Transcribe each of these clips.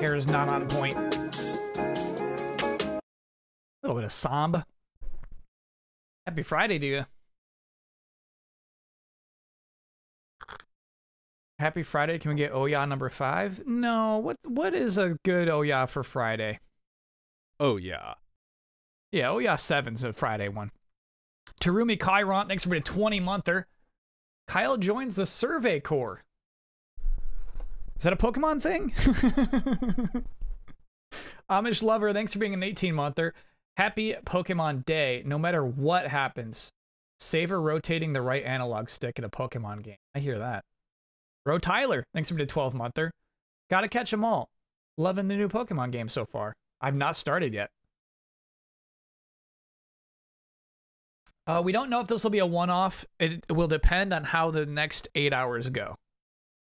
Hair is not on point. A little bit of somb. Happy Friday to you. Happy Friday. Can we get Oya number five? No. What What is a good Oya for Friday? Oh yeah. Yeah, Oya seven's a Friday one. Terumi Chiron, thanks for being a 20 monther. Kyle joins the Survey Corps. Is that a Pokemon thing? Amish Lover, thanks for being an 18 monther. Happy Pokemon Day. No matter what happens, savor rotating the right analog stick in a Pokemon game. I hear that. Ro Tyler, thanks for being a 12 monther. Gotta catch them all. Loving the new Pokemon game so far. I've not started yet. Uh, we don't know if this will be a one-off. It will depend on how the next eight hours go.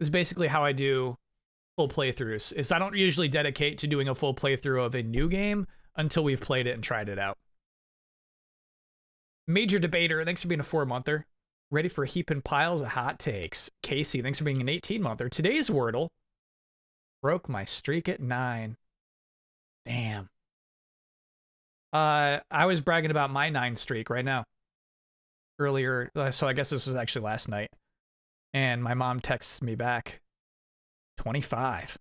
This is basically how I do full playthroughs. Is I don't usually dedicate to doing a full playthrough of a new game until we've played it and tried it out. Major debater, thanks for being a four-monther. Ready for heaping piles of hot takes. Casey, thanks for being an 18-monther. Today's Wordle broke my streak at nine. Damn. Uh, I was bragging about my nine streak right now earlier. Uh, so I guess this was actually last night. And my mom texts me back 25.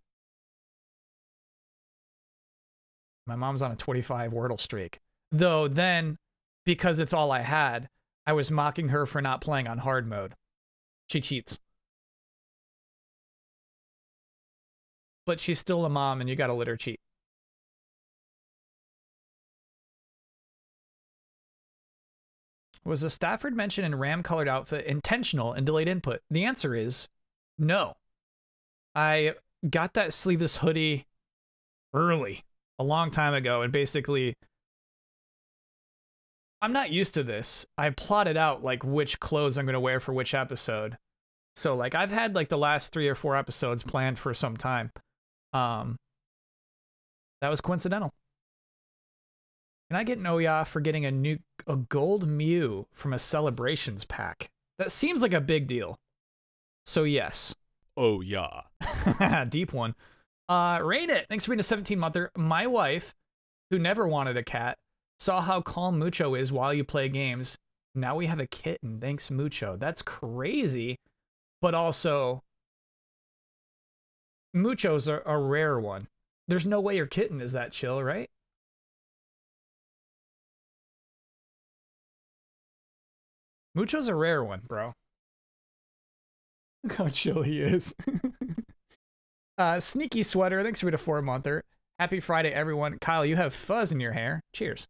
My mom's on a 25 Wordle streak. Though then, because it's all I had, I was mocking her for not playing on hard mode. She cheats. But she's still a mom and you gotta let her cheat. Was the Stafford mention in ram colored outfit intentional and delayed input? The answer is no. I got that sleeveless hoodie early, a long time ago, and basically I'm not used to this. I plotted out like which clothes I'm gonna wear for which episode. So like I've had like the last three or four episodes planned for some time. Um that was coincidental. Can I get an Oya for getting a new a gold Mew from a celebrations pack? That seems like a big deal. So yes. Oh yeah. Deep one. Uh Rain it. Thanks for being a 17 monther. My wife, who never wanted a cat, saw how calm Mucho is while you play games. Now we have a kitten. Thanks, Mucho. That's crazy. But also Mucho's a, a rare one. There's no way your kitten is that chill, right? Mucho's a rare one, bro. Look how chill he is. uh, sneaky sweater. Thanks for the four monther. Happy Friday, everyone. Kyle, you have fuzz in your hair. Cheers.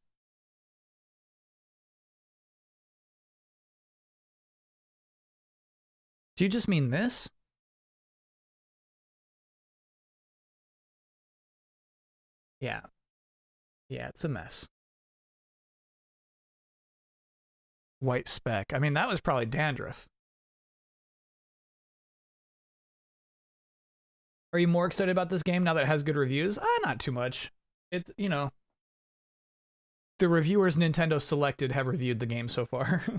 Do you just mean this? Yeah. Yeah, it's a mess. White speck. I mean, that was probably dandruff. Are you more excited about this game now that it has good reviews? Ah, not too much. It's, you know, the reviewers Nintendo selected have reviewed the game so far.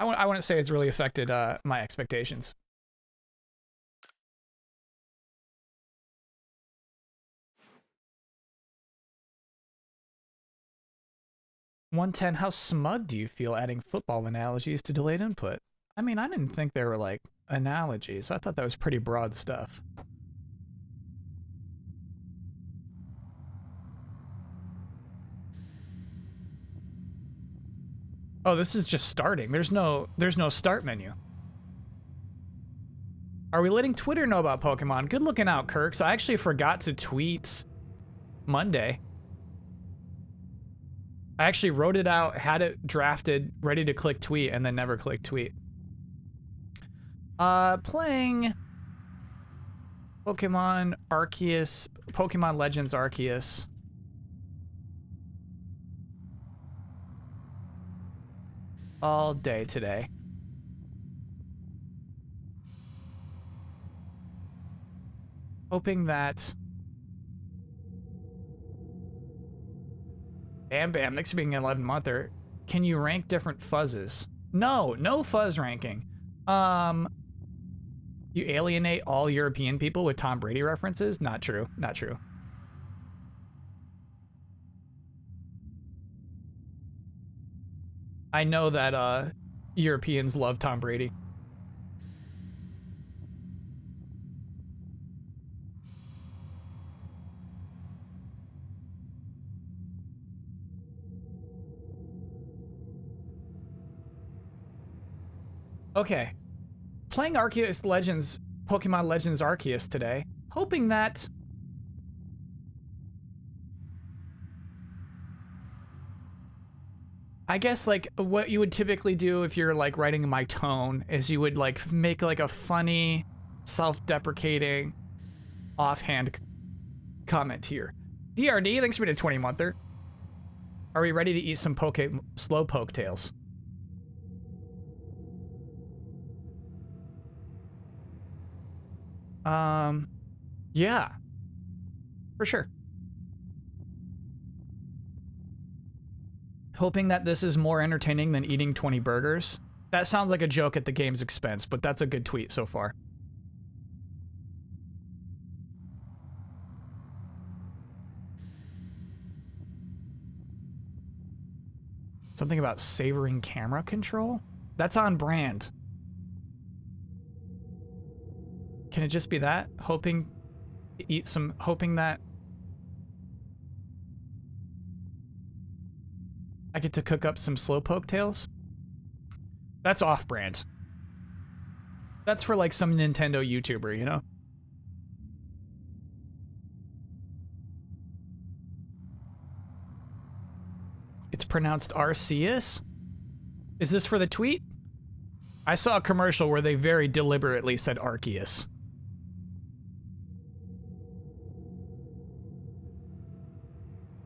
I, w- I wouldn't say it's really affected uh, my expectations. 110, how smug do you feel adding football analogies to delayed input? I mean, I didn't think they were like analogies. I thought that was pretty broad stuff. Oh, this is just starting. There's no there's no start menu. Are we letting Twitter know about Pokemon? Good looking out, Kirk. So I actually forgot to tweet Monday. I actually wrote it out, had it drafted, ready to click tweet, and then never click tweet. Uh, playing Pokemon Arceus, Pokemon Legends Arceus. All day today. Hoping that Bam Bam, next to being an 11 monther, can you rank different fuzzes? No, no fuzz ranking. Um, You alienate all European people with Tom Brady references? Not true. Not true. I know that uh, Europeans love Tom Brady. Okay. Playing Arceus Legends, Pokemon Legends Arceus today, hoping that I guess like what you would typically do if you're like writing my tone is you would like make like a funny, self-deprecating, offhand comment here. DRD, thanks for the 20 monther. Are we ready to eat some poke slow poke tails? Um, yeah, for sure. Hoping that this is more entertaining than eating 20 burgers. That sounds like a joke at the game's expense, but that's a good tweet so far. Something about savoring camera control? That's on brand. Can it just be that? Hoping eat some, hoping that I get to cook up some slowpoke tails? That's off-brand. That's for like some Nintendo YouTuber, you know? It's pronounced Arceus? Is this for the tweet? I saw a commercial where they very deliberately said Arceus.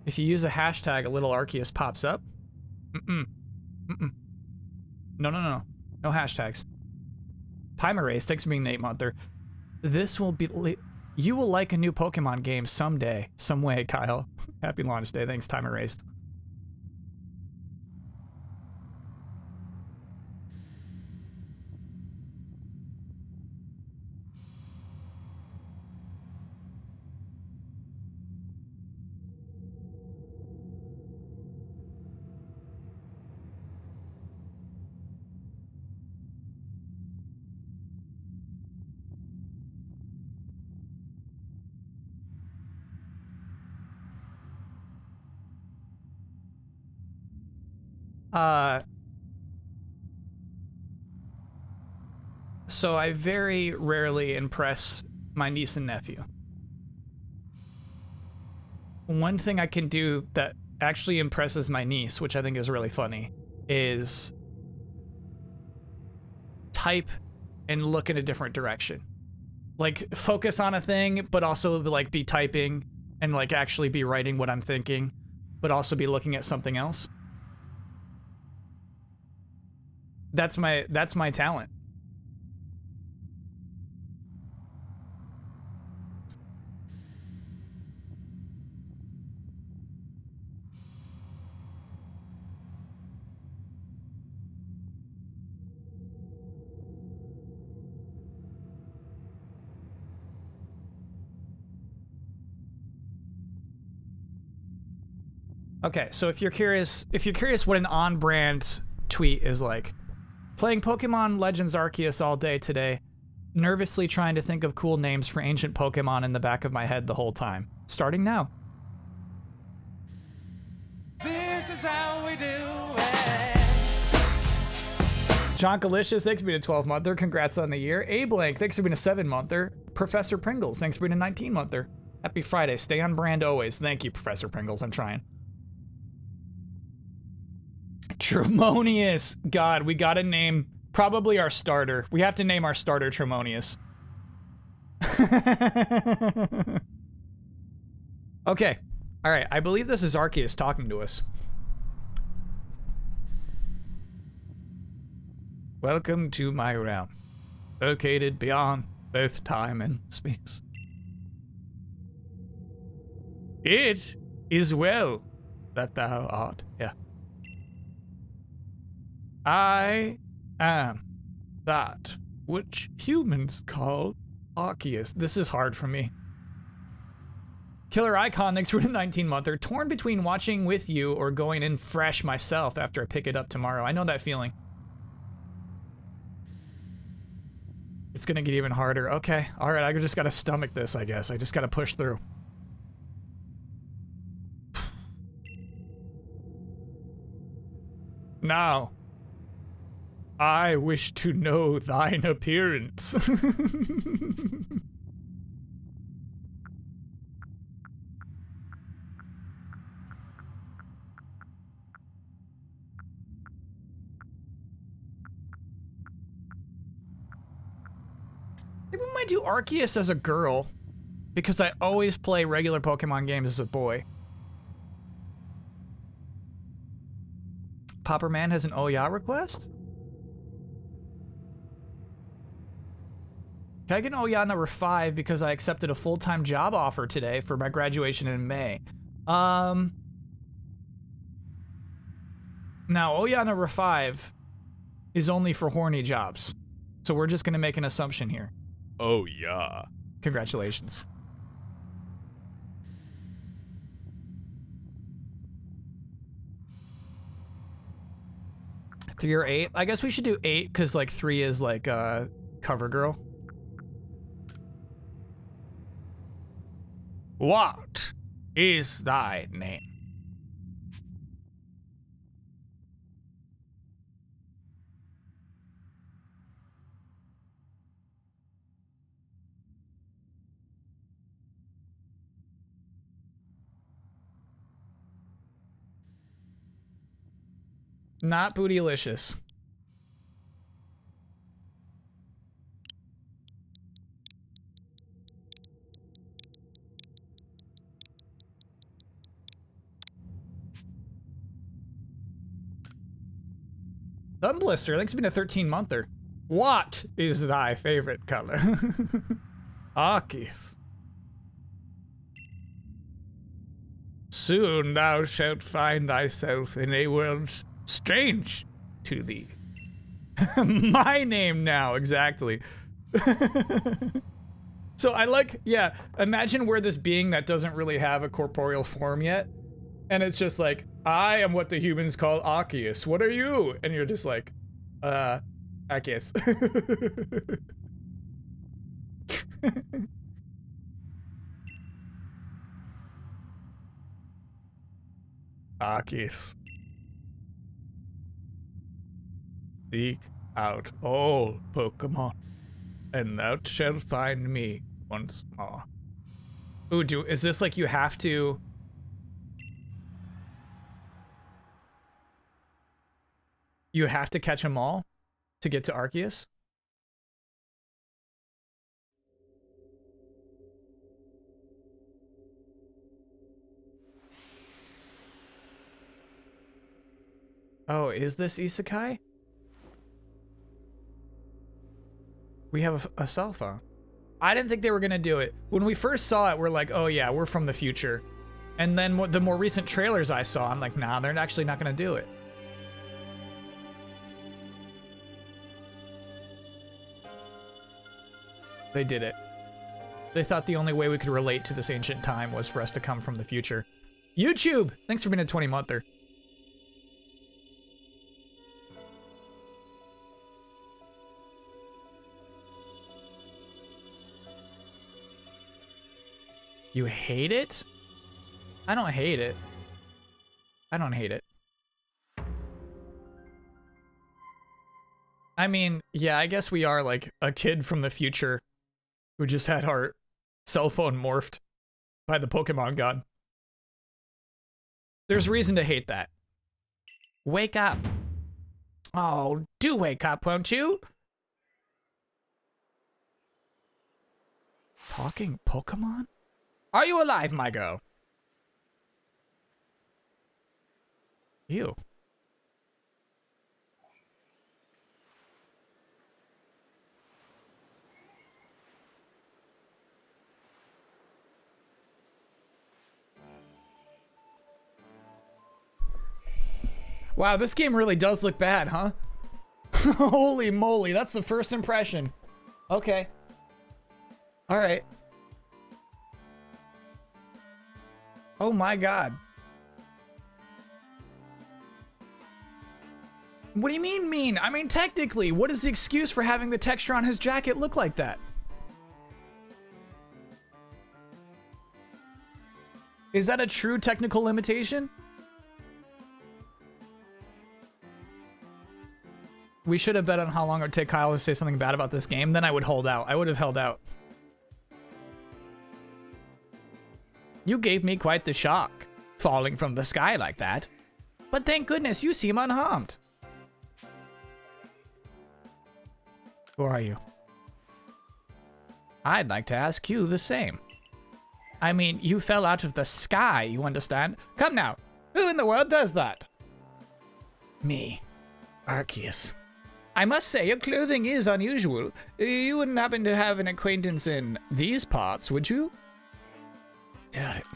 If you use a hashtag, a little Arceus pops up. Mm-mm. Mm-mm. No, no, no. No hashtags. Time erase. Thanks for being Nate Monther. This will be... You will like a new Pokemon game someday. Some way, Kyle. Happy launch day. Thanks, Time Erased. Uh, so I very rarely impress my niece and nephew. One thing I can do that actually impresses my niece, which I think is really funny, is type and look in a different direction. Like focus on a thing, but also like be typing and like actually be writing what I'm thinking, but also be looking at something else. That's my that's my talent. Okay, so if you're curious, if you're curious what an on-brand tweet is like, Playing Pokemon Legends Arceus all day today, nervously trying to think of cool names for ancient Pokemon in the back of my head the whole time. Starting now. This is how we do it. John Galicious, thanks for being a 12 monther. Congrats on the year. A Blank, thanks for being a 7 monther. Professor Pringles, thanks for being a 19 monther. Happy Friday. Stay on brand always. Thank you, Professor Pringles. I'm trying. Tremonius. God, we gotta name probably our starter. We have to name our starter Tremonius. okay. All right. I believe this is Arceus talking to us. Welcome to my realm, located beyond both time and space. It is well that thou art here. I am that which humans call Arceus. This is hard for me. Killer Icon, thanks for the 19 monther. Torn between watching with you or going in fresh myself after I pick it up tomorrow. I know that feeling. It's gonna get even harder. Okay, alright, I just gotta stomach this, I guess. I just gotta push through. Now, I wish to know thine appearance. Maybe we might do Arceus as a girl. Because I always play regular Pokemon games as a boy. Popper Man has an Oya request? Can I get an Oya number five because I accepted a full-time job offer today for my graduation in May? Um. Now, Oya number five is only for horny jobs. So we're just gonna make an assumption here. Oh yeah. Congratulations. Three or eight? I guess we should do eight because like three is like uh cover girl. What is thy name? Not bootylicious. Thumblister, thanks for being a 13 monther. What is thy favorite color? Arceus. Soon thou shalt find thyself in a world strange to thee. My name now, exactly. so I like, yeah, imagine we're this being that doesn't really have a corporeal form yet. And it's just like, I am what the humans call Arceus. What are you? And you're just like, uh, Arceus. Arceus. Seek out all Pokemon, and thou shalt find me once more. Ooh, do is this like you have to? You have to catch them all to get to Arceus? Oh, is this Isekai? We have a, a cell phone. I didn't think they were gonna do it. When we first saw it, we're like, oh yeah, we're from the future. And then the more recent trailers I saw, I'm like, nah, they're actually not gonna do it. They did it. They thought the only way we could relate to this ancient time was for us to come from the future. YouTube! Thanks for being a 20 monther. You hate it? I don't hate it. I don't hate it. I mean, yeah, I guess we are like a kid from the future who just had our cell phone morphed by the Pokemon god. There's reason to hate that. Wake up. Oh, do wake up, won't you? Talking Pokemon? Are you alive, my girl? Ew. Wow, this game really does look bad, huh? Holy moly, that's the first impression. Okay. All right. Oh my god. What do you mean mean? I mean technically, what is the excuse for having the texture on his jacket look like that? Is that a true technical limitation? We should have bet on how long it would take Kyle to say something bad about this game. Then I would hold out. I would have held out. You gave me quite the shock, falling from the sky like that. But thank goodness you seem unharmed. Who are you? I'd like to ask you the same. I mean, you fell out of the sky, you understand? Come now, who in the world does that? Me, Arceus. I must say, your clothing is unusual. You wouldn't happen to have an acquaintance in these parts, would you? Doubt it.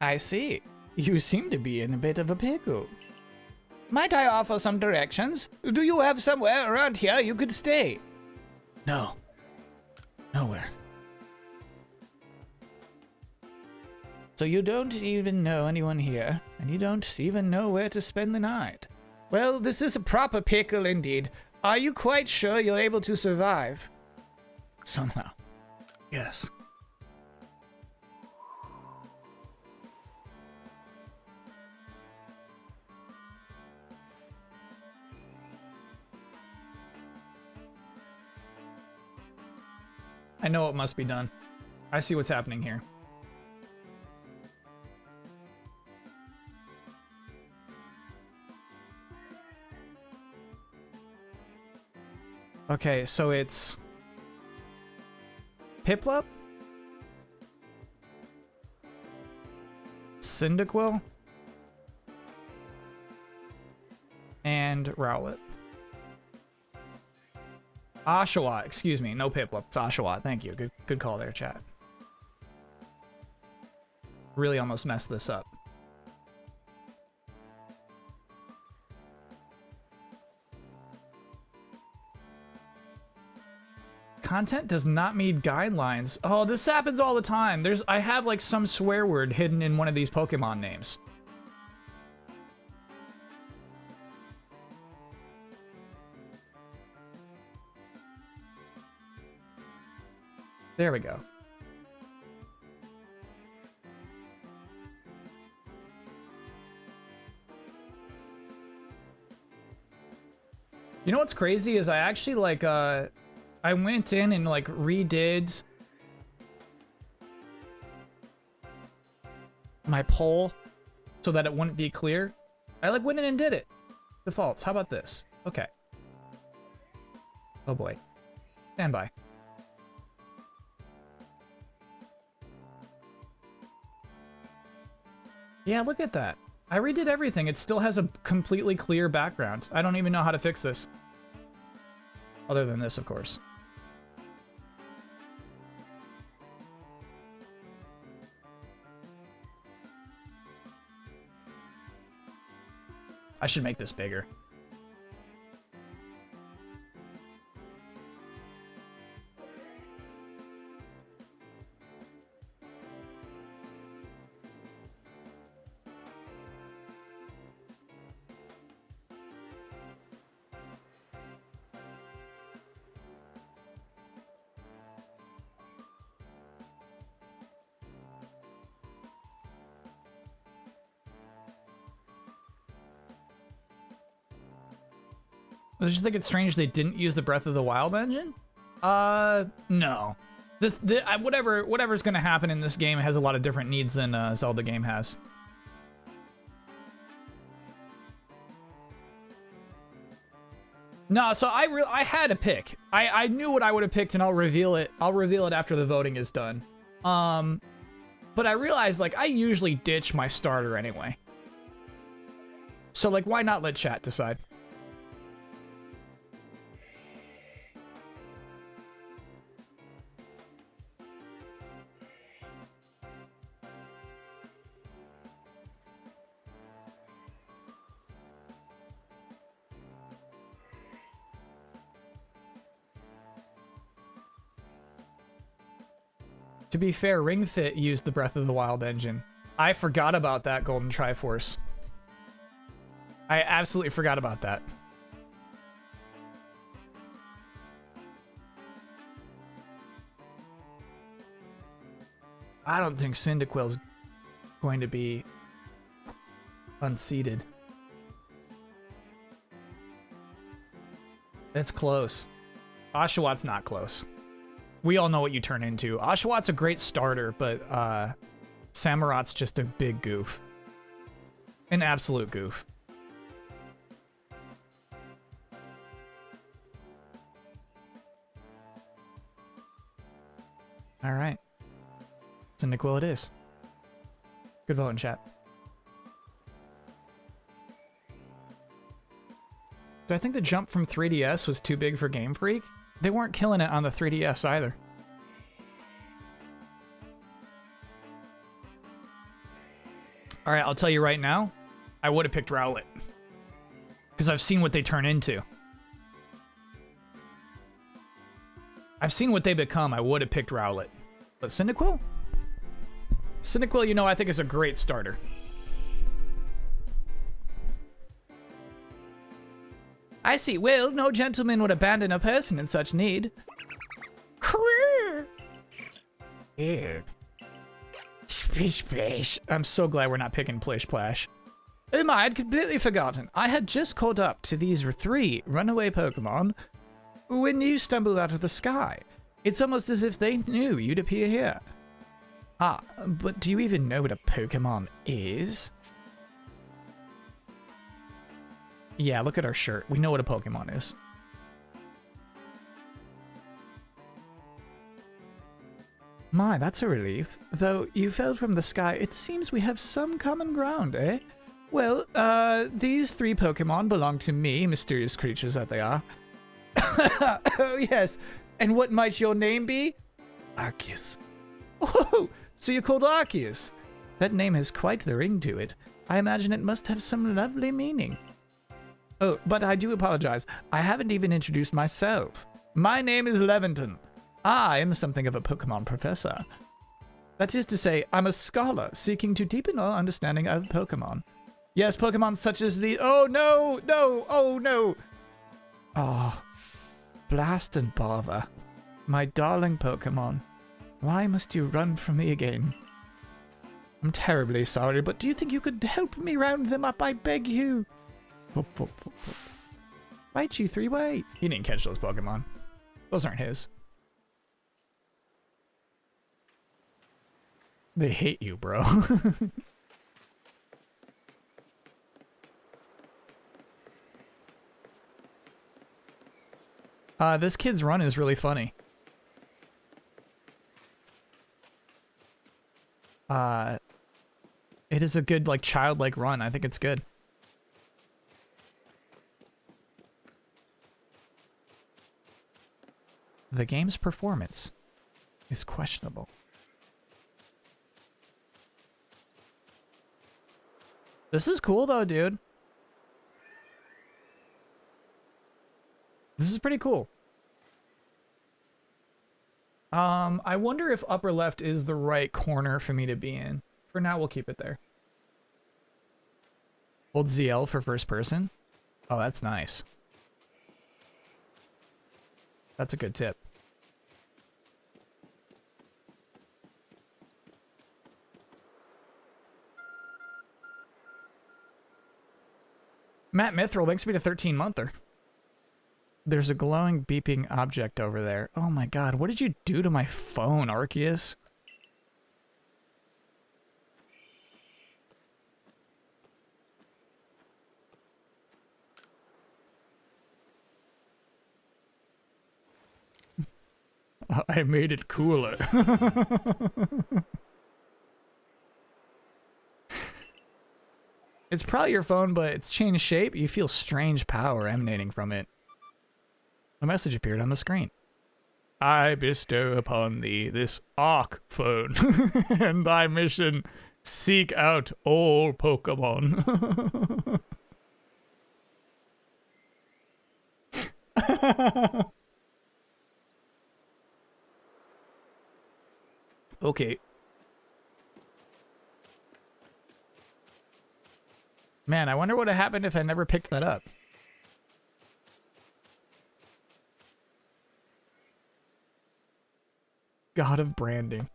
I see. You seem to be in a bit of a pickle. Might I offer some directions? Do you have somewhere around here you could stay? No. Nowhere. So you don't even know anyone here, and you don't even know where to spend the night. Well, this is a proper pickle indeed. Are you quite sure you're able to survive? Somehow. Yes. I know it must be done. I see what's happening here. Okay, so it's Piplup, Cyndaquil, and Rowlet. Oshawott, excuse me, no Piplup, it's Oshawott. Thank you. Good, good call there, chat. Really almost messed this up. Content does not meet guidelines. Oh, this happens all the time. There's I have like some swear word hidden in one of these Pokemon names. There we go. You know what's crazy is I actually like uh I went in and like redid my poll so that it wouldn't be clear. I like went in and did it. Defaults. How about this? Okay. Oh boy. Stand by. Yeah, look at that. I redid everything. It still has a completely clear background. I don't even know how to fix this. Other than this, of course. I should make this bigger. Did you think it's strange they didn't use the Breath of the Wild engine? Uh, no. This, the, whatever, whatever's gonna happen in this game has a lot of different needs than uh, Zelda game has. No, so I re I had a pick. I I knew what I would have picked, and I'll reveal it. I'll reveal it after the voting is done. Um, but I realized like I usually ditch my starter anyway. So like, why not let chat decide? Be fair, Ring Fit used the Breath of the Wild engine. I forgot about that Golden Triforce. I absolutely forgot about that. I don't think Cyndaquil's going to be unseated. That's close. Oshawott not close. We all know what you turn into. Oshawott's a great starter, but uh, just a big goof. An absolute goof. All right. Cyndaquil it is. Good vote in chat. Do I think the jump from 3DS was too big for Game Freak? They weren't killing it on the 3DS either. All right, I'll tell you right now, I would have picked Rowlet. Because I've seen what they turn into. I've seen what they become. I would have picked Rowlet. But Cyndaquil? Cyndaquil, you know, I think is a great starter. I see. Well, no gentleman would abandon a person in such need. Yeah. Splish splash. I'm so glad we're not picking Plish Plash. Oh my, I'd completely forgotten. I had just caught up to these three runaway Pokemon when you stumbled out of the sky. It's almost as if they knew you'd appear here. Ah, but do you even know what a Pokemon is? Yeah, look at our shirt. We know what a Pokemon is. My, that's a relief. Though you fell from the sky, it seems we have some common ground, eh? Well, uh, these three Pokemon belong to me, mysterious creatures that they are. oh, yes. And what might your name be? Arceus. Oh, so you're called Arceus. That name has quite the ring to it. I imagine it must have some lovely meaning. Oh, but I do apologize. I haven't even introduced myself. My name is Laventon. I am something of a Pokemon professor. That is to say, I'm a scholar seeking to deepen our understanding of Pokemon. Yes, Pokemon such as the. Oh no, no, oh no! Oh, blast and bother. My darling Pokemon. Why must you run from me again? I'm terribly sorry, but do you think you could help me round them up? I beg you. Fight you three ways. He didn't catch those Pokemon. Those aren't his. They hate you, bro. uh, this kid's run is really funny. Uh, it is a good, like, childlike run. I think it's good. The game's performance is questionable. This is cool though, dude. This is pretty cool. Um, I wonder if upper left is the right corner for me to be in. For now, we'll keep it there. Hold ZL for first person. Oh, that's nice. That's a good tip. Matt Mithril, thanks me to be the 13 monther. There's a glowing beeping object over there. Oh my god, what did you do to my phone, Arceus? I made it cooler. it's probably your phone, but it's changed shape. You feel strange power emanating from it. A message appeared on the screen. I bestow upon thee this Arc phone, and thy mission seek out all Pokemon. Okay. Man, I wonder what would have happened if I never picked that up. God of branding.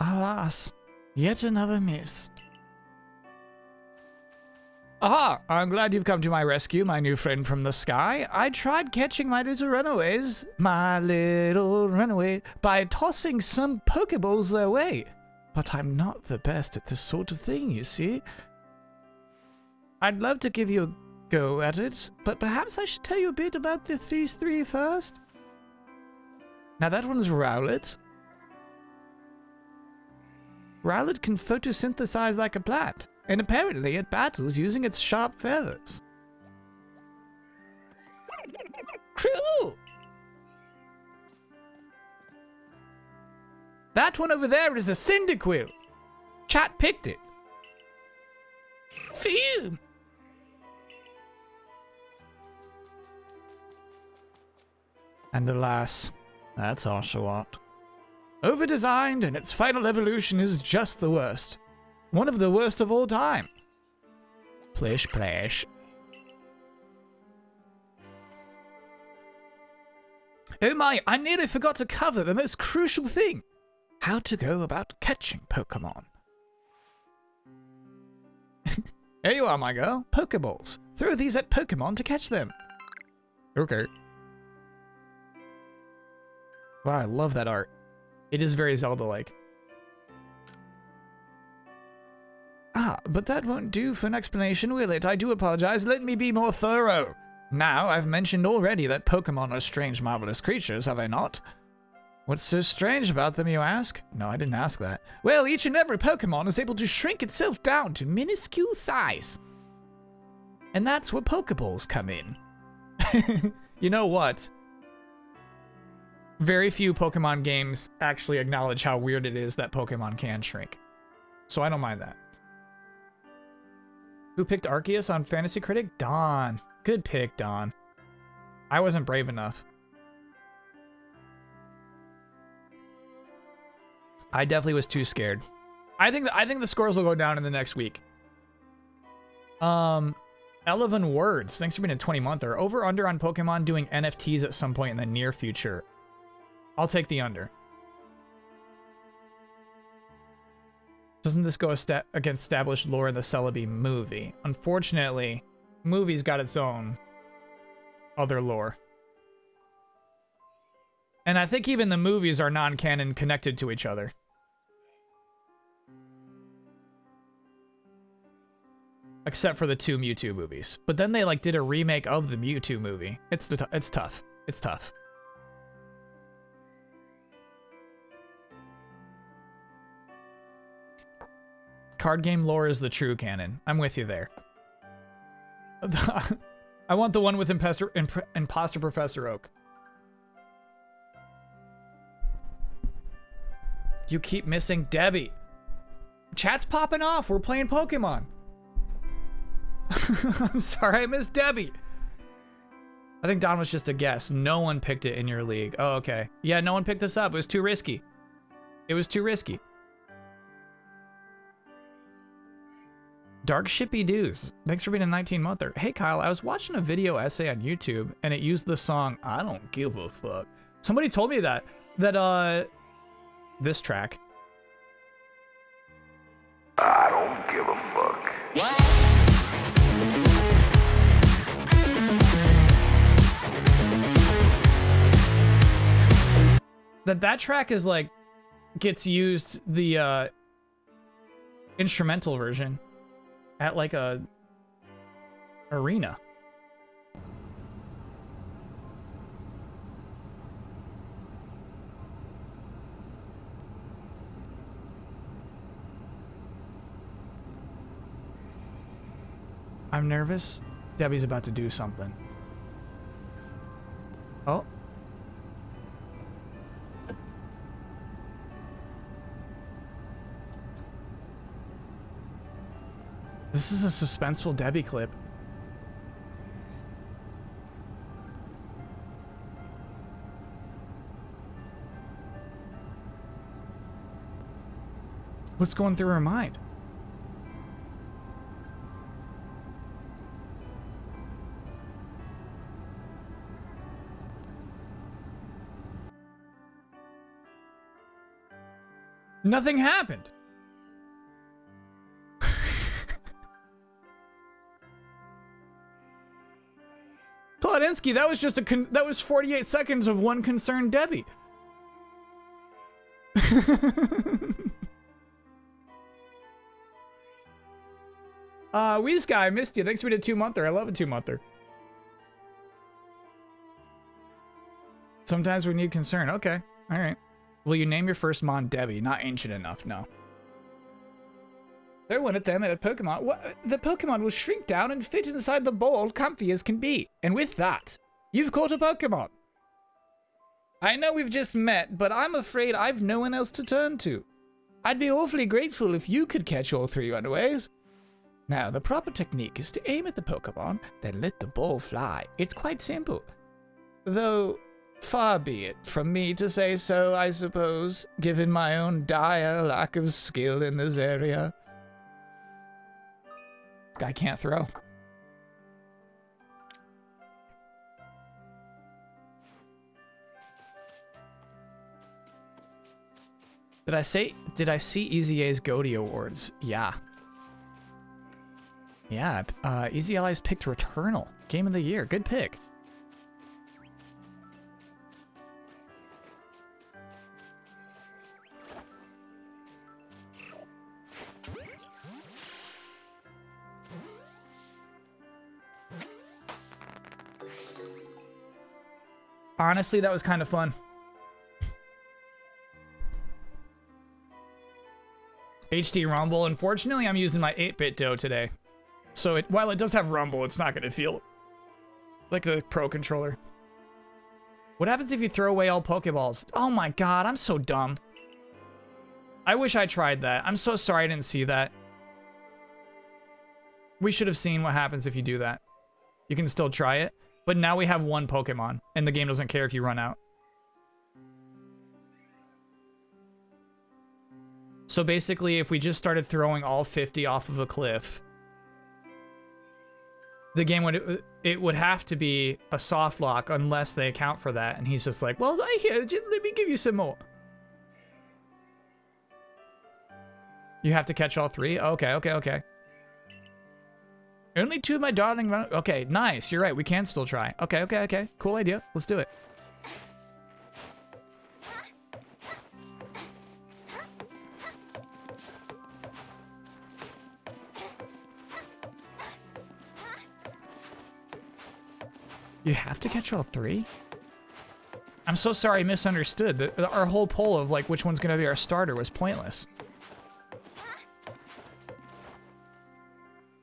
Alas, yet another miss. Aha! I'm glad you've come to my rescue, my new friend from the sky. I tried catching my little runaways, my little runaway, by tossing some Pokeballs their way. But I'm not the best at this sort of thing, you see. I'd love to give you a go at it, but perhaps I should tell you a bit about the, these three first. Now that one's Rowlet. Rowlet can photosynthesize like a plant, and apparently it battles using its sharp feathers. Crew! That one over there is a Cyndaquil. Chat picked it. Phew! And alas, that's Oshawott. Overdesigned, and its final evolution is just the worst. One of the worst of all time. Plish plash. Oh my, I nearly forgot to cover the most crucial thing. How to go about catching Pokemon. Here you are, my girl. Pokeballs. Throw these at Pokemon to catch them. Okay. Wow, I love that art. It is very Zelda-like. Ah, but that won't do for an explanation, will it? I do apologize. Let me be more thorough. Now, I've mentioned already that Pokemon are strange, marvelous creatures, have I not? What's so strange about them, you ask? No, I didn't ask that. Well, each and every Pokemon is able to shrink itself down to minuscule size. And that's where Pokeballs come in. you know what? Very few Pokemon games actually acknowledge how weird it is that Pokemon can shrink. So I don't mind that. Who picked Arceus on Fantasy Critic? Don. Good pick, Don. I wasn't brave enough. I definitely was too scared. I think the, I think the scores will go down in the next week. Um, Eleven Words. Thanks for being a 20 monther. Over under on Pokemon doing NFTs at some point in the near future. I'll take the under. Doesn't this go against established lore in the Celebi movie? Unfortunately, movie's got its own other lore. And I think even the movies are non-canon connected to each other. Except for the two Mewtwo movies. But then they like did a remake of the Mewtwo movie. It's it's tough. It's tough. Card game lore is the true canon. I'm with you there. I want the one with Imposter, Imp Imposter Professor Oak. You keep missing Debbie. Chat's popping off. We're playing Pokemon. I'm sorry I missed Debbie. I think Don was just a guess. No one picked it in your league. Oh, okay. Yeah, no one picked this up. It was too risky. It was too risky. Dark Shippy Doos. Thanks for being a 19 monther. Hey Kyle, I was watching a video essay on YouTube and it used the song I don't give a fuck. Somebody told me that that uh this track. I don't give a fuck. That that track is like gets used the uh instrumental version at like a arena. I'm nervous. Debbie's about to do something. Oh. This is a suspenseful Debbie clip. What's going through her mind? Nothing happened. Klodinsky, that was just a con- that was 48 seconds of one concerned Debbie. uh, Weez guy, I missed you. Thanks for the two monther. I love a two monther. Sometimes we need concern. Okay. All right. Will you name your first Mon Debbie? Not ancient enough, no. Throw one at them and a Pokemon. What? The Pokemon will shrink down and fit inside the ball comfy as can be. And with that, you've caught a Pokemon. I know we've just met, but I'm afraid I've no one else to turn to. I'd be awfully grateful if you could catch all three unawares. Now, the proper technique is to aim at the Pokemon, then let the ball fly. It's quite simple. Though, far be it from me to say so, I suppose, given my own dire lack of skill in this area. Guy can't throw. Did I say, did I see Easy A's Goaty Awards? Yeah. Yeah, uh, Easy Allies picked Returnal. Game of the Year. Good pick. Honestly, that was kind of fun. HD Rumble. Unfortunately, I'm using my 8BitDo today. So it, while it does have Rumble, it's not going to feel like a Pro controller. What happens if you throw away all Pokeballs? Oh my god, I'm so dumb. I wish I tried that. I'm so sorry I didn't see that. We should have seen what happens if you do that. You can still try it, but now we have one Pokemon, and the game doesn't care if you run out. So basically, if we just started throwing all 50 off of a cliff, the game would it would have to be a soft lock unless they account for that. And he's just like, well, I here, let me give you some more. You have to catch all three. Okay, okay, okay. Only two of my darling. Okay, nice. You're right. We can still try. Okay, okay, okay. Cool idea. Let's do it. You have to catch all three? I'm so sorry I misunderstood. The, our whole poll of like which one's going to be our starter was pointless.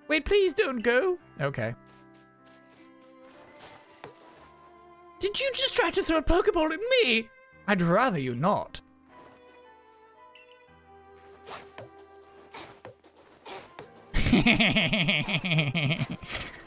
Wait, please don't go. Okay. Did you just try to throw a Pokeball at me? I'd rather you not.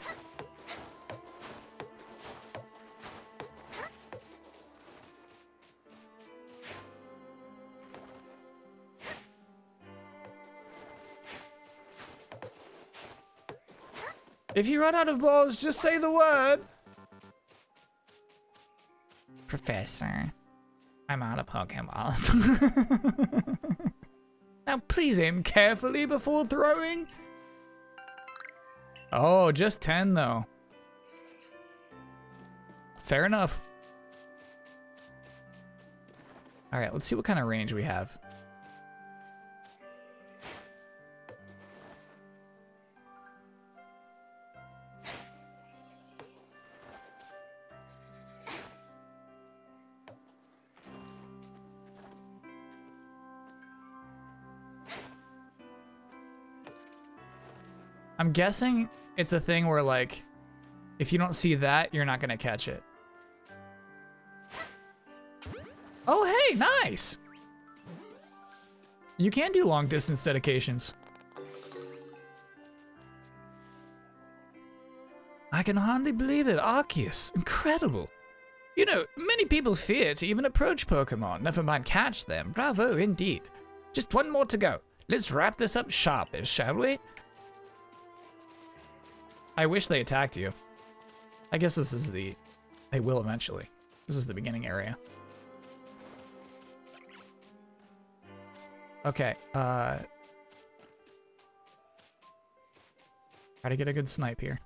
If you run out of balls, just say the word. Professor, I'm out of Pokeballs. now please aim carefully before throwing. Oh, just 10 though. Fair enough. All right, let's see what kind of range we have. Guessing it's a thing where like, if you don't see that, you're not gonna catch it. Oh, hey, nice. You can do long distance dedications. I can hardly believe it. Arceus. Incredible. You know, many people fear to even approach Pokemon, never mind catch them. Bravo, indeed. Just one more to go. Let's wrap this up sharpish, shall we? I wish they attacked you. I guess this is the... They will eventually. This is the beginning area. Okay, uh... Try to get a good snipe here.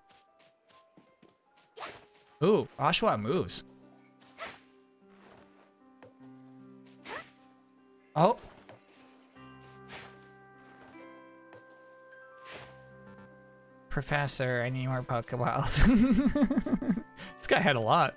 Ooh, Oshawott moves. Oh. Professor, I need more Pokeballs. this guy had a lot.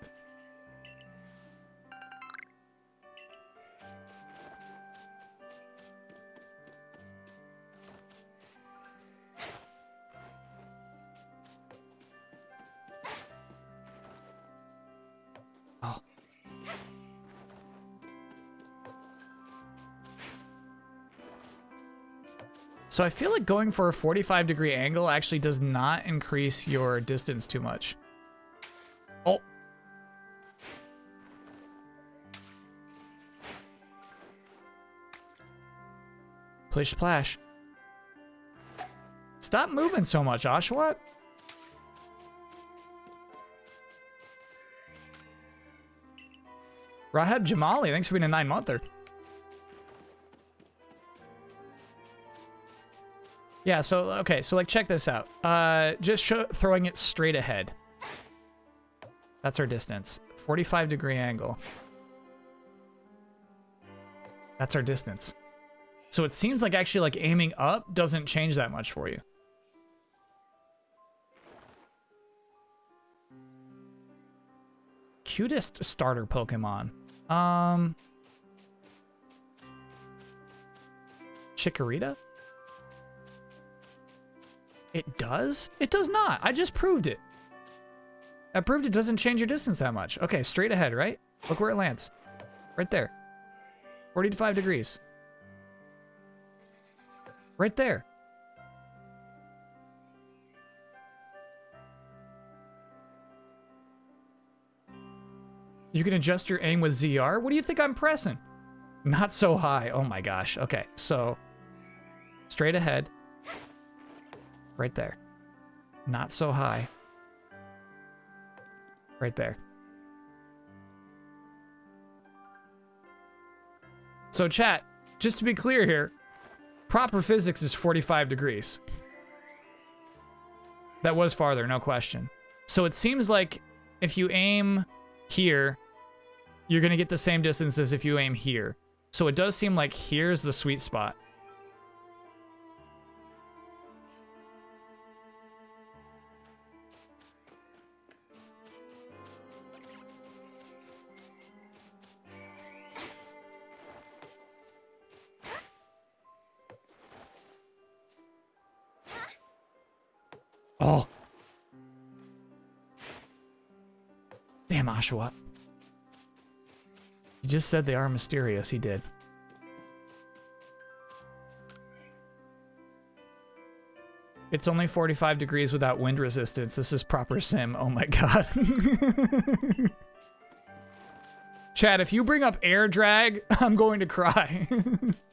So I feel like going for a 45 degree angle actually does not increase your distance too much. Oh. Plish splash. Stop moving so much, Oshawott. Rahab Jamali, thanks for being a nine Yeah, so, okay, so, like, check this out. Uh, just show, throwing it straight ahead. That's our distance. 45 degree angle. That's our distance. So it seems like actually, like, aiming up doesn't change that much for you. Cutest starter Pokemon. Um... Chikorita? It does? It does not. I just proved it. I proved it doesn't change your distance that much. Okay, straight ahead, right? Look where it lands. Right there. 45 degrees. Right there. You can adjust your aim with ZR? What do you think I'm pressing? Not so high. Oh my gosh. Okay, so straight ahead. Right there. Not so high. Right there. So chat, just to be clear here, proper physics is 45 degrees. That was farther, no question. So it seems like if you aim here, you're going to get the same distance as if you aim here. So it does seem like here's the sweet spot. Oshawott. He just said they are mysterious. He did. It's only 45 degrees without wind resistance. This is proper sim. Oh my god. Chad, if you bring up air drag, I'm going to cry.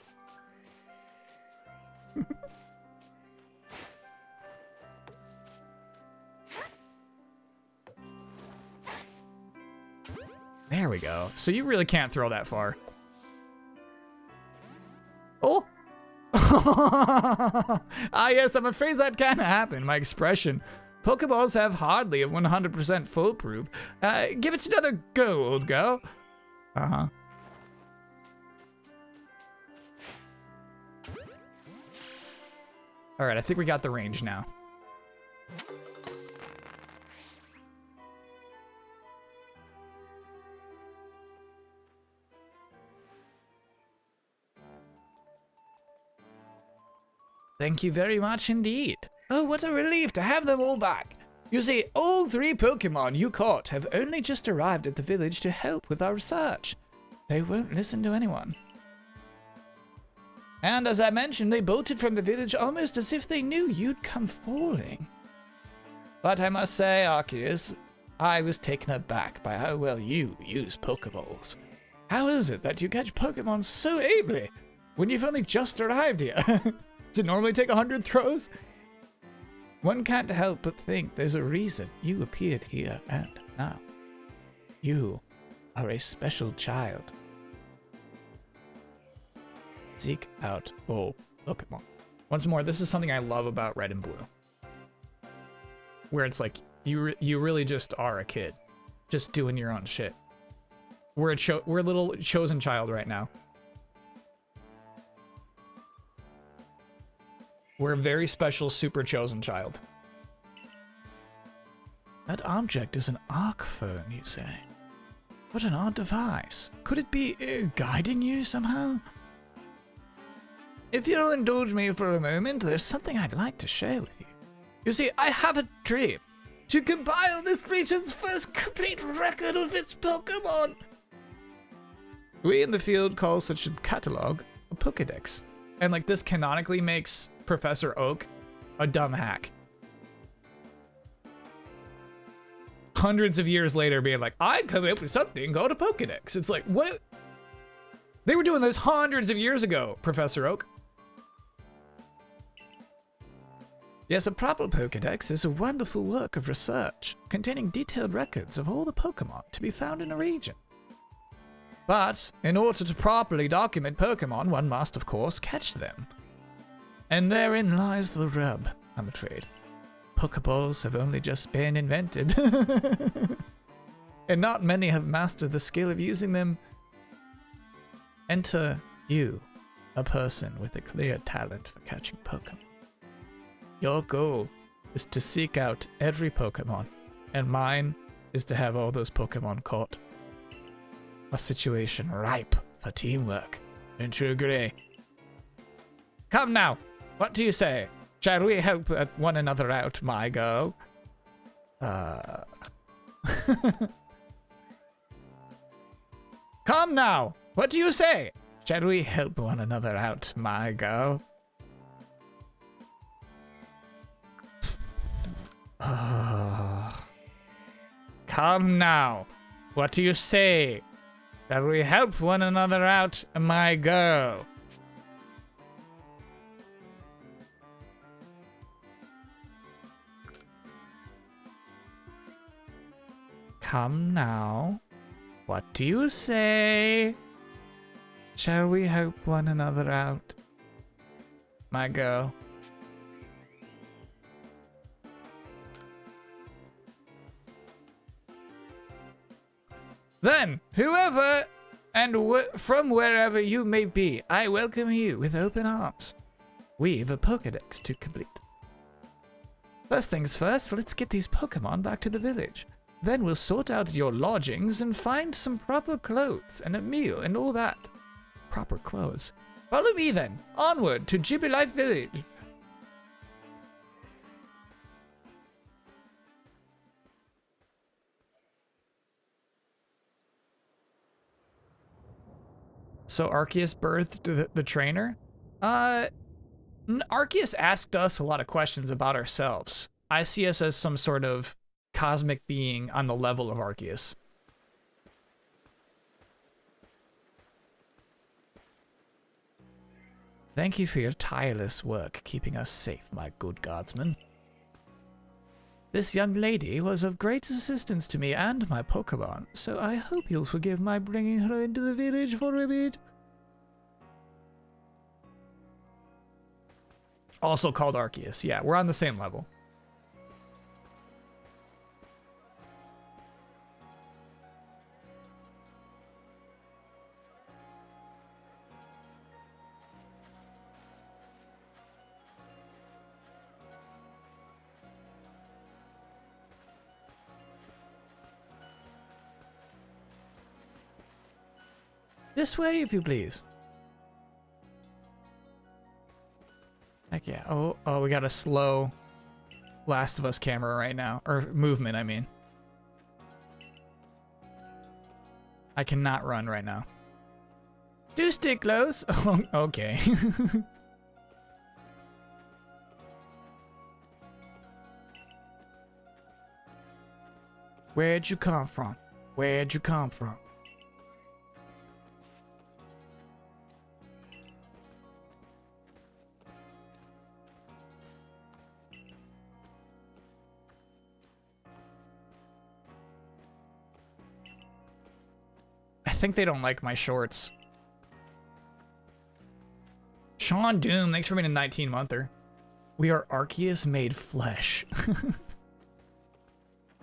There we go. So you really can't throw that far. Oh! ah, yes, I'm afraid that can happen. My expression. Pokeballs have hardly a 100% foolproof. Uh, give it another go, old girl. Uh-huh. All right, I think we got the range now. Thank you very much indeed. Oh, what a relief to have them all back. You see, all three Pokemon you caught have only just arrived at the village to help with our research. They won't listen to anyone. And as I mentioned, they bolted from the village almost as if they knew you'd come falling. But I must say, Arceus, I was taken aback by how well you use Pokeballs. How is it that you catch Pokemon so ably when you've only just arrived here? Does it normally take a hundred throws? One can't help but think there's a reason you appeared here and now. You are a special child. Seek out all Pokemon. Once more, this is something I love about Red and Blue. Where it's like, you, re- you really just are a kid. Just doing your own shit. We're a, we're a little chosen child right now. We're a very special, super chosen child. That object is an arc phone, you say? What an odd device. Could it be uh, guiding you somehow? If you'll indulge me for a moment, there's something I'd like to share with you. You see, I have a dream to compile this region's first complete record of its Pokemon. We in the field call such a catalog a Pokedex. And like this canonically makes Professor Oak a dumb hack. Hundreds of years later being like, I come up with something called a Pokedex. It's like, what? They were doing this hundreds of years ago, Professor Oak. Yes, a proper Pokedex is a wonderful work of research containing detailed records of all the Pokemon to be found in a region. But in order to properly document Pokemon, one must, of course, catch them. And therein lies the rub, I'm afraid. Pokeballs have only just been invented. and not many have mastered the skill of using them. Enter you, a person with a clear talent for catching Pokemon. Your goal is to seek out every Pokemon, and mine is to have all those Pokemon caught. A situation ripe for teamwork. You agree? Come now, what do you say? Shall we help uh, one another out, my girl? Uh. Come now, what do you say? Shall we help one another out, my girl? Come now. What do you say? Shall we help one another out, my girl? Come now. What do you say? Shall we help one another out, my girl? Then, whoever and wh- from wherever you may be, I welcome you with open arms. We've a Pokedex to complete. First things first, let's get these Pokemon back to the village. Then we'll sort out your lodgings and find some proper clothes and a meal and all that. Proper clothes. Follow me then, onward to Jubilife Village. So Arceus birthed the, the trainer? Uh, Arceus asked us a lot of questions about ourselves. I see us as some sort of cosmic being on the level of Arceus. Thank you for your tireless work keeping us safe, my good guardsman. This young lady was of great assistance to me and my Pokemon, so I hope you'll forgive my bringing her into the village for a bit. Also called Arceus. Yeah, we're on the same level. This way, if you please. Heck yeah. Oh, oh, we got a slow Last of Us camera right now. Or movement, I mean. I cannot run right now. Do stick close. Oh, okay. Where'd you come from? Where'd you come from? Think they don't like my shorts. Sean Doom, thanks for being a 19 monther. We are Arceus made flesh.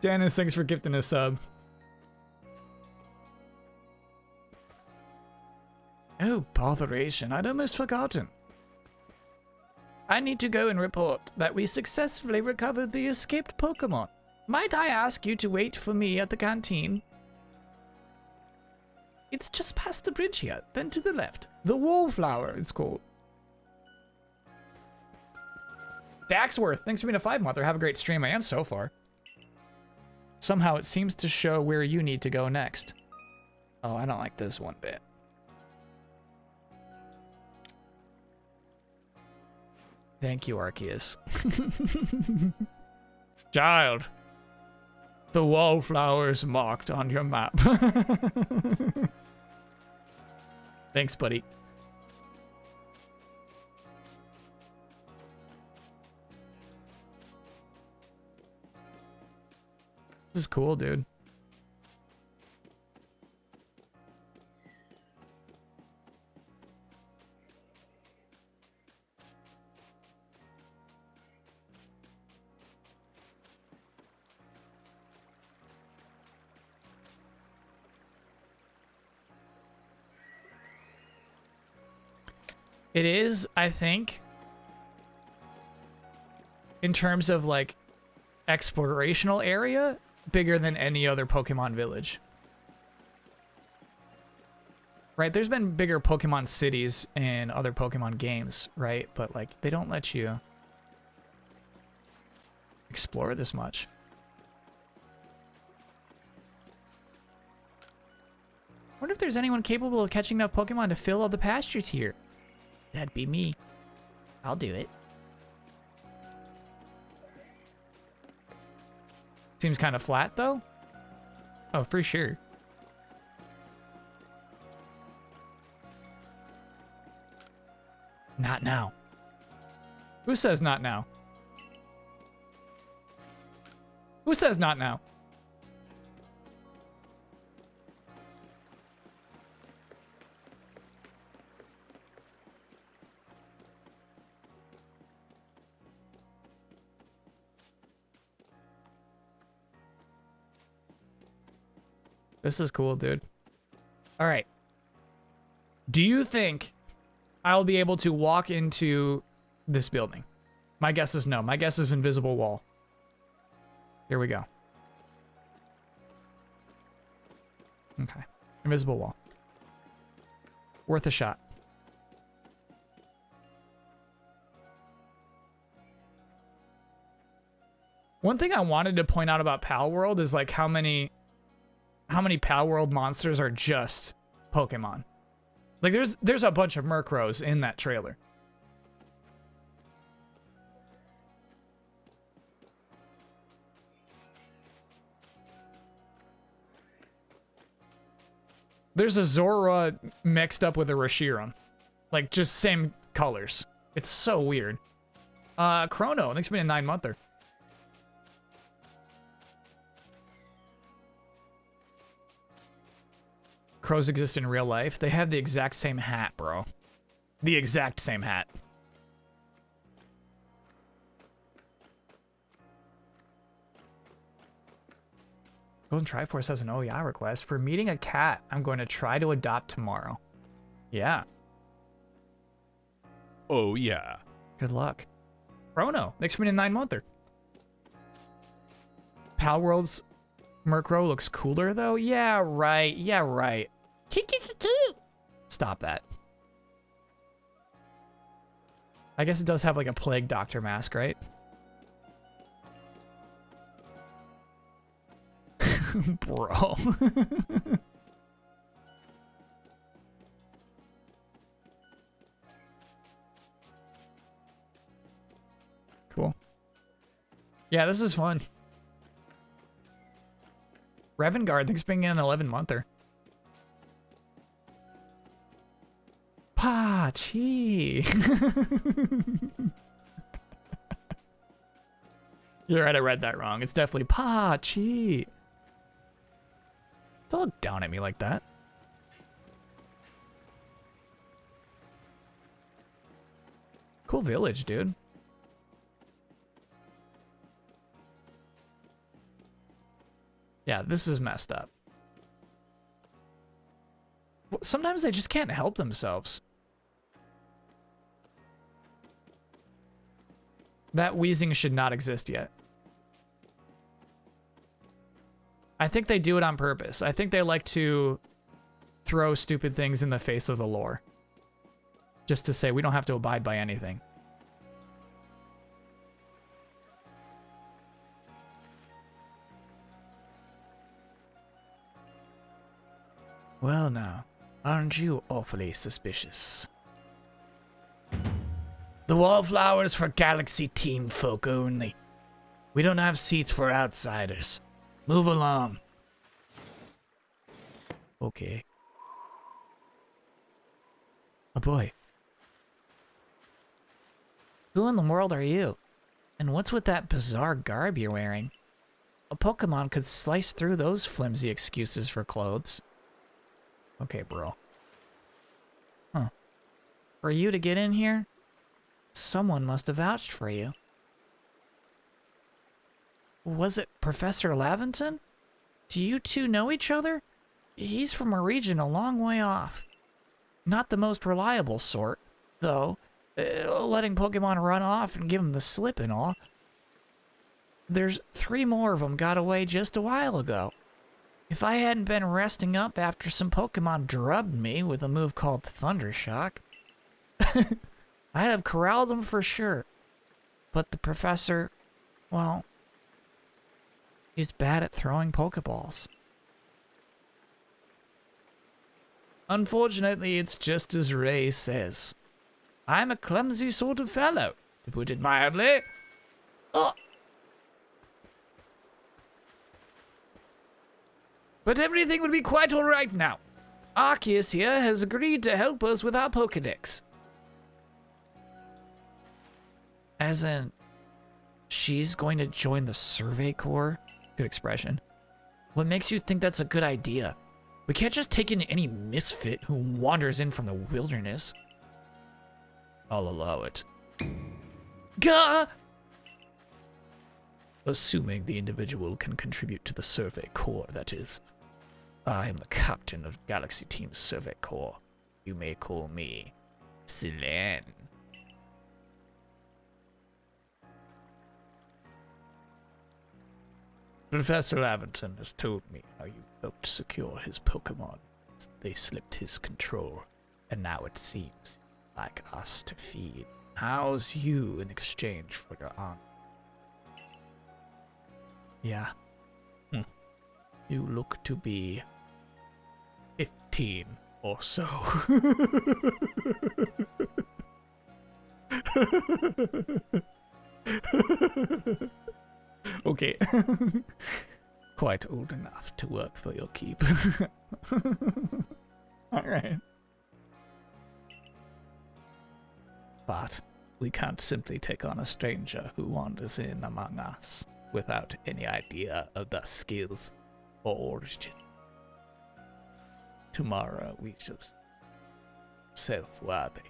Janice, thanks for gifting a sub. Oh, botheration. I'd almost forgotten. I need to go and report that we successfully recovered the escaped Pokemon. Might I ask you to wait for me at the canteen? It's just past the bridge here, then to the left. The Wallflower, it's called. Daxworth, thanks for being a five mother. Have a great stream. I am so far. Somehow it seems to show where you need to go next. Oh, I don't like this one bit. Thank you, Arceus. Child, the wallflower is marked on your map. Thanks, buddy. This is cool, dude. It is, I think, in terms of like explorational area, bigger than any other Pokemon village. Right, there's been bigger Pokemon cities in other Pokemon games, right? But like they don't let you explore this much. wonder if there's anyone capable of catching enough Pokemon to fill all the pastures here. That'd be me. I'll do it. Seems kind of flat, though. Oh, for sure. Not now. Who says not now? Who says not now? This is cool, dude. All right. Do you think I'll be able to walk into this building? My guess is no. My guess is invisible wall. Here we go. Okay. Invisible wall. Worth a shot. One thing I wanted to point out about Pal World is like how many how many Pal World monsters are just Pokemon. Like there's there's a bunch of Murkrows in that trailer. There's a Zora mixed up with a Reshiram. Like just same colors. It's so weird. Uh Chrono, thanks for being a nine monther. Crows exist in real life. They have the exact same hat, bro. The exact same hat. Golden Triforce has an OEI request. For meeting a cat, I'm going to try to adopt tomorrow. Yeah. Oh, yeah. Good luck. Chrono, next in nine monther. Palworld's Murkrow looks cooler though? Yeah, right. Yeah, right. Stop that. I guess it does have like a plague doctor mask, right? Bro. cool. Yeah, this is fun. Revengard thinks being an 11 monther. Pa Chi. You're right, I read that wrong. It's definitely Pa Chi. Don't look down at me like that. Cool village, dude. Yeah, this is messed up. Sometimes they just can't help themselves. That wheezing should not exist yet. I think they do it on purpose. I think they like to throw stupid things in the face of the lore. Just to say we don't have to abide by anything. Well now, aren't you awfully suspicious? The wallflowers for Galaxy Team folk only. We don't have seats for outsiders. Move along. Okay. Oh boy. Who in the world are you? And what's with that bizarre garb you're wearing? A Pokemon could slice through those flimsy excuses for clothes. Okay, bro. Huh. For you to get in here? Someone must have vouched for you. Was it Professor Laventon? Do you two know each other? He's from a region a long way off. Not the most reliable sort, though, uh, letting Pokemon run off and give him the slip and all. There's three more of them got away just a while ago. If I hadn't been resting up after some Pokemon drubbed me with a move called Thundershock, I'd have corralled them for sure. But the professor, well, he's bad at throwing Pokeballs. Unfortunately, it's just as Rei says. I'm a clumsy sort of fellow, to put it mildly. Oh. But everything will be quite all right now. Arceus here has agreed to help us with our Pokedex. As in, she's going to join the Survey Corps? Good expression. What makes you think that's a good idea? We can't just take in any misfit who wanders in from the wilderness. I'll allow it. Gah! Assuming the individual can contribute to the Survey Corps, that is. I am the captain of Galaxy Team Survey Corps. You may call me Cyllene. Professor Laventon has told me how you helped secure his Pokemon. They slipped his control, and now it seems like us to feed. How's you in exchange for your honor? Yeah. Hmm. You look to be 15 or so. okay. Quite old enough to work for your keep. Alright. But we can't simply take on a stranger who wanders in among us without any idea of their skills or origin. Tomorrow we shall self-worthy.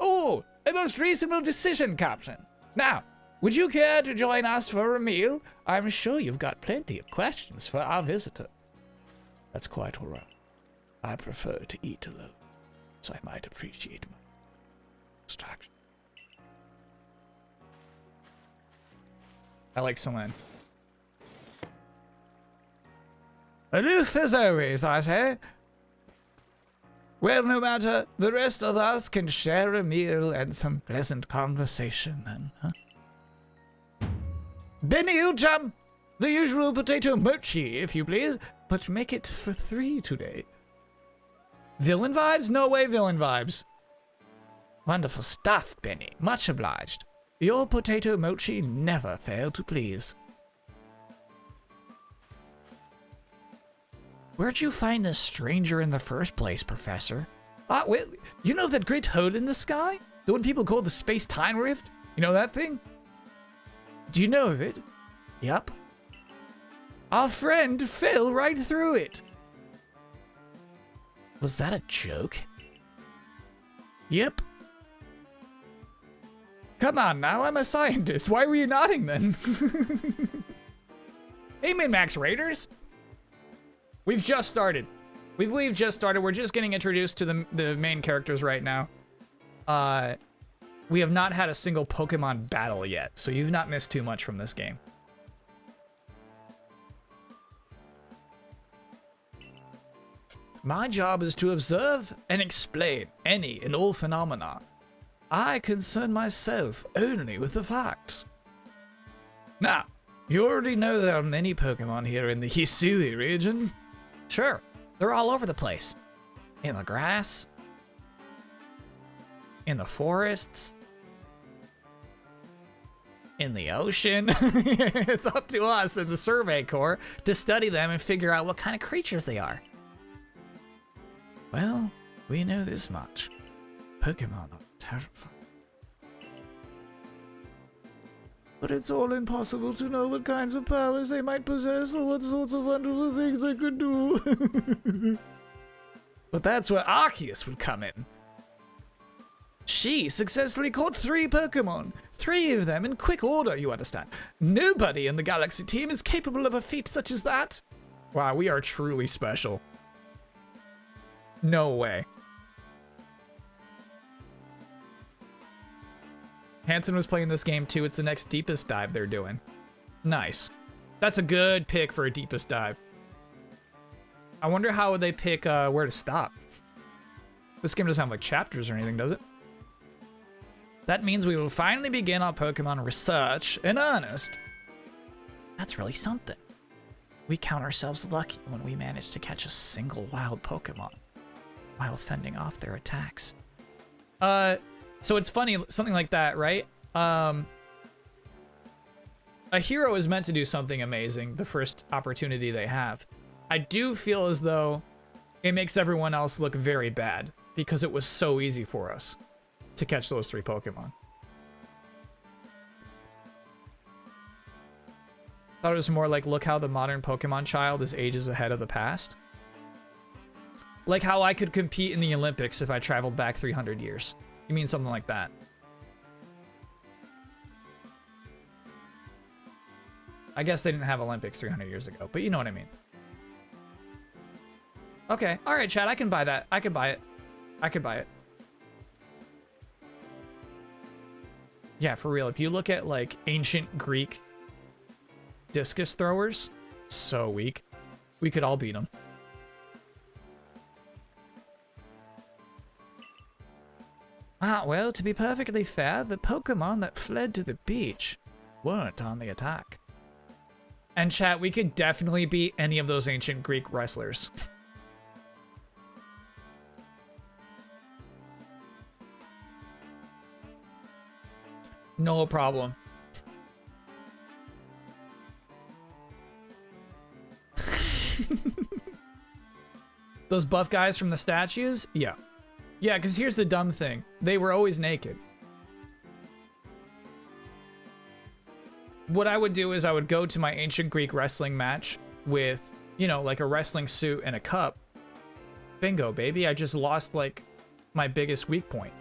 Oh, a most reasonable decision, Captain. Now, would you care to join us for a meal? I'm sure you've got plenty of questions for our visitor. That's quite all right. I prefer to eat alone, so I might appreciate my distraction. I like Cyllene. Aloof as always, I say. Well, no matter, the rest of us can share a meal and some pleasant conversation then, huh? Beni, you jump! The usual potato mochi, if you please, but make it for three today. Villain vibes? No way, villain vibes. Wonderful stuff, Beni. Much obliged. Your potato mochi never failed to please. Where'd you find this stranger in the first place, Professor? Ah, well, you know that great hole in the sky? The one people call the space-time rift? You know that thing? Do you know of it? Yep. Our friend fell right through it. Was that a joke? Yep. Come on now, I'm a scientist. Why were you nodding then? hey, MinnMax Raiders. We've just started. We've, we've just started. We're just getting introduced to the, the main characters right now. Uh, we have not had a single Pokemon battle yet, so you've not missed too much from this game. My job is to observe and explain any and all phenomena. I concern myself only with the facts. Now, you already know there are many Pokemon here in the Hisui region. Sure, they're all over the place. In the grass, in the forests, in the ocean. it's up to us in the Survey Corps to study them and figure out what kind of creatures they are. Well, we know this much. Pokemon are terrifying. But it's all impossible to know what kinds of powers they might possess or what sorts of wonderful things they could do. but that's where Arceus would come in. She successfully caught three Pokemon. Three of them in quick order, you understand. Nobody in the Galaxy team is capable of a feat such as that. Wow, we are truly special. No way. Hanson was playing this game too. It's the next deepest dive they're doing. Nice. That's a good pick for a deepest dive. I wonder how would they pick uh, where to stop. This game doesn't have like chapters or anything, does it? That means we will finally begin our Pokemon research in earnest. That's really something. We count ourselves lucky when we manage to catch a single wild Pokemon while fending off their attacks. Uh, so it's funny, something like that, right? Um, a hero is meant to do something amazing the first opportunity they have. I do feel as though it makes everyone else look very bad because it was so easy for us to catch those three Pokemon. Thought it was more like, look how the modern Pokemon child is ages ahead of the past. Like how I could compete in the Olympics if I traveled back 300 years. You mean something like that? I guess they didn't have Olympics 300 years ago, but you know what I mean. Okay, all right, Chad, I can buy that. I can buy it. I can buy it. Yeah, for real. If you look at like ancient Greek discus throwers, so weak. We could all beat them. Ah, well, to be perfectly fair, the Pokemon that fled to the beach weren't on the attack. And chat, we could definitely beat any of those ancient Greek wrestlers. no problem. Those buff guys from the statues? Yeah. Yeah, because here's the dumb thing. They were always naked. What I would do is I would go to my ancient Greek wrestling match with, you know, like a wrestling suit and a cup. Bingo, baby. I just lost, like, my biggest weak point.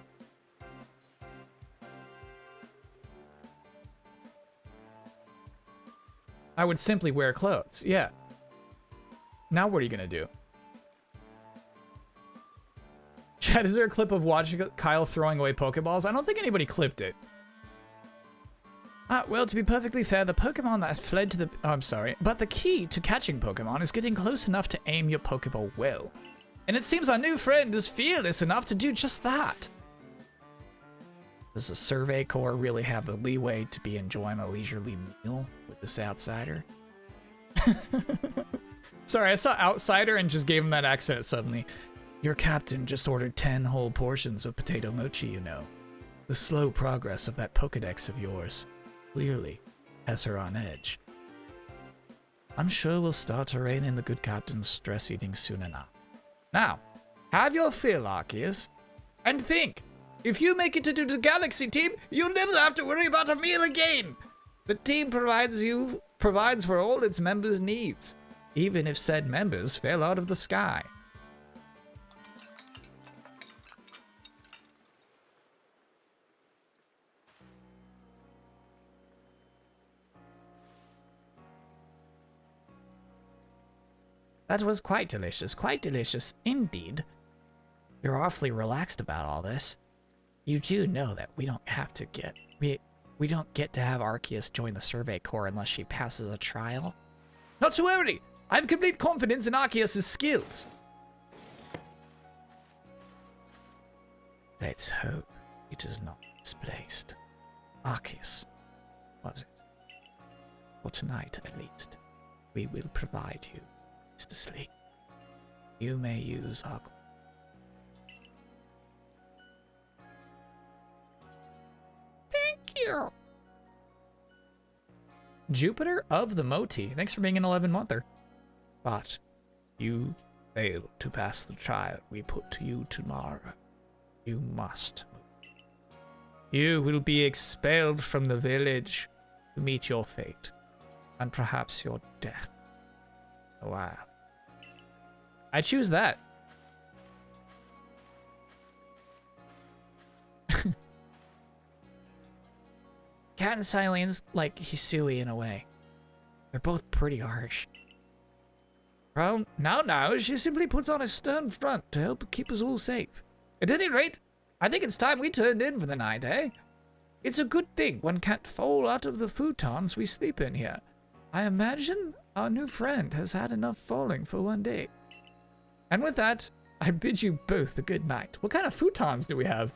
I would simply wear clothes. Yeah. Now what are you to do? Chad, is there a clip of watching Kyle throwing away Pokeballs? I don't think anybody clipped it. Ah, well, to be perfectly fair, the Pokemon that has fled to the... Oh, I'm sorry. But the key to catching Pokemon is getting close enough to aim your Pokeball well. And it seems our new friend is fearless enough to do just that. Does the Survey Corps really have the leeway to be enjoying a leisurely meal with this outsider? Sorry, I saw outsider and just gave him that accent suddenly. Your captain just ordered 10 whole portions of potato mochi, you know. The slow progress of that Pokedex of yours clearly has her on edge. I'm sure we'll start to rein in the good captain's stress eating soon enough. Now, have your fill, Arceus. And think, if you make it into the Galaxy team, you'll never have to worry about a meal again. The team provides you provides for all its members' needs, even if said members fell out of the sky. That was quite delicious, quite delicious indeed. You're awfully relaxed about all this. You do know that we don't have to get we we don't get to have Arceus join the Survey Corps unless she passes a trial. Not to worry. I have complete confidence in Arceus' skills. Let's hope it is not misplaced. Arceus, was it? For tonight, at least, we will provide you Mr. sleep. You may use our. Jupiter of the Moti. Thanks for being an 11 monther. But you failed to pass the trial we put to you tomorrow. You must. You will be expelled from the village to meet your fate, and perhaps your death. Wow. I choose that. Cat and Cyllene's like Hisui in a way. They're both pretty harsh. Well, now, now, she simply puts on a stern front to help keep us all safe. At any rate, I think it's time we turned in for the night, eh? It's a good thing one can't fall out of the futons we sleep in here. I imagine our new friend has had enough falling for one day. And with that, I bid you both a good night. What kind of futons do we have?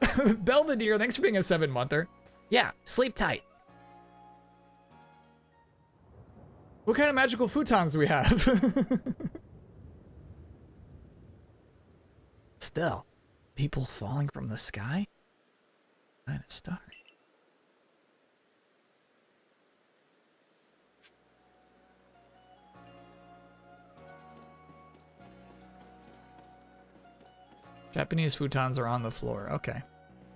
Belvedere, thanks for being a seven monther. Yeah, sleep tight. What kind of magical futons do we have? Still, people falling from the sky? Kind of starry. Japanese futons are on the floor. Okay.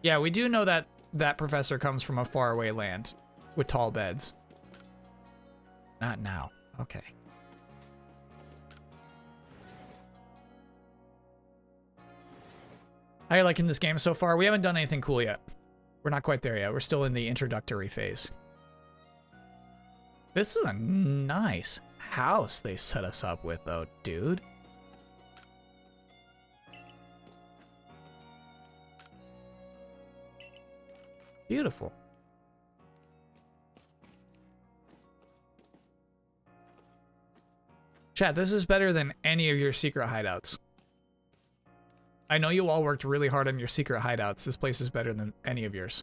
Yeah, we do know that that professor comes from a faraway land with tall beds. Not now. Okay. How are you liking this game so far? We haven't done anything cool yet. We're not quite there yet. We're still in the introductory phase. This is a nice house they set us up with, though, dude. Beautiful. Chat, this is better than any of your secret hideouts. I know you all worked really hard on your secret hideouts. This place is better than any of yours.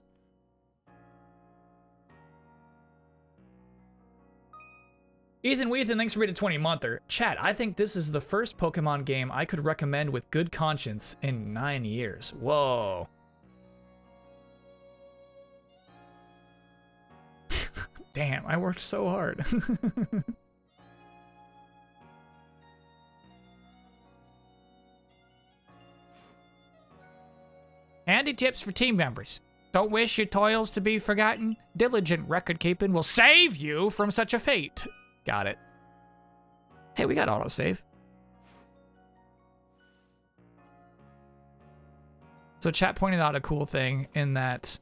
Ethan Weethan, thanks for being a 20 monther. Chat, I think this is the first Pokemon game I could recommend with good conscience in nine years. Whoa. Damn, I worked so hard. Handy tips for team members. Don't wish your toils to be forgotten. Diligent record keeping will save you from such a fate. Got it. Hey, we got autosave. So chat pointed out a cool thing in that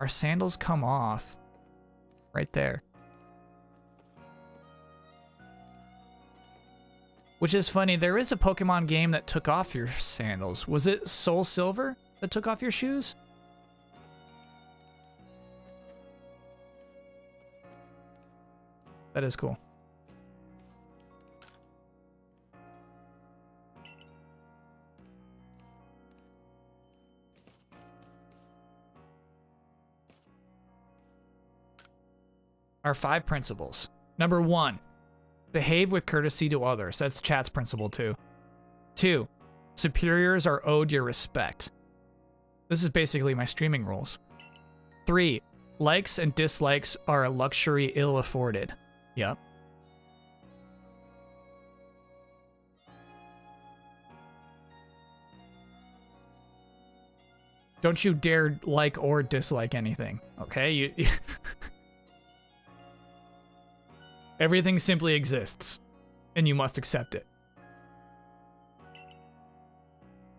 our sandals come off right there. Which is funny, there is a Pokemon game that took off your sandals. Was it Soul Silver that took off your shoes? That is cool. Our five principles. Number one, behave with courtesy to others. That's chat's principle too. Two, superiors are owed your respect. This is basically my streaming rules. Three, Likes and dislikes are a luxury ill afforded. Yep. Don't you dare like or dislike anything, okay? You, Everything simply exists, and you must accept it.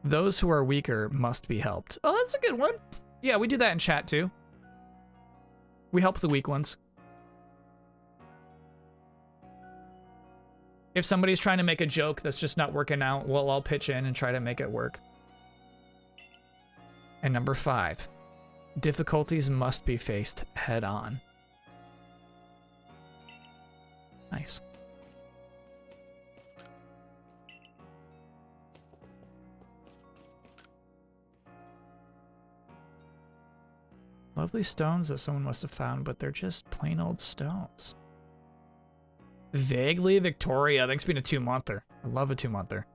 Those who are weaker must be helped. Oh, that's a good one. Yeah, we do that in chat too. We help the weak ones. If somebody's trying to make a joke that's just not working out, we'll all pitch in and try to make it work. And number five, difficulties must be faced head on. Nice. Lovely stones that someone must have found, but they're just plain old stones. Vaguely Victoria. Thanks for being a two-monther. I love a two-monther.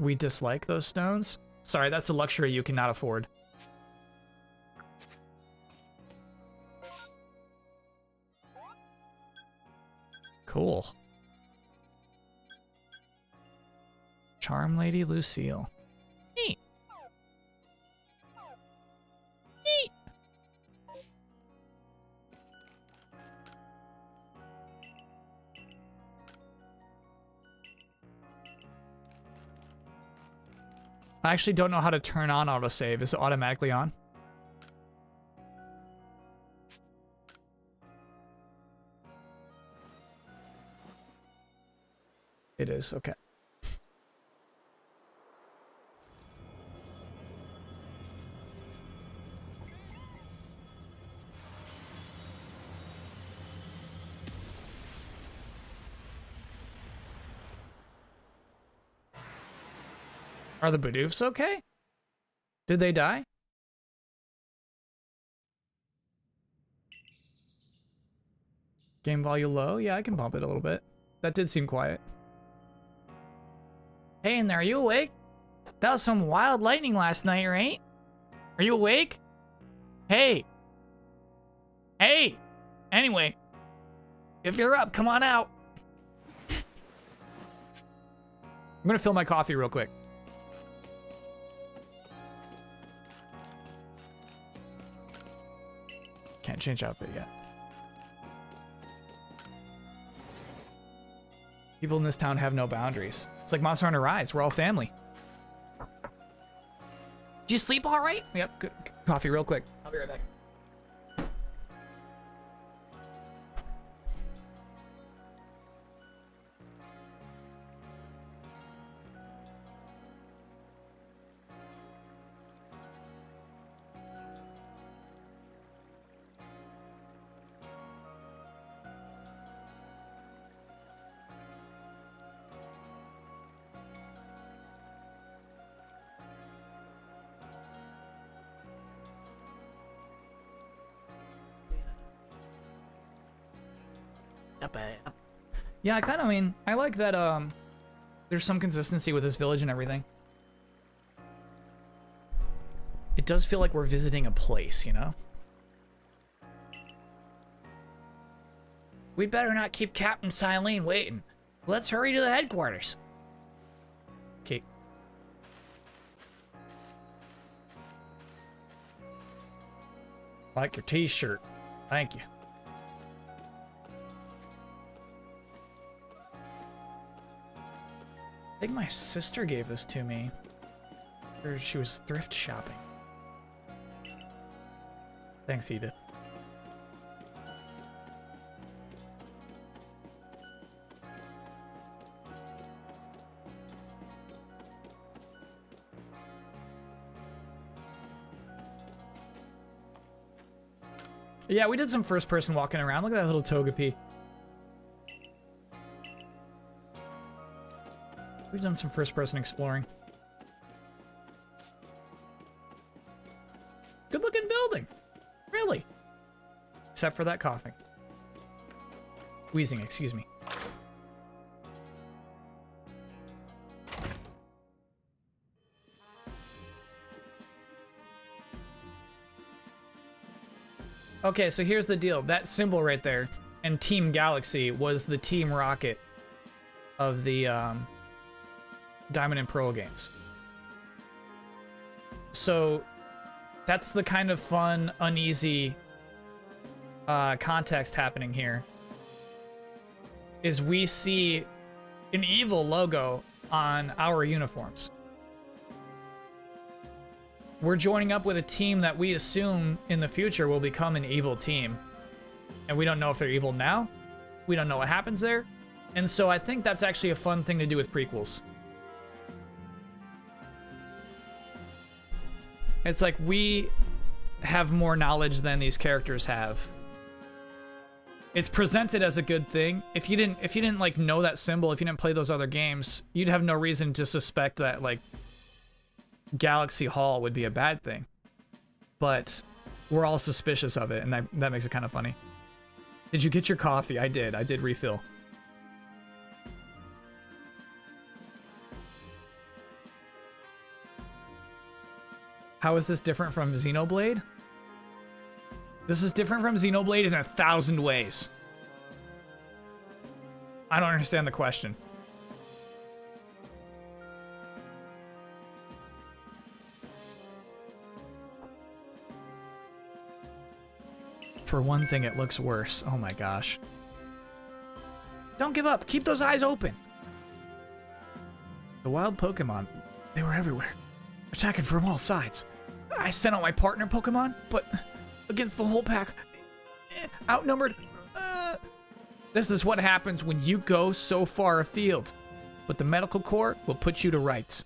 We dislike those stones? Sorry, that's a luxury you cannot afford. Cool. Charm Lady Lucille. I actually don't know how to turn on autosave. Is it automatically on? It is, okay. Are the Bidoofs okay? Did they die? Game volume low? Yeah, I can bump it a little bit. That did seem quiet. Hey in there, are you awake? That was some wild lightning last night, right? Are you awake? Hey! Hey! Anyway, if you're up, come on out. I'm gonna fill my coffee real quick. Can't change outfit yet. People in this town have no boundaries. It's like Monster Hunter Rise. We're all family. Did you sleep all right? Yep. Good. Coffee real quick. I'll be right back. Yeah, I kind of mean, I like that um there's some consistency with this village and everything. It does feel like we're visiting a place, you know? We'd better not keep Captain Cyllene waiting. Let's hurry to the headquarters. Okay. Like your t-shirt. Thank you. I think my sister gave this to me. Or she was thrift shopping. Thanks, Edith. Yeah, we did some first person walking around. Look at that little Togepi. We've done some first-person exploring. Good-looking building! Really? Except for that coughing. Wheezing, excuse me. Okay, so here's the deal. That symbol right there and Team Galaxy was the Team Rocket of the um, Diamond and Pearl games. So that's the kind of fun, uneasy uh, context happening here. Is we see an evil logo on our uniforms. We're joining up with a team that we assume in the future will become an evil team. And we don't know if they're evil now. We don't know what happens there. And so I think that's actually a fun thing to do with prequels. It's like we have more knowledge than these characters have. It's presented as a good thing. If you didn't if you didn't like know that symbol, if you didn't play those other games, you'd have no reason to suspect that like Galaxy Hall would be a bad thing. But we're all suspicious of it, and that, that makes it kind of funny. Did you get your coffee? I did. I did refill. How is this different from Xenoblade? This is different from Xenoblade in a thousand ways. I don't understand the question. For one thing, it looks worse. Oh my gosh. Don't give up. Keep those eyes open. The wild Pokemon, they were everywhere, attacking from all sides. I sent out my partner Pokemon, but against the whole pack, eh, outnumbered. Uh, this is what happens when you go so far afield. But the medical corps will put you to rights.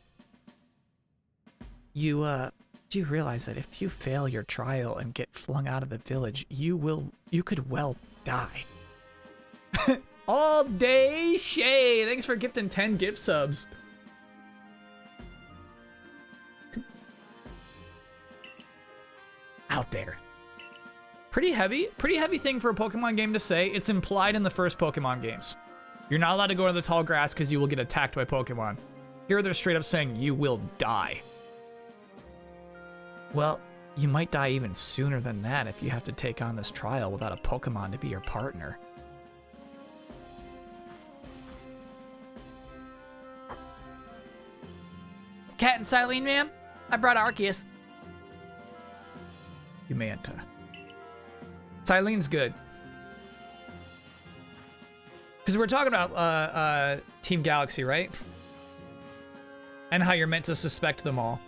You, uh, do you realize that if you fail your trial and get flung out of the village, you will, you could well die. All day Shay, thanks for gifting 10 gift subs. Out there. Pretty heavy, pretty heavy thing for a Pokemon game to say. It's implied in the first Pokemon games. You're not allowed to go into the tall grass because you will get attacked by Pokemon. Here they're straight up saying you will die. Well, you might die even sooner than that if you have to take on this trial without a Pokemon to be your partner. Cat and Cyllene, ma'am? I brought Arceus. Enter. Cyllene's good. Because we're talking about uh, uh, Team Galaxy, right? And how you're meant to suspect them all.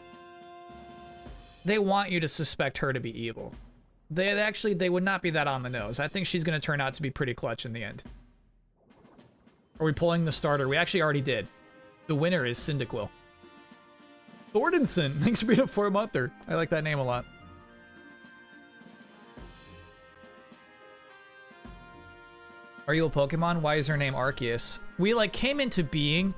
They want you to suspect her to be evil. They actually, they would not be that on the nose. I think she's going to turn out to be pretty clutch in the end. Are we pulling the starter? We actually already did. The winner is Cyndaquil. Thordenson, thanks for being a four monther. I like that name a lot. Are you a Pokemon? Why is her name Arceus? We like came into being,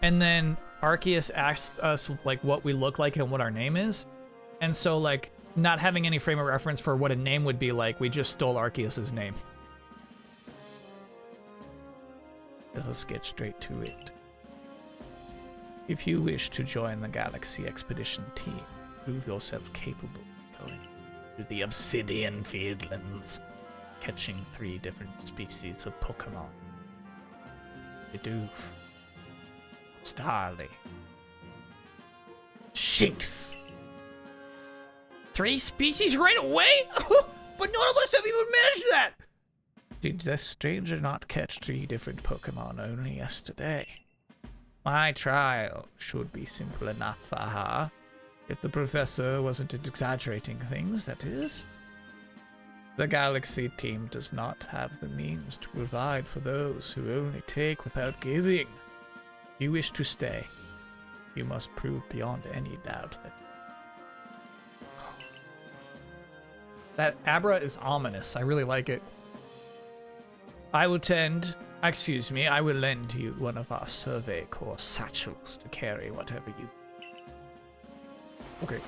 and then Arceus asked us like what we look like and what our name is, and so like not having any frame of reference for what a name would be like, we just stole Arceus's name. Let's get straight to it. If you wish to join the Galaxy Expedition team, prove yourself capable of going to the Obsidian Fieldlands catching three different species of Pokemon. Bidoof, Starly, Shinx. Three species right away? but none of us have even managed that! Did the stranger not catch three different Pokemon only yesterday? My trial should be simple enough, aha. If the professor wasn't exaggerating things, that is. The Galaxy team does not have the means to provide for those who only take without giving. If you wish to stay, you must prove beyond any doubt that. That Abra is ominous. I really like it. I will tend, excuse me, I will lend you one of our Survey Corps satchels to carry whatever you. Okay.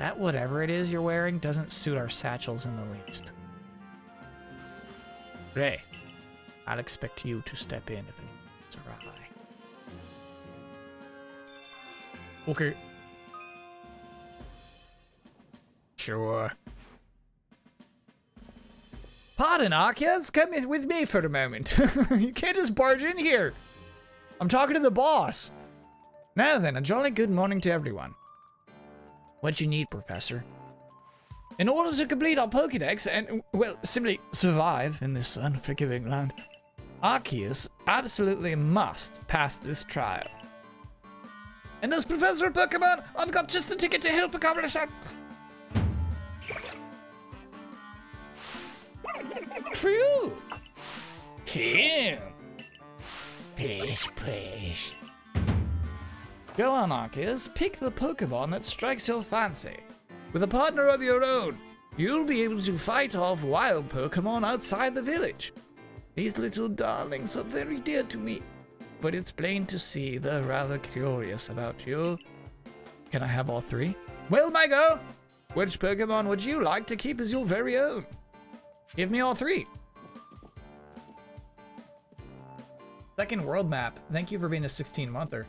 That whatever it is you're wearing doesn't suit our satchels in the least. Rei, I'll expect you to step in if anything's awry. Okay. Sure. Pardon, Arceus. Come with me for a moment. you can't just barge in here. I'm talking to the boss. Now then, a jolly good morning to everyone. What you need, Professor? In order to complete our Pokedex and, well, simply survive in this unforgiving land, Arceus absolutely must pass this trial. And as Professor of Pokemon, I've got just the ticket to help accomplish that. True. Phew. Please, please. Go on, Arceus. Pick the Pokemon that strikes your fancy. With a partner of your own, you'll be able to fight off wild Pokemon outside the village. These little darlings are very dear to me, but it's plain to see they're rather curious about you. Can I have all three? Well, Mago, which Pokemon would you like to keep as your very own? Give me all three. Second world map. Thank you for being a 16 monther.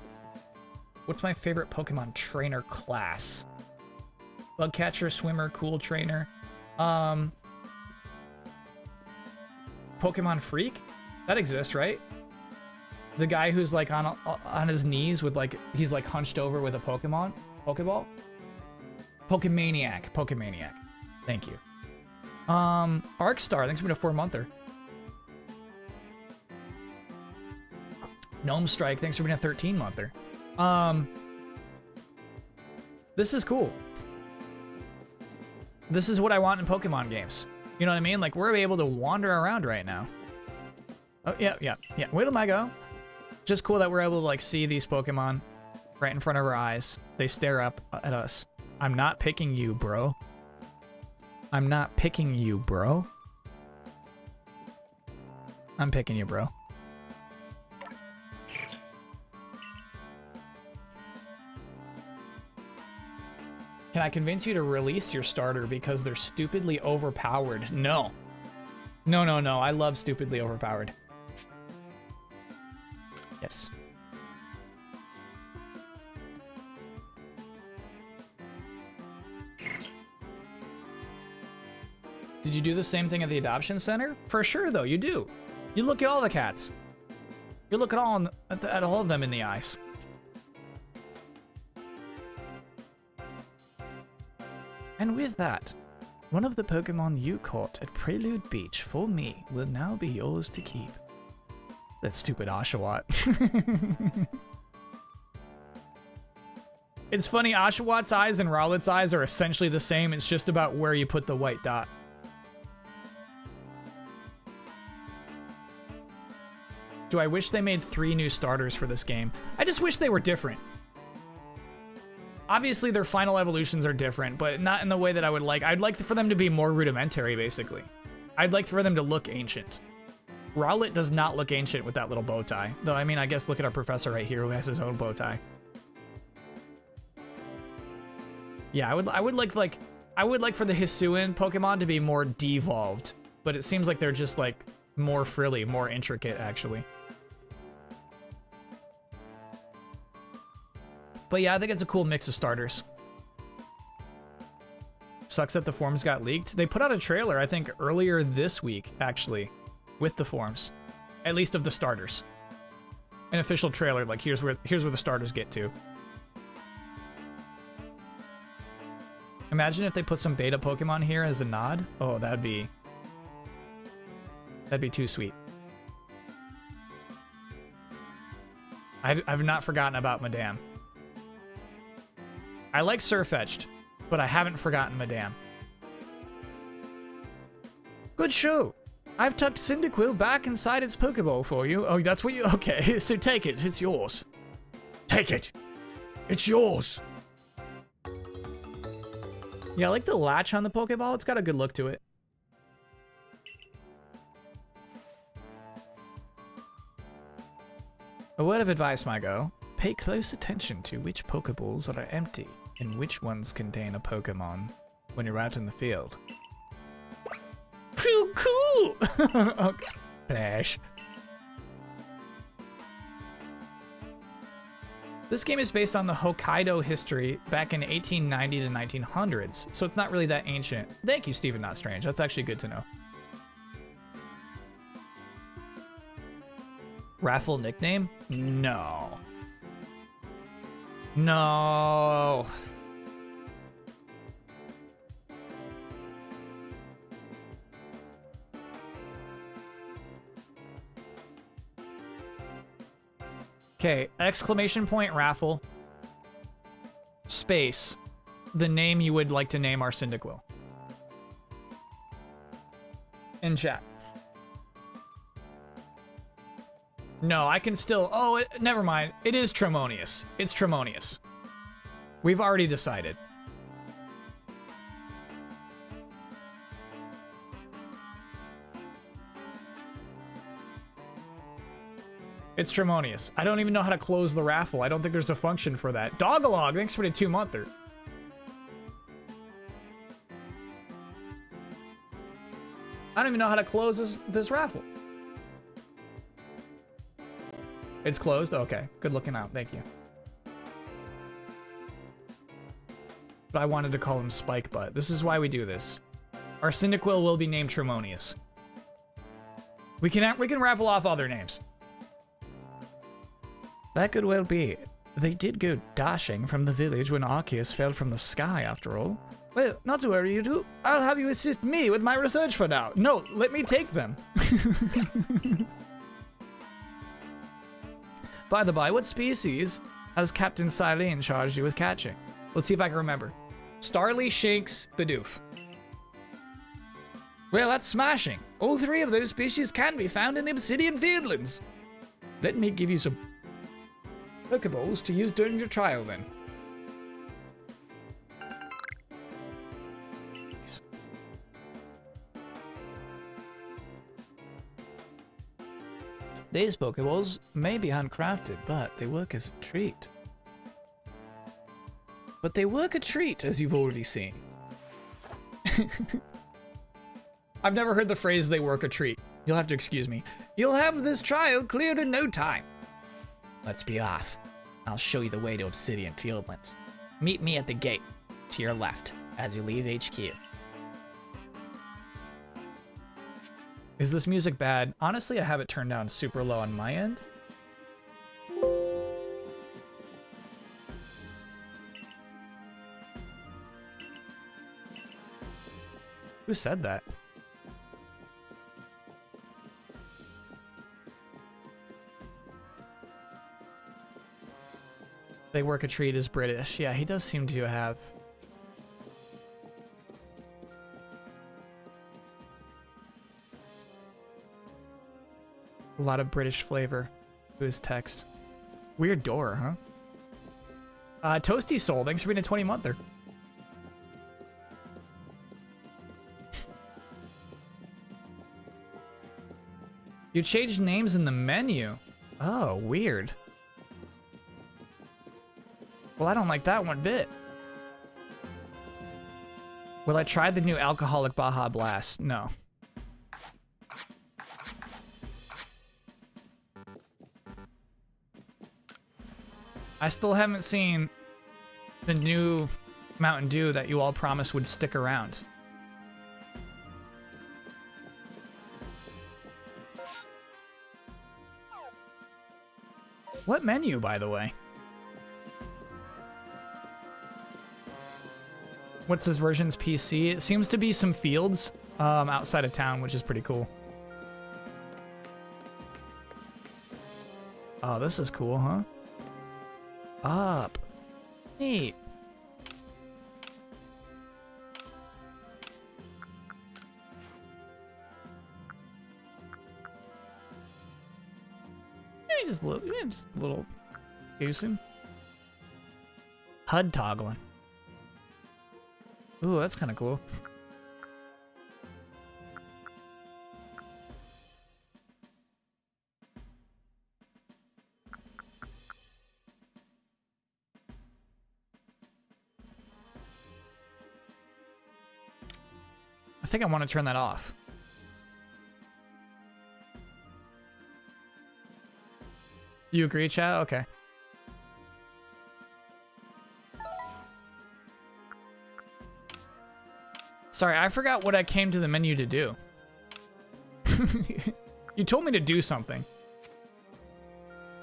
What's my favorite Pokemon trainer class? Bug catcher, swimmer, cool trainer. Um, Pokemon Freak? That exists, right? The guy who's like on on his knees with like he's like hunched over with a Pokemon, Pokeball. Pokemaniac, Pokemaniac. Thank you. Um, Arcstar. Thanks for being a four monther. Gnome Strike. Thanks for being a 13 monther. Um, this is cool. This is what I want in Pokemon games. You know what I mean? Like, we're able to wander around right now. Oh, yeah, yeah, yeah. Wait till I go. Just cool that we're able to, like, see these Pokemon right in front of our eyes. They stare up at us. I'm not picking you, bro. I'm not picking you, bro. I'm picking you, bro. Can I convince you to release your starter because they're stupidly overpowered? No. No, no, no. I love stupidly overpowered. Yes. Did you do the same thing at the adoption center? For sure, though, you do. You look at all the cats. You look at all at, all of them in the eyes. And with that, one of the Pokemon you caught at Prelude Beach for me will now be yours to keep. That stupid Oshawott. it's funny, Oshawott's eyes and Rowlet's eyes are essentially the same, it's just about where you put the white dot. Do I wish they made three new starters for this game? I just wish they were different. Obviously, their final evolutions are different, but not in the way that I would like. I'd like for them to be more rudimentary, basically. I'd like for them to look ancient. Rowlet does not look ancient with that little bow tie. Though, I mean, I guess look at our professor right here who has his own bow tie. Yeah, I would I would like like I would like for the Hisuian Pokemon to be more devolved, but it seems like they're just like more frilly, more intricate actually. But yeah, I think it's a cool mix of starters. Sucks that the forms got leaked. They put out a trailer, I think, earlier this week, actually, with the forms. At least of the starters. An official trailer, like here's where here's where the starters get to. Imagine if they put some beta Pokemon here as a nod. Oh, that'd be... That'd be too sweet. I've, I've not forgotten about Madame. I like Sirfetch'd, but I haven't forgotten Madame. Good show. I've tucked Cyndaquil back inside its Pokeball for you. Oh, that's what you... Okay, so take it. It's yours. Take it. It's yours. Yeah, I like the latch on the Pokeball. It's got a good look to it. A word of advice, Mygo. Pay close attention to which Pokeballs are empty and which ones contain a Pokemon when you're out in the field. Cool, cool! okay. Flash. This game is based on the Hokkaido history back in 1890 to 1900s, so it's not really that ancient. Thank you, Stephen Not Strange. That's actually good to know. Raffle nickname? No. No. Okay, exclamation point raffle. Space. The name you would like to name our Cyndaquil. In chat. No, I can still. Oh, it, never mind. It is Tremonius. It's Tremonius. We've already decided. It's Tremonius. I don't even know how to close the raffle. I don't think there's a function for that. Dogalog, thanks for the two monther. I don't even know how to close this, this raffle. It's closed? Okay. Good looking out. Thank you. But I wanted to call him Spike Butt. This is why we do this. Our Cyndaquil will be named Tremonius. We can we can raffle off other names. That could well be. They did go dashing from the village when Arceus fell from the sky, after all. Well, not to worry, you two. I'll have you assist me with my research for now. No, let me take them. By the by, what species has Captain Cyllene charged you with catching? Let's see if I can remember. Starly, Shinx, Bidoof. Well, that's smashing. All three of those species can be found in the Obsidian Fieldlands. Let me give you some Pokeballs to use during your trial then. These Pokeballs may be handcrafted, but they work as a treat. But they work a treat, as you've already seen. I've never heard the phrase they work a treat. You'll have to excuse me. You'll have this trial cleared in no time. Let's be off. I'll show you the way to Obsidian Fieldlands. Meet me at the gate, to your left, as you leave HQ. Is this music bad? Honestly, I have it turned down super low on my end. Who said that? They work a treat as British. Yeah, he does seem to have. A lot of British flavor to his text. Weird door, huh? Uh, Toasty Soul, thanks for being a 20 monther. You changed names in the menu. Oh, weird. Well, I don't like that one bit. Will I try the new alcoholic Baja Blast? No. I still haven't seen the new Mountain Dew that you all promised would stick around. What menu, by the way? What's this version's PC? It seems to be some fields um, outside of town, which is pretty cool. Oh, this is cool, huh? Up. Neat. Yeah, just little, yeah, just a little goosing. HUD toggling. Ooh, that's kind of cool. I think I want to turn that off. You agree, chat? Okay. Sorry, I forgot what I came to the menu to do. you told me to do something.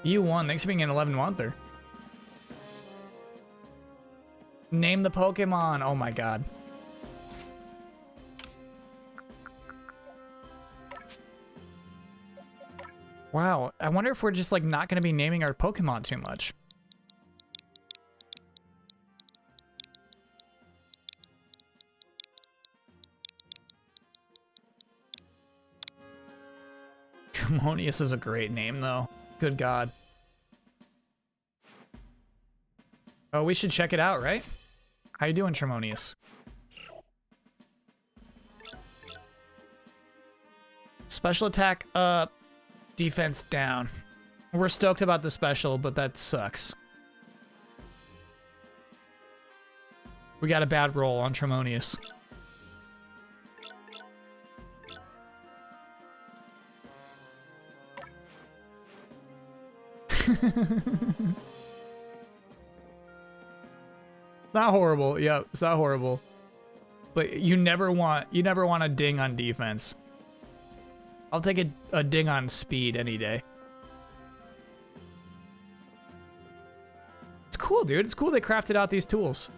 You won. Thanks for being an 11 monther. Name the Pokemon. Oh my god. Wow, I wonder if we're just like not going to be naming our Pokemon too much. Tremonius is a great name though. Good god. Oh, we should check it out, right? How you doing, Tremonius? Special attack up, defense down. We're stoked about the special, but that sucks. We got a bad roll on Tremonius. not horrible. Yep, it's not horrible. But you never want you never want a ding on defense. I'll take a, a ding on speed any day. It's cool, dude. It's cool they crafted out these tools.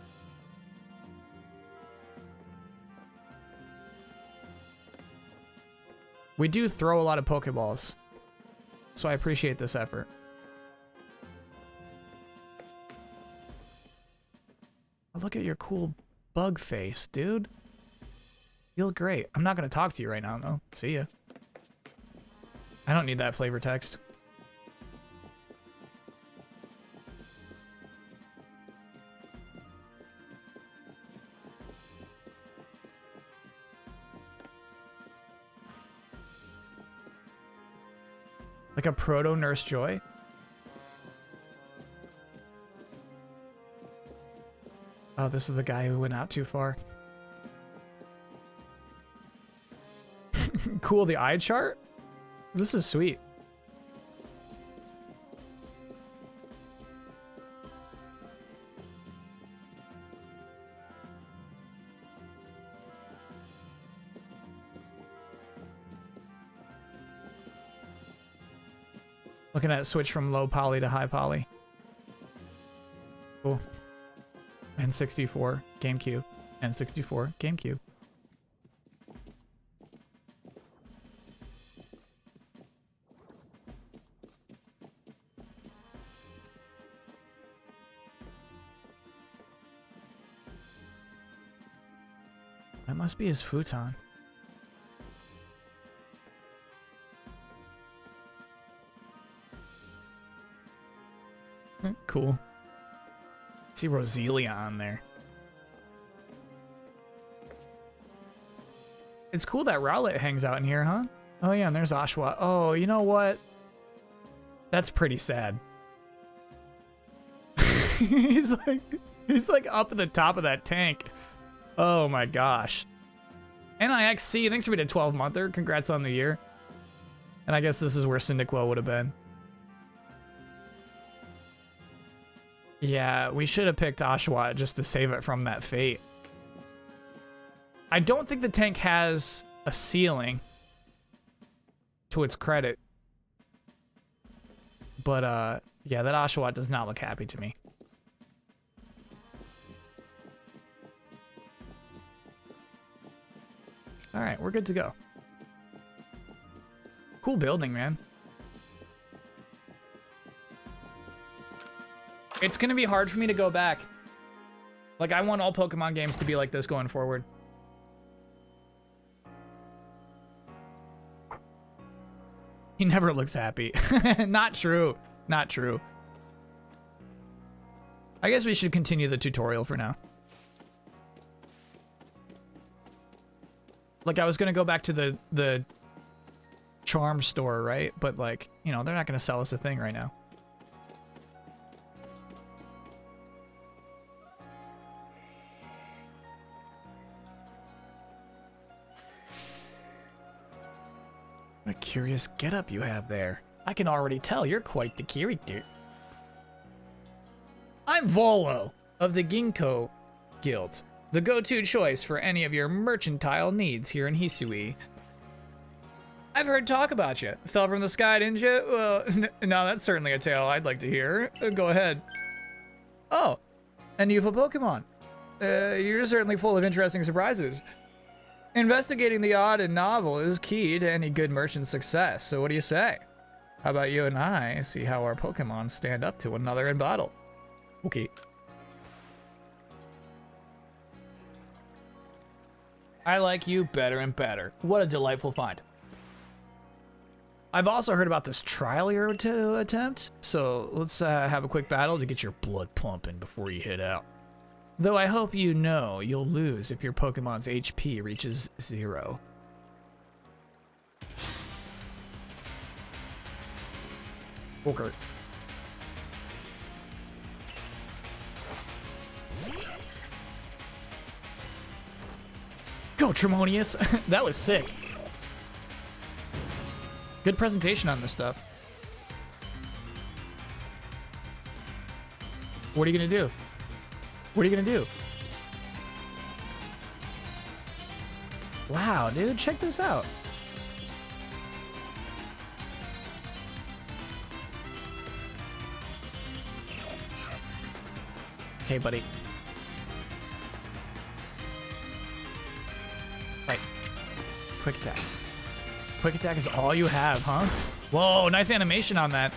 We do throw a lot of Pokeballs. So I appreciate this effort. Look at your cool bug face, dude. You look great. I'm not going to talk to you right now, though. See ya. I don't need that flavor text. Like a proto Nurse Joy? Oh, this is the guy who went out too far. cool, the eye chart? This is sweet. Looking at switch from low poly to high poly. Cool. N64, GameCube, N64, GameCube. That must be his futon. Hmm, cool see Roselia on there. It's cool that Rowlet hangs out in here, huh? Oh yeah, and there's Oshawott. Oh, you know what? That's pretty sad. he's like he's like up at the top of that tank. Oh my gosh. NIXC, thanks for being a 12 monther. Congrats on the year. And I guess this is where Cyndaquil would have been. Yeah, we should have picked Oshawott just to save it from that fate. I don't think the tank has a ceiling to its credit. But, uh, yeah, that Oshawott does not look happy to me. Alright, we're good to go. Cool building, man. It's gonna be hard for me to go back. Like, I want all Pokemon games to be like this going forward. He never looks happy. Not true. Not true. I guess we should continue the tutorial for now. Like, I was gonna go back to the, the charm store, right? But, like, you know, they're not gonna sell us a thing right now. What a curious getup you have there. I can already tell you're quite the character. I'm Volo of the Ginkgo Guild. the go-to choice for any of your mercantile needs here in Hisui. I've heard talk about you. Fell from the sky, didn't you? Well, no, that's certainly a tale I'd like to hear. Uh, go ahead. Oh, and you have a Pokemon. Uh, you're certainly full of interesting surprises. Investigating the odd and novel is key to any good merchant's success, so what do you say? How about you and I see how our Pokemon stand up to one another in battle? Okay. I like you better and better. What a delightful find. I've also heard about this trial you're to attempt, so let's uh, have a quick battle to get your blood pumping before you head out. Though I hope you know you'll lose if your Pokemon's HP reaches zero. Okay. Go, Tremonius! that was sick. Good presentation on this stuff. What are you gonna do? What are you gonna do? Wow, dude, check this out. Okay, buddy. Right. Quick attack. Quick attack is all you have, huh? Whoa, nice animation on that.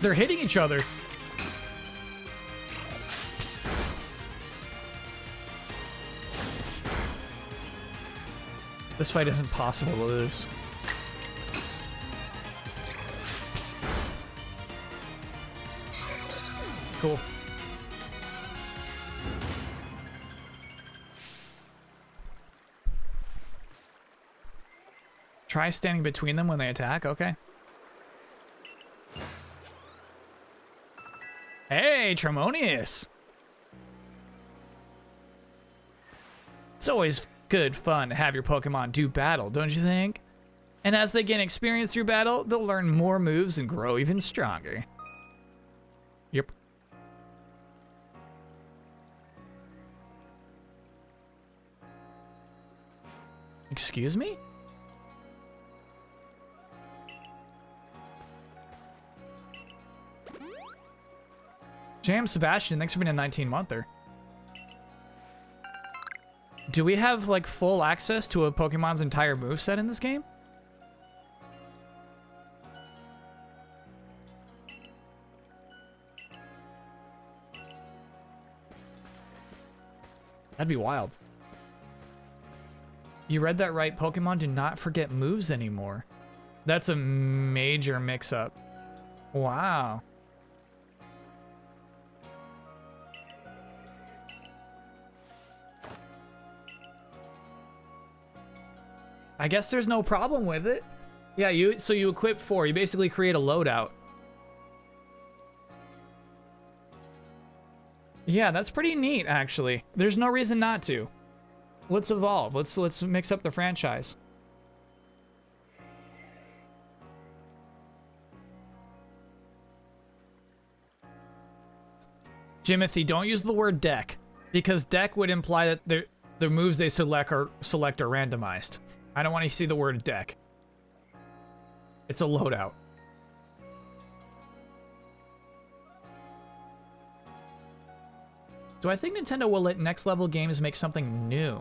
They're hitting each other. This fight isn't possible to lose. Cool. Try standing between them when they attack. Okay. Hey, Tremonius! It's always good fun to have your Pokemon do battle, don't you think? And as they gain experience through battle, they'll learn more moves and grow even stronger. Yep. Excuse me? Jam Sebastian, thanks for being a 19 monther. Do we have like full access to a Pokemon's entire moveset in this game? That'd be wild. You read that right. Pokemon do not forget moves anymore. That's a major mix-up. Wow. I guess there's no problem with it. Yeah, you so you equip four. You basically create a loadout. Yeah, that's pretty neat, actually. There's no reason not to. Let's evolve. Let's let's mix up the franchise. Jimothy, don't use the word deck because deck would imply that the the moves they select are select are randomized. I don't want to see the word deck. It's a loadout. Do I think Nintendo will let next level games make something new?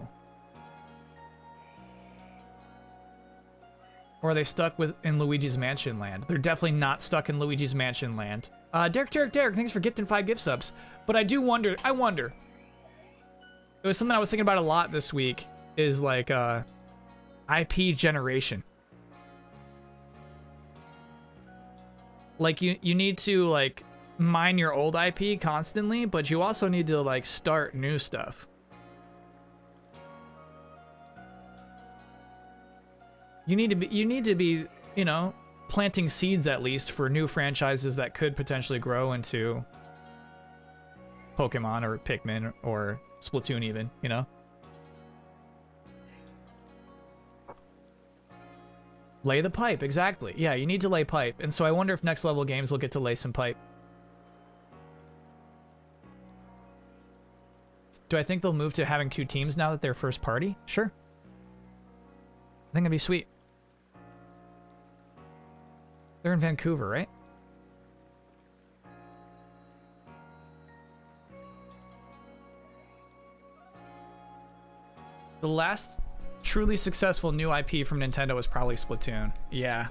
Or are they stuck with in Luigi's Mansion Land? They're definitely not stuck in Luigi's Mansion Land. Uh, Derek, Derek, Derek, thanks for gifting five gift subs. But I do wonder, I wonder. It was something I was thinking about a lot this week, is like, uh, IP generation. Like, you, you need to, like, mine your old IP constantly, but you also need to, like, start new stuff. You need to be, you need to be, you know, planting seeds at least for new franchises that could potentially grow into Pokemon or Pikmin or Splatoon even, you know? Lay the pipe, exactly. Yeah, you need to lay pipe. And so I wonder if next level games will get to lay some pipe. Do I think they'll move to having two teams now that they're first party? Sure. I think it'd be sweet. They're in Vancouver, right? The last truly successful new IP from Nintendo was probably Splatoon. Yeah.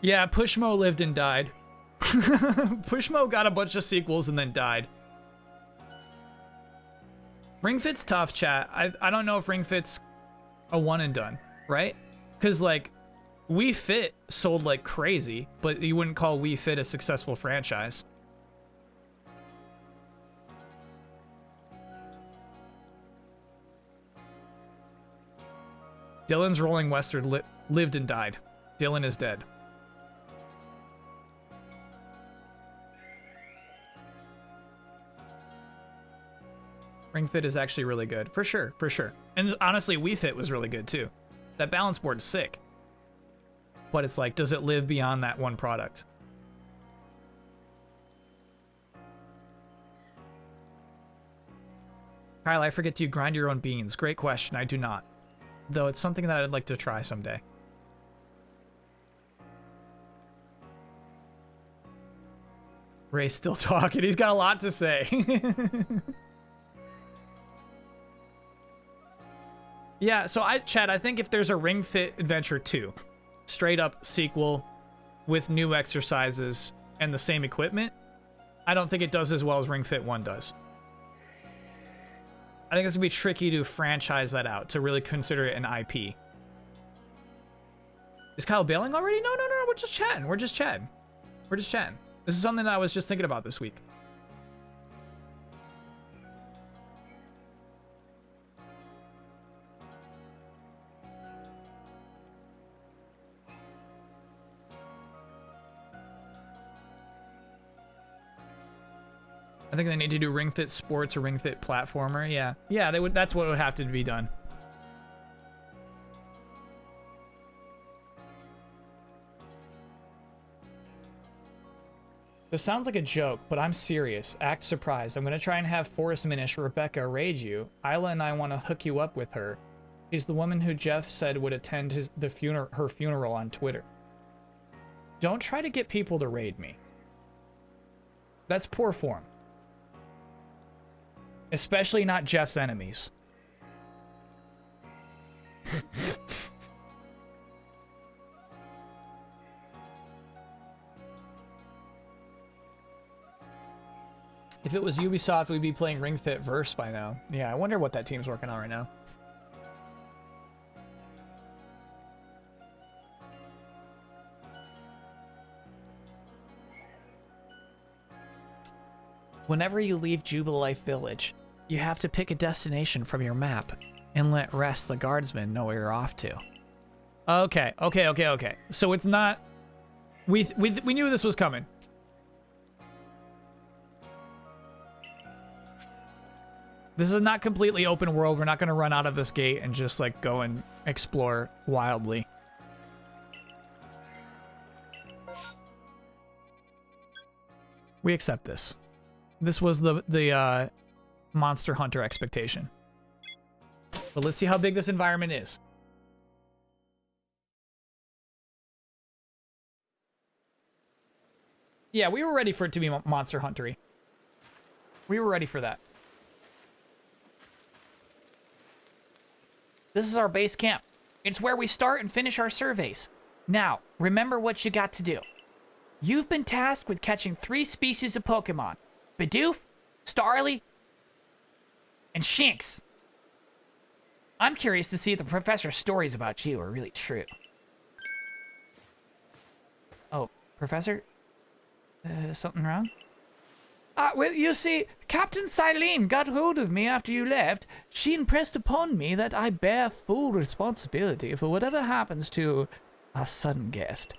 Yeah, Pushmo lived and died. Pushmo got a bunch of sequels and then died. Ring Fit's tough, chat. I, I don't know if Ring Fit's a one and done, right? Because, like, Wii Fit sold like crazy, but you wouldn't call Wii Fit a successful franchise. Dillon's Rolling Western li lived and died. Dylan is dead. Ring Fit is actually really good. For sure, for sure. And honestly, Wii Fit was really good too. That balance board's sick. But it's like, does it live beyond that one product? Kyle, I forget do you grind your own beans? Great question. I do not. Though it's something that I'd like to try someday. Rei's still talking. He's got a lot to say. yeah, so I Chad, I think if there's a Ring Fit Adventure 2, straight up sequel with new exercises and the same equipment, I don't think it does as well as Ring Fit 1 does. I think it's gonna be tricky to franchise that out to really consider it an IP. Is Kyle bailing already? No, no, no, we're just chatting. We're just chatting. We're just chatting. This is something that I was just thinking about this week. I think they need to do Ring Fit Sports or Ring Fit Platformer. Yeah, yeah, they would. That's what would have to be done. This sounds like a joke, but I'm serious. Act surprised. I'm gonna try and have Forrest Minish Rebecca raid you. Isla and I want to hook you up with her. She's the woman who Jeff said would attend his the funeral her funeral on Twitter. Don't try to get people to raid me. That's poor form. Especially not Jeff's enemies. if it was Ubisoft, we'd be playing Ring Fit Verse by now. Yeah, I wonder what that team's working on right now. Whenever you leave Jubilife Village, you have to pick a destination from your map and let rest the guardsmen know where you're off to. Okay, okay, okay, okay. So it's not... We, we, we knew this was coming. This is not completely open world. We're not going to run out of this gate and just, like, go and explore wildly. We accept this. This was the the uh, Monster Hunter expectation. But let's see how big this environment is. Yeah, we were ready for it to be Monster Huntery. We were ready for that. This is our base camp. It's where we start and finish our surveys. Now, remember what you got to do. You've been tasked with catching three species of Pokemon. Bidoof, Starly, and Shinx. I'm curious to see if the professor's stories about you are really true. Oh, Professor? Uh, something wrong? Uh, well, you see, Captain Cyllene got hold of me after you left. She impressed upon me that I bear full responsibility for whatever happens to a sudden guest.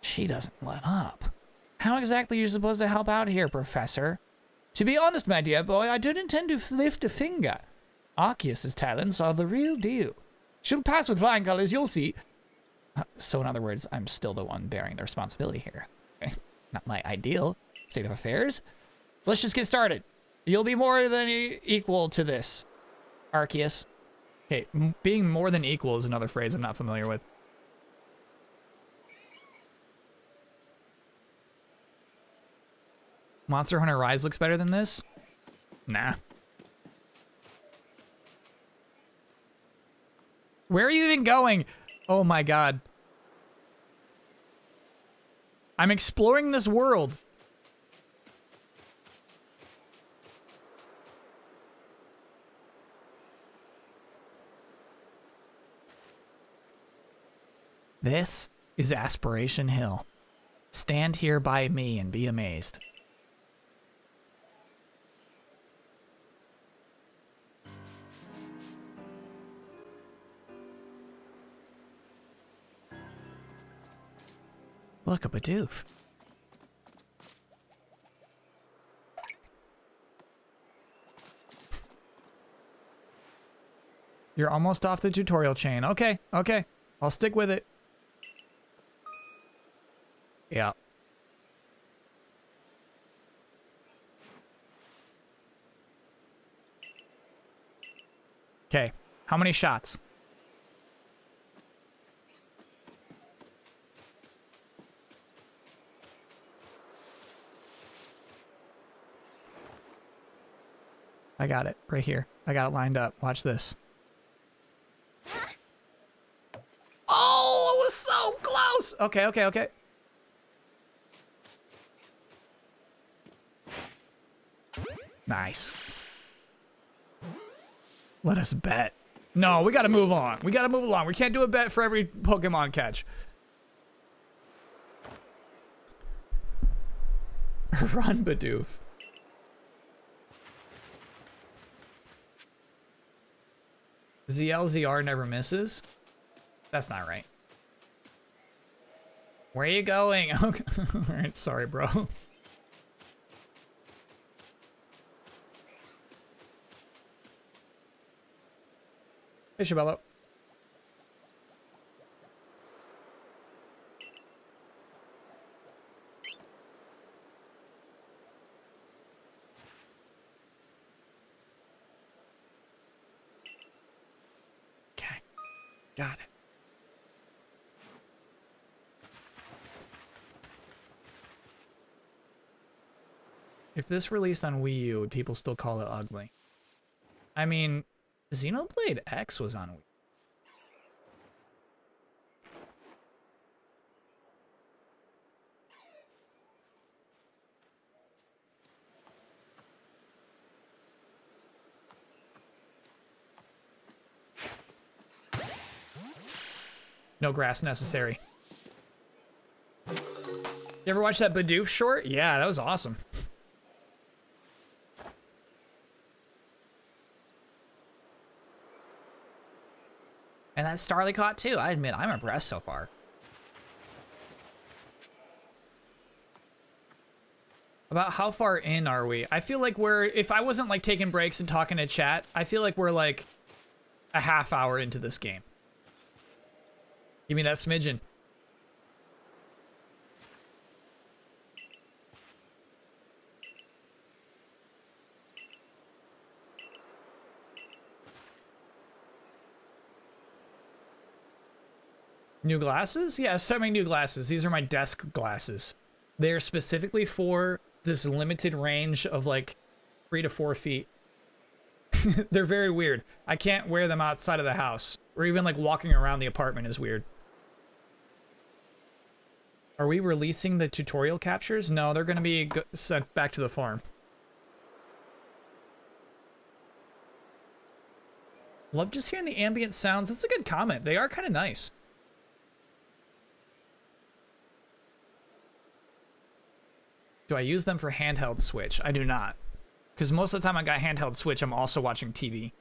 She doesn't let up. How exactly are you supposed to help out here, Professor? To be honest, my dear boy, I don't intend to lift a finger. Arceus's talents are the real deal. She'll pass with flying colors, you'll see. Uh, so in other words, I'm still the one bearing the responsibility here. Not my ideal. state of affairs. Let's just get started. You'll be more than equal to this, Arceus. Okay, being more than equal is another phrase I'm not familiar with. Monster Hunter Rise looks better than this? Nah. Where are you even going? Oh my god. I'm exploring this world. This is Aspiration Hill. Stand here by me and be amazed. Look, a Bidoof. You're almost off the tutorial chain. Okay, okay. I'll stick with it. Yeah. Okay. How many shots? I got it right here. I got it lined up. Watch this. Oh, it was so close. Okay, okay, okay. Nice. Let us bet. No, we gotta move on. We gotta move along. We can't do a bet for every Pokemon catch. Run, Bidoof. ZLZR never misses? That's not right. Where are you going? Okay. Alright, sorry, bro. Hey, Shabello. Okay. Got it. If this released on Wii U, would people still call it ugly? I mean, Xenoblade X was on Wii. No grass necessary. You ever watch that Bidoof short? Yeah, that was awesome. And that's caught too. I admit, I'm impressed so far. About how far in are we? I feel like we're, if I wasn't like taking breaks and talking to chat, I feel like we're like a half hour into this game. Give me that smidgen. New glasses? Yeah, many new glasses. These are my desk glasses. They're specifically for this limited range of like three to four feet. They're very weird. I can't wear them outside of the house, or even like walking around the apartment is weird. Are we releasing the tutorial captures? No, they're going to be sent back to the farm. Love just hearing the ambient sounds. That's a good comment. They are kind of nice. Do I use them for handheld Switch? I do not. Because most of the time I got handheld Switch, I'm also watching TV.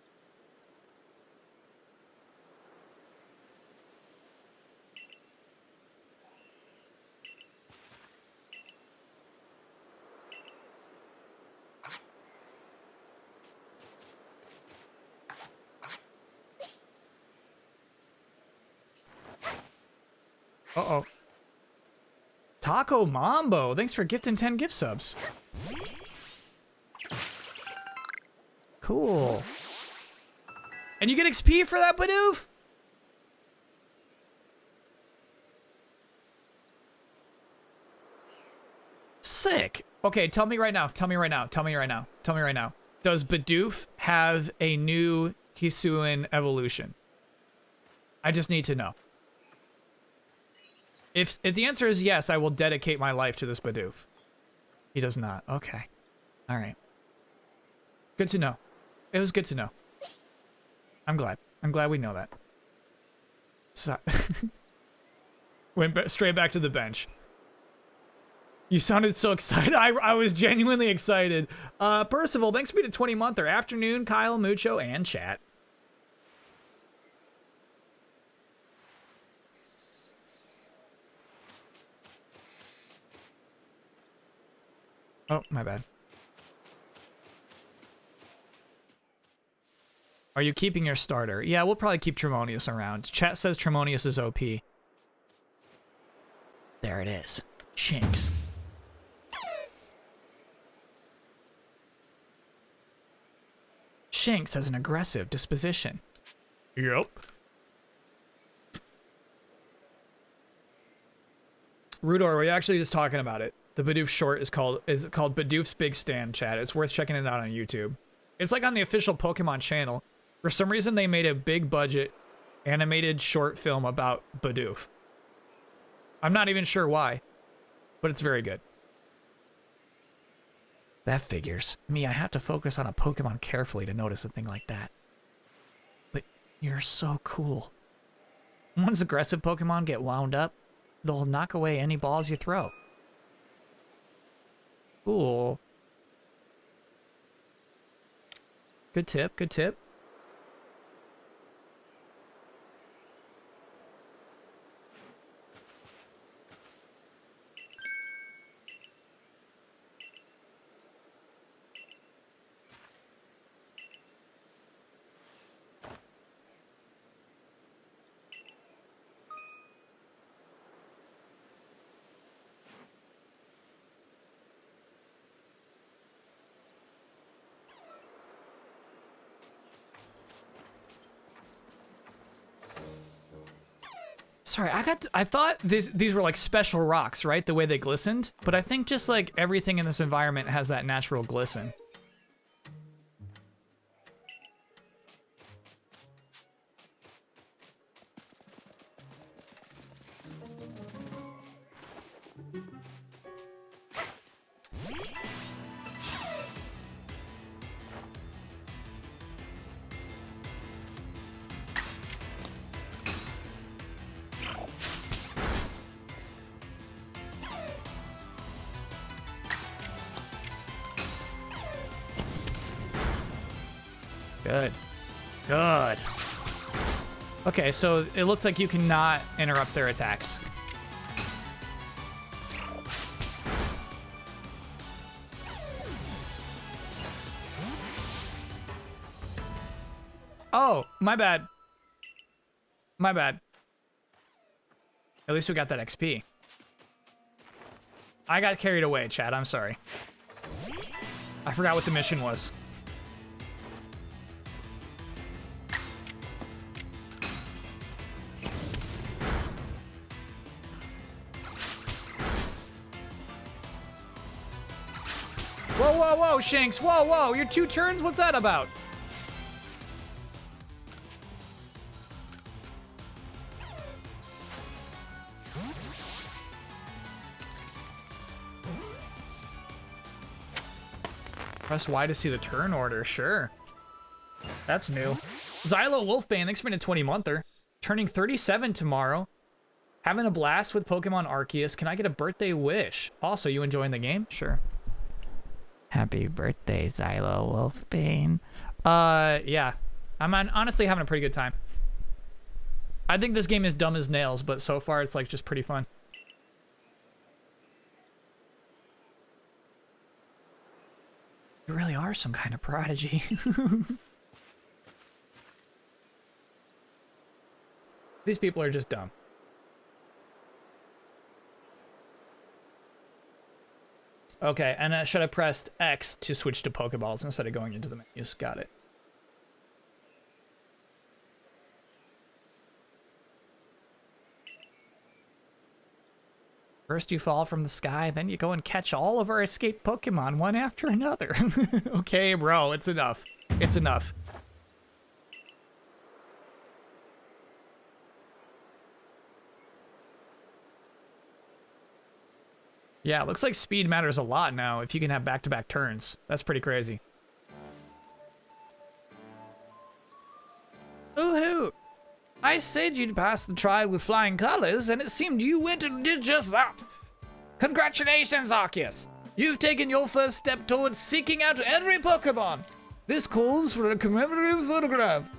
Uh-oh. Taco Mambo, thanks for gifting 10 gift subs. Cool. And you get XP for that, Bidoof? Sick. Okay, tell me right now. Tell me right now. Tell me right now. Tell me right now. Does Bidoof have a new Hisuian evolution? I just need to know. If if the answer is yes, I will dedicate my life to this Bidoof. He does not. Okay. All right. Good to know. It was good to know. I'm glad. I'm glad we know that. So Went straight back to the bench. You sounded so excited. I, I was genuinely excited. Uh, Percival, thanks for me to 20 monther. Afternoon, Kyle, Mucho, and chat. Oh, my bad. Are you keeping your starter? Yeah, we'll probably keep Tremonius around. Chat says Tremonius is OP. There it is. Shinx. Shinx has an aggressive disposition. Yep. Rudor, we're actually just talking about it. The Bidoof short is called is called Bidoof's Big Stand Chat. It's worth checking it out on YouTube. It's like on the official Pokemon channel. For some reason, they made a big budget animated short film about Bidoof. I'm not even sure why, but it's very good. That figures. Me, I have to focus on a Pokemon carefully to notice a thing like that. But you're so cool. Once aggressive Pokemon get wound up, they'll knock away any balls you throw. Cool. Good tip, good tip. Sorry, I got. I thought these these were like special rocks, right? The way they glistened, but I think just like everything in this environment has that natural glisten. Good. Good. Okay, so it looks like you cannot interrupt their attacks. Oh, my bad. My bad. At least we got that XP. I got carried away, Chad. I'm sorry. I forgot what the mission was. Shanks. Whoa, whoa. Your two turns? What's that about? Press Y to see the turn order. Sure. That's new. Xylo Wolfbane, thanks for being a 20 monther. Turning 37 tomorrow. Having a blast with Pokemon Arceus. Can I get a birthday wish? Also, you enjoying the game? Sure. Happy birthday, Xylo Wolfbane. Uh, yeah. I'm honestly having a pretty good time. I think this game is dumb as nails, but so far it's like just pretty fun. You really are some kind of prodigy. These people are just dumb. Okay, and uh, I should have pressed X to switch to Pokeballs instead of going into the menus? Got it. First you fall from the sky, then you go and catch all of our escaped Pokemon one after another. okay, bro, it's enough. It's enough. Yeah, it looks like speed matters a lot now if you can have back-to-back turns. That's pretty crazy. Ooh, I said you'd pass the trial with flying colors, and it seemed you went and did just that. Congratulations, Arceus! You've taken your first step towards seeking out every Pokemon. This calls for a commemorative photograph.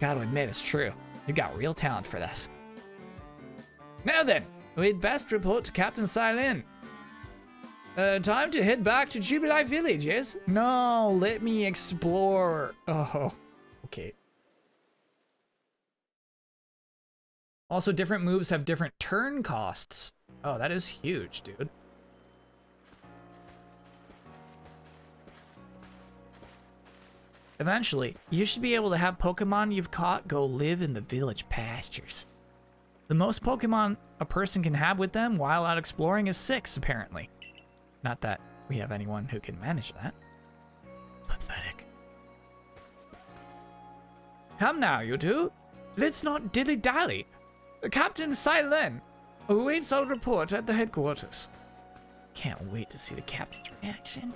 Gotta admit, it's true. You got real talent for this. Now then, we'd best report to Captain Cyllene. Uh, time to head back to Jubilife Village, yes? No, let me explore. Oh, okay. Also, different moves have different turn costs. Oh, that is huge, dude. Eventually, you should be able to have Pokemon you've caught go live in the village pastures. The most Pokemon a person can have with them while out exploring is six, apparently. Not that we have anyone who can manage that. Pathetic. Come now, you two. Let's not dilly-dally. The Captain Cyllene awaits our report at the headquarters. Can't wait to see the captain's reaction.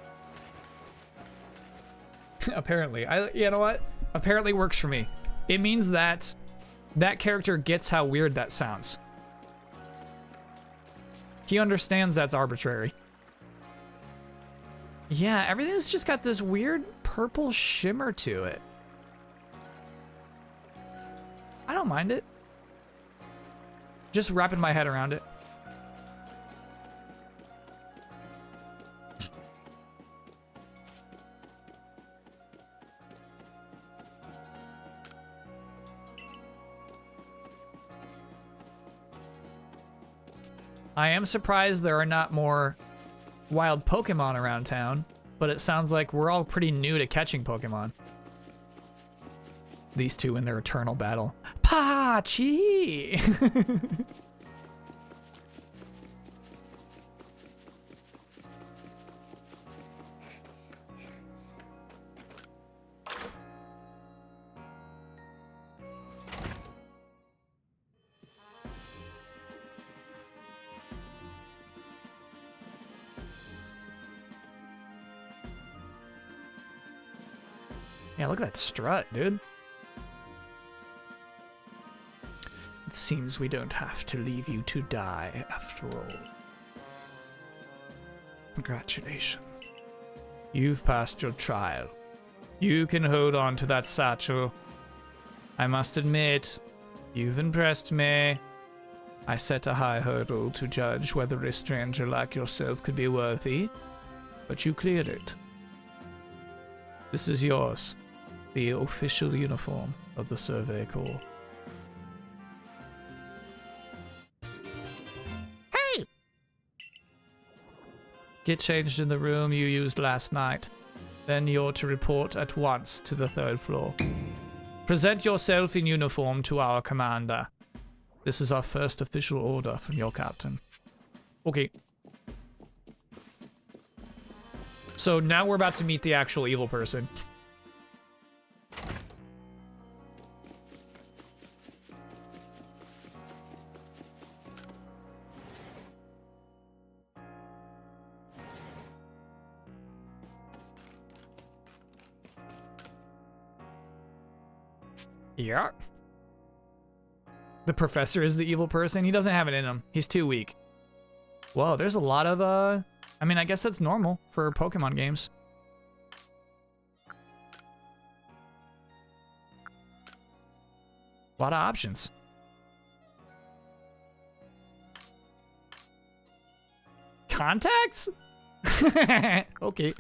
Apparently. I you know what? Apparently works for me. It means that that character gets how weird that sounds. He understands that's arbitrary. Yeah, everything's just got this weird purple shimmer to it. I don't mind it. Just wrapping my head around it. I am surprised there are not more wild Pokemon around town, but it sounds like we're all pretty new to catching Pokemon. These two in their eternal battle. Pachi! yeah, look at that strut, dude. It seems we don't have to leave you to die after all. Congratulations. You've passed your trial. You can hold on to that satchel. I must admit, you've impressed me. I set a high hurdle to judge whether a stranger like yourself could be worthy, but you cleared it. This is yours, the official uniform of the Survey Corps. Hey! Get changed in the room you used last night. Then you're to report at once to the third floor. Present yourself in uniform to our commander. This is our first official order from your captain. Okay. So now we're about to meet the actual evil person. Yeah. The professor is the evil person. He doesn't have it in him. He's too weak. Whoa, there's a lot of, uh... I mean, I guess that's normal for Pokemon games. A lot of options. Contacts? okay.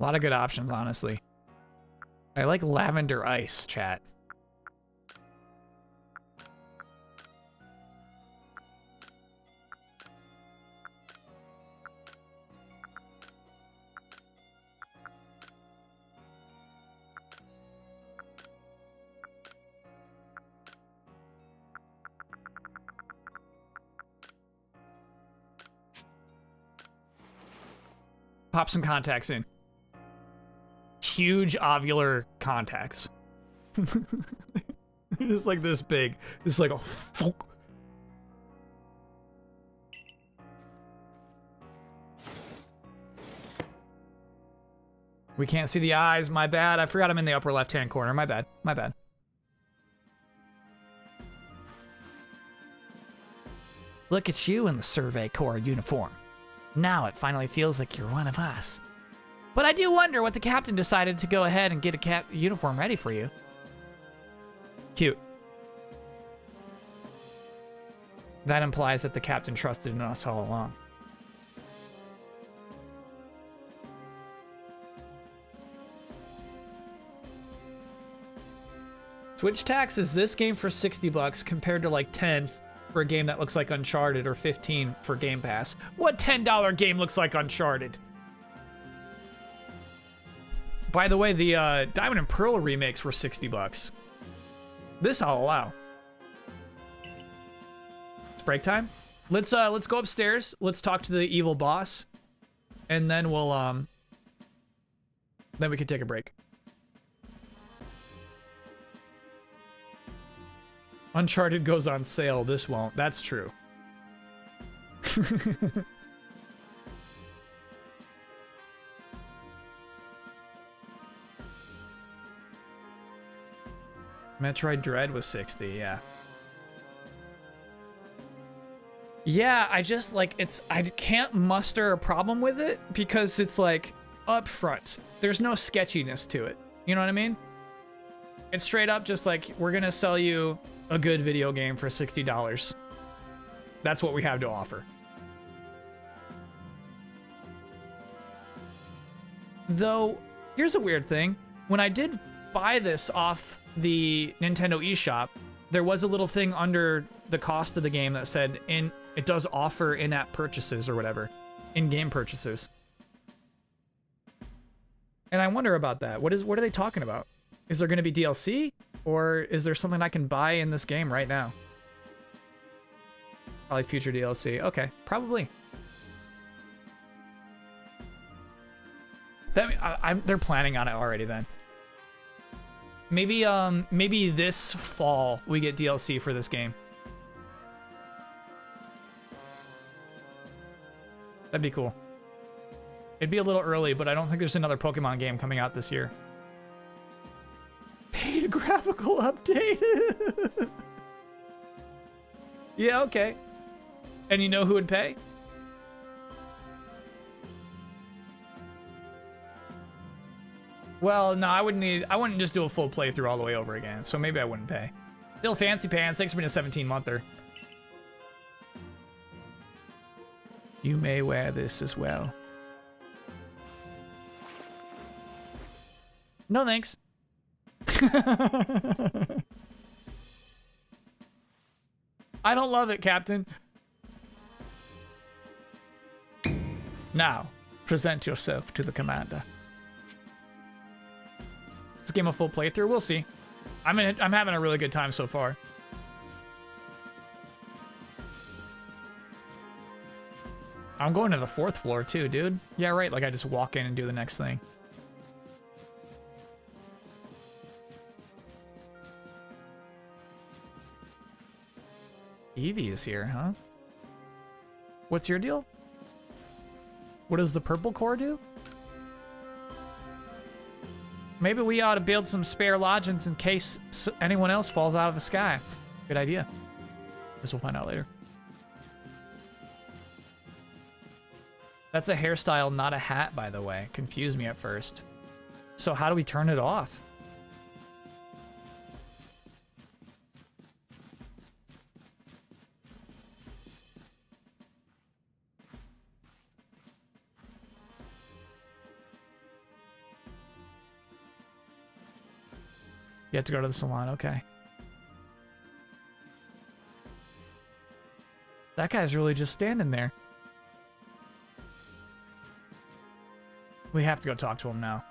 A lot of good options, honestly. I like lavender ice, chat. Pop some contacts in. Huge ovular contacts. Just like this big. Just like a thunk. We can't see the eyes. My bad. I forgot I'm in the upper left-hand corner. My bad. My bad. Look at you in the Survey Corps uniform. Now it finally feels like you're one of us. But I do wonder what the captain decided to go ahead and get a cap uniform ready for you. Cute. That implies that the captain trusted in us all along. Twitch tax is this game for 60 bucks compared to like 10 for a game that looks like Uncharted or 15 for Game Pass. What $10 game looks like Uncharted? By the way, the uh, Diamond and Pearl remakes were 60 bucks. This I'll allow. It's break time. Let's uh let's go upstairs. Let's talk to the evil boss. And then we'll um then we can take a break. Uncharted goes on sale. This won't. That's true. Metroid Dread was 60, yeah. Yeah, I just like it's I can't muster a problem with it because it's like upfront. There's no sketchiness to it. You know what I mean? It's straight up just like we're going to sell you a good video game for $60. That's what we have to offer. Though, here's a weird thing. When I did buy this off the Nintendo eShop, there was a little thing under the cost of the game that said in it does offer in-app purchases or whatever, in-game purchases. And I wonder about that. What is what are they talking about? Is there going to be DLC or is there something I can buy in this game right now? Probably future DLC. Okay, probably. That I, I'm, they're planning on it already then. Maybe um maybe this fall we get DLC for this game. That'd be cool. It'd be a little early, but I don't think there's another Pokemon game coming out this year. Paid graphical update. yeah, okay. And you know who would pay? Well, no, I wouldn't need. I wouldn't just do a full playthrough all the way over again. So maybe I wouldn't pay. Still fancy pants. Thanks for being a 17 monther. You may wear this as well. No thanks. I don't love it, Captain. Now, present yourself to the commander. This game a full playthrough? We'll see. I'm in, I'm having a really good time so far. I'm going to the fourth floor too, dude. Yeah, right. Like I just walk in and do the next thing. Eevee is here, huh? What's your deal? What does the purple core do? Maybe we ought to build some spare lodgings in case anyone else falls out of the sky. Good idea. This we'll find out later. That's a hairstyle, not a hat, by the way. Confused me at first. So how do we turn it off? You have to go to the salon. Okay. That guy's really just standing there. We have to go talk to him now.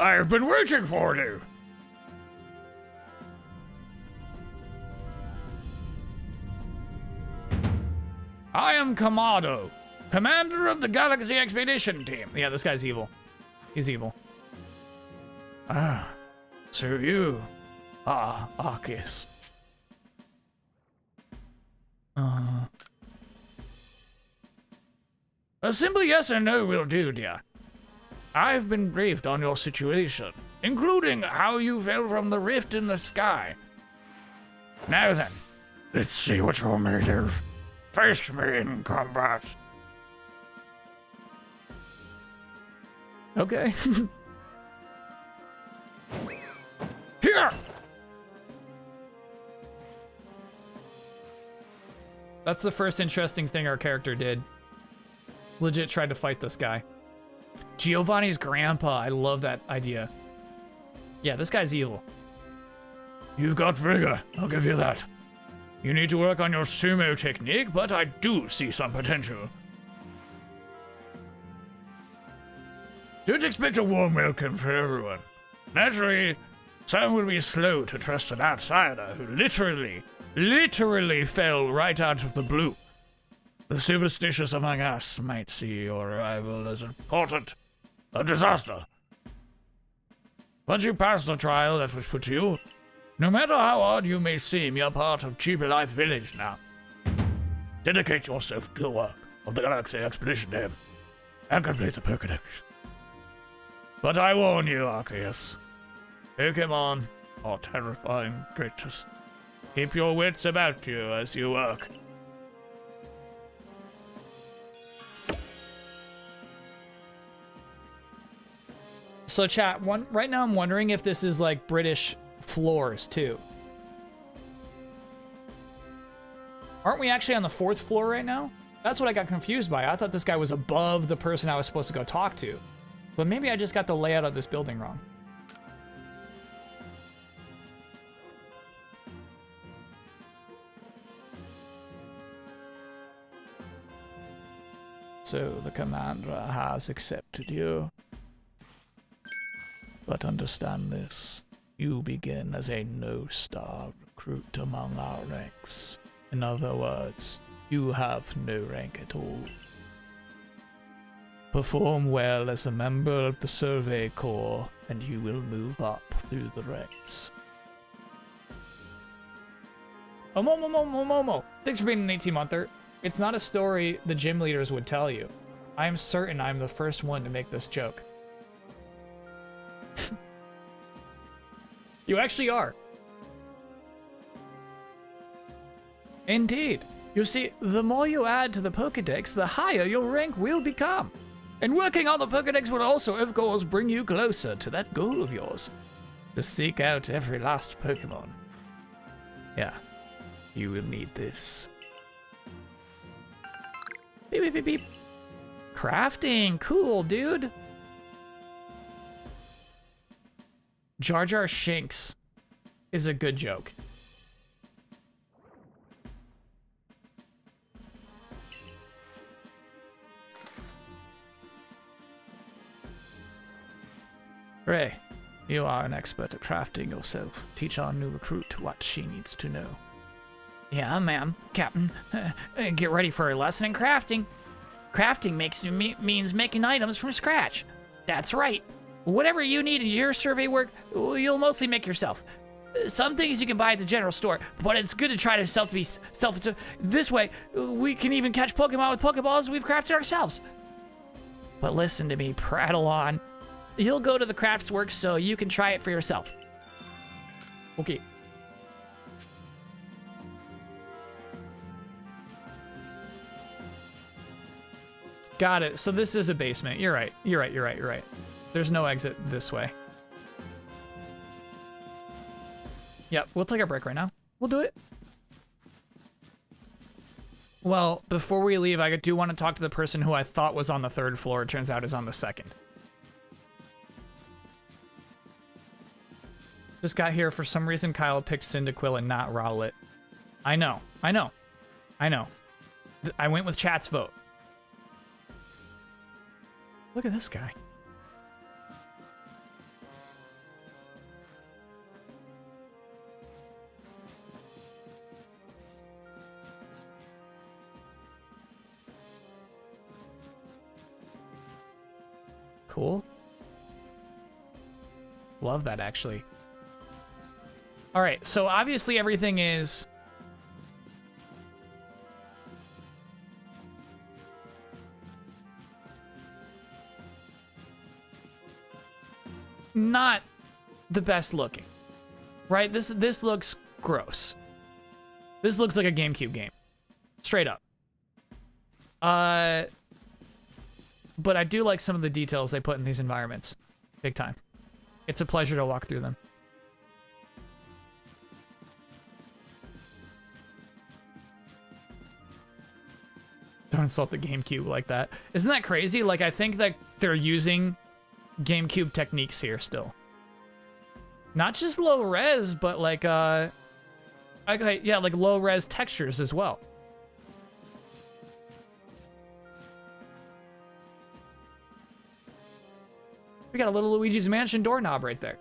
I've been waiting for you. I am Kamado, commander of the Galaxy Expedition Team. Yeah, this guy's evil. He's evil. Ah, so you are Arceus. Uh, a simple yes or no will do, dear. I've been briefed on your situation, including how you fell from the rift in the sky. Now then, let's see what you're made of. Face me in combat. Okay. Here! That's the first interesting thing our character did. Legit tried to fight this guy. Giovanni's grandpa. I love that idea. Yeah, this guy's evil. You've got vigor. I'll give you that. You need to work on your sumo technique, but I do see some potential. Don't expect a warm welcome for everyone. Naturally, some will be slow to trust an outsider who literally, literally fell right out of the blue. The superstitious among us might see your arrival as important, a disaster. Once you pass the trial that was put to you. No matter how odd you may seem, you're part of Jubilife Village now. Dedicate yourself to the work of the Galaxy Expedition Team and complete the Pokedex. But I warn you, Arceus, Pokemon are terrifying creatures. Keep your wits about you as you work. So chat, one right now I'm wondering if this is like British floors too. Aren't we actually on the fourth floor right now? That's what I got confused by. I thought this guy was above the person I was supposed to go talk to. But maybe I just got the layout of this building wrong. So the commander has accepted you. But understand this. You begin as a no-star recruit among our ranks. In other words, you have no rank at all. Perform well as a member of the Survey Corps, and you will move up through the ranks. Oh, Momo, Momo, Momo! Thanks for being an 18 monther. It's not a story the gym leaders would tell you. I am certain I'm the first one to make this joke. You actually are. Indeed. You see, the more you add to the Pokedex, the higher your rank will become. And working on the Pokedex will also, of course, bring you closer to that goal of yours. To seek out every last Pokemon. Yeah. You will need this. Beep, beep, beep, beep. Crafting. Cool, dude. Jar Jar Shanks is a good joke. Rei, you are an expert at crafting yourself. Teach our new recruit what she needs to know. Yeah, ma'am. Captain, get ready for a lesson in crafting. Crafting makes me means making items from scratch. That's right. Whatever you need in your survey work, you'll mostly make yourself. Some things you can buy at the general store, but it's good to try to self be self. This way, we can even catch Pokemon with Pokeballs we've crafted ourselves. But listen to me, prattle on. You'll go to the crafts work so you can try it for yourself. Okay. Got it. So this is a basement. You're right. You're right. You're right. You're right. There's no exit this way. Yep, we'll take a break right now. We'll do it. Well, before we leave, I do want to talk to the person who I thought was on the third floor. It turns out is on the second. Just got here. For some reason, Kyle picked Cyndaquil and not Rowlet. I know. I know. I know. I went with chat's vote. Look at this guy. Cool. Love that, actually. All right, so obviously everything is... Not the best looking, right? This this looks gross. This looks like a GameCube game, straight up. Uh, but I do like some of the details they put in these environments, big time. It's a pleasure to walk through them. Don't insult the GameCube like that. Isn't that crazy? Like, I think that they're using GameCube techniques here still. Not just low res, but like, uh, okay, yeah, like low res textures as well. We got a little Luigi's Mansion doorknob right there.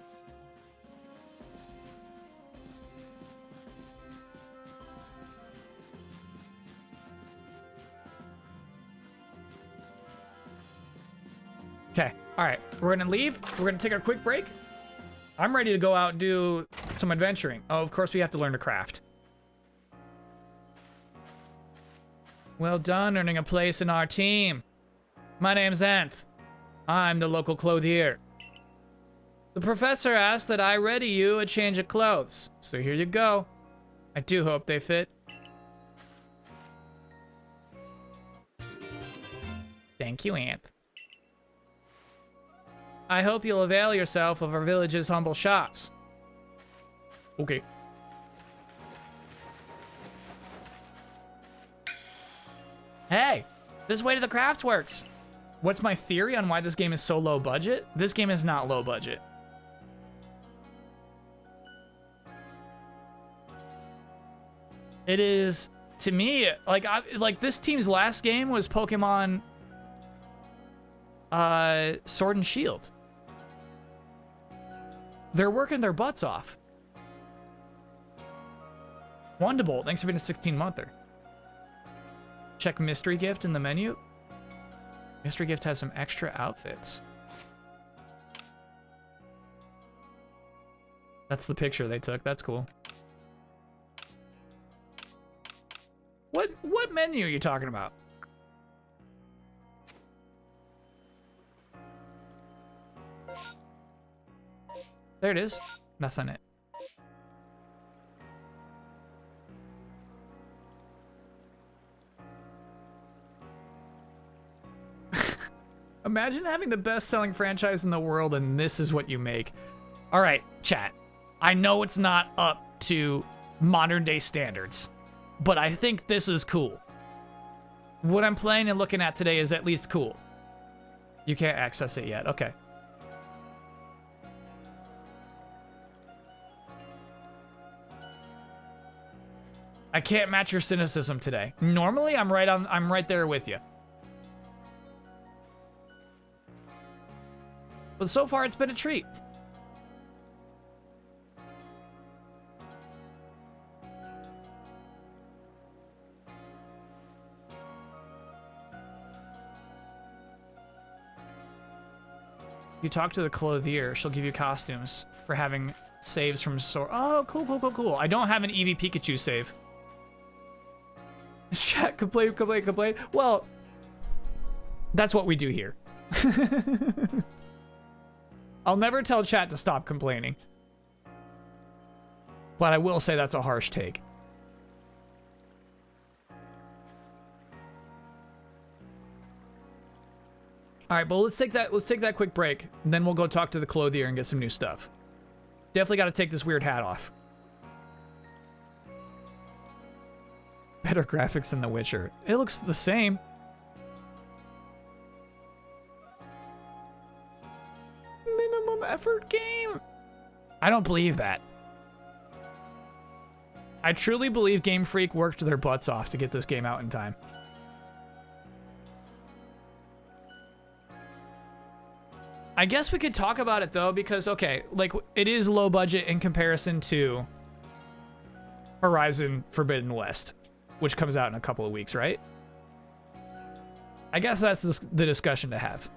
Okay, all right. We're gonna leave. We're gonna take a quick break. I'm ready to go out and do some adventuring. Oh, of course we have to learn to craft. Well done earning a place in our team. My name's Anth. I'm the local clothier. The professor asked that I ready you a change of clothes, so here you go. I do hope they fit. Thank you, Anth. I hope you'll avail yourself of our village's humble shops. Okay. Hey, this way to the crafts works. What's my theory on why this game is so low budget? This game is not low budget. It is to me like I, like this team's last game was Pokemon uh Sword and Shield. They're working their butts off. Wonderbolt, thanks for being a 16 monther. Check mystery gift in the menu. Mystery gift has some extra outfits. That's the picture they took. That's cool. What what menu are you talking about? There it is. That's on it. Imagine having the best-selling franchise in the world and this is what you make. All right, chat. I know it's not up to modern day standards, but I think this is cool. What I'm playing and looking at today is at least cool. You can't access it yet. Okay. I can't match your cynicism today. Normally, I'm right on I'm right there with you. But so far, it's been a treat. If you talk to the clothier, she'll give you costumes for having saves from sword. Oh, cool, cool, cool, cool. I don't have an Eevee Pikachu save. Chat, complain, complain, complain. Well, that's what we do here. I'll never tell chat to stop complaining. But I will say that's a harsh take. All right, but let's take that let's take that quick break, and then we'll go talk to the clothier and get some new stuff. Definitely got to take this weird hat off. Better graphics than The Witcher. It looks the same. Effort game. I don't believe that. I truly believe Game Freak worked their butts off to get this game out in time. I guess we could talk about it though, because okay, like it is low budget in comparison to Horizon Forbidden West, which comes out in a couple of weeks, right? I guess that's the discussion to have.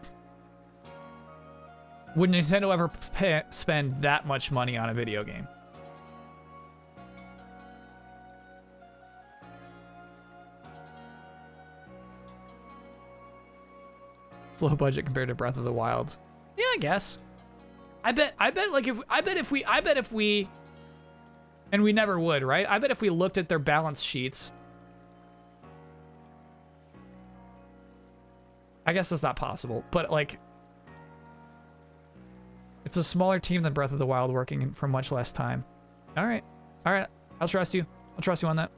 Would Nintendo ever spend that much money on a video game? It's low budget compared to Breath of the Wild. Yeah, I guess. I bet. I bet. Like if I bet if we. I bet if we. And we never would, right? I bet if we looked at their balance sheets. I guess that's not possible, but like. It's a smaller team than Breath of the Wild working for much less time. All right. All right. I'll trust you. I'll trust you on that.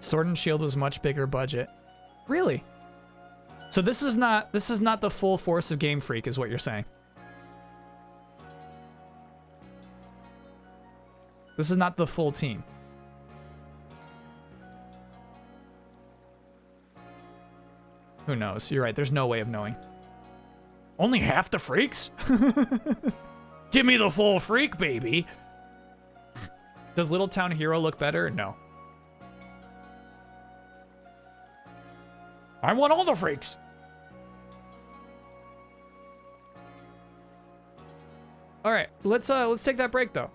Sword and Shield was much bigger budget. Really? So this is not this is not the full force of Game Freak is what you're saying. This is not the full team. Who knows? You're right. There's no way of knowing. Only half the freaks? Give me the full freak, baby. Does Little Town Hero look better? No. I want all the freaks. All right, let's uh let's take that break though.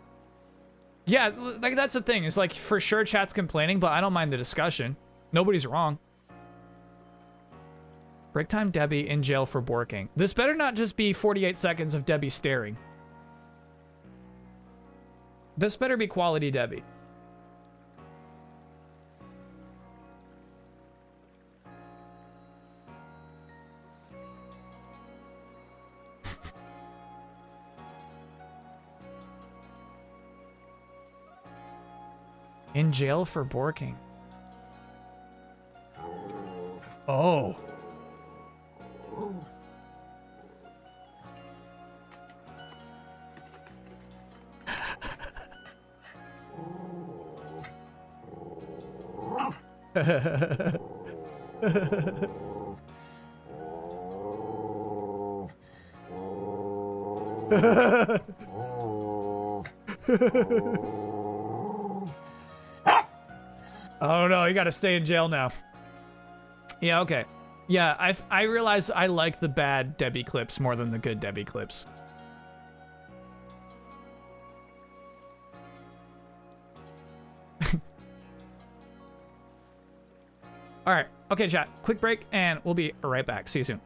Yeah, like that's the thing. It's like for sure chat's complaining, but I don't mind the discussion. Nobody's wrong. Break time Debbie in jail for borking. This better not just be 48 seconds of Debbie staring. This better be quality Debbie. In jail for borking. Oh. Oh no, you gotta stay in jail now. Yeah, okay. Yeah, I, I realize I like the bad Debbie clips more than the good Debbie clips. Alright, okay chat, quick break and we'll be right back. See you soon.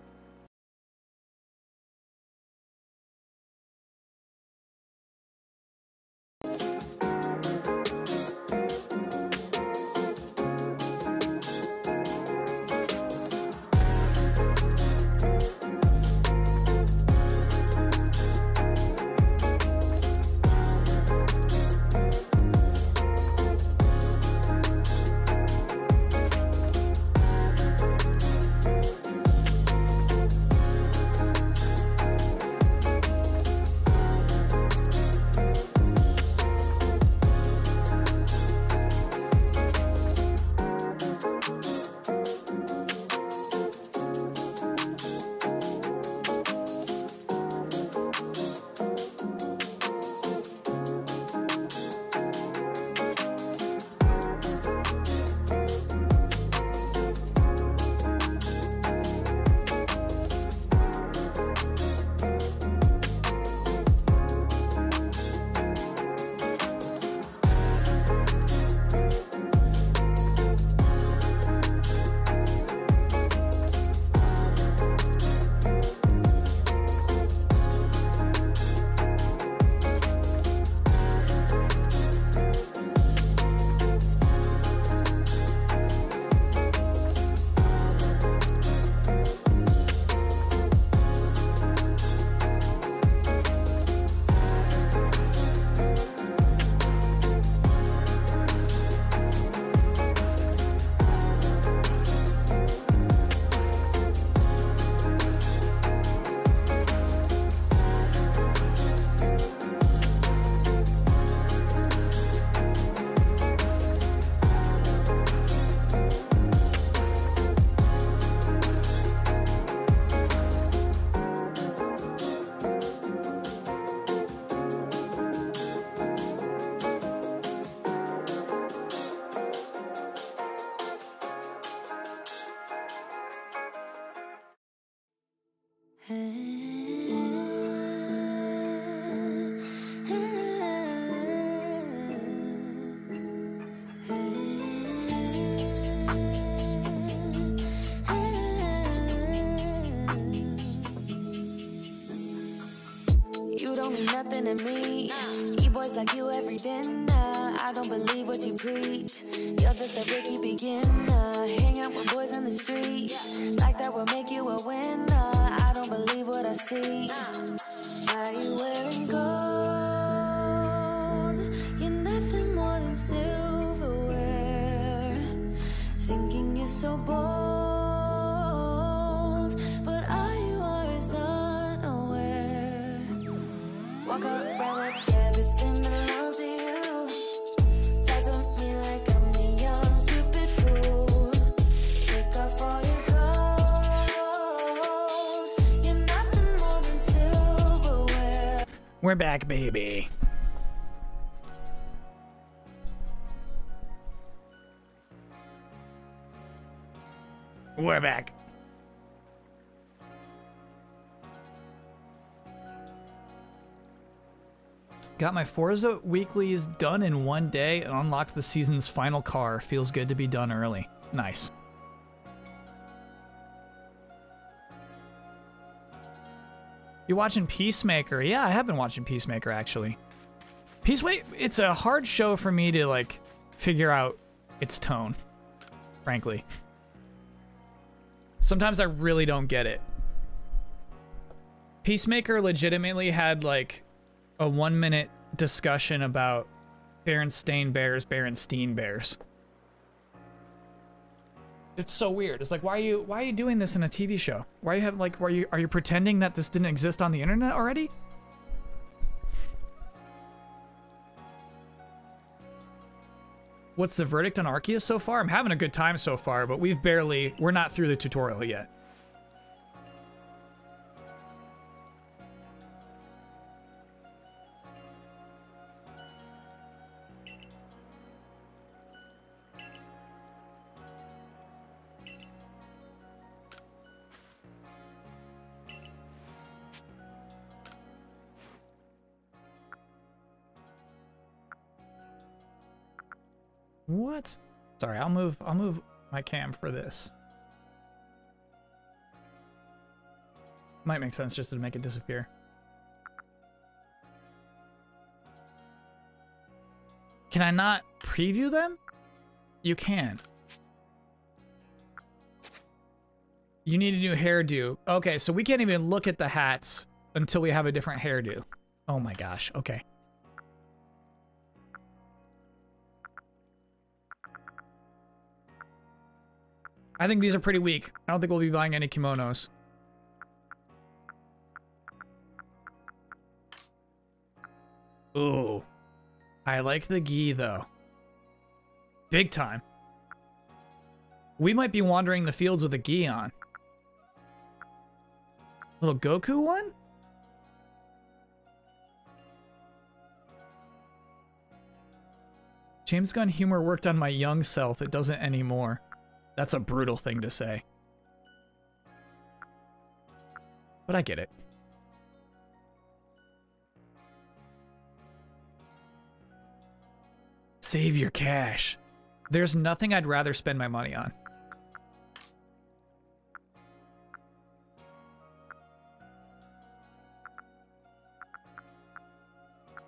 We're back, baby. We're back. Got my Forza weeklies done in one day and unlocked the season's final car. Feels good to be done early. Nice. You watching Peacemaker? Yeah, I have been watching Peacemaker actually. Peacemaker, it's a hard show for me to like figure out its tone, frankly. Sometimes I really don't get it. Peacemaker legitimately had like a one minute discussion about Berenstain Bears, Berenstein Bears. It's so weird. It's like, why are you why are you doing this in a TV show? Why you have like, why are you are you pretending that this didn't exist on the internet already? What's the verdict on Arceus so far? I'm having a good time so far, but we've barely we're not through the tutorial yet. What? Sorry, I'll move I'll move my cam for this. Might make sense just to make it disappear. Can I not preview them? You can. You need a new hairdo. Okay, so we can't even look at the hats until we have a different hairdo. Oh my gosh, okay. I think these are pretty weak. I don't think we'll be buying any kimonos. Ooh. I like the gi, though. Big time. We might be wandering the fields with a gi on. Little Goku one? James Gunn humor worked on my young self. It doesn't anymore. That's a brutal thing to say. But I get it. Save your cash. There's nothing I'd rather spend my money on.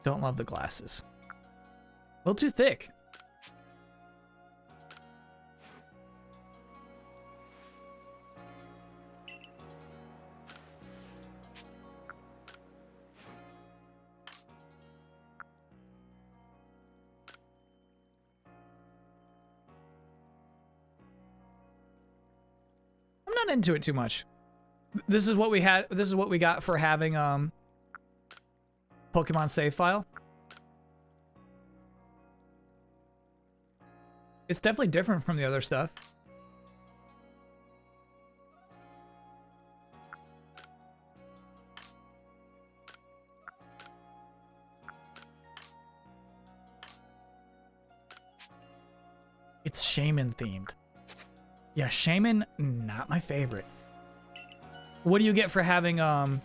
Don't love the glasses. A little too thick. Into it too much. This is what we had. This is what we got for having um Pokemon save file. It's definitely different from the other stuff. It's shaman themed. Yeah, shaman, not my favorite. What do you get for having um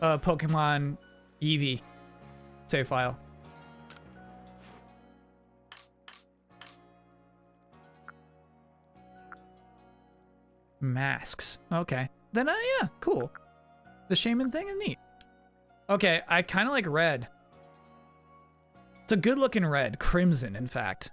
uh Pokemon Eevee save file? Masks. Okay. then uh, yeah, cool. The shaman thing is neat. Okay, I kind of like red. It's a good looking red, crimson, in fact.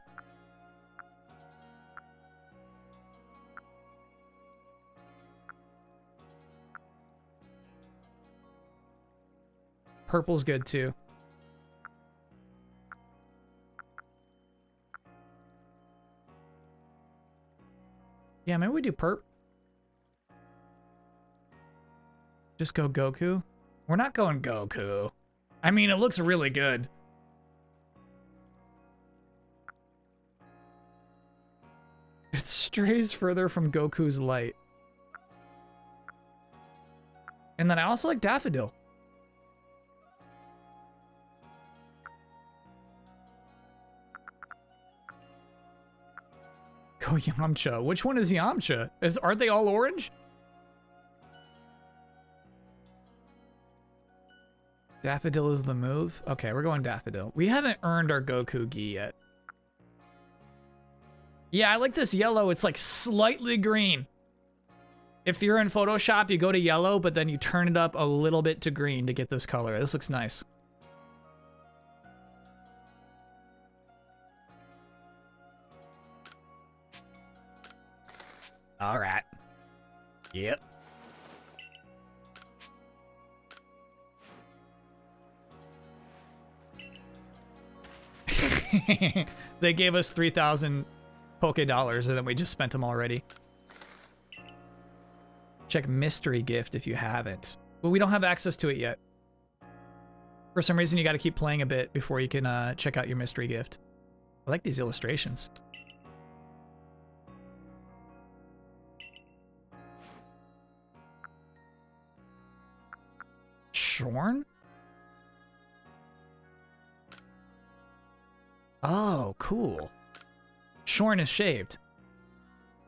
Purple's good too. Yeah, maybe we do perp. Just go Goku. We're not going Goku. I mean, it looks really good. Strays further from Goku's light. And then I also like Daffodil. Go Yamcha. Which one is Yamcha? Is aren't they all orange? Daffodil is the move. Okay, we're going Daffodil. We haven't earned our Goku gi yet. Yeah, I like this yellow. It's like slightly green. If you're in Photoshop, you go to yellow, but then you turn it up a little bit to green to get this color. This looks nice. All right. Yep. they gave us 3,000 Poke Dollars and then we just spent them already. Check Mystery Gift if you haven't. But we don't have access to it yet. For some reason, you got to keep playing a bit before you can uh, check out your Mystery Gift. I like these illustrations. Shorn? Oh, cool. Shorn is shaved.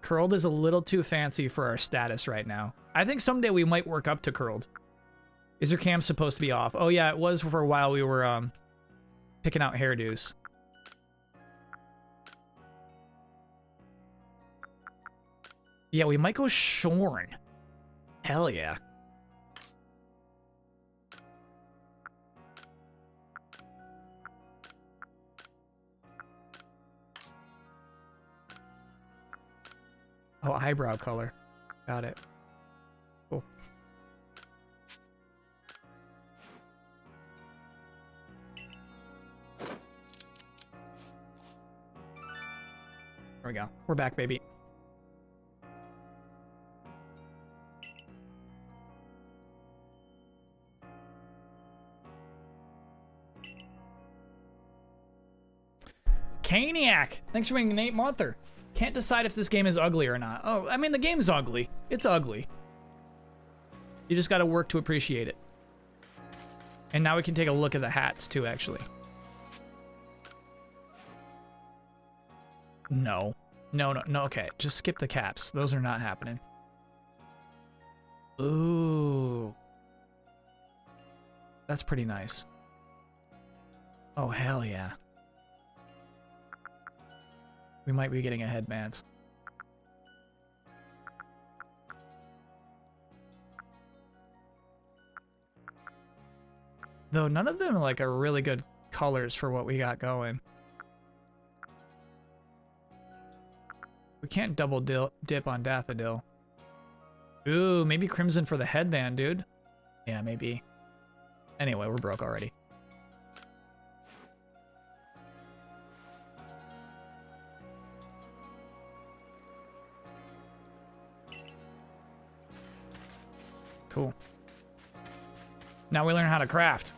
Curled is a little too fancy for our status right now. I think someday we might work up to curled. Is your cam supposed to be off? Oh yeah, it was for a while we were um picking out hairdos. Yeah, we might go shorn. Hell yeah. Oh, eyebrow color. Got it. Cool. There we go. We're back, baby. Caniac! Thanks for being an eight monther. Can't decide if this game is ugly or not. Oh, I mean, the game's ugly. It's ugly. You just gotta work to appreciate it. And now we can take a look at the hats, too, actually. No. No, no, no, okay. Just skip the caps. Those are not happening. Ooh. That's pretty nice. Oh, hell yeah. We might be getting a headband. Though none of them like are really good colors for what we got going. We can't double dip on Daffodil. Ooh, maybe Crimson for the headband, dude. Yeah, maybe. Anyway, we're broke already. Cool. Now we learn how to craft.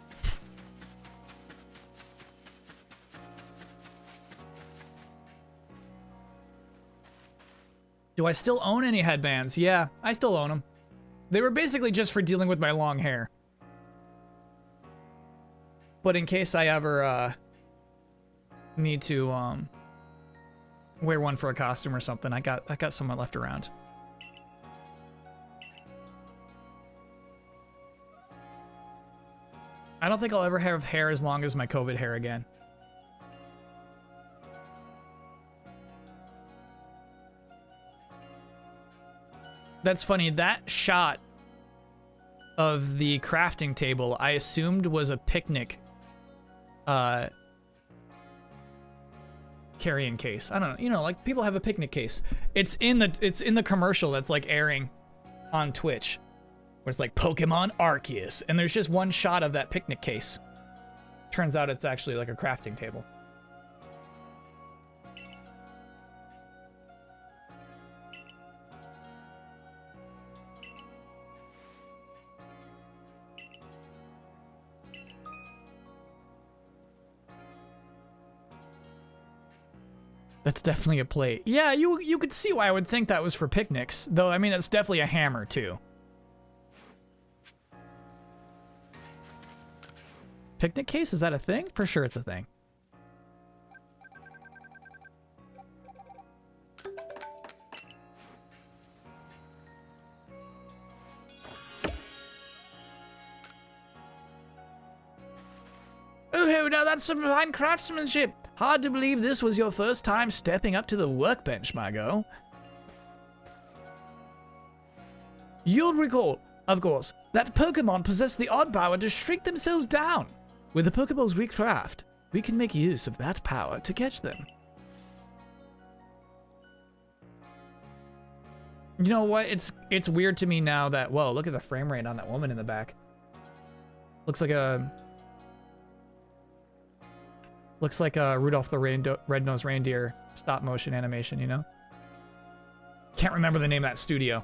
Do I still own any headbands? Yeah, I still own them. They were basically just for dealing with my long hair. But in case I ever uh, need to um, wear one for a costume or something, I got I got some left around. I don't think I'll ever have hair as long as my COVID hair again. That's funny. That shot of the crafting table I assumed was a picnic uh carrying case. I don't know. You know, like people have a picnic case. It's in the it's in the commercial that's like airing on Twitch. Where it's like Pokemon Arceus and there's just one shot of that picnic case. Turns out it's actually like a crafting table. That's definitely a plate. Yeah, you you could see why I would think that was for picnics. Though, I mean, it's definitely a hammer, too. Picnic case? Is that a thing? For sure it's a thing. Oh, now that's some fine craftsmanship. Hard to believe this was your first time stepping up to the workbench, Margot. You'll recall, of course, that Pokemon possess the odd power to shrink themselves down. With the Pokeballs we craft, we can make use of that power to catch them. You know what? It's it's weird to me now that whoa, look at the frame rate on that woman in the back. Looks like a looks like a Rudolph the Red-Nosed Reindeer stop motion animation, you know? Can't remember the name of that studio.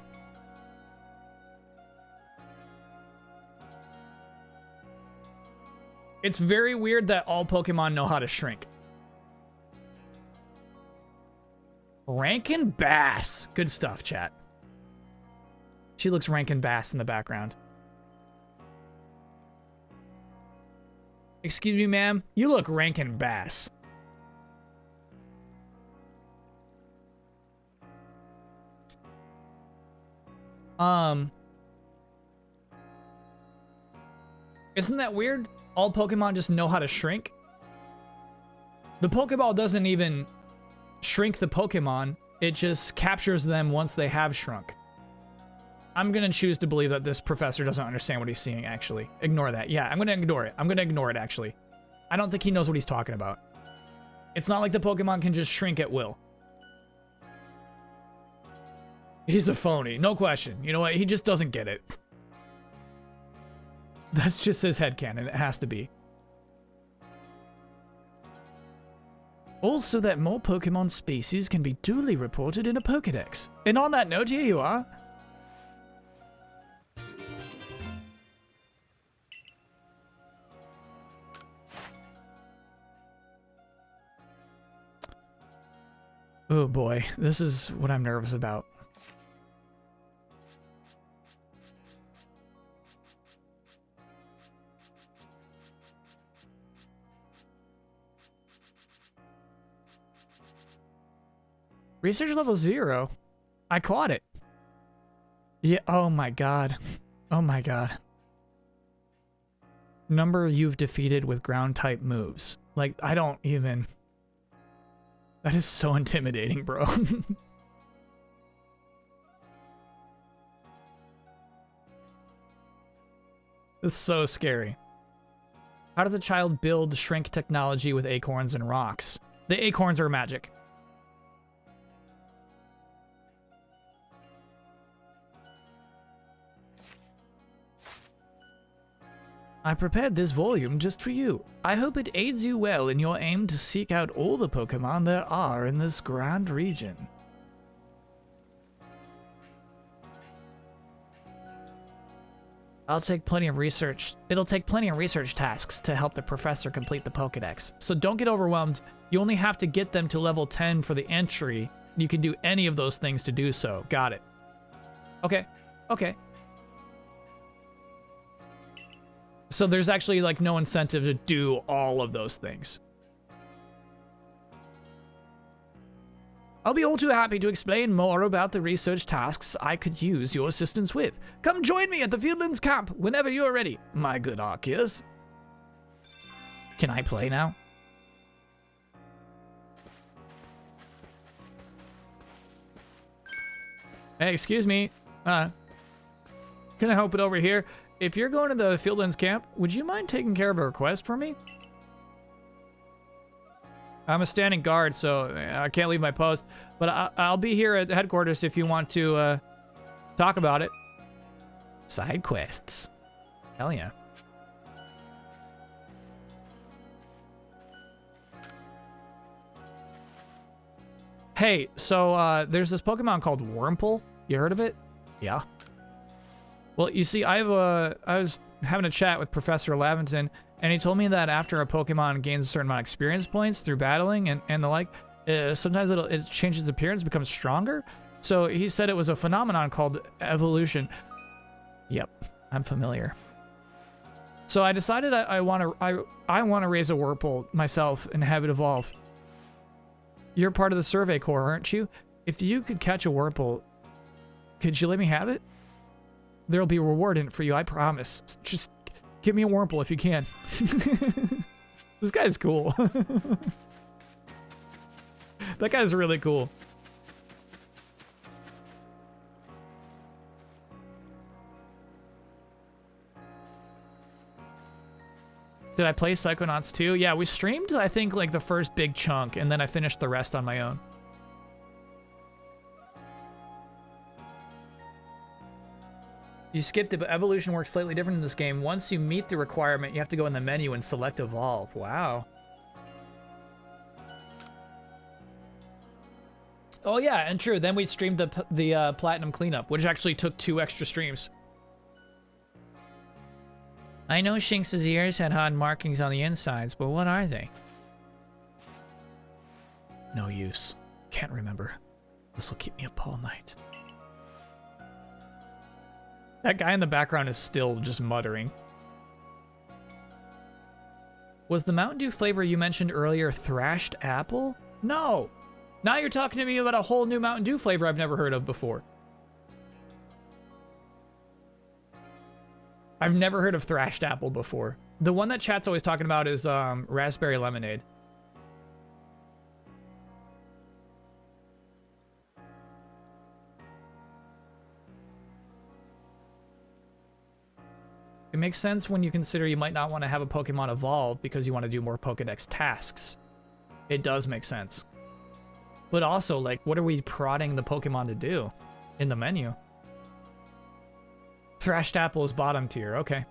It's very weird that all Pokemon know how to shrink. Rankin Bass. Good stuff, chat. She looks Rankin Bass in the background. Excuse me, ma'am. You look Rankin Bass. Um. Isn't that weird? All Pokemon just know how to shrink? The Pokeball doesn't even shrink the Pokemon. It just captures them once they have shrunk. I'm gonna choose to believe that this professor doesn't understand what he's seeing, actually. Ignore that. Yeah, I'm gonna ignore it. I'm gonna ignore it, actually. I don't think he knows what he's talking about. It's not like the Pokemon can just shrink at will. He's a phony, no question. You know what? He just doesn't get it. That's just his head headcanon. It has to be. Also, that more Pokemon species can be duly reported in a Pokedex. And on that note, here you are. Oh boy, this is what I'm nervous about. Research level zero. I caught it. Yeah, oh my god. Oh my god. Number you've defeated with ground type moves. Like, I don't even... That is so intimidating, bro. It's so scary. How does a child build shrink technology with acorns and rocks? The acorns are magic. I prepared this volume just for you. I hope it aids you well in your aim to seek out all the Pokemon there are in this grand region. I'll take plenty of research. It'll take plenty of research tasks to help the professor complete the Pokedex. So don't get overwhelmed. You only have to get them to level 10 for the entry. You can do any of those things to do so. Got it. Okay. Okay. So there's actually like no incentive to do all of those things. I'll be all too happy to explain more about the research tasks I could use your assistance with. Come join me at the Fieldlands camp whenever you're ready, my good Arceus. Can I play now? Hey, excuse me. Uh, can I help it over here? If you're going to the Fieldlands camp, would you mind taking care of a request for me? I'm a standing guard, so uh, I can't leave my post. But I, I'll be here at the headquarters if you want to uh, talk about it. Side quests. Hell yeah. Hey, so uh, there's this Pokemon called Wurmple. You heard of it? Yeah. Well, you see, I have a, I was having a chat with Professor Laventon, and he told me that after a Pokemon gains a certain amount of experience points through battling and, and the like, uh, sometimes it'll, it changes its appearance, becomes stronger. So he said it was a phenomenon called evolution. Yep, I'm familiar. So I decided I, want to I I want to raise a Wurmple myself and have it evolve. You're part of the Survey Corps, aren't you? If you could catch a Wurmple, could you let me have it? There'll be a reward in it for you, I promise. Just give me a Wurmple if you can. this guy's cool. that guy's really cool. Did I play Psychonauts 2? Yeah, we streamed, I think, like the first big chunk, and then I finished the rest on my own. You skipped it, but evolution works slightly different in this game. Once you meet the requirement, you have to go in the menu and select evolve. Wow. Oh yeah, and true. Then we streamed the the uh, platinum cleanup, which actually took two extra streams. I know Shinx's ears had odd markings on the insides, but what are they? No use. Can't remember. This'll keep me up all night. That guy in the background is still just muttering. Was the Mountain Dew flavor you mentioned earlier thrashed apple? No! Now you're talking to me about a whole new Mountain Dew flavor I've never heard of before. I've never heard of thrashed apple before. The one that chat's always talking about is um, raspberry lemonade. It makes sense when you consider you might not want to have a Pokemon evolve because you want to do more Pokedex tasks. It does make sense. But also, like, what are we prodding the Pokemon to do in the menu? Thrashed apple is bottom tier. Okay.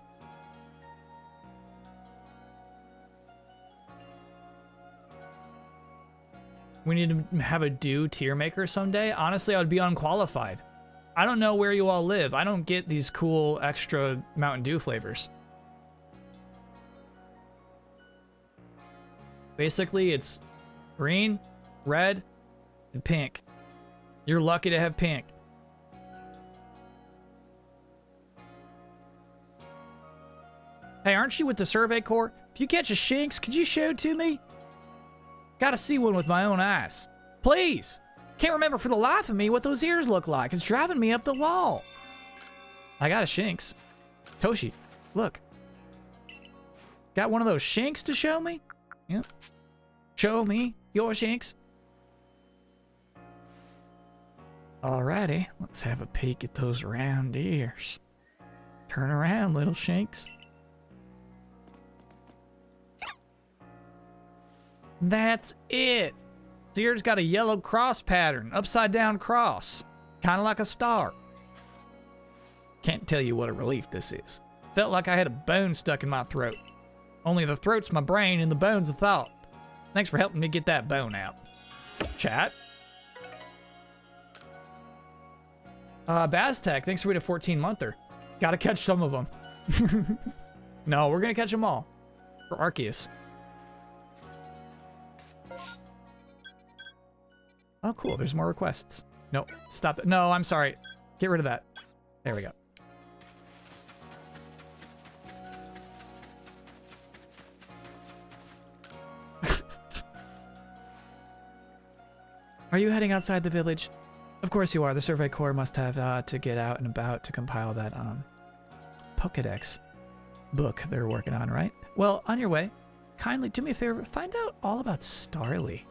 We need to have a Dew tier maker someday. Honestly, I would be unqualified. I don't know where you all live. I don't get these cool extra Mountain Dew flavors. Basically, it's green, red, and pink. You're lucky to have pink. Hey, aren't you with the Survey Corps? If you catch a Shinx, could you show it to me? Gotta see one with my own eyes. Please! Can't remember for the life of me what those ears look like. It's driving me up the wall. I got a Shinx. Toshi, look. Got one of those Shinx to show me? Yep. Show me your Shinx. Alrighty, let's have a peek at those round ears. Turn around, little Shinx. That's it. The ear's got a yellow cross pattern, upside down cross, kind of like a star. Can't tell you what a relief this is. Felt like I had a bone stuck in my throat. Only the throat's my brain and the bone's a thought. Thanks for helping me get that bone out. Chat. Uh, Baztec, thanks for a 14 monther. Gotta catch some of them. no, we're gonna catch them all. For Arceus. Oh, cool. There's more requests. No, stop it. No, I'm sorry. Get rid of that. There we go. are you heading outside the village? Of course you are. The Survey Corps must have uh, to get out and about to compile that um, Pokedex book they're working on, right? Well, on your way, kindly do me a favor, find out all about Starly.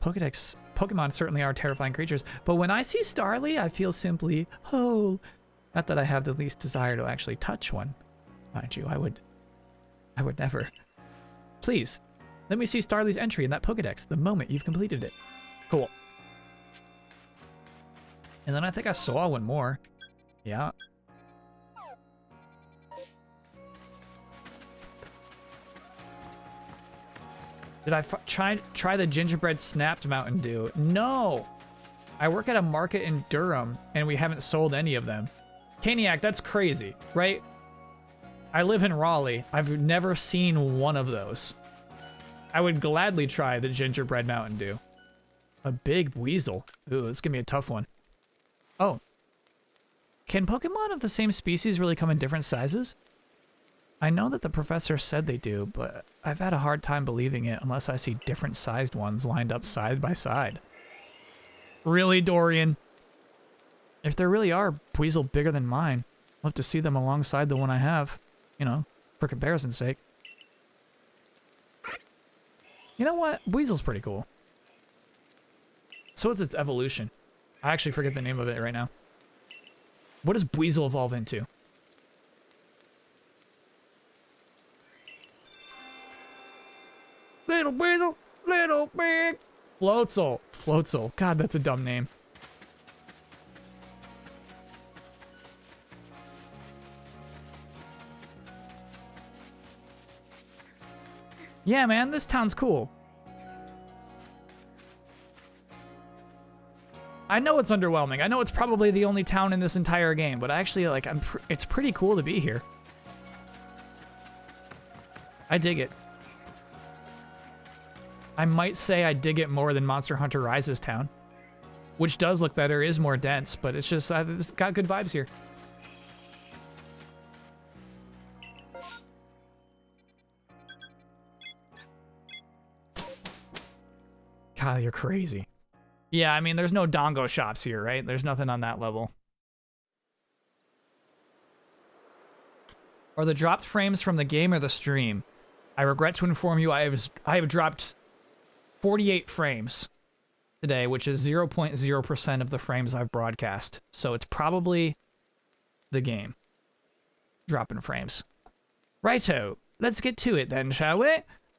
Pokedex Pokemon certainly are terrifying creatures, but when I see Starly, I feel simply, oh, Not that I have the least desire to actually touch one. Mind you, I would... I would never. Please, let me see Starly's entry in that Pokedex the moment you've completed it. Cool. And then I think I saw one more. Yeah. Did I try try the gingerbread snapped Mountain Dew? No. I work at a market in Durham, and we haven't sold any of them. Caniac, that's crazy, right? I live in Raleigh. I've never seen one of those. I would gladly try the gingerbread Mountain Dew. A big weasel. Ooh, this is gonna be a tough one. Oh. Can Pokemon of the same species really come in different sizes? I know that the professor said they do, but I've had a hard time believing it unless I see different sized ones lined up side by side. Really, Dorian? If there really are Buizel bigger than mine, I'll have to see them alongside the one I have. You know, for comparison's sake. You know what? Buizel's pretty cool. So is its evolution. I actually forget the name of it right now. What does Buizel evolve into? Little Buizel, little big. Floatzel. Floatzel. God, that's a dumb name. Yeah, man, this town's cool. I know it's underwhelming. I know it's probably the only town in this entire game, but actually, like, I'm pr it's pretty cool to be here. I dig it. I might say I dig it more than Monster Hunter Rises town, which does look better, is more dense, but it's just, uh, it's got good vibes here. Kyle, you're crazy. Yeah, I mean, there's no dango shops here, right? There's nothing on that level. Are the dropped frames from the game or the stream? I regret to inform you I have I have dropped 48 frames today, which is 0.0% of the frames I've broadcast. So it's probably the game dropping frames. Righto, let's get to it then, shall we?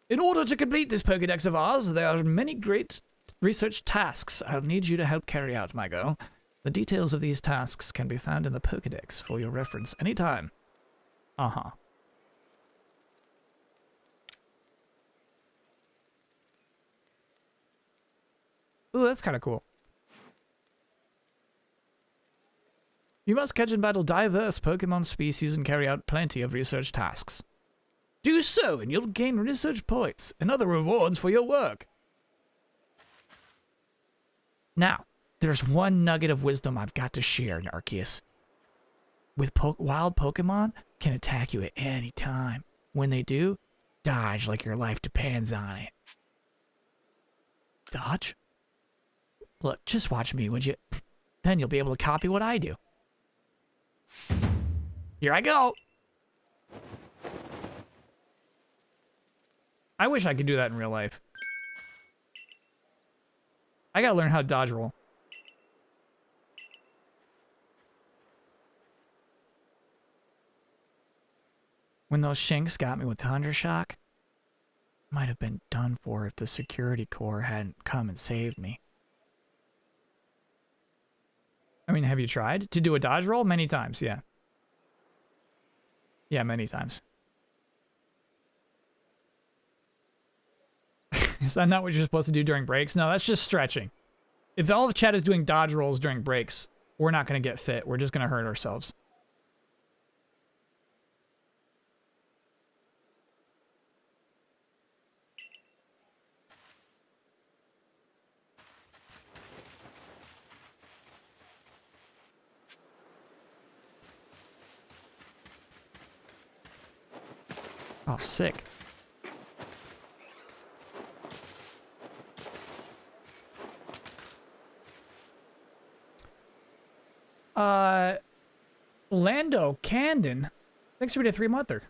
In order to complete this Pokedex of ours, there are many great research tasks I'll need you to help carry out, my girl. The details of these tasks can be found in the Pokedex for your reference anytime. Uh-huh. Ooh, that's kind of cool. You must catch and battle diverse Pokemon species and carry out plenty of research tasks. Do so, and you'll gain research points and other rewards for your work. Now, there's one nugget of wisdom I've got to share, Narcius. With po wild Pokemon can attack you at any time. When they do, dodge like your life depends on it. Dodge? Look, just watch me, would you? Then you'll be able to copy what I do. Here I go. I wish I could do that in real life. I gotta learn how to dodge roll. When those Shinx got me with Thundershock, might have been done for if the security corps hadn't come and saved me. I mean, have you tried to do a dodge roll? Many times, yeah. Yeah, many times. Is that not what you're supposed to do during breaks? No, that's just stretching. If all the chat is doing dodge rolls during breaks, we're not going to get fit. We're just going to hurt ourselves. Oh, sick. Uh, Lando Candon. Thanks for a three monther.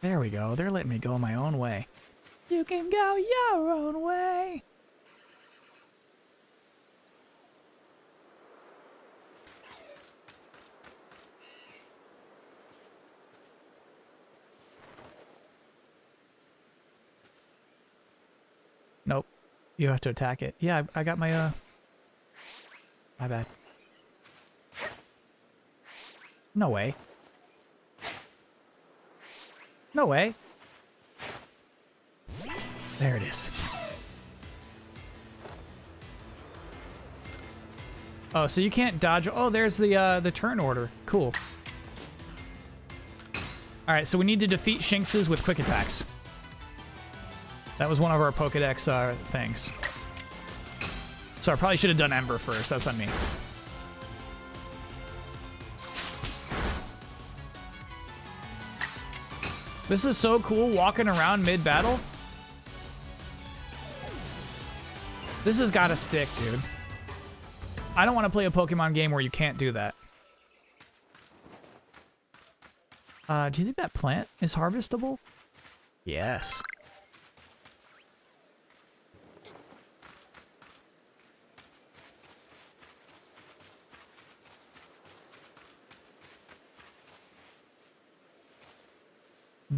There we go. They're letting me go my own way. You can go your own way. Nope. You have to attack it. Yeah, I, I got my, uh... My bad. No way. No way. There it is. Oh, so you can't dodge. Oh, there's the uh, the turn order. Cool. All right, so we need to defeat Shinxes with quick attacks. That was one of our Pokedex uh, things. So I probably should have done Ember first. That's on me. This is so cool walking around mid-battle. This has got to stick, dude. I don't want to play a Pokemon game where you can't do that. Uh, do you think that plant is harvestable? Yes.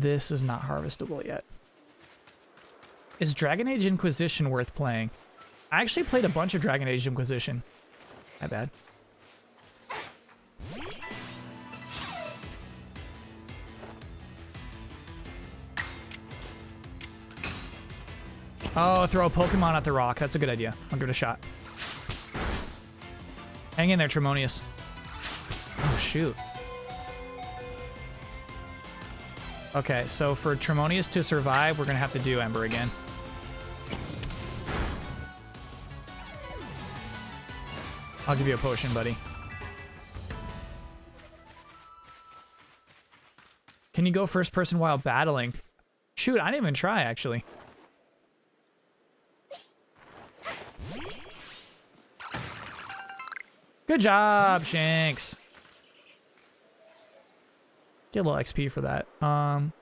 This is not harvestable yet. Is Dragon Age Inquisition worth playing? I actually played a bunch of Dragon Age Inquisition. My bad. Oh, throw a Pokemon at the rock. That's a good idea. I'll give it a shot. Hang in there, Tremonius. Oh, shoot. Okay, so for Tremonius to survive, we're to have to do Ember again. I'll give you a potion, buddy. Can you go first person while battling? Shoot, I didn't even try, actually. Good job, Shanks. Get a little XP for that. Um,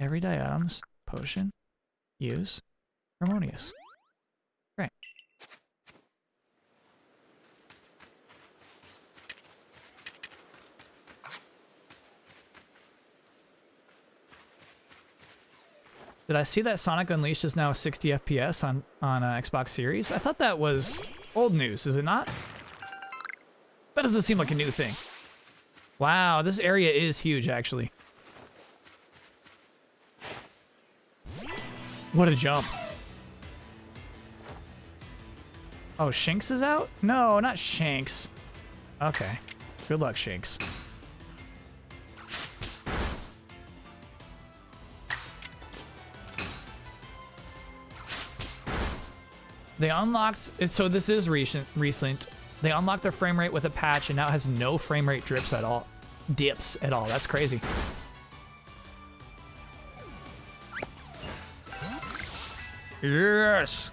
everyday items, potion, use, Tremonius. Did I see that Sonic Unleashed is now 60 FPS on on uh, Xbox Series? I thought that was old news. Is it not? That doesn't seem like a new thing. Wow, this area is huge, actually. What a jump. Oh, Shanks is out? No, not Shanks. Okay. Good luck, Shanks. They unlocked, so this is recent, recent. They unlocked their frame rate with a patch and now it has no frame rate drips at all. Dips at all. That's crazy. Yes!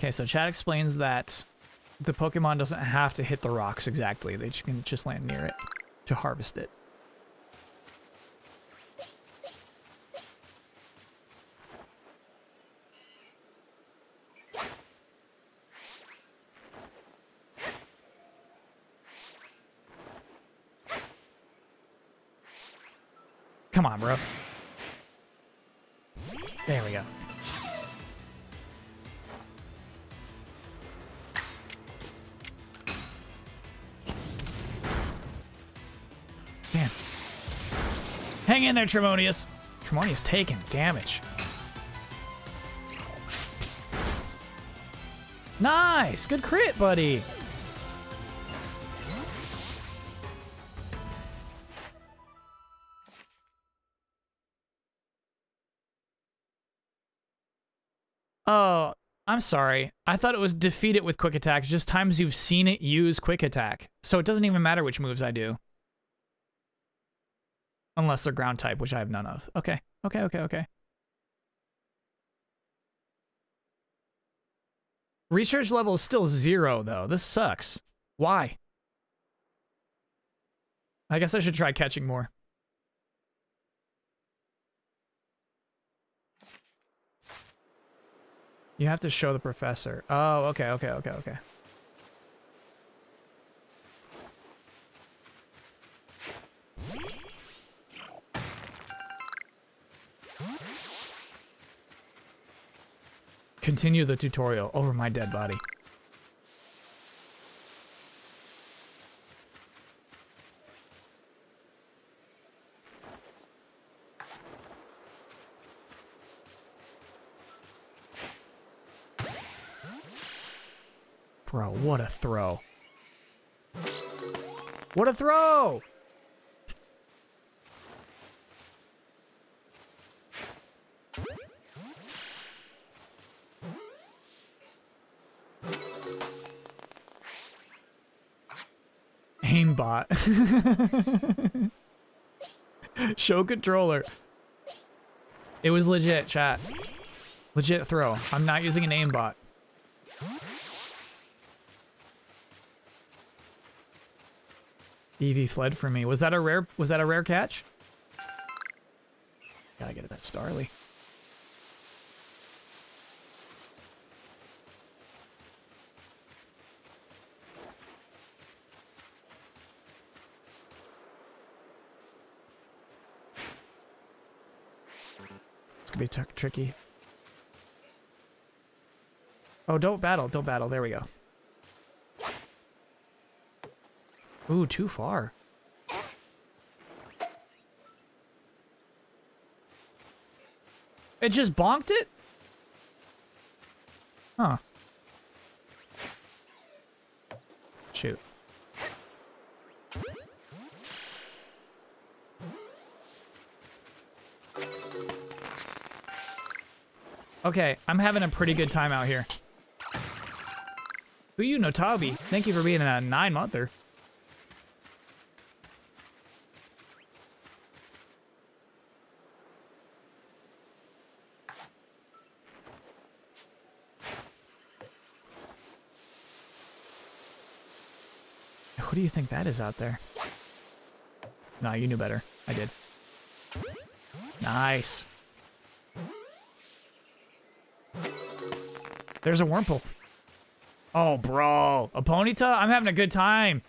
Okay, so Chad explains that the Pokemon doesn't have to hit the rocks exactly. They can just land near it to harvest it. Bro. There we go. Man. Hang in there, Tremonius. Tremonius taking damage. Nice! Good crit, buddy! I'm sorry. I thought it was defeat it with quick attack. It's just times you've seen it use quick attack. So it doesn't even matter which moves I do. Unless they're ground type, which I have none of. Okay, okay, okay, okay. Research level is still zero, though. This sucks. Why? I guess I should try catching more. You have to show the professor. Oh, okay, okay, okay, okay. Continue the tutorial over my dead body. Bro, what a throw. What a throw! Aimbot. Show controller. It was legit, chat. Legit throw. I'm not using an aimbot. Eevee fled from me. Was that a rare was that a rare catch? Gotta get it that Starly. It's gonna be tricky. Oh, don't battle, don't battle. There we go. Ooh, too far. It just bonked it? Huh. Shoot. Okay, I'm having a pretty good time out here. Who you, Notabi? Thank you for being a nine-monther. You think that is out there? Nah, you knew better. I did. Nice. There's a Wurmple. Oh, bro. A Ponyta? I'm having a good time.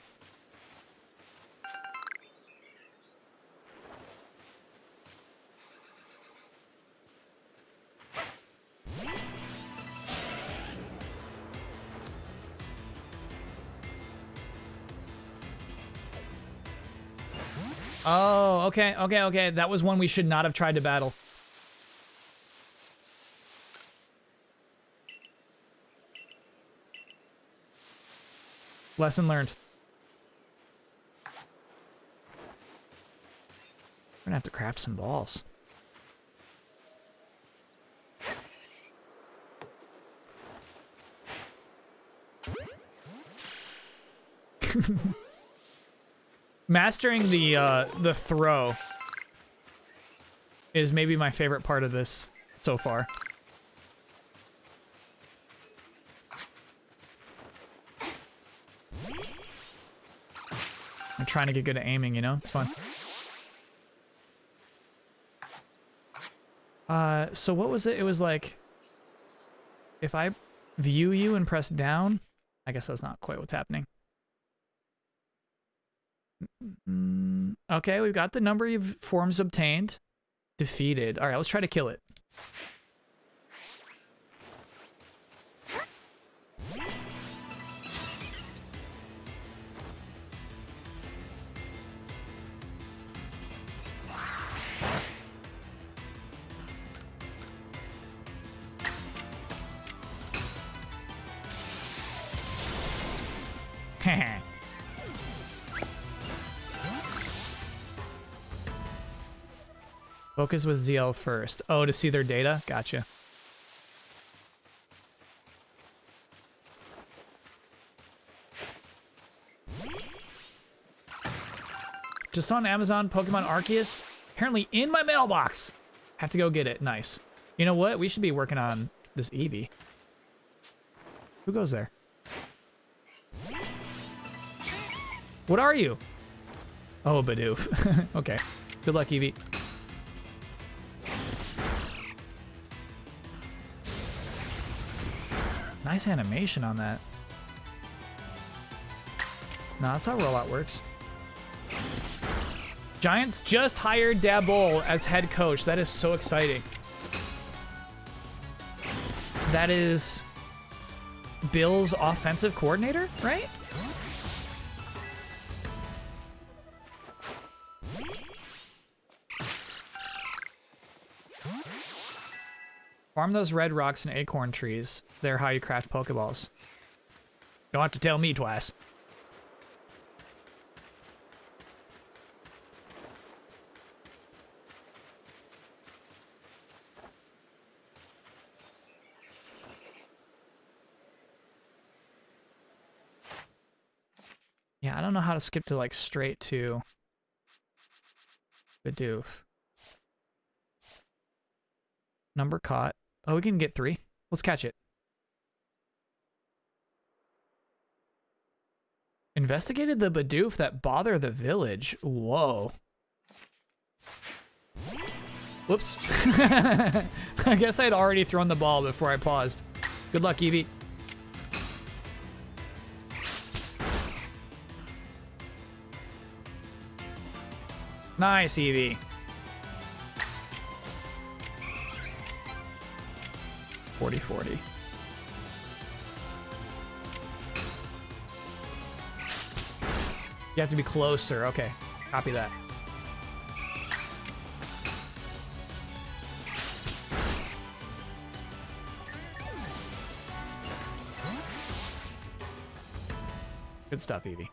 Okay, okay, okay. That was one we should not have tried to battle. Lesson learned. We're gonna have to craft some balls. Mastering the uh, the throw is maybe my favorite part of this so far. I'm trying to get good at aiming, you know? It's fun. Uh, so what was it? It was like, if I view you and press down, I guess that's not quite what's happening. Mm, okay, we've got the number of forms obtained. Defeated. All right, let's try to kill it. Focus with ZL first. Oh, to see their data? Gotcha. Just on Amazon, Pokemon Arceus. Apparently in my mailbox. Have to go get it. Nice. You know what? We should be working on this Eevee. Who goes there? What are you? Oh, Bidoof. okay. Good luck, Eevee. Nice animation on that. No, that's how rollout works. Giants just hired Daboll as head coach. That is so exciting. That is Bill's offensive coordinator, right? Farm those red rocks and acorn trees. They're how you craft Pokeballs. Don't have to tell me twice. Yeah, I don't know how to skip to like straight to Bidoof. Number caught. Oh, we can get three. Let's catch it. Investigated the Bidoof that bother the village. Whoa. Whoops. I guess I had already thrown the ball before I paused. Good luck, Eevee. Nice, Eevee. 40-40. You have to be closer. Okay, copy that. Good stuff, Eevee.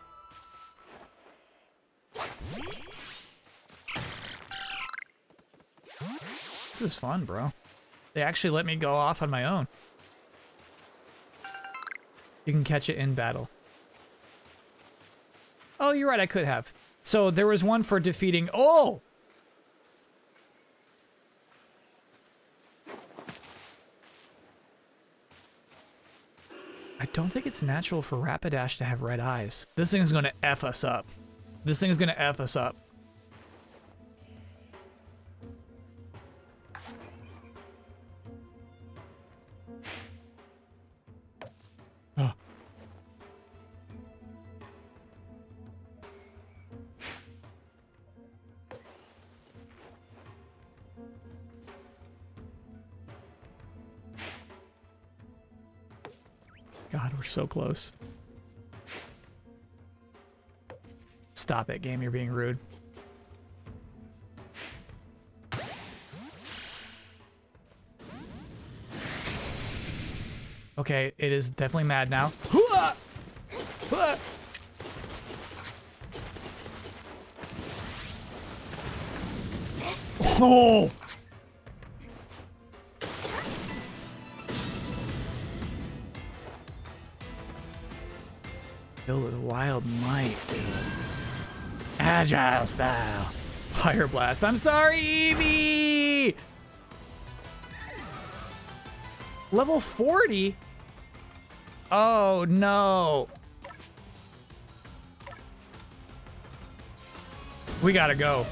This is fun, bro. They actually let me go off on my own. You can catch it in battle. Oh, you're right, I could have. So there was one for defeating... Oh! I don't think it's natural for Rapidash to have red eyes. This thing's gonna F us up. This thing's gonna F us up. So close. Stop it, game. You're being rude. Okay, it is definitely mad now. Oh! Wild might, dude. Agile style. Fire blast. I'm sorry, Eevee! Level 40? Oh, no. We gotta go.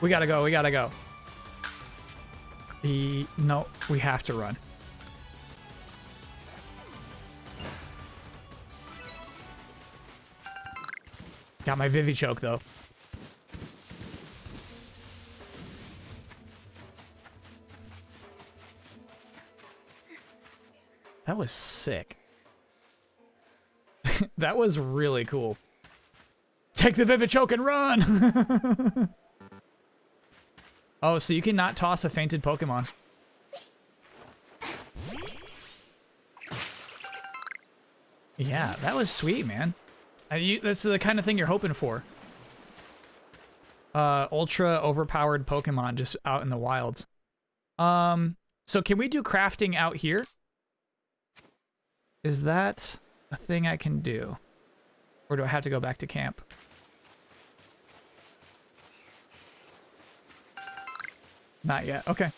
We gotta go. We gotta go. E no, we have to run. Got my Vivichoke, though. That was sick. that was really cool. Take the Vivichoke and run! oh, so you cannot toss a fainted Pokemon. Yeah, that was sweet, man. Uh, you, that's the kind of thing you're hoping for. Uh, ultra overpowered Pokemon just out in the wilds. Um, so can we do crafting out here? Is that a thing I can do? Or do I have to go back to camp? Not yet. Okay.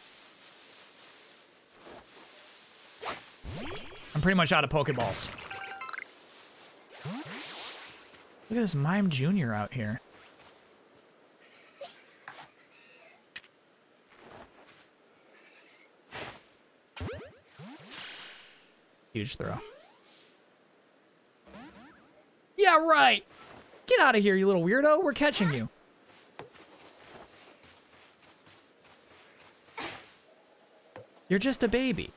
I'm pretty much out of Pokeballs. Look at this Mime Jr. out here. Huge throw. Yeah, right. Get out of here, you little weirdo. We're catching you. You're just a baby.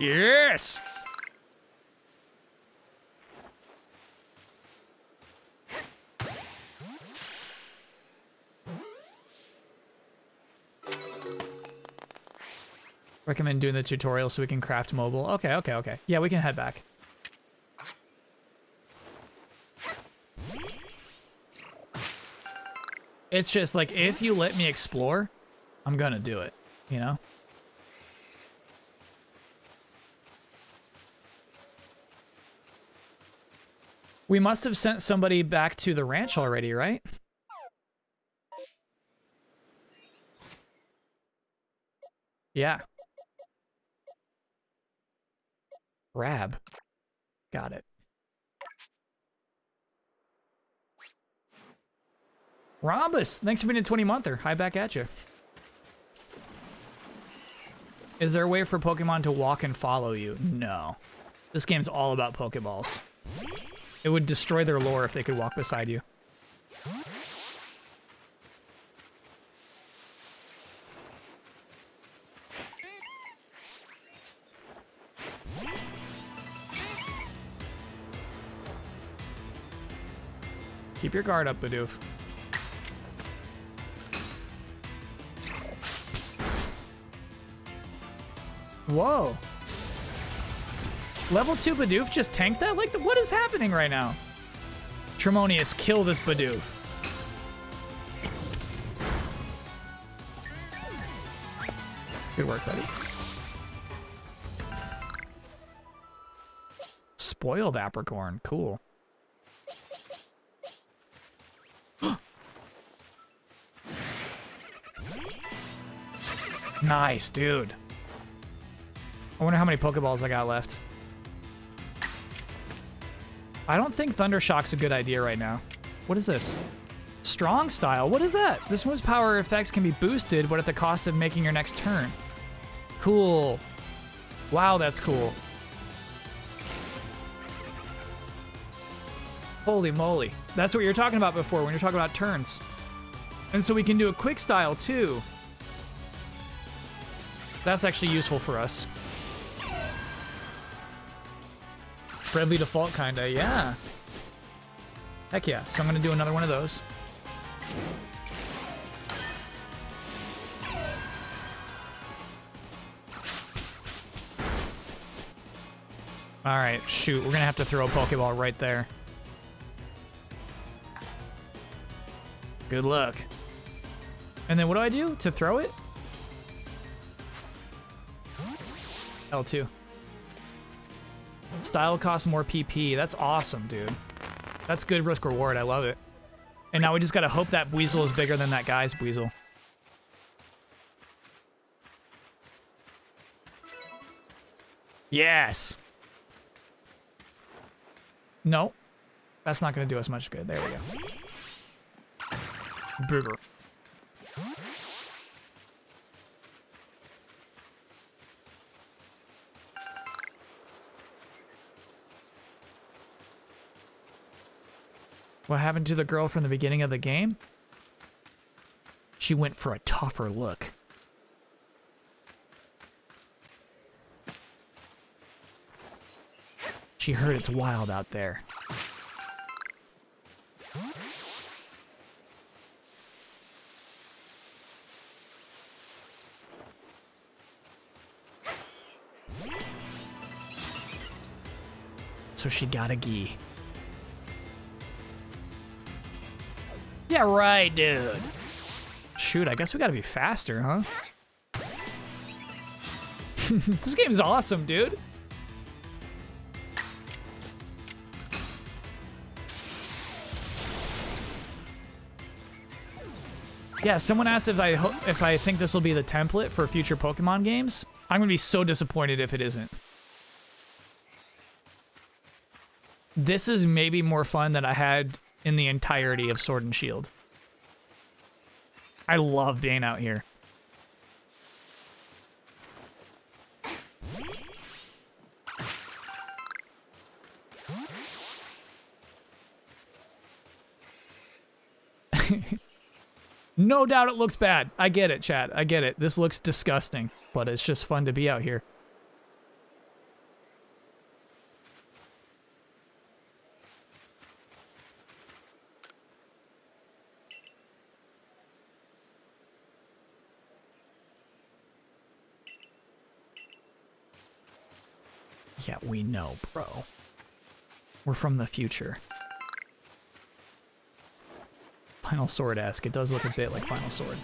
Yes! Recommend doing the tutorial so we can craft mobile. Okay, okay, okay. Yeah, we can head back. It's just like, if you let me explore, I'm gonna do it, you know? We must have sent somebody back to the ranch already, right? Yeah. Rab. Got it. Rhombus, thanks for being a 20 monther. Hi back at you. Is there a way for Pokemon to walk and follow you? No. This game's all about Pokeballs. It would destroy their lore if they could walk beside you. Keep your guard up, Bidoof. Whoa. Level 2 Bidoof just tanked that? Like, what is happening right now? Tremonius, kill this Bidoof. Good work, buddy. Spoiled Apricorn. Cool. nice, dude. I wonder how many Pokeballs I got left. I don't think Thundershock's a good idea right now. What is this? Strong Style? What is that? This one's power effects can be boosted, but at the cost of making your next turn. Cool. Wow, that's cool. Holy moly. That's what you were talking about before when you're talking about turns. And so we can do a quick style too. That's actually useful for us. Friendly default kinda, yeah. Heck yeah. So I'm gonna do another one of those. Alright, shoot. We're gonna have to throw a Pokeball right there. Good luck. And then what do I do to throw it? L2. Style costs more PP. That's awesome, dude. That's good risk reward. I love it. And now we just gotta hope that Weasel is bigger than that guy's Weasel. Yes! No. That's not gonna do us much good. There we go. Booger. What happened to the girl from the beginning of the game? She went for a tougher look. She heard it's wild out there. So she got a gi. Yeah, right, dude. Shoot, I guess we gotta be faster, huh? this game's awesome, dude. Yeah, someone asked if I if I think this will be the template for future Pokemon games. I'm gonna be so disappointed if it isn't. This is maybe more fun than I had in the entirety of Sword and Shield. I love being out here. No doubt it looks bad. I get it, chat. I get it. This looks disgusting, but it's just fun to be out here. Know, bro. We're from the future. Final Sword esque. It does look a bit like Final Sword.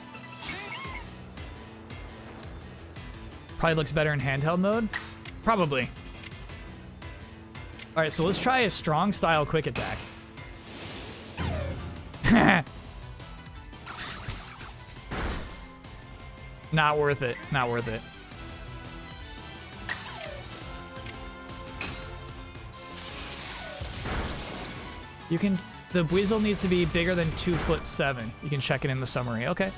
Probably looks better in handheld mode. Probably. All right, so let's try a strong style quick attack. Not worth it. Not worth it. You can. The Weasel needs to be bigger than two foot seven. You can check it in the summary. Okay.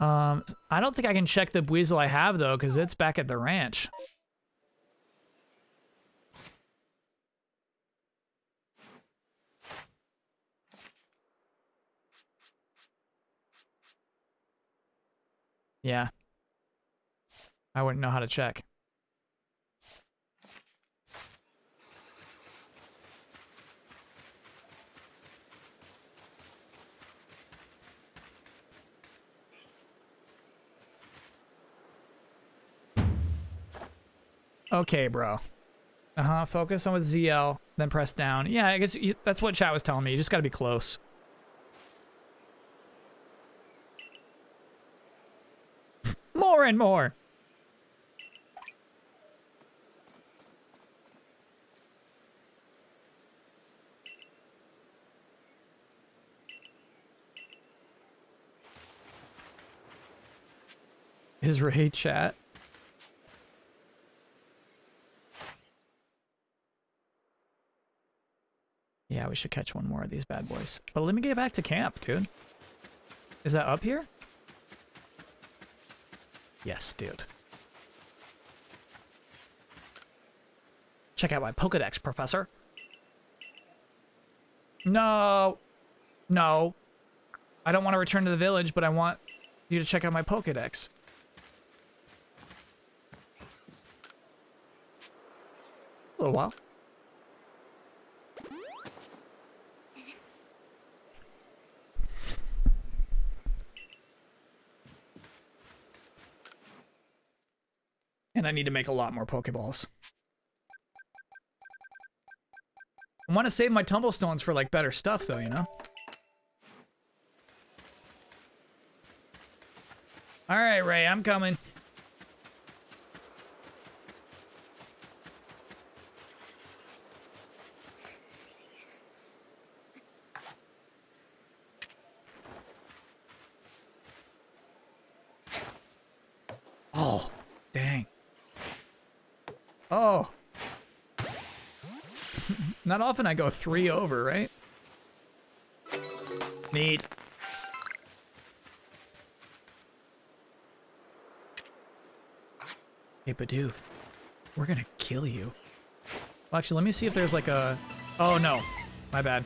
Um, I don't think I can check the Weasel I have though, because it's back at the ranch. Yeah. I wouldn't know how to check. Okay, bro. Uh-huh, focus on with ZL, then press down. Yeah, I guess you, that's what chat was telling me. You just gotta be close. More and more. Is Rei chat? Yeah, we should catch one more of these bad boys. But let me get back to camp, dude. Is that up here? Yes, dude. Check out my Pokedex, Professor. No. No. I don't want to return to the village, but I want you to check out my Pokedex. A little while. And I need to make a lot more Pokeballs. I want to save my Tumblestones for, like, better stuff, though, you know? Alright, Rei, I'm coming. Oh, dang. Oh. Not often I go three over, right? Neat. Hey, Bidoof. We're gonna kill you. Well, actually, let me see if there's like a... Oh, no. My bad.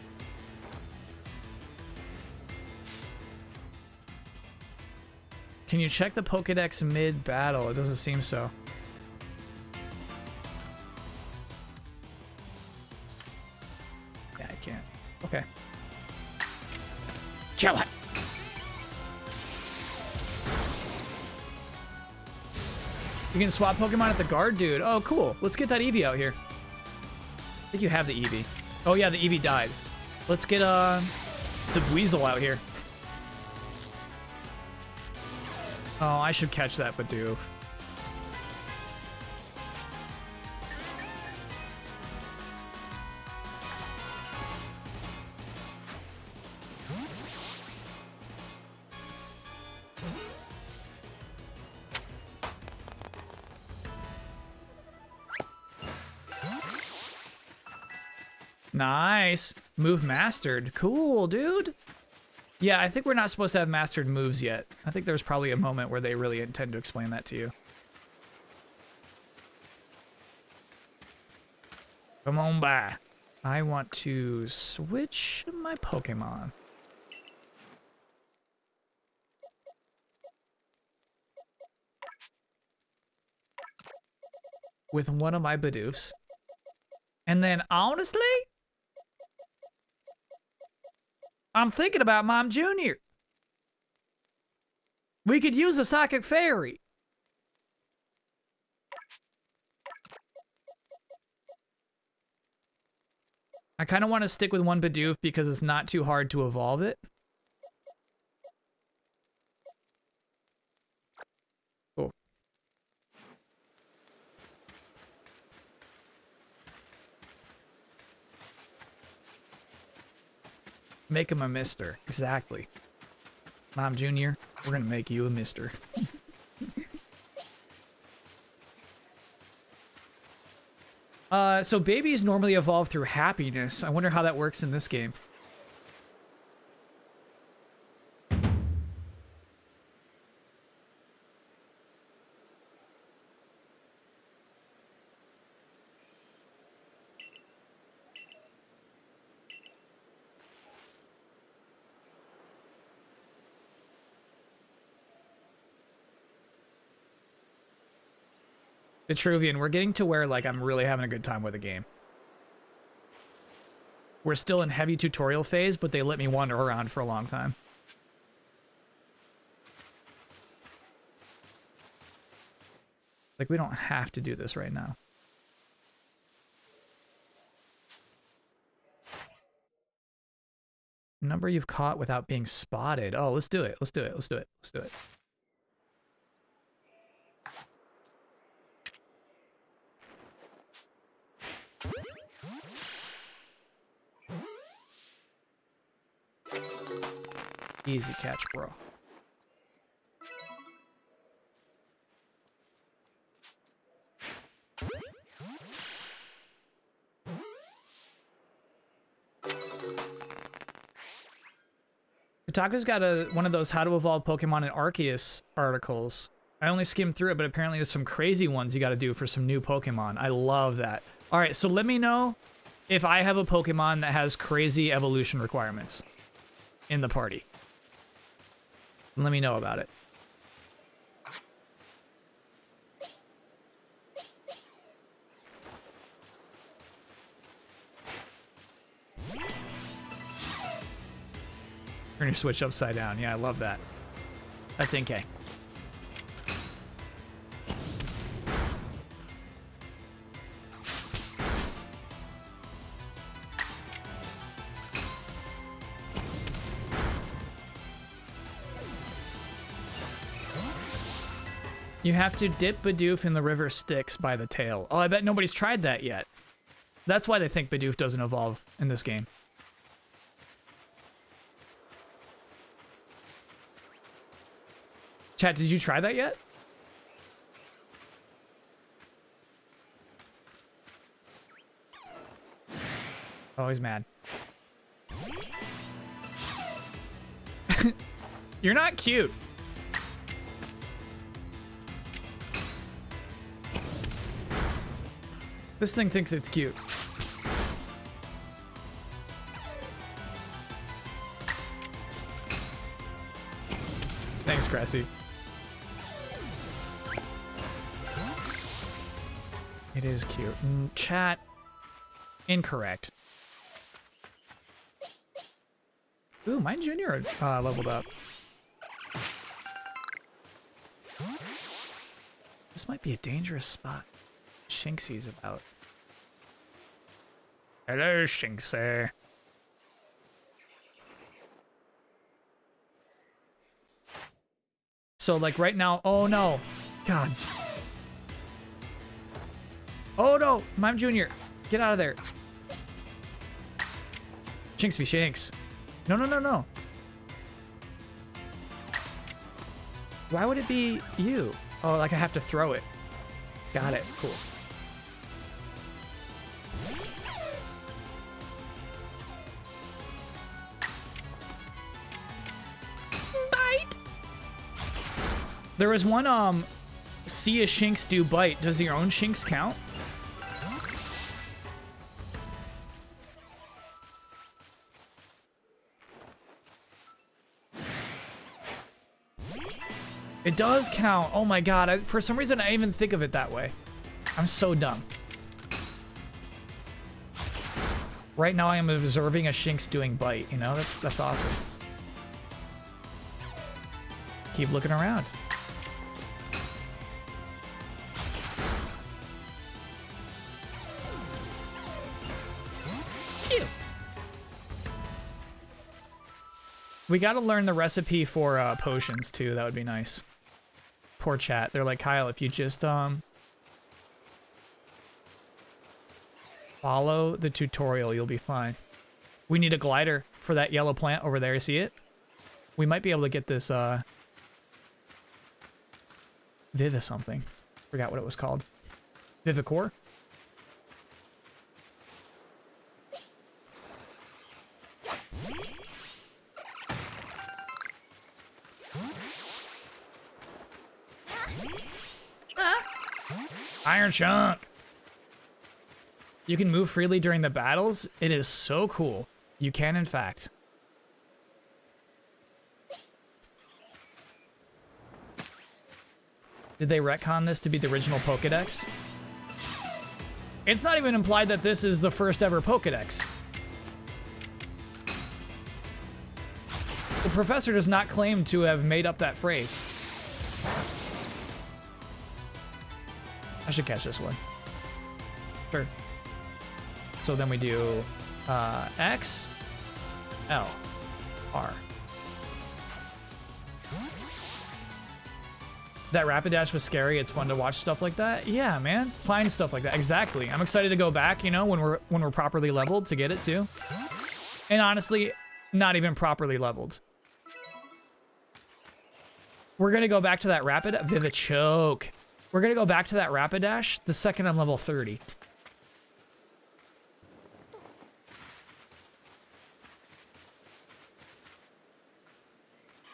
Can you check the Pokedex mid-battle? It doesn't seem so. Kill it! You can swap Pokemon at the guard, dude. Oh, cool. Let's get that Eevee out here. I think you have the Eevee. Oh, yeah, the Eevee died. Let's get uh, the Weasel out here. Oh, I should catch that Bidoof. Move mastered. Cool, dude. Yeah, I think we're not supposed to have mastered moves yet. I think there's probably a moment where they really intend to explain that to you. Come on by. I want to switch my Pokemon. With one of my Bidoofs. And then, honestly, I'm thinking about Mime Jr. We could use a psychic fairy. I kind of want to stick with one Bidoof because it's not too hard to evolve it. Make him a mister. Exactly. Mime Jr., we're to make you a mister. uh, so babies normally evolve through happiness. I wonder how that works in this game. Vitruvian, we're getting to where like I'm really having a good time with the game. We're still in heavy tutorial phase, but they let me wander around for a long time. Like we don't have to do this right now. Number you've caught without being spotted. Oh, let's do it. Let's do it. Let's do it. Let's do it. Easy catch, bro. Kotaku's got a one of those how to evolve Pokemon in Arceus articles. I only skimmed through it, but apparently there's some crazy ones you got to do for some new Pokemon. I love that. All right, so let me know if I have a Pokemon that has crazy evolution requirements in the party. And let me know about it. Turn your switch upside down. Yeah, I love that. That's Inkay. You have to dip Bidoof in the river Styx by the tail. Oh, I bet nobody's tried that yet. That's why they think Bidoof doesn't evolve in this game. Chat, did you try that yet? Oh, he's mad. You're not cute. This thing thinks it's cute. Thanks, Cressy. It is cute. Mm, Chat. Incorrect. Ooh, Mime Junior uh, leveled up. This might be a dangerous spot. Shinksy's about. Hello, Shinksy. So like right now, oh no, God. Oh no, Mime Junior, get out of there. Shinx v Shanks. No, no, no, no. Why would it be you? Oh, like I have to throw it. Got it. Cool. There was one um see a Shinx do bite. Does your own Shinx count? It does count. Oh my god. I, for some reason, I even think of it that way. I'm so dumb. Right now, I am observing a Shinx doing bite. You know, that's that's awesome. Keep looking around. We got to learn the recipe for uh, potions too. That would be nice. Poor chat. They're like, Kyle, if you just um follow the tutorial, you'll be fine. We need a glider for that yellow plant over there. See it? We might be able to get this uh Viva something. Forgot what it was called. Vivicore? Iron Chunk. You can move freely during the battles. It is so cool. You can, in fact. Did they retcon this to be the original Pokedex? It's not even implied that this is the first ever Pokedex. The professor does not claim to have made up that phrase. I should catch this one. Sure. So then we do uh, X, L, R. That Rapidash was scary. It's fun to watch stuff like that. Yeah, man. Find stuff like that. Exactly. I'm excited to go back, you know, when we're when we're properly leveled to get it too. And honestly, not even properly leveled. We're gonna go back to that Rapid Vivichoke. We're gonna go back to that Rapidash the second I'm level 30.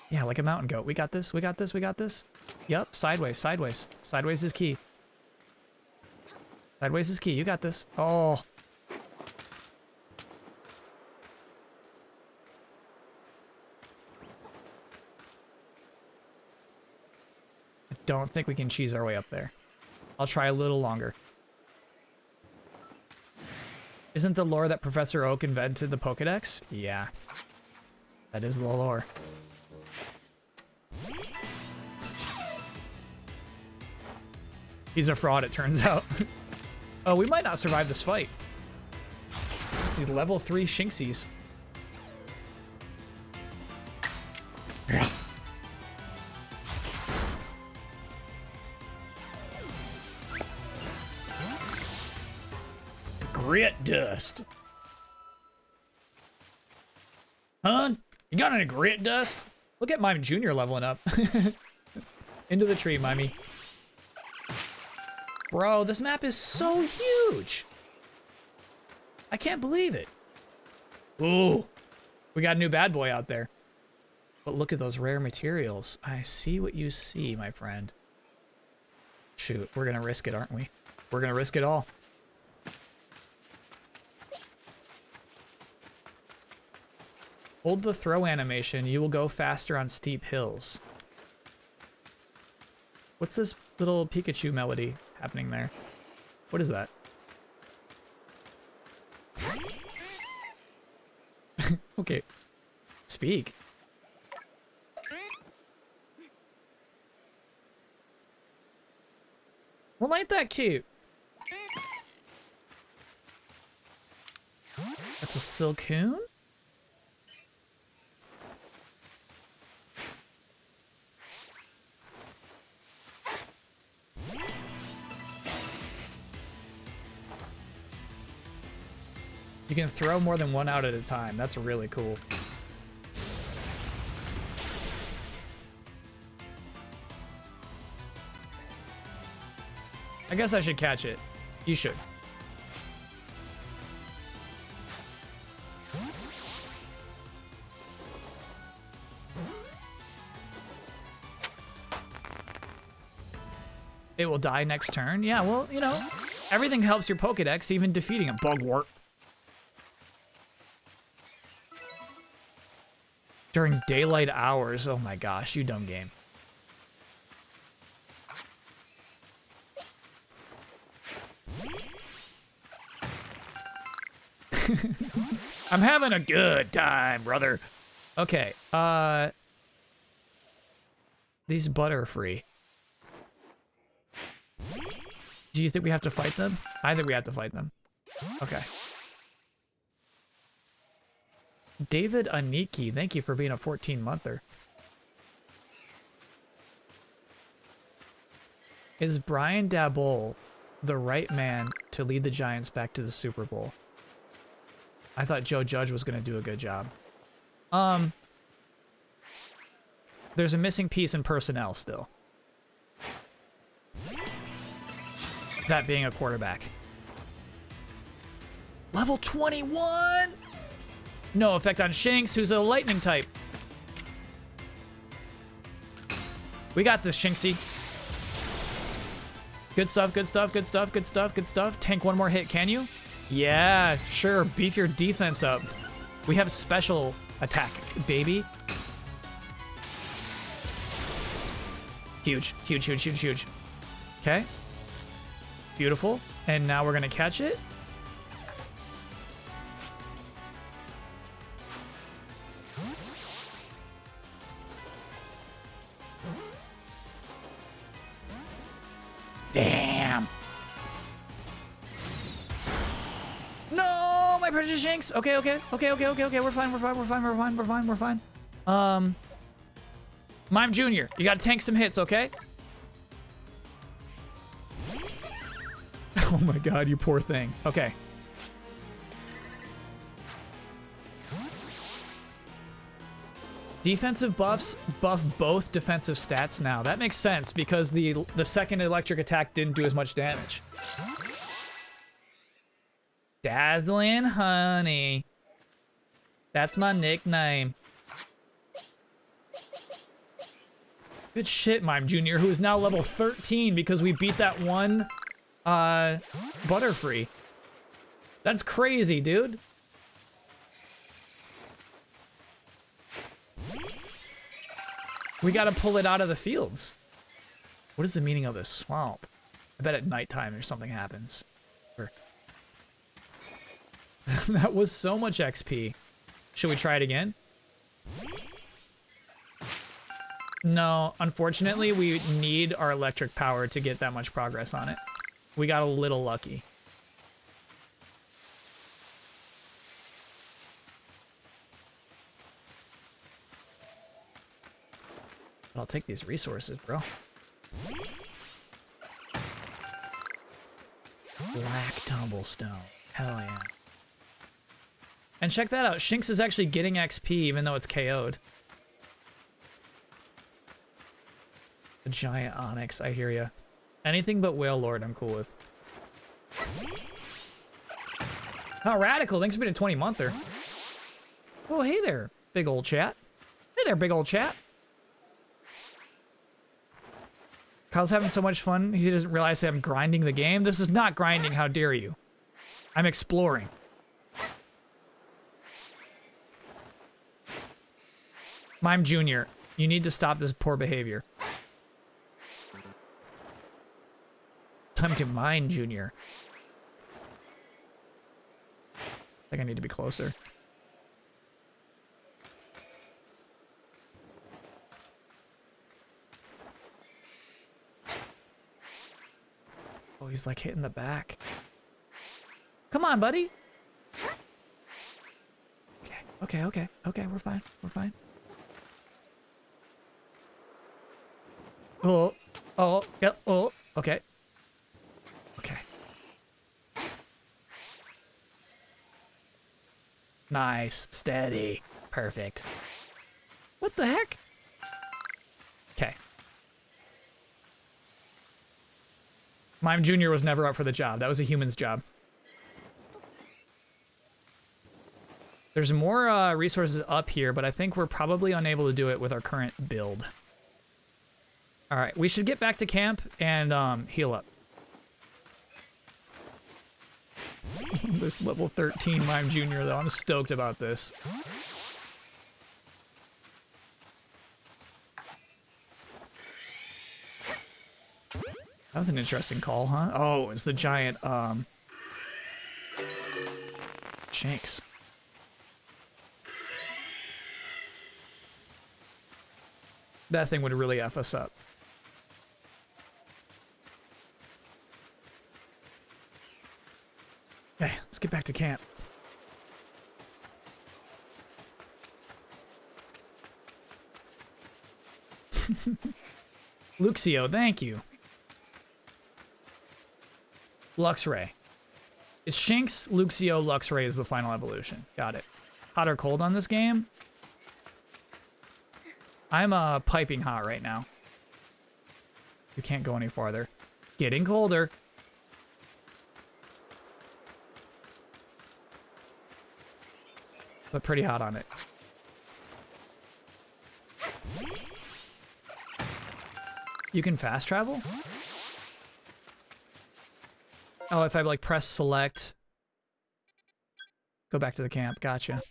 Yeah, like a mountain goat. We got this, we got this, we got this. Yep, sideways, sideways. Sideways is key. Sideways is key. You got this. Oh. Don't think we can cheese our way up there. I'll try a little longer. Isn't the lore that Professor Oak invented the Pokedex? Yeah. That is the lore. He's a fraud, it turns out. oh, we might not survive this fight. These level 3 Shinxies. Grit dust. Huh? You got any grit dust? Look at Mime Jr. leveling up. Into the tree, Mimey. Bro, this map is so huge. I can't believe it. Ooh, we got a new bad boy out there. But look at those rare materials. I see what you see, my friend. Shoot, we're gonna risk it, aren't we? We're gonna risk it all. Hold the throw animation. You will go faster on steep hills. What's this little Pikachu melody happening there? What is that? okay. Speak. Well, ain't that cute? That's a Silcoon? You can throw more than one out at a time. That's really cool. I guess I should catch it. You should. It will die next turn. Yeah, well, you know, everything helps your Pokedex, even defeating a Bugwort. During daylight hours. Oh my gosh, you dumb game. I'm having a good time, brother. Okay, uh... These butter free. Do you think we have to fight them? I think we have to fight them. Okay. David Aniki, thank you for being a 14-monther. Is Brian Daboll the right man to lead the Giants back to the Super Bowl? I thought Joe Judge was going to do a good job. Um, there's a missing piece in personnel still. That being a quarterback. Level 21! No effect on Shinx, who's a lightning type. We got this, Shinxie. Good stuff, good stuff, good stuff, good stuff, good stuff. Tank one more hit, can you? Yeah, sure. Beef your defense up. We have special attack, baby. Huge, huge, huge, huge, huge. Okay. Beautiful. And now we're going to catch it. Shanks. Okay, okay, okay, okay, okay, okay. We're fine, we're fine, we're fine, we're fine, we're fine, we're fine. Um, Mime Jr., you gotta tank some hits, okay? Oh my god, you poor thing. Okay. Defensive buffs buff both defensive stats now. That makes sense because the the second electric attack didn't do as much damage. Dazzling Honey. That's my nickname. Good shit, Mime Jr., who is now level 13 because we beat that one uh, Butterfree. That's crazy, dude. We gotta pull it out of the fields. What is the meaning of this swamp? I bet at nighttime or something happens. That was so much XP. Should we try it again? No, unfortunately, we need our electric power to get that much progress on it. We got a little lucky. But I'll take these resources, bro. Black Tumblestone. Hell yeah. And check that out. Shinx is actually getting XP even though it's KO'd. The giant Onix, I hear ya. Anything but Wailord I'm cool with. Oh, Radical, thanks for being a 20 monther. Oh, hey there, big old chat. Hey there, big old chat. Kyle's having so much fun, he doesn't realize that I'm grinding the game. This is not grinding, how dare you. I'm exploring. Mime Jr., you need to stop this poor behavior. Time to mine, Junior. I think I need to be closer. Oh, he's like hitting the back. Come on, buddy. Okay, okay, okay, okay, we're fine, we're fine. Oh, oh, yeah, oh, okay. Okay. Nice. Steady. Perfect. What the heck? Okay. Mime Jr. was never up for the job. That was a human's job. There's more uh, resources up here, but I think we're probably unable to do it with our current build. All right, we should get back to camp and um, heal up. this level 13 Mime Jr. though, I'm stoked about this. That was an interesting call, huh? Oh, it's the giant, um... Shanks. That thing would really F us up. Okay, let's get back to camp. Luxio, thank you. Luxray. It's Shinx, Luxio, Luxray is the final evolution. Got it. Hot or cold on this game? I'm uh, piping hot right now. You can't go any farther. Getting colder. But pretty hot on it. You can fast travel? Oh, if I like press select, go back to the camp. Gotcha.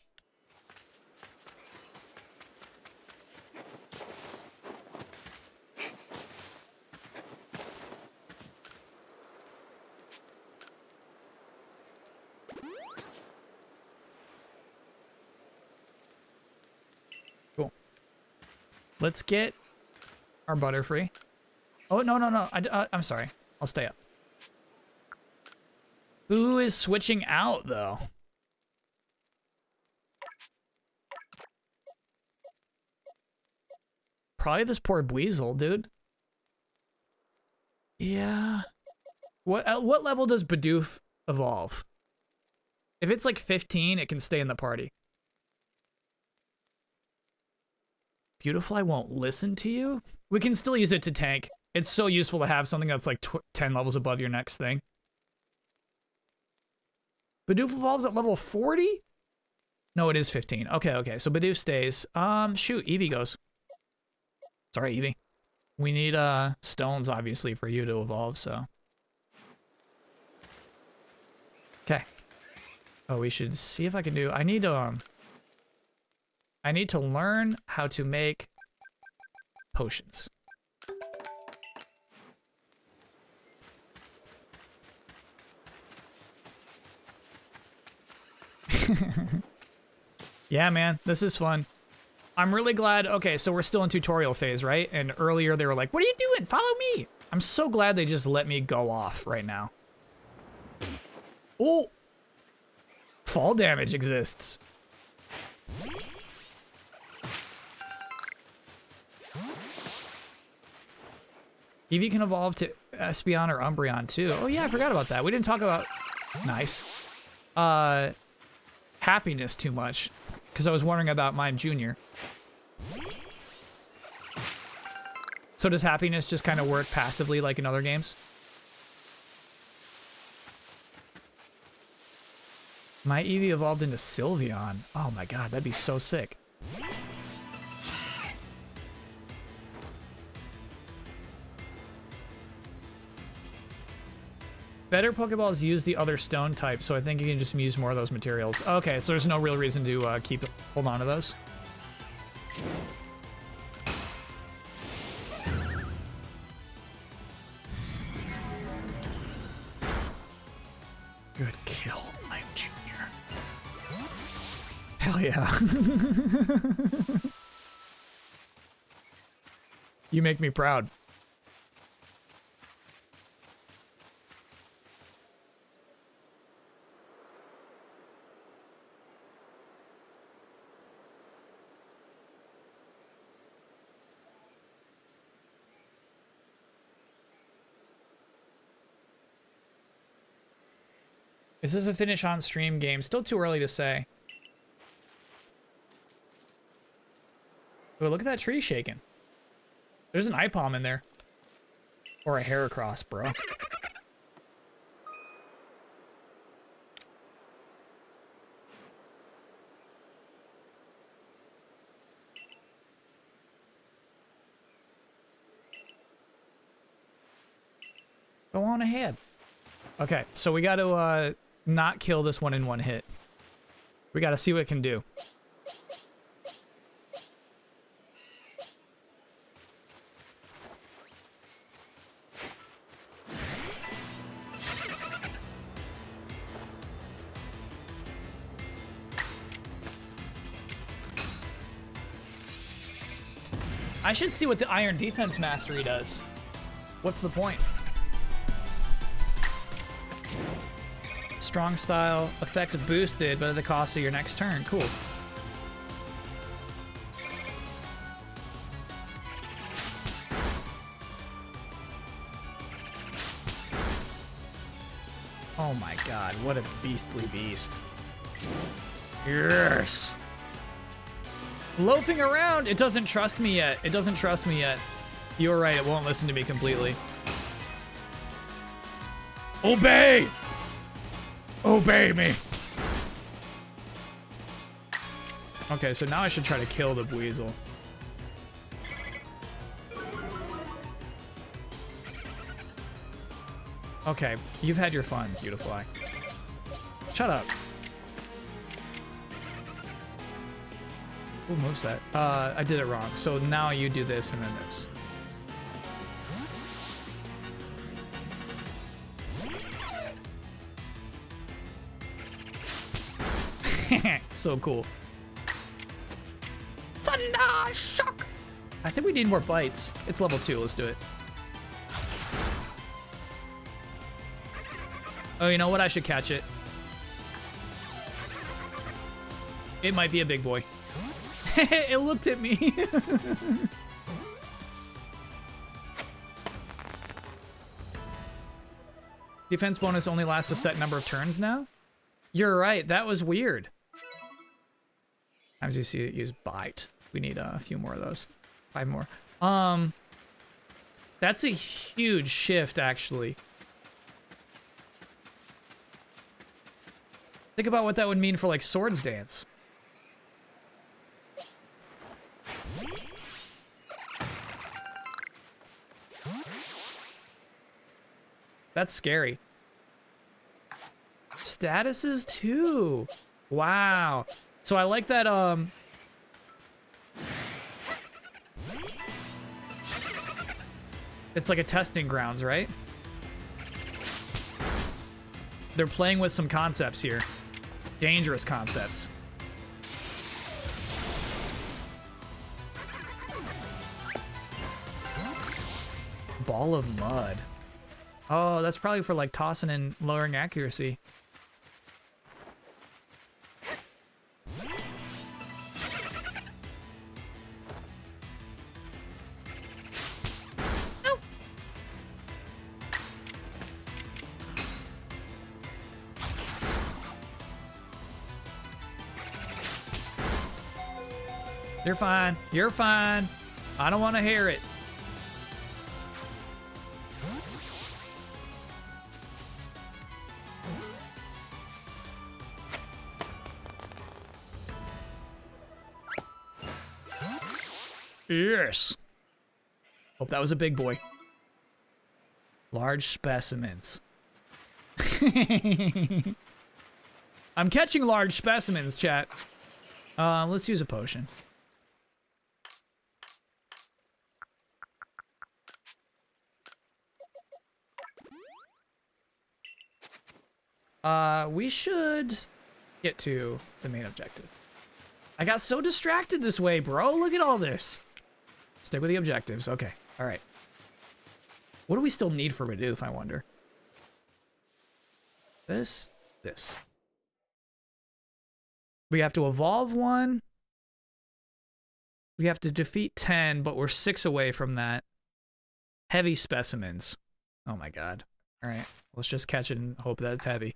Let's get our Butterfree. Oh, no, no, no. I, uh, I'm sorry. I'll stay up. Who is switching out, though? Probably this poor Buizel, dude. Yeah. What at what level does Bidoof evolve? If it's like 15, it can stay in the party. Beautiful, I won't listen to you. We can still use it to tank. It's so useful to have something that's like tw 10 levels above your next thing. Bidoof evolves at level 40? No, it is 15. Okay, okay. So Bidoof stays. Um, shoot, Eevee goes. Sorry, Eevee. We need uh stones, obviously, for you to evolve, so. Okay. Oh, we should see if I can do... I need to, um... I need to learn how to make potions. yeah, man, this is fun. I'm really glad. Okay, so we're still in tutorial phase, right? And earlier they were like, what are you doing? Follow me. I'm so glad they just let me go off right now. Oh! Fall damage exists. Eevee can evolve to Espeon or Umbreon too. Oh yeah, I forgot about that. We didn't talk about... Nice. Uh, happiness too much because I was wondering about Mime Jr. So does happiness just kind of work passively like in other games? My Eevee evolved into Sylveon. Oh my god, that'd be so sick. Better Pokeballs use the other stone type, so I think you can just use more of those materials. Okay, so there's no real reason to uh, keep hold on to those. Good kill, Mime Junior. Hell yeah. you make me proud. Is this a finish on stream game? Still too early to say. But look at that tree shaking. There's an Aipom in there. Or a Heracross, bro. Go on ahead. Okay, so we got to uh, not kill this one in one hit. We got to see what it can do. I should see what the Iron Defense Mastery does. What's the point? Strong style effects boosted, but at the cost of your next turn. Cool. Oh my god, what a beastly beast. Yes! Loafing around, it doesn't trust me yet. It doesn't trust me yet. You're right, it won't listen to me completely. Obey! Obey me! Okay, so now I should try to kill the weasel. Okay, you've had your fun, Beautifly. Shut up. Who moves that? Uh, I did it wrong. So now you do this and then this. So cool. Thundershock. I think we need more bites. It's level two. Let's do it. Oh, you know what? I should catch it. It might be a big boy. it looked at me. Defense bonus only lasts a set number of turns now? You're right. That was weird. Times you see it use bite. We need uh, a few more of those. Five more. Um, that's a huge shift, actually. Think about what that would mean for like Swords Dance. That's scary. Statuses too. Wow. So I like that um It's like a testing grounds, right? They're playing with some concepts here. Dangerous concepts. Ball of mud. Oh, that's probably for like tossing and lowering accuracy. You're fine. You're fine. I don't want to hear it. Yes. Hope that was a big boy. Large specimens. I'm catching large specimens, chat. Uh, let's use a potion. Uh, we should get to the main objective. I got so distracted this way, bro. Look at all this. Stick with the objectives. Okay. All right. What do we still need for Bidoof, I wonder? This, this. We have to evolve one. We have to defeat 10, but we're six away from that. Heavy specimens. Oh my god. All right. Let's just catch it and hope that it's heavy.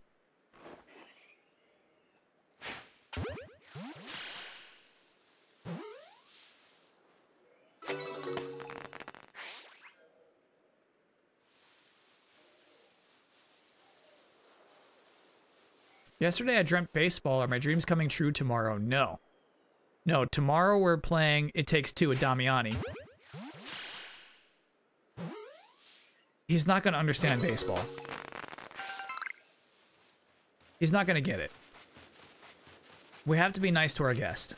Yesterday I dreamt baseball. Are my dreams coming true tomorrow? No. No, tomorrow we're playing It Takes Two with Damiani. He's not going to understand baseball. He's not going to get it. We have to be nice to our guest.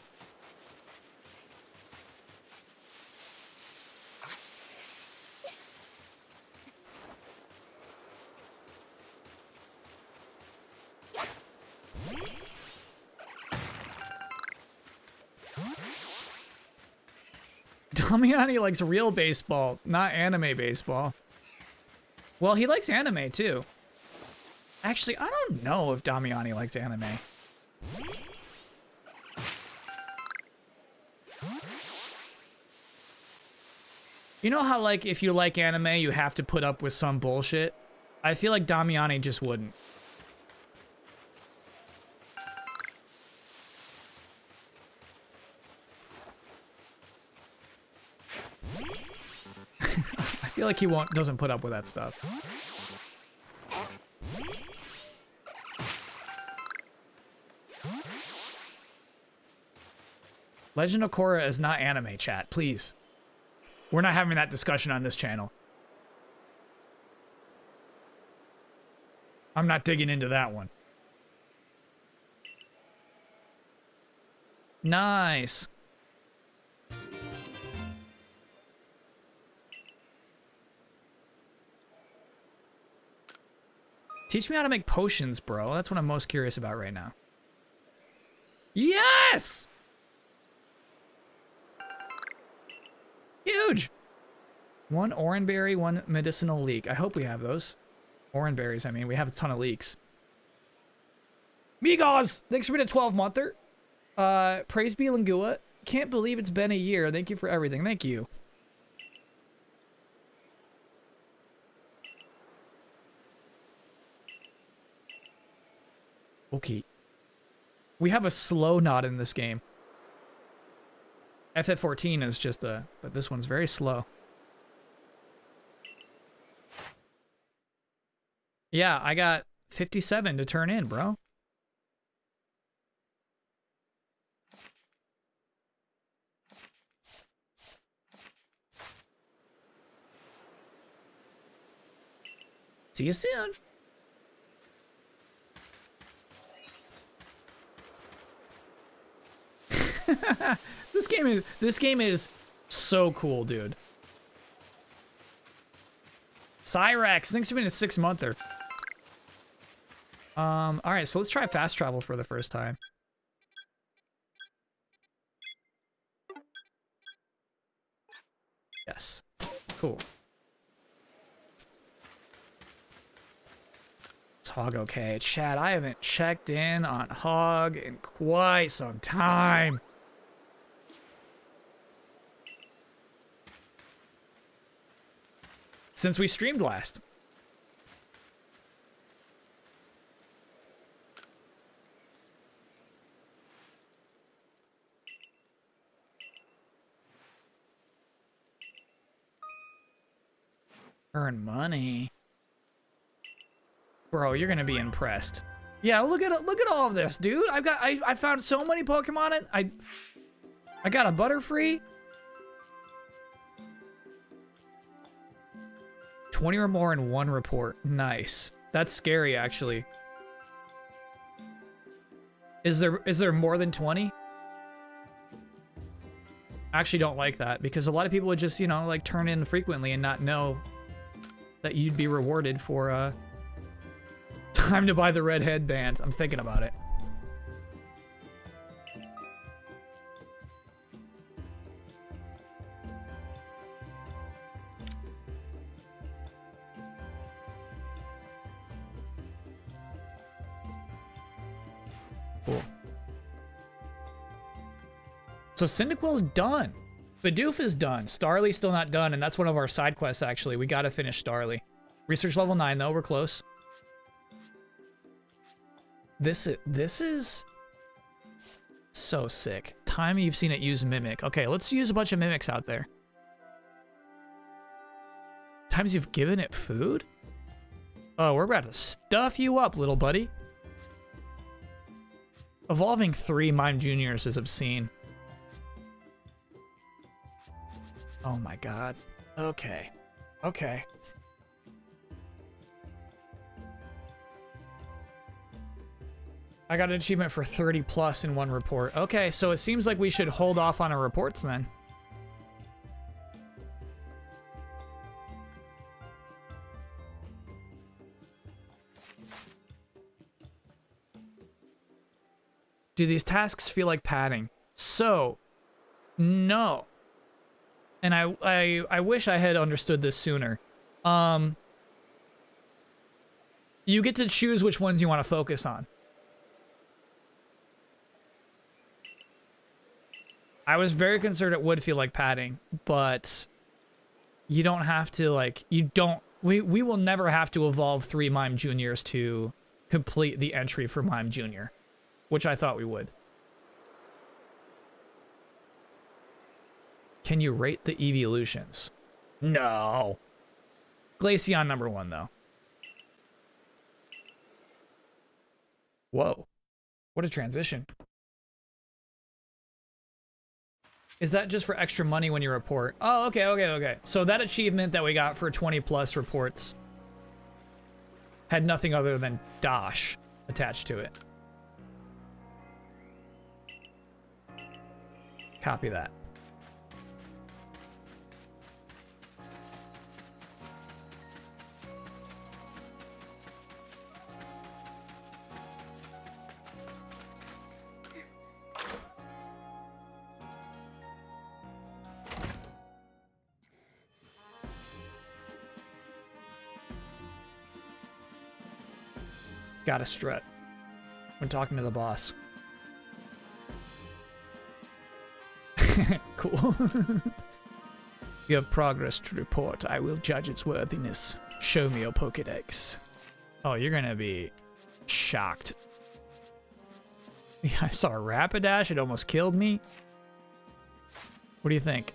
Damiani likes real baseball, not anime baseball. Well, he likes anime too. Actually, I don't know if Damiani likes anime. You know how, like, if you like anime, you have to put up with some bullshit? I feel like Damiani just wouldn't. Feel like he won't doesn't put up with that stuff. Legend of Korra is not anime chat, please. We're not having that discussion on this channel. I'm not digging into that one. Nice. Teach me how to make potions, bro. That's what I'm most curious about right now. Yes! Huge! One oranberry, one medicinal leek. I hope we have those. Oranberries, I mean. We have a ton of leeks. Migos! Thanks for being a 12-monther. Uh, praise be Lingua. Can't believe it's been a year. Thank you for everything. Thank you. Okay. We have a slow knot in this game. FF14 is just a, but this one's very slow. Yeah, I got 57 to turn in, bro. See you soon. this game is this game is so cool, dude. Cyrex, thanks for being a six monther. Um, all right, so let's try fast travel for the first time. Yes. Cool. Hog okay? Chad, I haven't checked in on Hog in quite some time. Since we streamed last. Earn money. Bro, you're gonna be impressed. Yeah, look at look at all of this, dude. I've got I I found so many Pokemon. I I got a Butterfree. 20 or more in one report. Nice. That's scary, actually. Is there is there more than 20? I actually don't like that because a lot of people would just, you know, like turn in frequently and not know that you'd be rewarded for uh time to buy the red headband. I'm thinking about it. So Cyndaquil's done. Bidoof is done. Starly's still not done, and that's one of our side quests, actually. We gotta finish Starly. Research level 9, though. We're close. This is... This is... So sick. Time you've seen it use Mimic. Okay, let's use a bunch of Mimics out there. Times you've given it food? Oh, we're about to stuff you up, little buddy. Evolving three Mime Juniors is obscene. Oh my god. Okay. Okay. I got an achievement for 30 plus in one report. Okay, so it seems like we should hold off on our reports then. Do these tasks feel like padding? So, no. And I, I, I wish I had understood this sooner. Um, you get to choose which ones you want to focus on. I was very concerned it would feel like padding, but you don't have to like you don't we we will never have to evolve three mime juniors to complete the entry for mime junior, which I thought we would. Can you rate the evolutions? No. Glaceon number one though. Whoa. What a transition. Is that just for extra money when you report? Oh, okay, okay, okay. So that achievement that we got for 20 plus reports had nothing other than Dosh attached to it. Copy that. Gotta strut when talking to the boss. cool. you have progress to report. I will judge its worthiness. Show me your Pokedex. Oh, you're gonna be shocked. Yeah, I saw a Rapidash. It almost killed me. What do you think?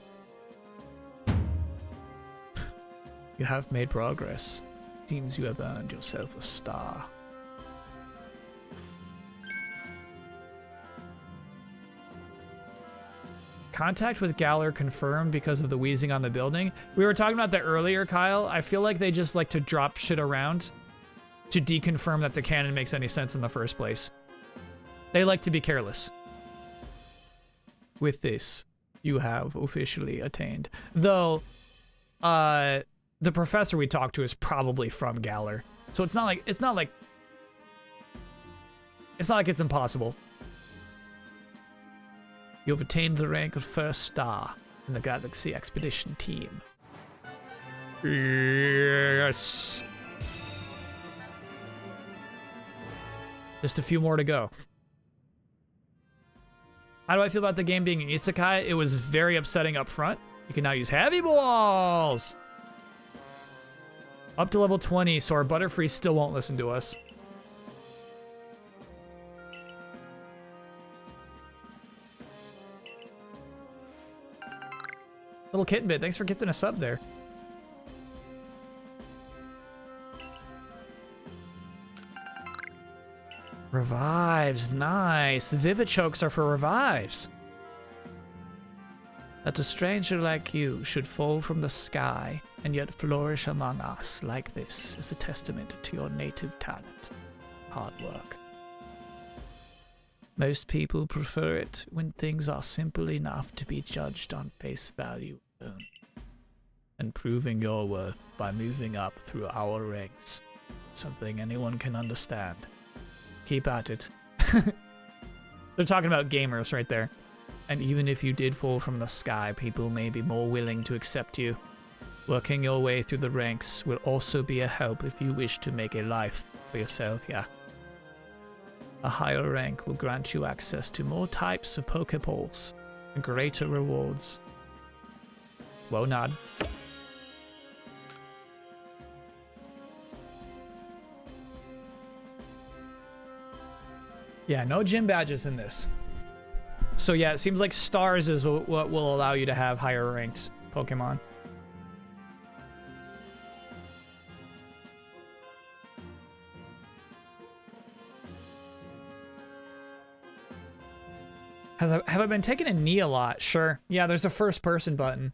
You have made progress. Seems you have earned yourself a star. Contact with Galar confirmed because of the Weezing on the building. We were talking about that earlier, Kyle. I feel like they just like to drop shit around to deconfirm that the canon makes any sense in the first place. They like to be careless. With this, you have officially attained. Though, uh, the professor we talked to is probably from Galar. So it's not like, it's not like, it's not like it's impossible. You have attained the rank of first star in the Galaxy Expedition team. Yes. Just a few more to go. How do I feel about the game being an isekai? It was very upsetting up front. You can now use heavy balls! Up to level 20, so our Butterfree still won't listen to us. Little kitten bit, thanks for gifting a sub there. Revives, nice. Vivichokes are for revives. That a stranger like you should fall from the sky and yet flourish among us like this is a testament to your native talent. Hard work. Most people prefer it when things are simple enough to be judged on face value And proving your worth by moving up through our ranks. Something anyone can understand. Keep at it. They're talking about gamers right there. And even if you did fall from the sky, people may be more willing to accept you. Working your way through the ranks will also be a help if you wish to make a life for yourself, yeah. A higher rank will grant you access to more types of Pokeballs and greater rewards. Slow nod. Yeah, no gym badges in this. So yeah, it seems like stars is what will allow you to have higher ranked Pokemon. Has I, have I been taking a knee a lot? Sure. Yeah, there's a first person button.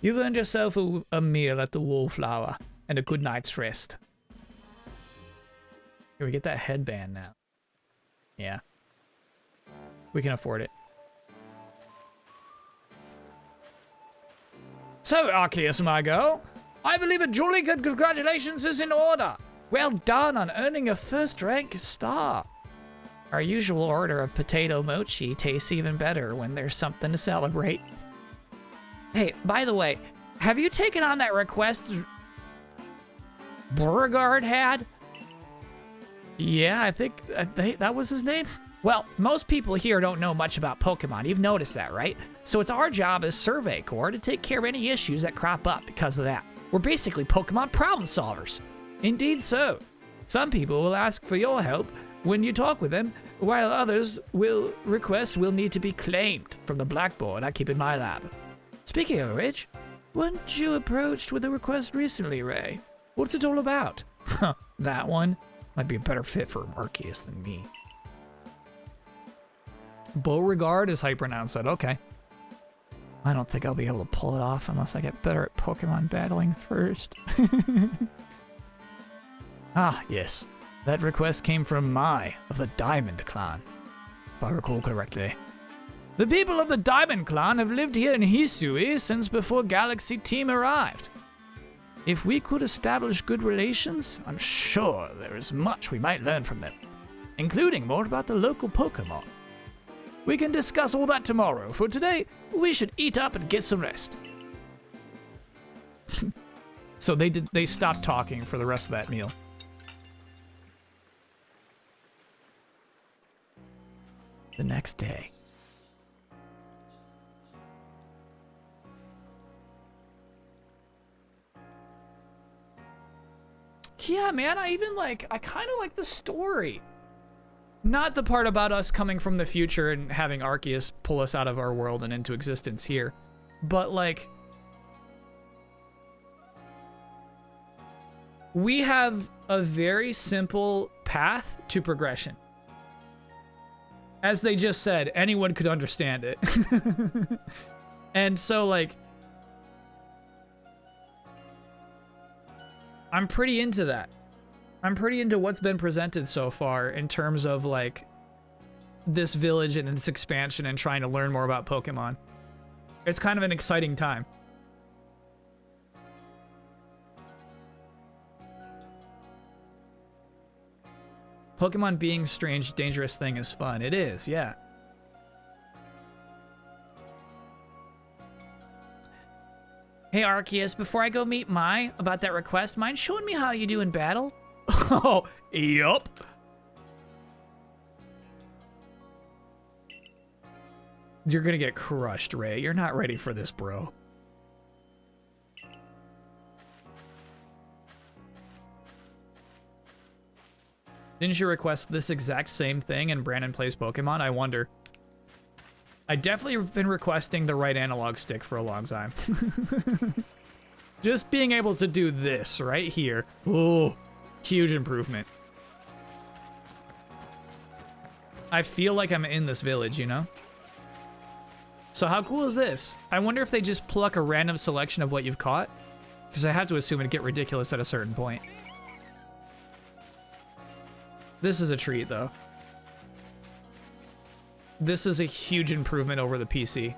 You've earned yourself a, a meal at the Wallflower and a good night's rest. Can we get that headband now? Yeah. We can afford it. So, Arceus, my girl, I believe a jolly good congratulations is in order. Well done on earning your first rank star. Our usual order of potato mochi tastes even better when there's something to celebrate. Hey, by the way, have you taken on that request Beauregard had? Yeah, I think, that was his name. Well, most people here don't know much about Pokemon. You've noticed that, right? So it's our job as Survey Corps to take care of any issues that crop up because of that. We're basically Pokemon problem solvers. Indeed so. Some people will ask for your help when you talk with them, while others will request will need to be claimed from the blackboard I keep in my lab. Speaking of which, weren't you approached with a request recently, Rei? What's it all about? Huh, that one might be a better fit for Arceus than me. Beauregard is pronounce it. Okay. I don't think I'll be able to pull it off unless I get better at Pokemon battling first. ah, yes. That request came from Mai of the Diamond Clan, if I recall correctly. The people of the Diamond Clan have lived here in Hisui since before Galaxy Team arrived. If we could establish good relations, I'm sure there is much we might learn from them, including more about the local Pokemon. We can discuss all that tomorrow. For today, we should eat up and get some rest. so they did they stopped talking for the rest of that meal. The next day. Yeah, man, I even like I kind of like the story. Not the part about us coming from the future and having Arceus pull us out of our world and into existence here. But like we have a very simple path to progression. As they just said, anyone could understand it. and so like I'm pretty into that. I'm pretty into what's been presented so far in terms of like this village and its expansion and trying to learn more about Pokemon. It's kind of an exciting time. Pokemon being strange, dangerous thing is fun. It is, yeah. Hey Arceus, before I go meet Mai about that request, mind showing me how you do in battle? oh, yup. You're gonna get crushed, Rei. You're not ready for this, bro. Didn't you request this exact same thing and Brandon plays Pokemon? I wonder. I definitely have been requesting the right analog stick for a long time. Just being able to do this right here. Oh, huge improvement. I feel like I'm in this village, you know? So how cool is this? I wonder if they just pluck a random selection of what you've caught. Because I have to assume it'd get ridiculous at a certain point. This is a treat, though. This is a huge improvement over the PC.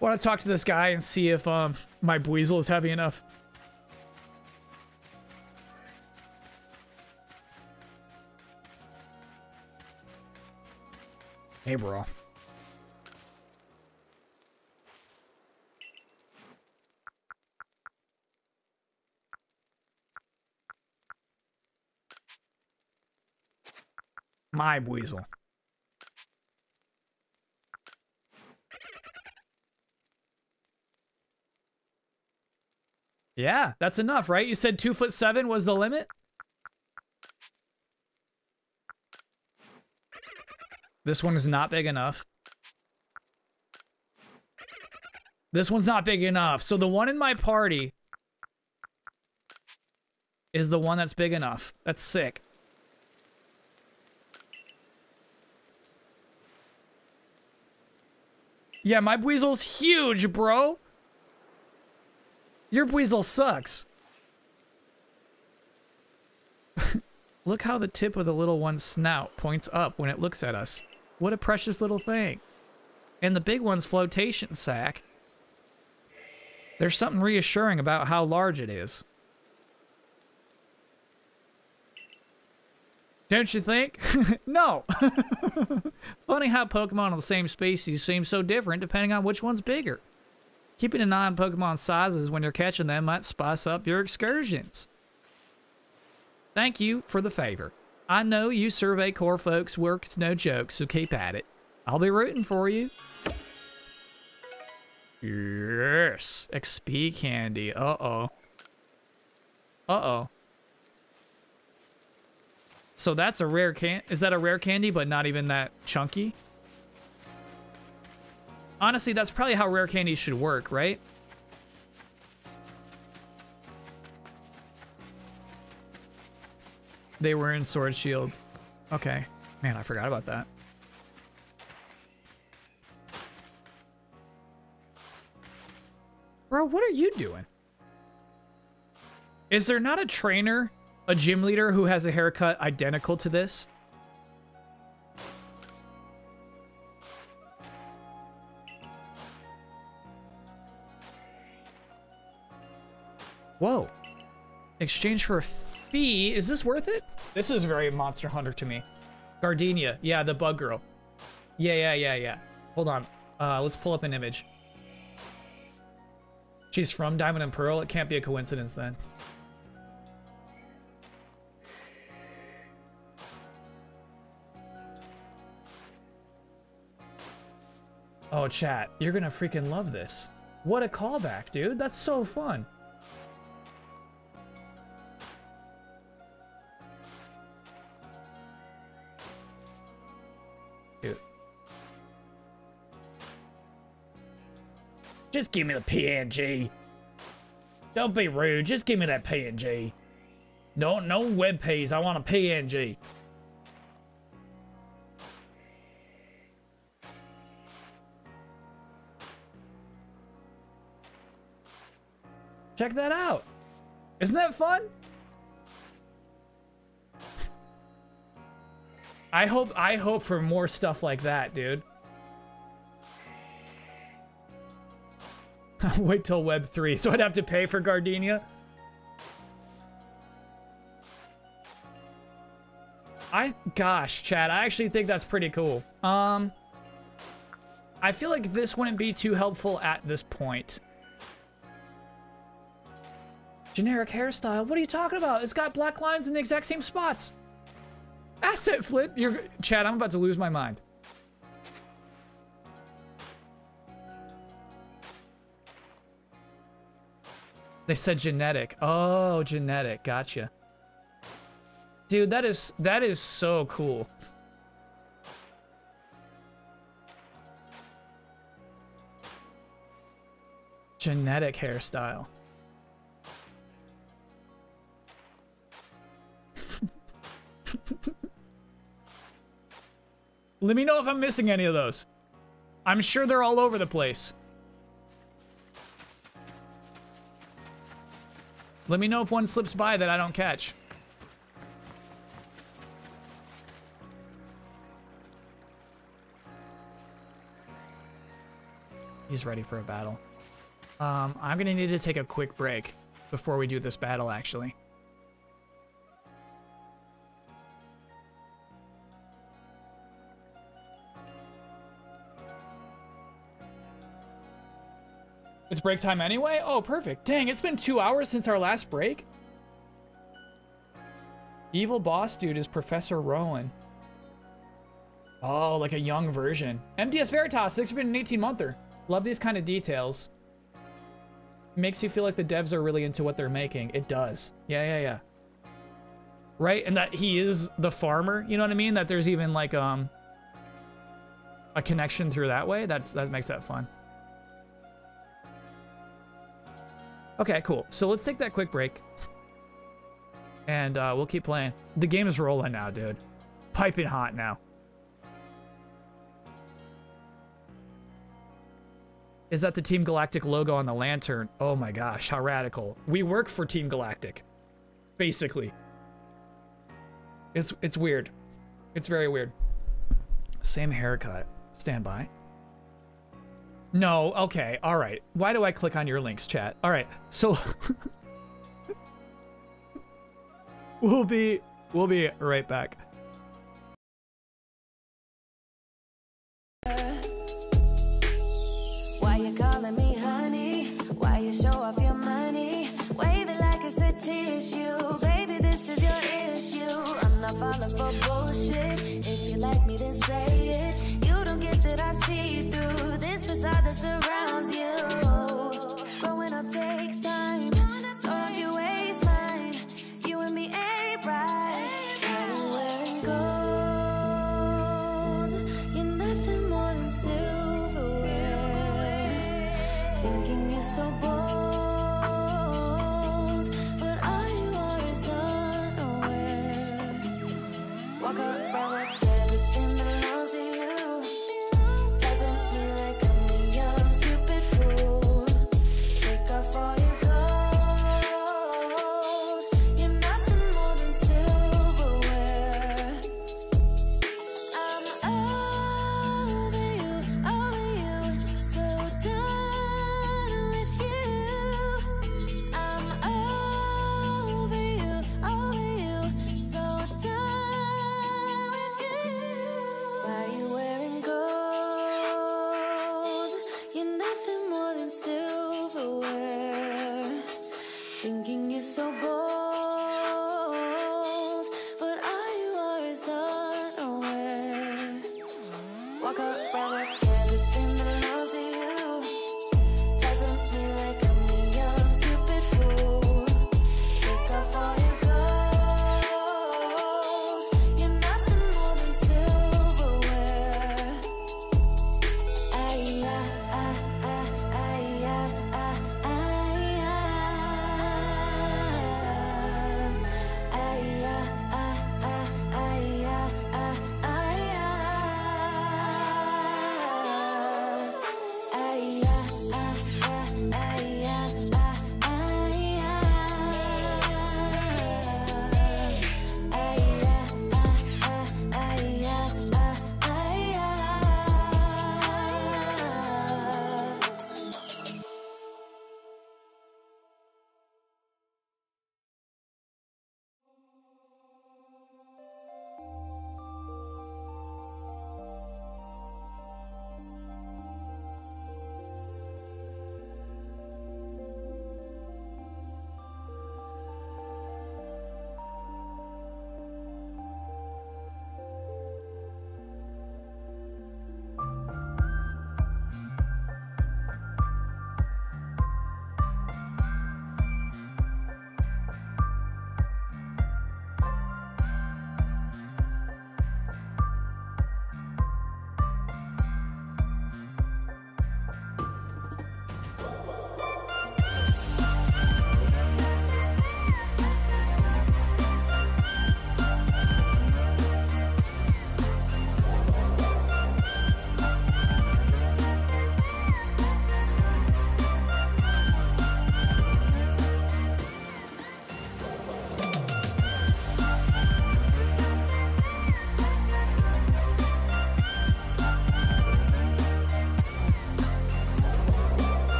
Want to talk to this guy and see if um my Buizel is heavy enough. Hey, bro. My weasel. Yeah, that's enough, right? You said two foot seven was the limit? This one is not big enough. This one's not big enough. So the one in my party is the one that's big enough. That's sick. Yeah, my Weasel's huge, bro. Your Weasel sucks. Look how the tip of the little one's snout points up when it looks at us. What a precious little thing. And the big one's flotation sac. There's something reassuring about how large it is. Don't you think? no. Funny how Pokemon of the same species seem so different depending on which one's bigger. Keeping an eye on Pokemon sizes when you're catching them might spice up your excursions. Thank you for the favor. I know you Survey Corps folks work's no joke, so keep at it. I'll be rooting for you. Yes. XP candy. Uh-oh. Uh-oh. So that's a rare can- is that a rare candy, but not even that chunky? Honestly, that's probably how rare candies should work, right? They were in Sword Shield. Okay. Man, I forgot about that. Bro, what are you doing? Is there not a trainer, a gym leader who has a haircut identical to this? Whoa. Exchange for a fee. Is this worth it? This is very Monster Hunter to me. Gardenia. Yeah, the bug girl. Yeah, yeah, yeah, yeah. Hold on. Uh, let's pull up an image. She's from Diamond and Pearl. It can't be a coincidence then. Oh, chat. You're gonna freaking love this. What a callback, dude. That's so fun. Dude. Just give me the PNG. Don't be rude. Just give me that PNG. No, no web pages. I want a PNG. Check that out. Isn't that fun? I hope I hope for more stuff like that, dude. Wait till Web 3, so I'd have to pay for Gardenia. I gosh, Chad, I actually think that's pretty cool. Um I feel like this wouldn't be too helpful at this point. Generic hairstyle? What are you talking about? It's got black lines in the exact same spots. Asset flip? You're Chad, I'm about to lose my mind. They said genetic. Oh, genetic. Gotcha. Dude, that is that is so cool. Genetic hairstyle. Let me know if I'm missing any of those. I'm sure they're all over the place. Let me know if one slips by that I don't catch. He's ready for a battle. Um, I'm gonna need to take a quick break before we do this battle, actually. It's break time anyway? Oh, perfect. Dang, it's been two hours since our last break? Evil boss dude is Professor Rowan. Oh, like a young version. MDS Veritas, for being an 18-monther. Love these kind of details. Makes you feel like the devs are really into what they're making. It does. Yeah, yeah, yeah. Right? And that he is the farmer, you know what I mean? That there's even like um a connection through that way. That's that makes that fun. Okay, cool. So let's take that quick break. And uh, we'll keep playing. The game is rolling now, dude. Piping hot now. Is that the Team Galactic logo on the lantern? Oh my gosh, how radical. We work for Team Galactic. Basically. It's it's weird. It's very weird. Same haircut. Stand by. No, okay, all right. Why do I click on your links, chat? All right, so we'll be we'll be right back. Facade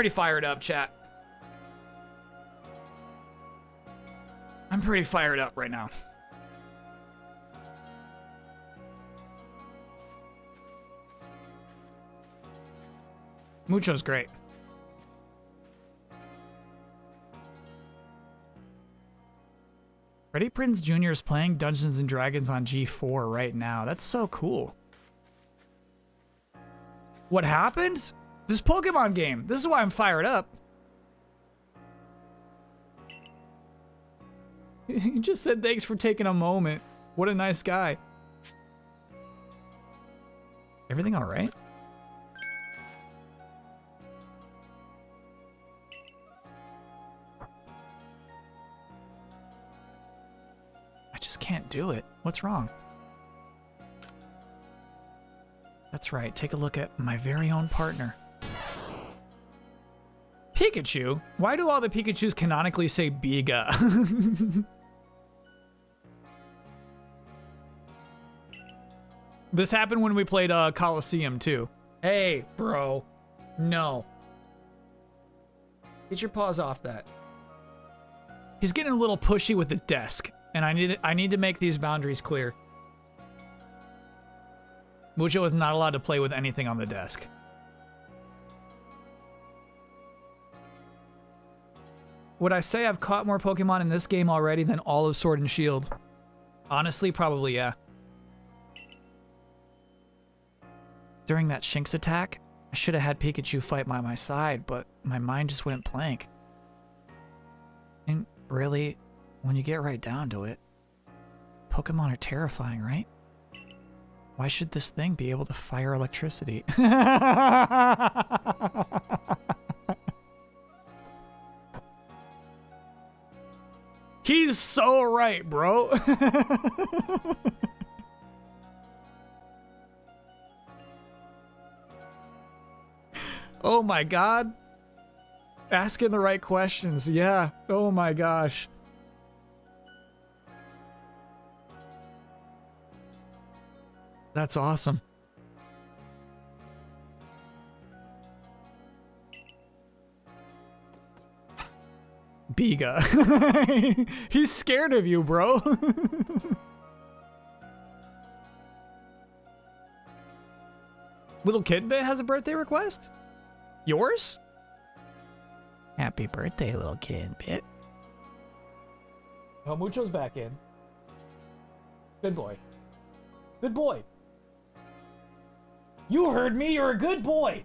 pretty fired up, chat. I'm pretty fired up right now. Mucho's great. Freddie Prinze Jr. is playing Dungeons and Dragons on G4 right now. That's so cool. What happened? This Pokemon game. This is why I'm fired up. he just said thanks for taking a moment. What a nice guy. Everything all right? I just can't do it. What's wrong? That's right. Take a look at my very own partner. Pikachu? Why do all the Pikachus canonically say Biga? this happened when we played uh, Colosseum too. Hey, bro. No. Get your paws off that. He's getting a little pushy with the desk, and I need I need to make these boundaries clear. Mucho is not allowed to play with anything on the desk. Would I say I've caught more Pokemon in this game already than all of Sword and Shield? Honestly, probably yeah. During that Shinx attack, I should have had Pikachu fight by my side, but my mind just went blank. And really, when you get right down to it, Pokemon are terrifying, right? Why should this thing be able to fire electricity? He's so right, bro. oh my god. Asking the right questions. Yeah. Oh my gosh. That's awesome. Biga. He's scared of you, bro. Little Kid Bit has a birthday request? Yours? Happy birthday, little kid bit. Oh, Mucho's back in. Good boy. Good boy. You heard me. You're a good boy.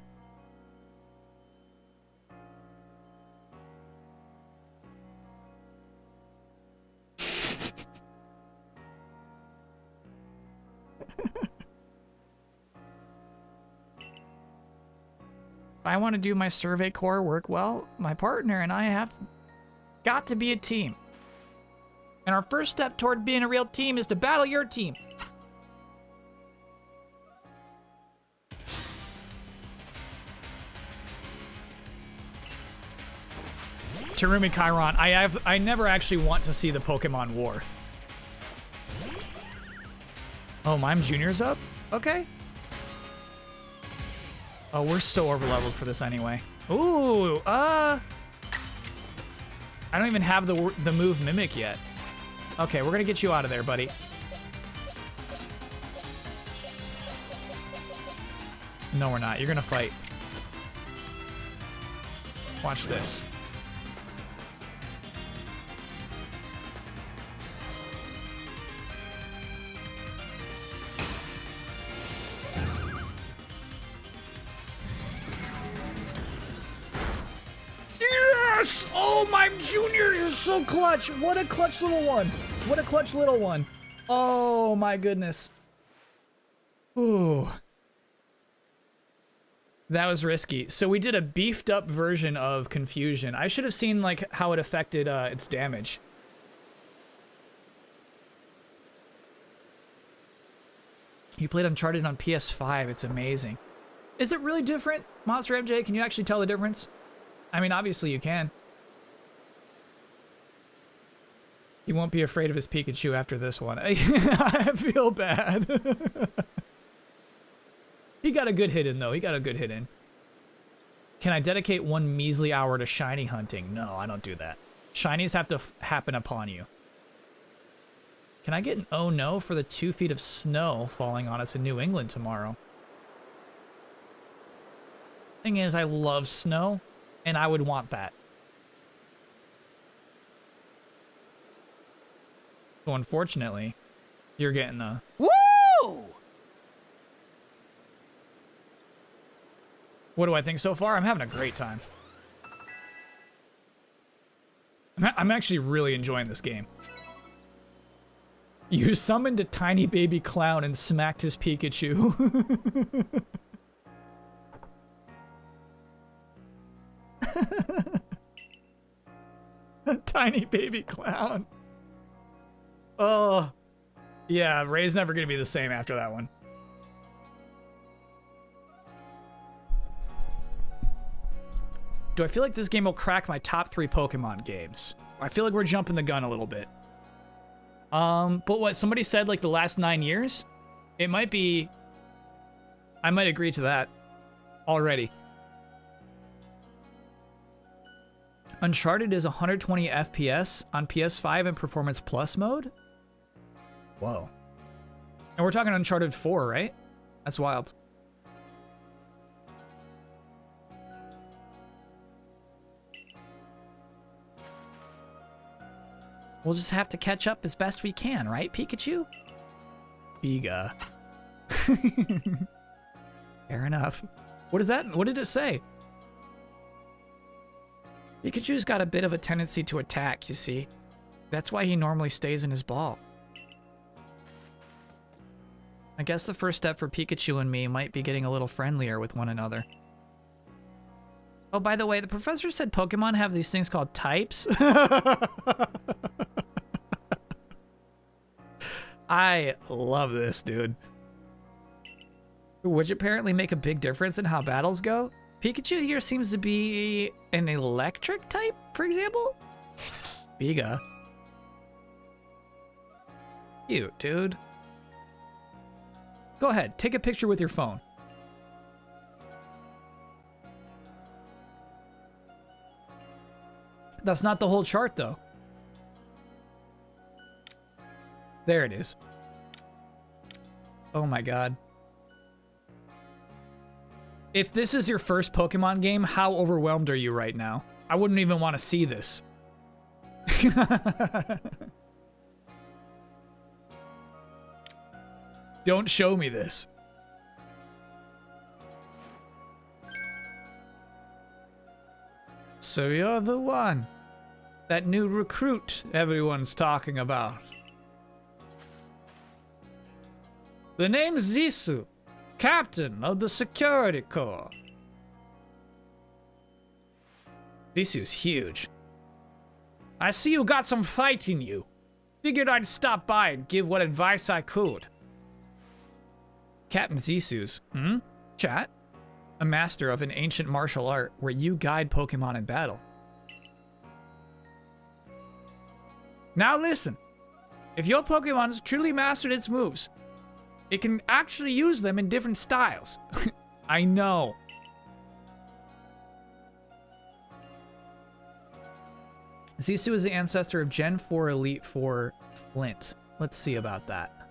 If I want to do my survey core work well, my partner and I have got to be a team. And our first step toward being a real team is to battle your team. Terumi Chiron, I have I never actually want to see the Pokemon War. Oh, Mime Junior's up? Okay. Oh, we're so overleveled for this anyway. Ooh, uh... I don't even have the the move Mimic yet. Okay, we're gonna get you out of there, buddy. No, we're not. You're gonna fight. Watch this. Clutch. What a clutch little one. What a clutch little one. Oh, my goodness. Ooh. That was risky. So we did a beefed up version of Confusion. I should have seen like how it affected uh, its damage. You played Uncharted on PS5. It's amazing. Is it really different? Monster MJ, can you actually tell the difference? I mean, obviously you can. He won't be afraid of his Pikachu after this one. I feel bad. he got a good hit in, though. He got a good hit in. Can I dedicate one measly hour to shiny hunting? No, I don't do that. Shinies have to happen upon you. Can I get an oh no for the two feet of snow falling on us in New England tomorrow? Thing is, I love snow, and I would want that. So unfortunately, you're getting a Woo! What do I think so far? I'm having a great time. I'm, I'm actually really enjoying this game. You summoned a tiny baby clown and smacked his Pikachu. a tiny baby clown. Oh. Yeah, Rei's never going to be the same after that one. Do I feel like this game will crack my top three Pokemon games? I feel like we're jumping the gun a little bit. Um, but what somebody said like the last nine years, it might be. I might agree to that already. Uncharted is 120 FPS on PS5 in Performance Plus mode. Whoa. And we're talking Uncharted 4, right? That's wild. We'll just have to catch up as best we can, right, Pikachu? Biga. Fair enough. What is that? What did it say? Pikachu's got a bit of a tendency to attack, you see. That's why he normally stays in his ball. I guess the first step for Pikachu and me might be getting a little friendlier with one another. Oh, by the way, the professor said Pokemon have these things called types. I love this, dude. Which apparently make a big difference in how battles go. Pikachu here seems to be an electric type, for example. Biga. Cute, dude. Go ahead, take a picture with your phone. That's not the whole chart, though. There it is. Oh my god. If this is your first Pokemon game, how overwhelmed are you right now? I wouldn't even want to see this. Don't show me this. So you're the one. That new recruit everyone's talking about. The name's Zisu, captain of the security corps. Zisu's huge. I see you got some fight in you. Figured I'd stop by and give what advice I could. Captain Zisu's, hmm? Chat? A master of an ancient martial art where you guide Pokemon in battle. Now listen. If your Pokemon's truly mastered its moves, it can actually use them in different styles. I know. Zisu is the ancestor of Gen 4 Elite 4 Flint. Let's see about that.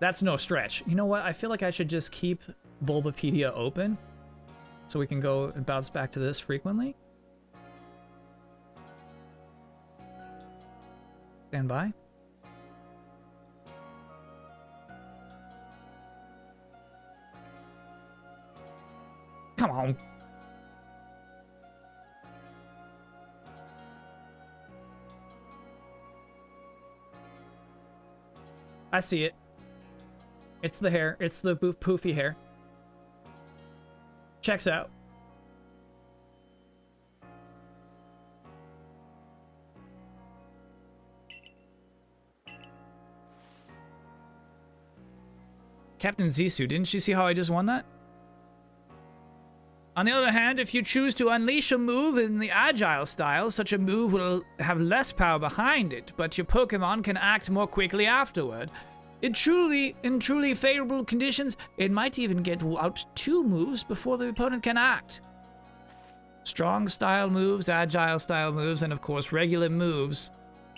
That's no stretch. You know what? I feel like I should just keep Bulbapedia open so we can go and bounce back to this frequently. Stand by. Come on. I see it. It's the hair. It's the poofy hair. Checks out. Captain Zisu, didn't you see how I just won that? On the other hand, if you choose to unleash a move in the agile style, such a move will have less power behind it, but your Pokemon can act more quickly afterward. In truly, in truly favorable conditions, it might even get out two moves before the opponent can act. Strong style moves, agile style moves, and of course regular moves.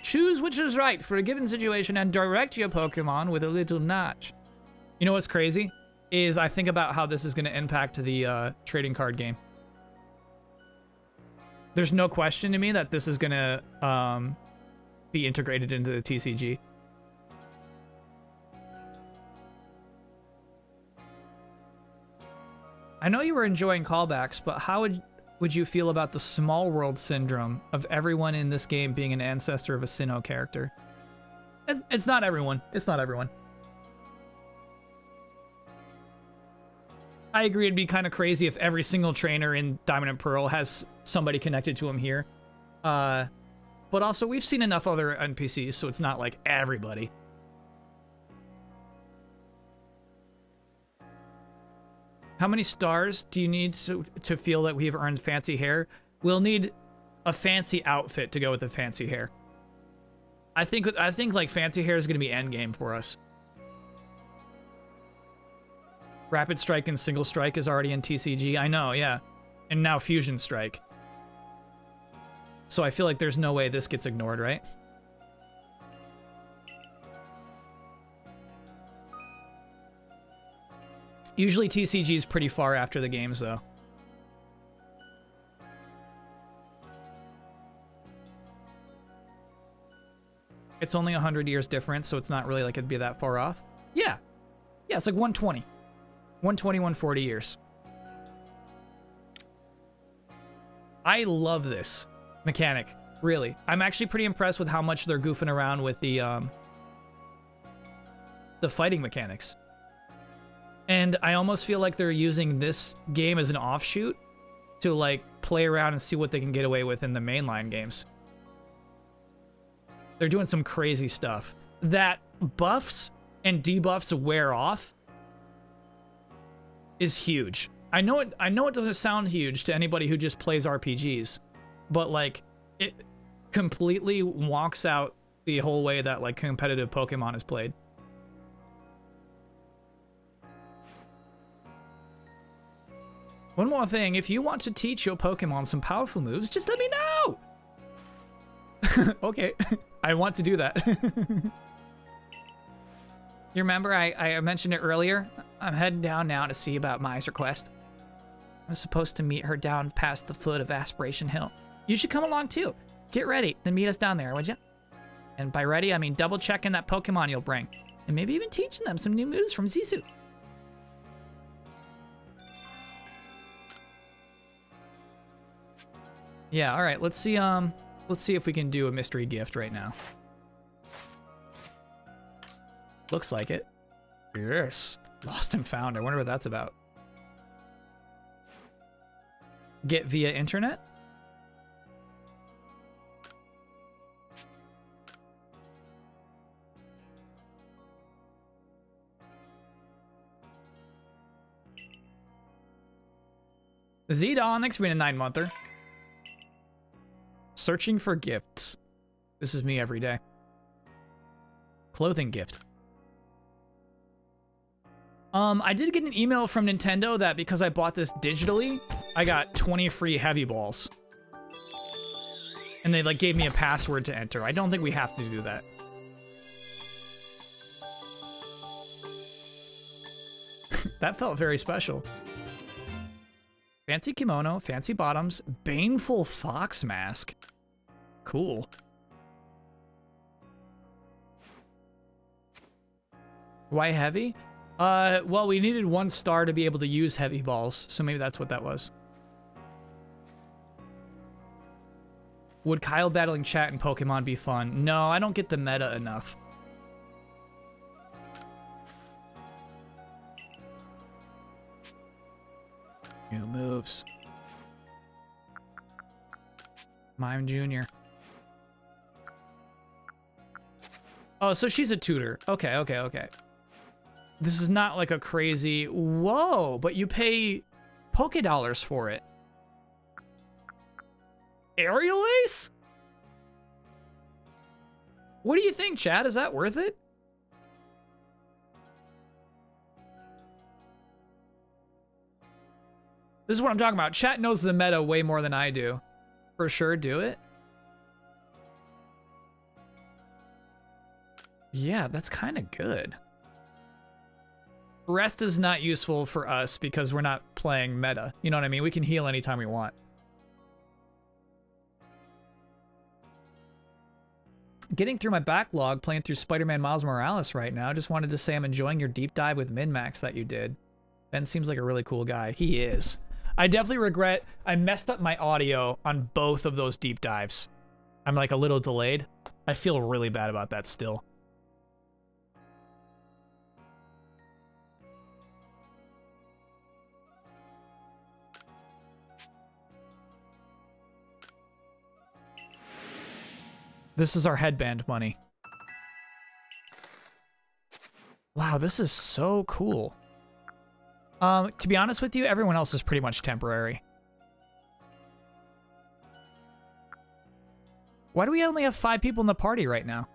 Choose which is right for a given situation and direct your Pokemon with a little notch. You know what's crazy? Is I think about how this is going to impact the uh, trading card game. There's no question to me that this is going to um, be integrated into the TCG. I know you were enjoying callbacks, but how would would you feel about the small world syndrome of everyone in this game being an ancestor of a Sinnoh character? It's, it's not everyone. It's not everyone. I agree it'd be kind of crazy if every single trainer in Diamond and Pearl has somebody connected to him here. Uh, but also, we've seen enough other NPCs, so it's not like everybody. How many stars do you need to, to feel that we've earned fancy hair? We'll need a fancy outfit to go with the fancy hair. I think I think like fancy hair is going to be end game for us. Rapid Strike and Single Strike is already in TCG. I know, yeah. And now Fusion Strike. So I feel like there's no way this gets ignored, right? Usually TCG is pretty far after the games, though. It's only 100 years difference, so it's not really like it'd be that far off. Yeah. Yeah, it's like 120. 120, 140 years. I love this mechanic, really. I'm actually pretty impressed with how much they're goofing around with the um, the fighting mechanics. And I almost feel like they're using this game as an offshoot to like play around and see what they can get away with in the mainline games. They're doing some crazy stuff. That buffs and debuffs wear off is huge. I know it I know it doesn't sound huge to anybody who just plays RPGs, but like it completely walks out the whole way that like competitive Pokemon is played. One more thing, if you want to teach your Pokemon some powerful moves, just let me know! okay, I want to do that. you remember I, I mentioned it earlier? I'm heading down now to see about Mai's request. I'm supposed to meet her down past the foot of Aspiration Hill. You should come along too. Get ready, then meet us down there, would you? And by ready, I mean double checking that Pokemon you'll bring. And maybe even teaching them some new moves from Zisu. Yeah, all right. Let's see. Um, let's see if we can do a mystery gift right now. Looks like it. Yes, lost and found. I wonder what that's about. Get via internet. Z-Dawn, thanks for being a nine-monther. Searching for gifts. This is me every day. Clothing gift. Um, I did get an email from Nintendo that because I bought this digitally, I got 20 free heavy balls. And they like gave me a password to enter. I don't think we have to do that. that felt very special. Fancy kimono, fancy bottoms, baneful fox mask. Cool. Why heavy? Uh, well, we needed one star to be able to use heavy balls, so maybe that's what that was. Would Kyle battling chat and Pokemon be fun? No, I don't get the meta enough. New moves. Mime Jr. Oh, so she's a tutor. Okay, okay, okay. This is not like a crazy, whoa, but you pay Poke Dollars for it. Aerial Ace? What do you think, Chad? Is that worth it? This is what I'm talking about. Chat knows the meta way more than I do. For sure, do it. Yeah, that's kind of good. Rest is not useful for us because we're not playing meta. You know what I mean? We can heal anytime we want. Getting through my backlog, playing through Spider-Man Miles Morales right now. Just wanted to say I'm enjoying your deep dive with MinnMax that you did. Ben seems like a really cool guy. He is. I definitely regret I messed up my audio on both of those deep dives. I'm like a little delayed. I feel really bad about that still. This is our headband money. Wow, this is so cool. Um, to be honest with you, everyone else is pretty much temporary. Why do we only have five people in the party right now?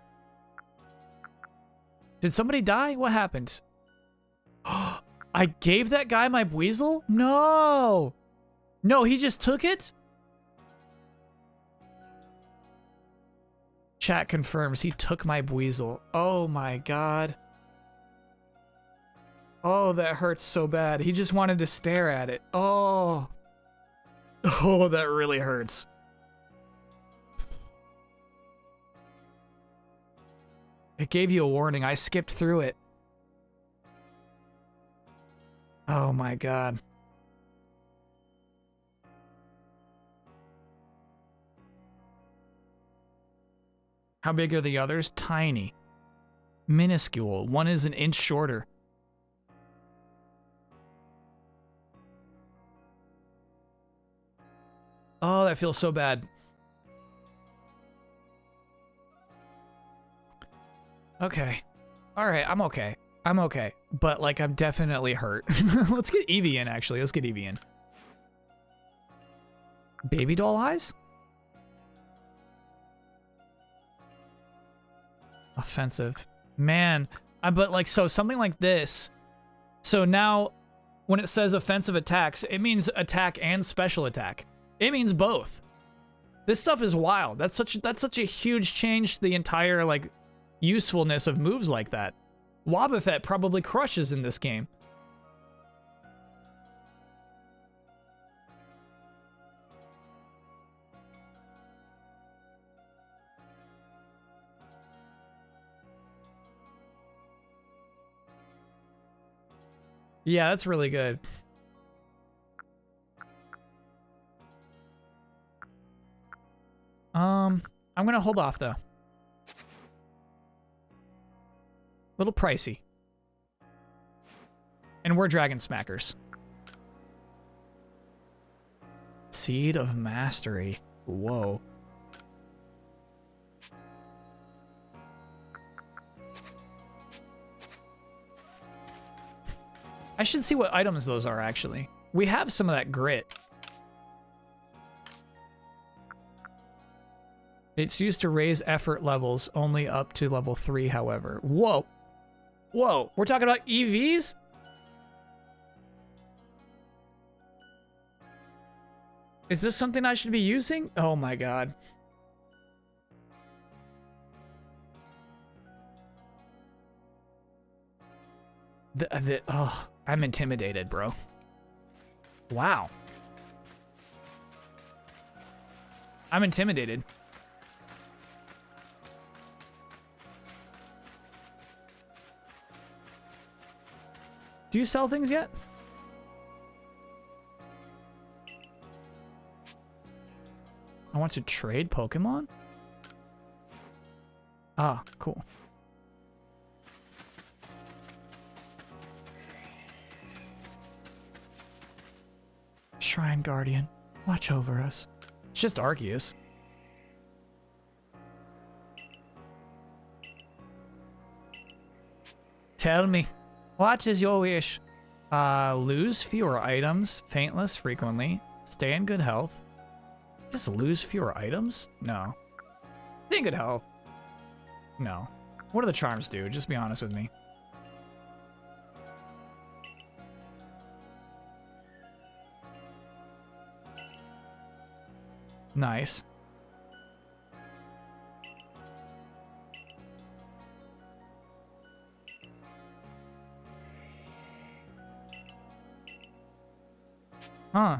Did somebody die? What happened? I gave that guy my weasel? No! No, he just took it? Chat confirms he took my weasel. Oh my god. Oh, that hurts so bad. He just wanted to stare at it. Oh. Oh, that really hurts. It gave you a warning. I skipped through it. Oh my god. How big are the others? Tiny. Minuscule. One is an inch shorter. Oh, that feels so bad. Okay. All right, I'm okay. I'm okay. But, like, I'm definitely hurt. Let's get Eevee in, actually. Let's get Eevee in. Baby doll eyes? Offensive. Man, I, but, like, so something like this. So now, when it says offensive attacks, it means attack and special attack. It means both. This stuff is wild. That's such that's such a huge change to the entire like usefulness of moves like that. Wobbuffet probably crushes in this game. Yeah, that's really good. Um, I'm gonna hold off though. Little pricey. And we're Dragon Smackers. Seed of Mastery. Whoa. I should see what items those are, actually. We have some of that grit. It's used to raise effort levels only up to level 3, however. Whoa. Whoa. We're talking about EVs? Is this something I should be using? Oh my god. The, the, oh, I'm intimidated, bro. Wow. I'm intimidated. Do you sell things yet? I want to trade Pokemon? Ah, cool. Shrine Guardian, watch over us. It's just Arceus. Tell me, what is your wish? Uh, lose fewer items, faintless frequently, stay in good health. Just lose fewer items? No. Stay in good health. No. What do the charms do? Just be honest with me. Nice. Huh.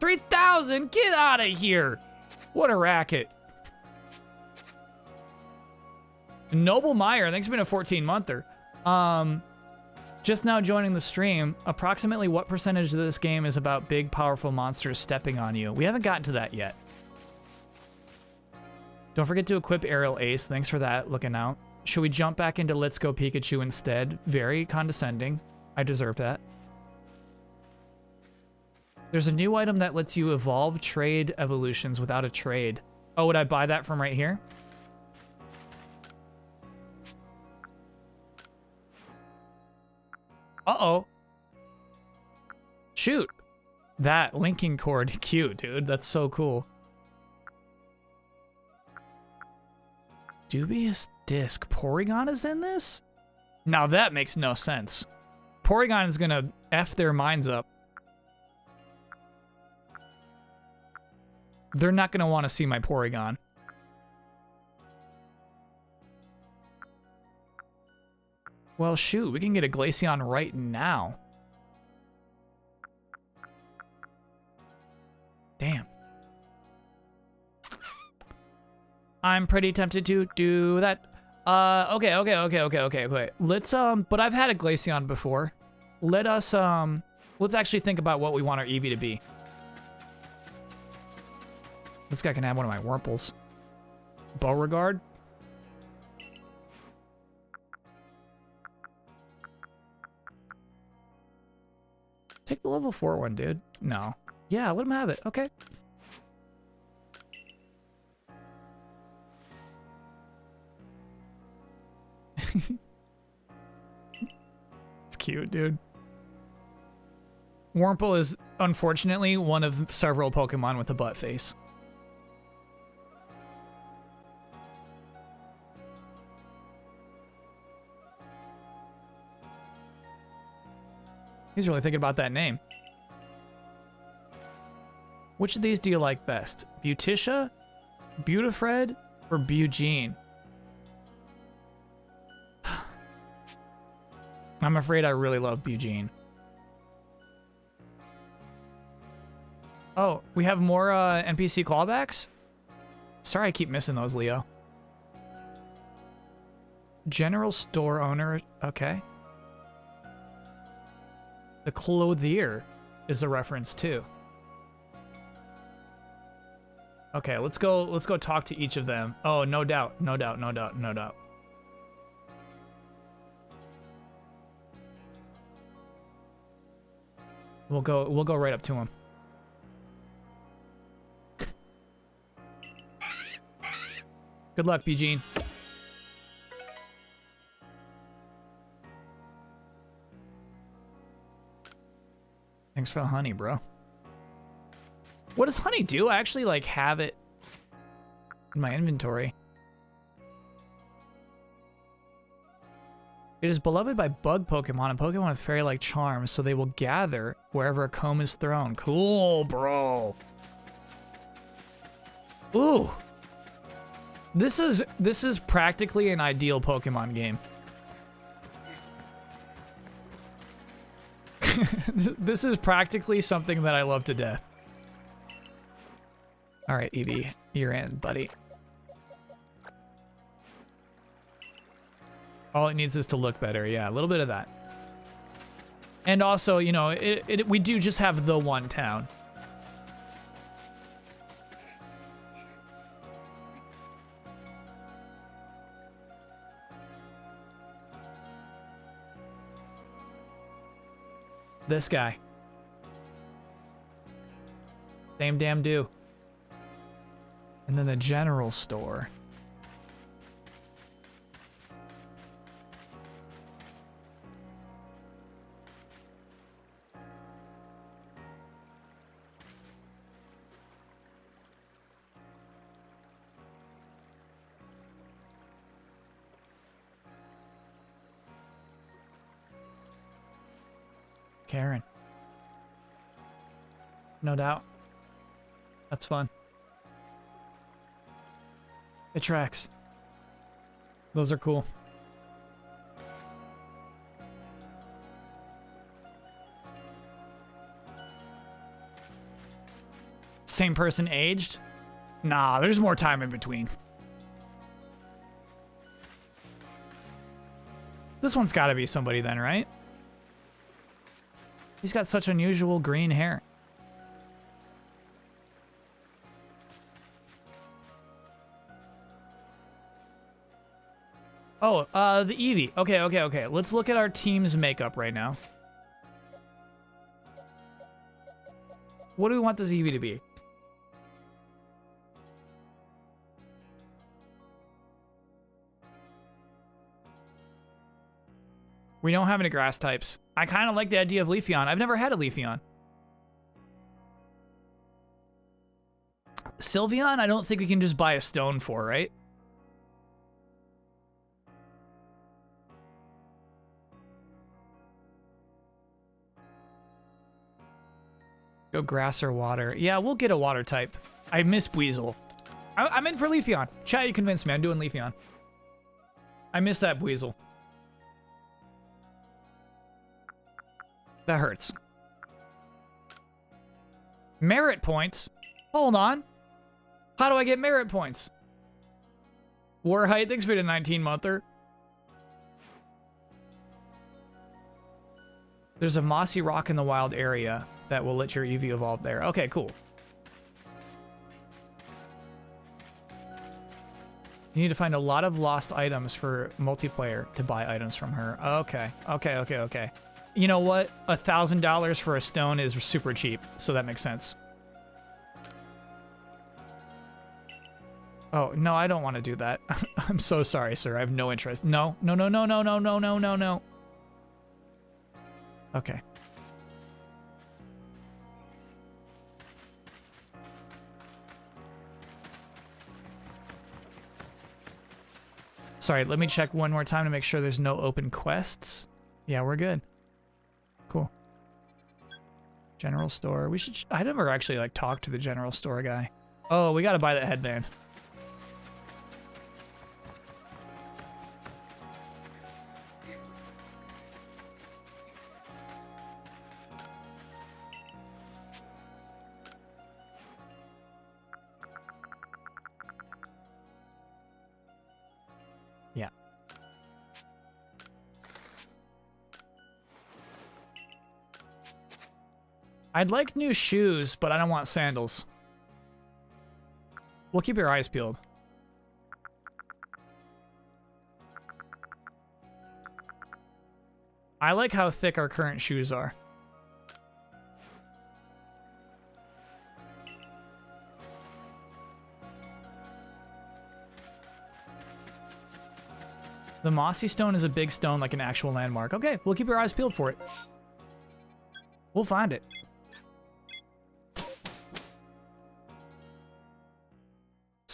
Three thousand? Get out of here! What a racket. Noble Meyer, thanks for being a 14 monther. Um, just now joining the stream, approximately what percentage of this game is about big, powerful monsters stepping on you? We haven't gotten to that yet. Don't forget to equip Aerial Ace. Thanks for that, looking out. Should we jump back into Let's Go Pikachu instead? Very condescending. I deserve that. There's a new item that lets you evolve trade evolutions without a trade. Oh, would I buy that from right here? Uh-oh. Shoot. That linking cord, cute, dude. That's so cool. Dubious Disc. Porygon is in this? Now that makes no sense. Porygon is gonna F their minds up. They're not gonna want to see my Porygon. Well, shoot, we can get a Glaceon right now. Damn. I'm pretty tempted to do that. Uh, okay, okay, okay, okay, okay, okay. Let's, um, but I've had a Glaceon before. Let us, um, let's actually think about what we want our Eevee to be. This guy can have one of my Wurmples. Beauregard? Take the level 4 one, dude. No. Yeah, let him have it. Okay. it's cute, dude. Wurmple is, unfortunately, one of several Pokemon with a butt face. He's really thinking about that name. Which of these do you like best? Beauticia, Beautifred, or Bugene? I'm afraid I really love Bugene. Oh, we have more uh, NPC callbacks? Sorry I keep missing those, Leo. General store owner, okay. The clothier is a reference too. Okay, let's go let's go talk to each of them. Oh, no doubt, no doubt, no doubt, no doubt. We'll go we'll go right up to him. Good luck, Eugene. Thanks for the honey, bro. What does honey do? I actually like have it in my inventory. It is beloved by bug Pokemon and Pokemon with fairy-like charms, so they will gather wherever a comb is thrown. Cool, bro. Ooh. This is this is practically an ideal Pokemon game. this, is practically something that I love to death. All right, Eevee, you're in, buddy. All it needs is to look better. Yeah, a little bit of that. And also, you know, it, it, we do just have the one town. This guy. Same damn do. And then the general store. No doubt. That's fun. It tracks. Those are cool. Same person aged? Nah, there's more time in between. This one's got to be somebody then, right? He's got such unusual green hair. Oh, uh, the Eevee. Okay, okay, okay. Let's look at our team's makeup right now. What do we want this Eevee to be? We don't have any grass types. I kind of like the idea of Leafeon. I've never had a Leafeon. Sylveon, I don't think we can just buy a stone for, right? Grass or water. Yeah, we'll get a water type. I miss Weasel. I am in for Leafeon. Chat, you convinced me. I'm doing Leafeon. I miss that Weasel. That hurts. Merit points? Hold on. How do I get merit points? War height, thanks for the 19 monther. There's a mossy rock in the wild area that will let your Eevee evolve there. Okay, cool. You need to find a lot of lost items for multiplayer to buy items from her. Okay, okay, okay, okay. You know what? A thousand dollars for a stone is super cheap, so that makes sense. Oh, no, I don't want to do that. I'm so sorry, sir. I have no interest. No, no, no, no, no, no, no, no, no, no. Okay. Sorry, let me check one more time to make sure there's no open quests. Yeah, we're good. Cool. General store. We should... I never actually, like, talked to the general store guy. Oh, we gotta buy that headband. I'd like new shoes, but I don't want sandals. We'll keep your eyes peeled. I like how thick our current shoes are. The Mossy Stone is a big stone like an actual landmark. Okay, we'll keep your eyes peeled for it. We'll find it.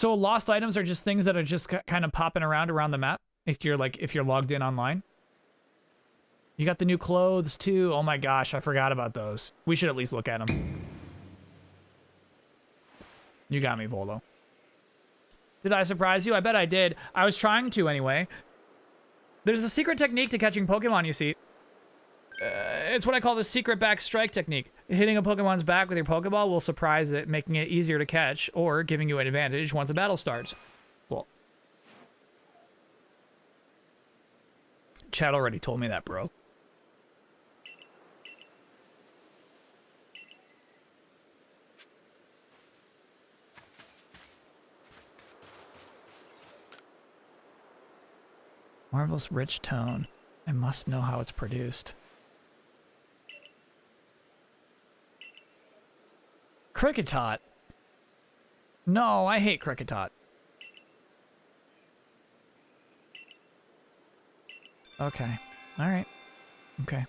So lost items are just things that are just kind of popping around around the map if you're like if you're logged in online. You got the new clothes too. Oh my gosh, I forgot about those. We should at least look at them. You got me, Volo. Did I surprise you? I bet I did. I was trying to anyway. There's a secret technique to catching Pokemon, you see. Uh, it's what I call the secret back strike technique. Hitting a Pokemon's back with your Pokeball will surprise it, making it easier to catch, or giving you an advantage once a battle starts. Well, Chad already told me that, bro. Marvelous rich tone. I must know how it's produced. Kricketot? No, I hate Kricketot. Okay. All right. Okay.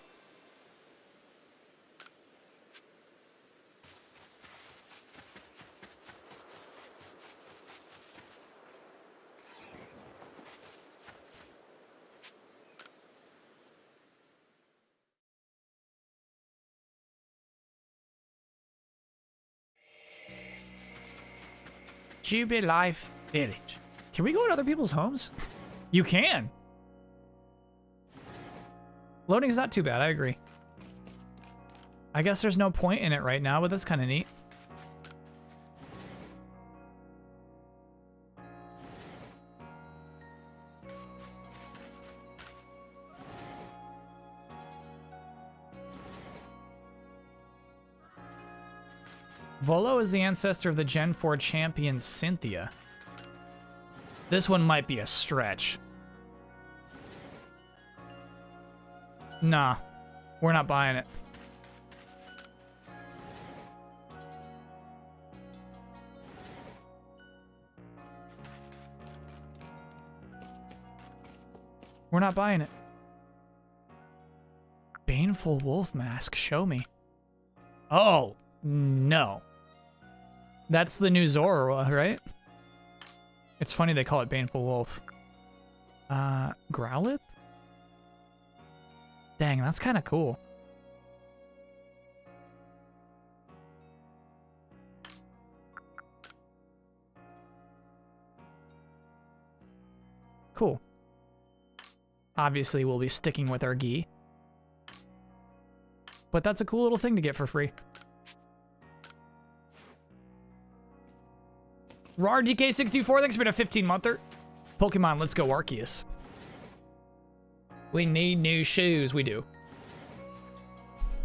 Jubilife Village. Can we go in other people's homes? You can. Loading is not too bad, I agree. I guess there's no point in it right now, but that's kind of neat. Volo is the ancestor of the Gen 4 champion Cynthia. This one might be a stretch. Nah, we're not buying it. We're not buying it. Baneful wolf mask, show me. Oh, no. That's the new Zorua, right? It's funny they call it Baneful Wolf. Uh, Growlithe? Dang, that's kind of cool. Cool. Obviously, we'll be sticking with our gi. But that's a cool little thing to get for free. RAR DK64, thanks for a 15 monther. Pokemon, let's go Arceus. We need new shoes. We do.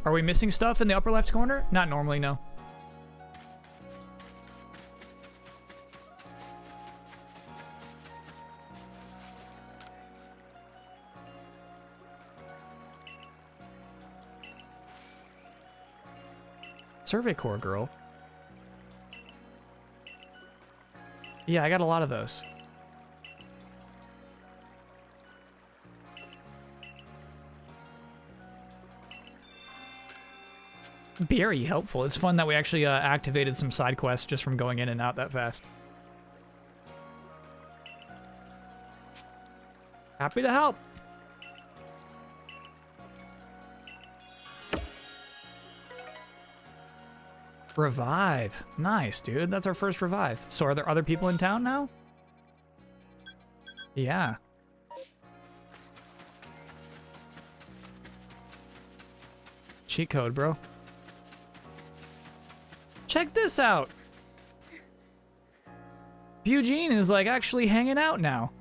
Are we missing stuff in the upper left corner? Not normally, no. Survey Corps girl. Yeah, I got a lot of those. Very helpful. It's fun that we actually uh, activated some side quests just from going in and out that fast. Happy to help. Revive. Nice, dude. That's our first revive. So are there other people in town now? Yeah. Cheat code, bro. Check this out. Eugene is like actually hanging out now.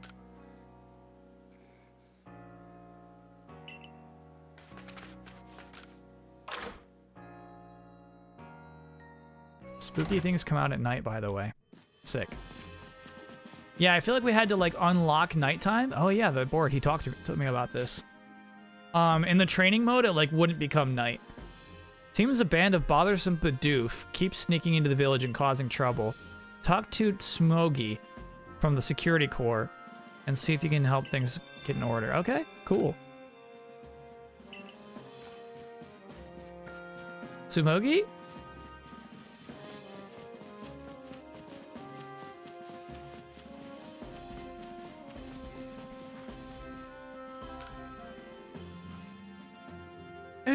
Spooky things come out at night, by the way. Sick. Yeah, I feel like we had to like unlock nighttime. Oh yeah, the board. He talked to, me about this. Um, in the training mode, it like wouldn't become night. Seems a band of bothersome Bidoof keeps sneaking into the village and causing trouble. Talk to Smogy from the security corps and see if you can help things get in order. Okay, cool. Sumogi?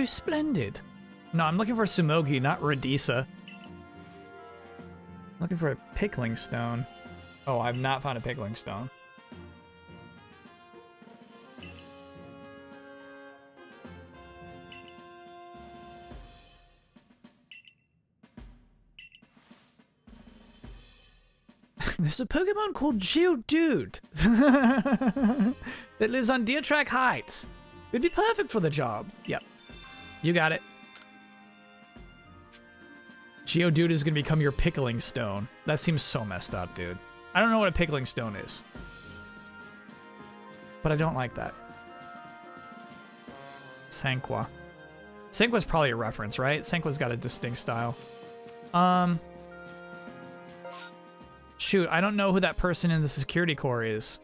Splendid. No, I'm looking for Sumogi, not Radisa. Looking for a pickling stone. Oh, I've not found a pickling stone. There's a Pokemon called Geodude that lives on Deertrack Heights. It'd be perfect for the job. Yep. You got it. Geodude is gonna become your pickling stone. That seems so messed up, dude. I don't know what a pickling stone is. But I don't like that. Sanqua. Sanqua's probably a reference, right? Sanqua's got a distinct style. Um... Shoot, I don't know who that person in the security corps is.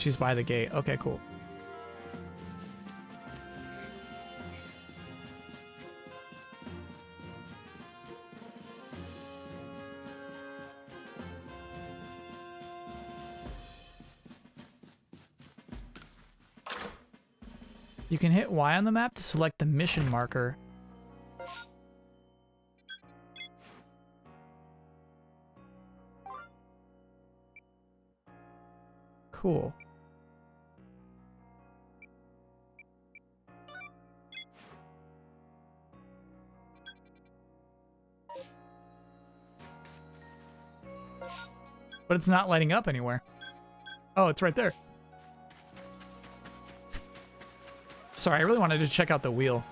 She's by the gate. Okay, cool. You can hit Y on the map to select the mission marker. Cool. But it's not lighting up anywhere. Oh, it's right there. Sorry, I really wanted to check out the wheel.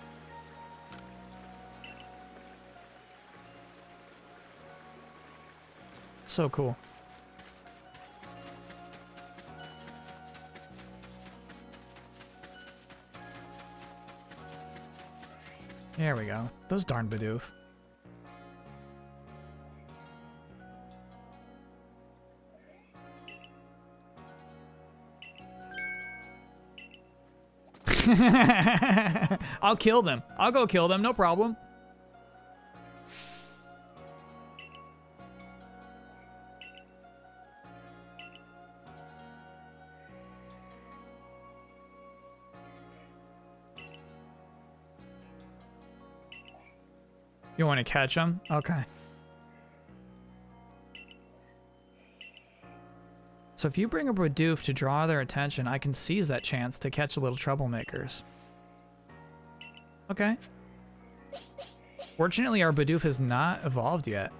So cool. There we go. Those darn Bidoof. I'll kill them. I'll go kill them, no problem. You want to catch them? Okay. So if you bring a Bidoof to draw their attention, I can seize that chance to catch a little troublemakers. Okay. Fortunately, our Bidoof has not evolved yet.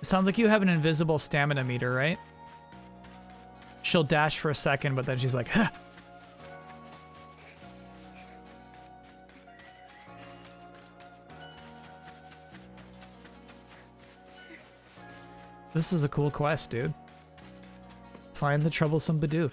Sounds like you have an invisible stamina meter, right? She'll dash for a second, but then she's like, huh. This is a cool quest, dude. Find the troublesome Bidoof.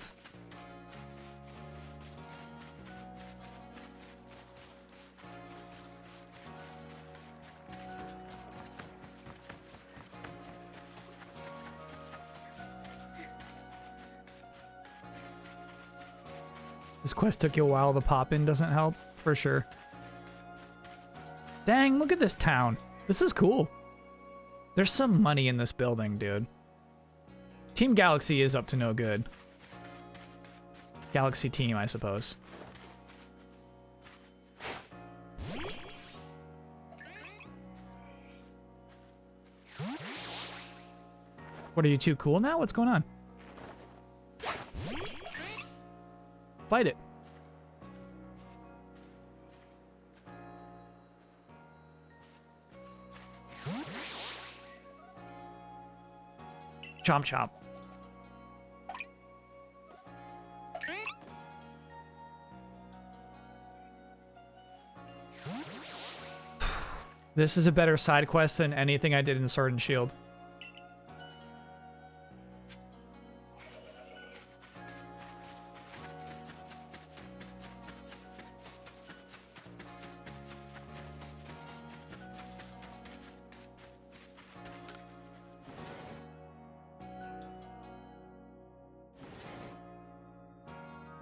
This quest took you a while. The pop-in doesn't help, for sure. Dang, look at this town. This is cool. There's some money in this building, dude. Team Galaxy is up to no good. Galaxy Team, I suppose. What, are you too cool now? What's going on? Fight it. Chomp chomp. This is a better side quest than anything I did in Sword and Shield.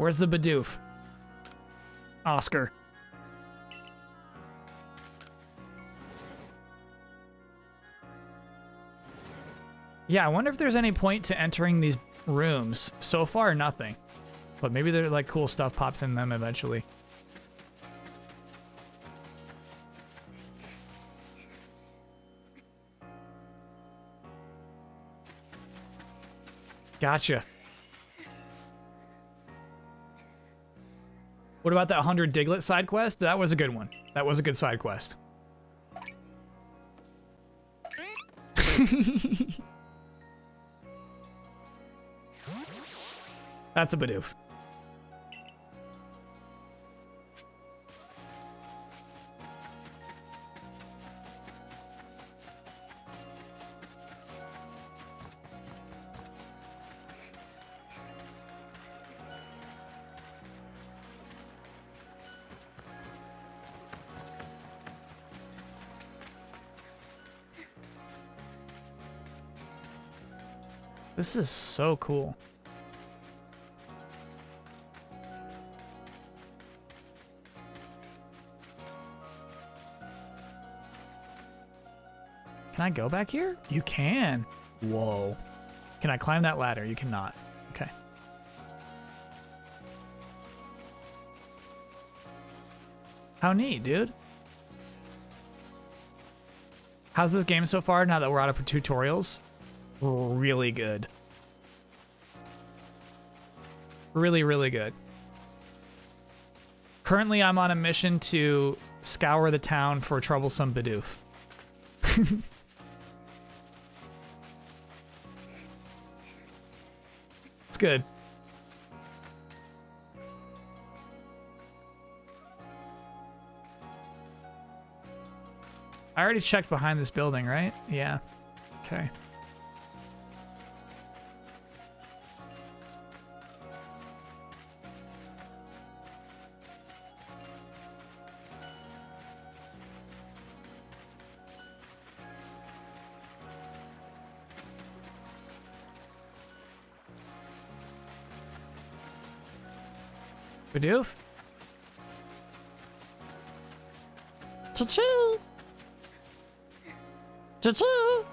Where's the Bidoof? Oscar. Yeah, I wonder if there's any point to entering these rooms. So far, nothing. But maybe there like cool stuff pops in them eventually. Gotcha. What about that 100 Diglett side quest? That was a good one. That was a good side quest. That's a Bidoof. This is so cool. Can I go back here? You can. Whoa. Can I climb that ladder? You cannot. Okay. How neat, dude. How's this game so far now that we're out of tutorials? Really good. Really, really good. Currently, I'm on a mission to scour the town for troublesome Bidoof. it's good. I already checked behind this building, right? Yeah. Okay. Bidoof? Choo-choo. Choo-choo.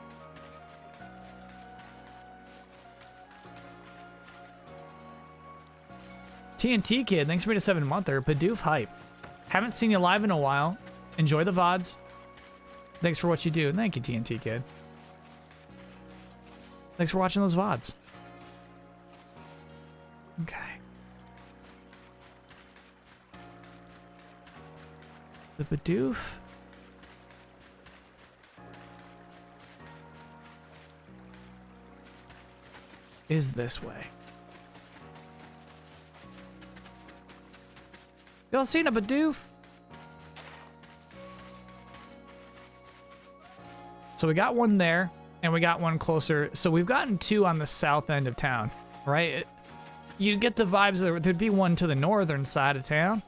TNT Kid, thanks for being a seven monther. Bidoof hype. Haven't seen you live in a while. Enjoy the VODs. Thanks for what you do. Thank you, TNT Kid. Thanks for watching those VODs. Okay. The Bidoof. Is this way. Y'all seen a Bidoof? So we got one there, and we got one closer. So we've gotten two on the south end of town, right? You get the vibes that there'd be one to the northern side of town.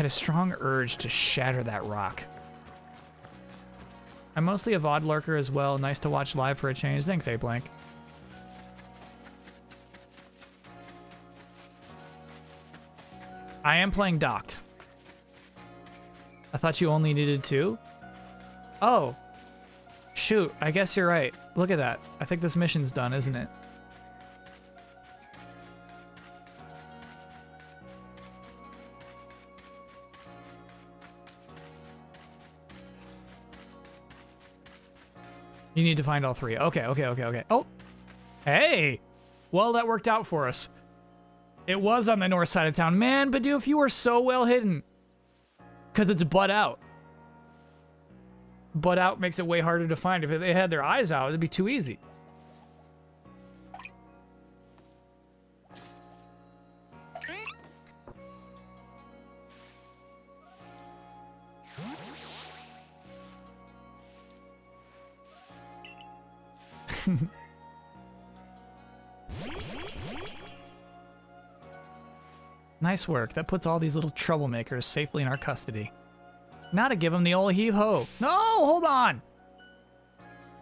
Had a strong urge to shatter that rock. I'm mostly a VOD lurker as well. Nice to watch live for a change. Thanks, A Blank. I am playing docked. I thought you only needed two. Oh. Shoot, I guess you're right. Look at that. I think this mission's done, isn't it? You need to find all three. Okay, okay, okay, okay. Oh, hey. Well, that worked out for us. It was on the north side of town. Man, Bidoof, you were so well hidden. Because it's butt out. Butt out makes it way harder to find. If they had their eyes out, it'd be too easy. Nice work. That puts all these little troublemakers safely in our custody. Now to give them the old heave ho. No, hold on.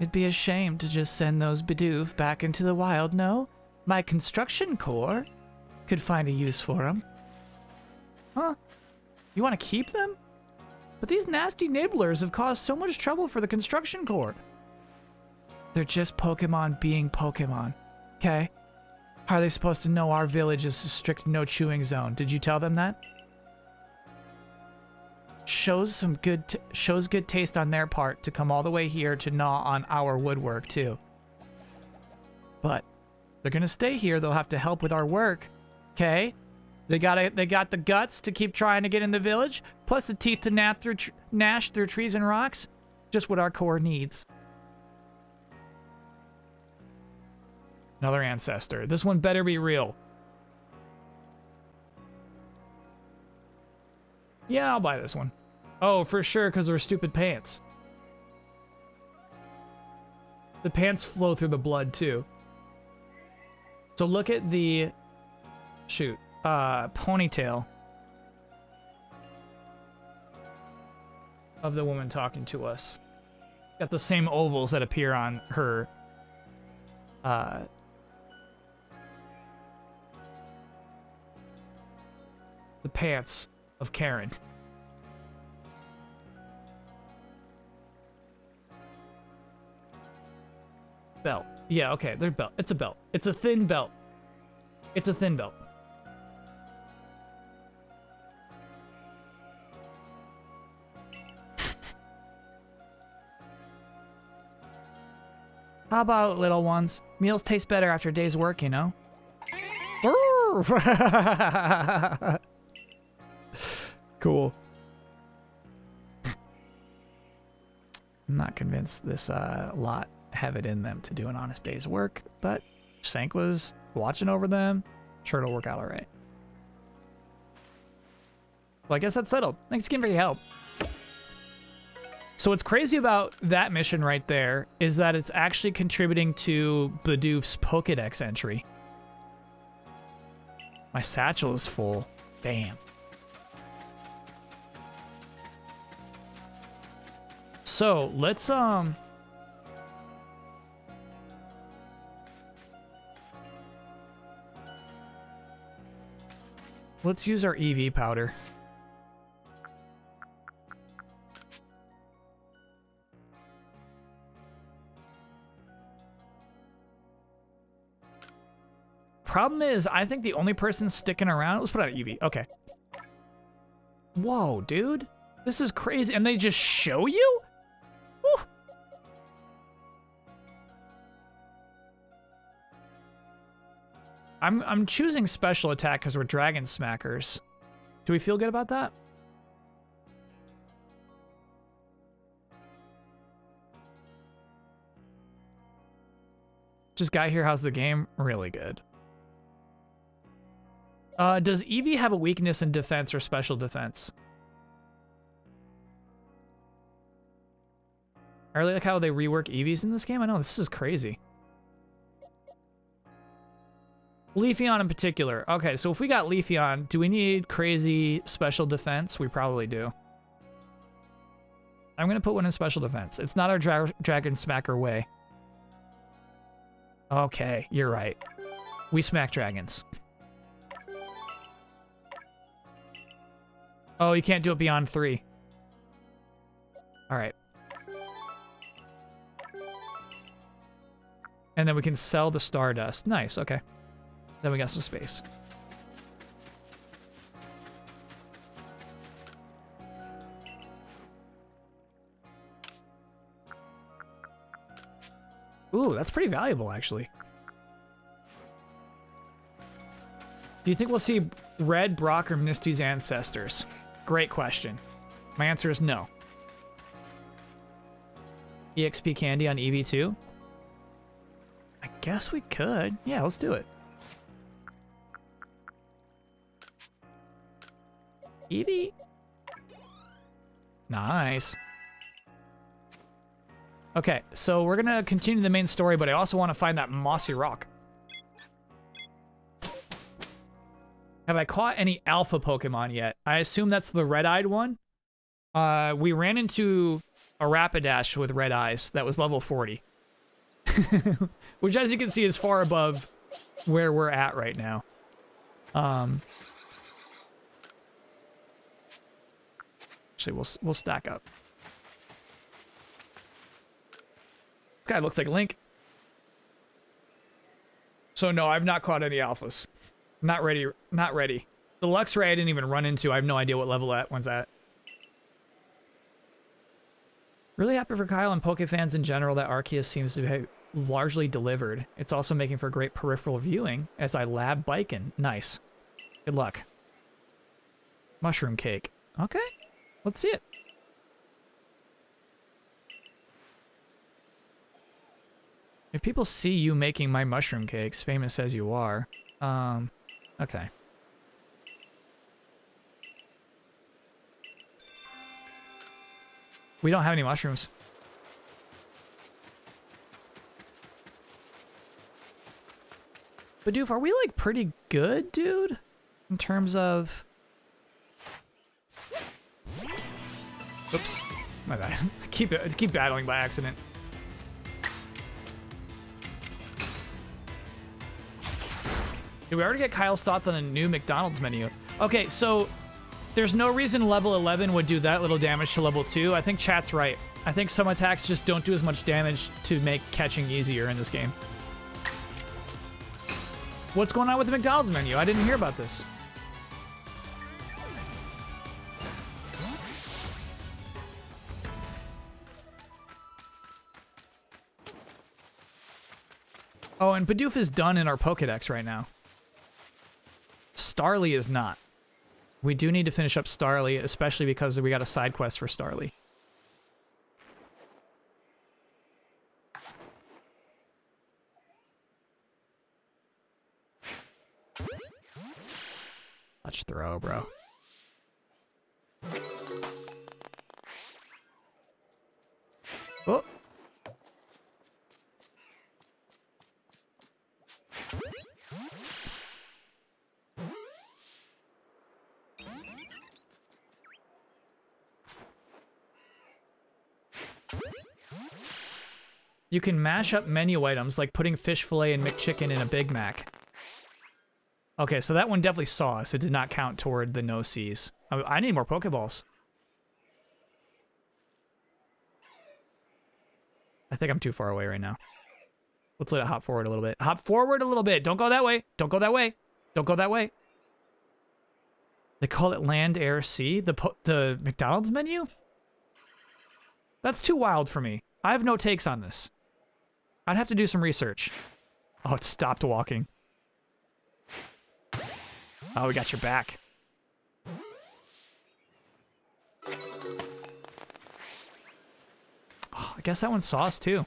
It'd be a shame to just send those Bidoof back into the wild, no? My construction corps could find a use for them. Huh? You want to keep them? But these nasty nibblers have caused so much trouble for the construction corps. They're just Pokemon being Pokemon. Okay? How are they supposed to know our village is a strict no chewing zone? Did you tell them that? Shows some good shows good taste on their part to come all the way here to gnaw on our woodwork too. But they're gonna stay here. They'll have to help with our work. Okay? They got they got the guts to keep trying to get in the village, plus the teeth to gnash through, gnash through trees and rocks. Just what our corps needs. Another ancestor. This one better be real. Yeah, I'll buy this one. Oh, for sure, because they're stupid pants. The pants flow through the blood, too. So look at the... Shoot. Uh, ponytail. Of the woman talking to us. Got the same ovals that appear on her... Uh, the pants of Karen. Belt. Yeah, okay, they're belt. It's a belt. It's a thin belt. It's a thin belt. How about little ones? Meals taste better after a day's work, you know? cool. I'm not convinced this uh, lot have it in them to do an honest day's work, but Sanqua's watching over them. Sure, it'll work out all right. Well, I guess that's settled. Thanks again for your help. So what's crazy about that mission right there is that it's actually contributing to Bidoof's Pokedex entry. My satchel is full. Damn. So let's um Let's use our EV powder. Problem is, I think the only person sticking around... Let's put out EV. Okay. Whoa, dude. This is crazy. And they just show you? I'm, I'm choosing special attack because we're dragon smackers. Do we feel good about that? Just guy here, how's the game? Really good. Uh, does Eevee have a weakness in defense or special defense? I really like how they rework Eevees in this game. I know, this is crazy. Leafeon in particular. Okay, so if we got Leafeon, do we need crazy special defense? We probably do. I'm going to put one in special defense. It's not our dra Dragon Smacker way. Okay, you're right. We smack dragons. Oh, you can't do it beyond three. All right. And then we can sell the Stardust. Nice, okay. Then we got some space. Ooh, that's pretty valuable, actually. Do you think we'll see Red, Brock, or Misty's ancestors? Great question. My answer is no. EXP candy on EV2? I guess we could. Yeah, let's do it. Eevee? Nice. Okay, so we're gonna continue the main story, but I also want to find that mossy rock. Have I caught any alpha Pokemon yet? I assume that's the red-eyed one. Uh, we ran into a Rapidash with red eyes that was level 40. Which, as you can see, is far above where we're at right now. Um, actually, we'll, we'll stack up. This guy looks like Link. So no, I've not caught any alphas. Not ready. Not ready. The Luxray I didn't even run into. I have no idea what level that one's at. Really happy for Kyle and Poke fans in general that Arceus seems to have largely delivered. It's also making for great peripheral viewing as I lab biking. Nice. Good luck. Mushroom cake. Okay. Let's see it. If people see you making my mushroom cakes, famous as you are, um, okay. We don't have any mushrooms. Bidoof, are we like pretty good, dude? In terms of... Oops. My bad. keep it keep battling by accident. Did we already get Kyle's thoughts on a new McDonald's menu? Okay, so there's no reason level 11 would do that little damage to level 2. I think chat's right. I think some attacks just don't do as much damage to make catching easier in this game. What's going on with the McDonald's menu? I didn't hear about this. Oh, and Bidoof is done in our Pokedex right now. Starly is not. We do need to finish up Starly, especially because we got a side quest for Starly. Touch throw, bro. Oh. You can mash up menu items like putting fish fillet and McChicken in a Big Mac. Okay, so that one definitely saw us. It did not count toward the no seas. I, I need more Pokeballs. I think I'm too far away right now. Let's let it hop forward a little bit. Hop forward a little bit. Don't go that way. Don't go that way. Don't go that way. They call it land, air, sea? The, the McDonald's menu? That's too wild for me. I have no takes on this. I'd have to do some research. Oh, it stopped walking. Oh, we got your back. Oh, I guess that one saw us too.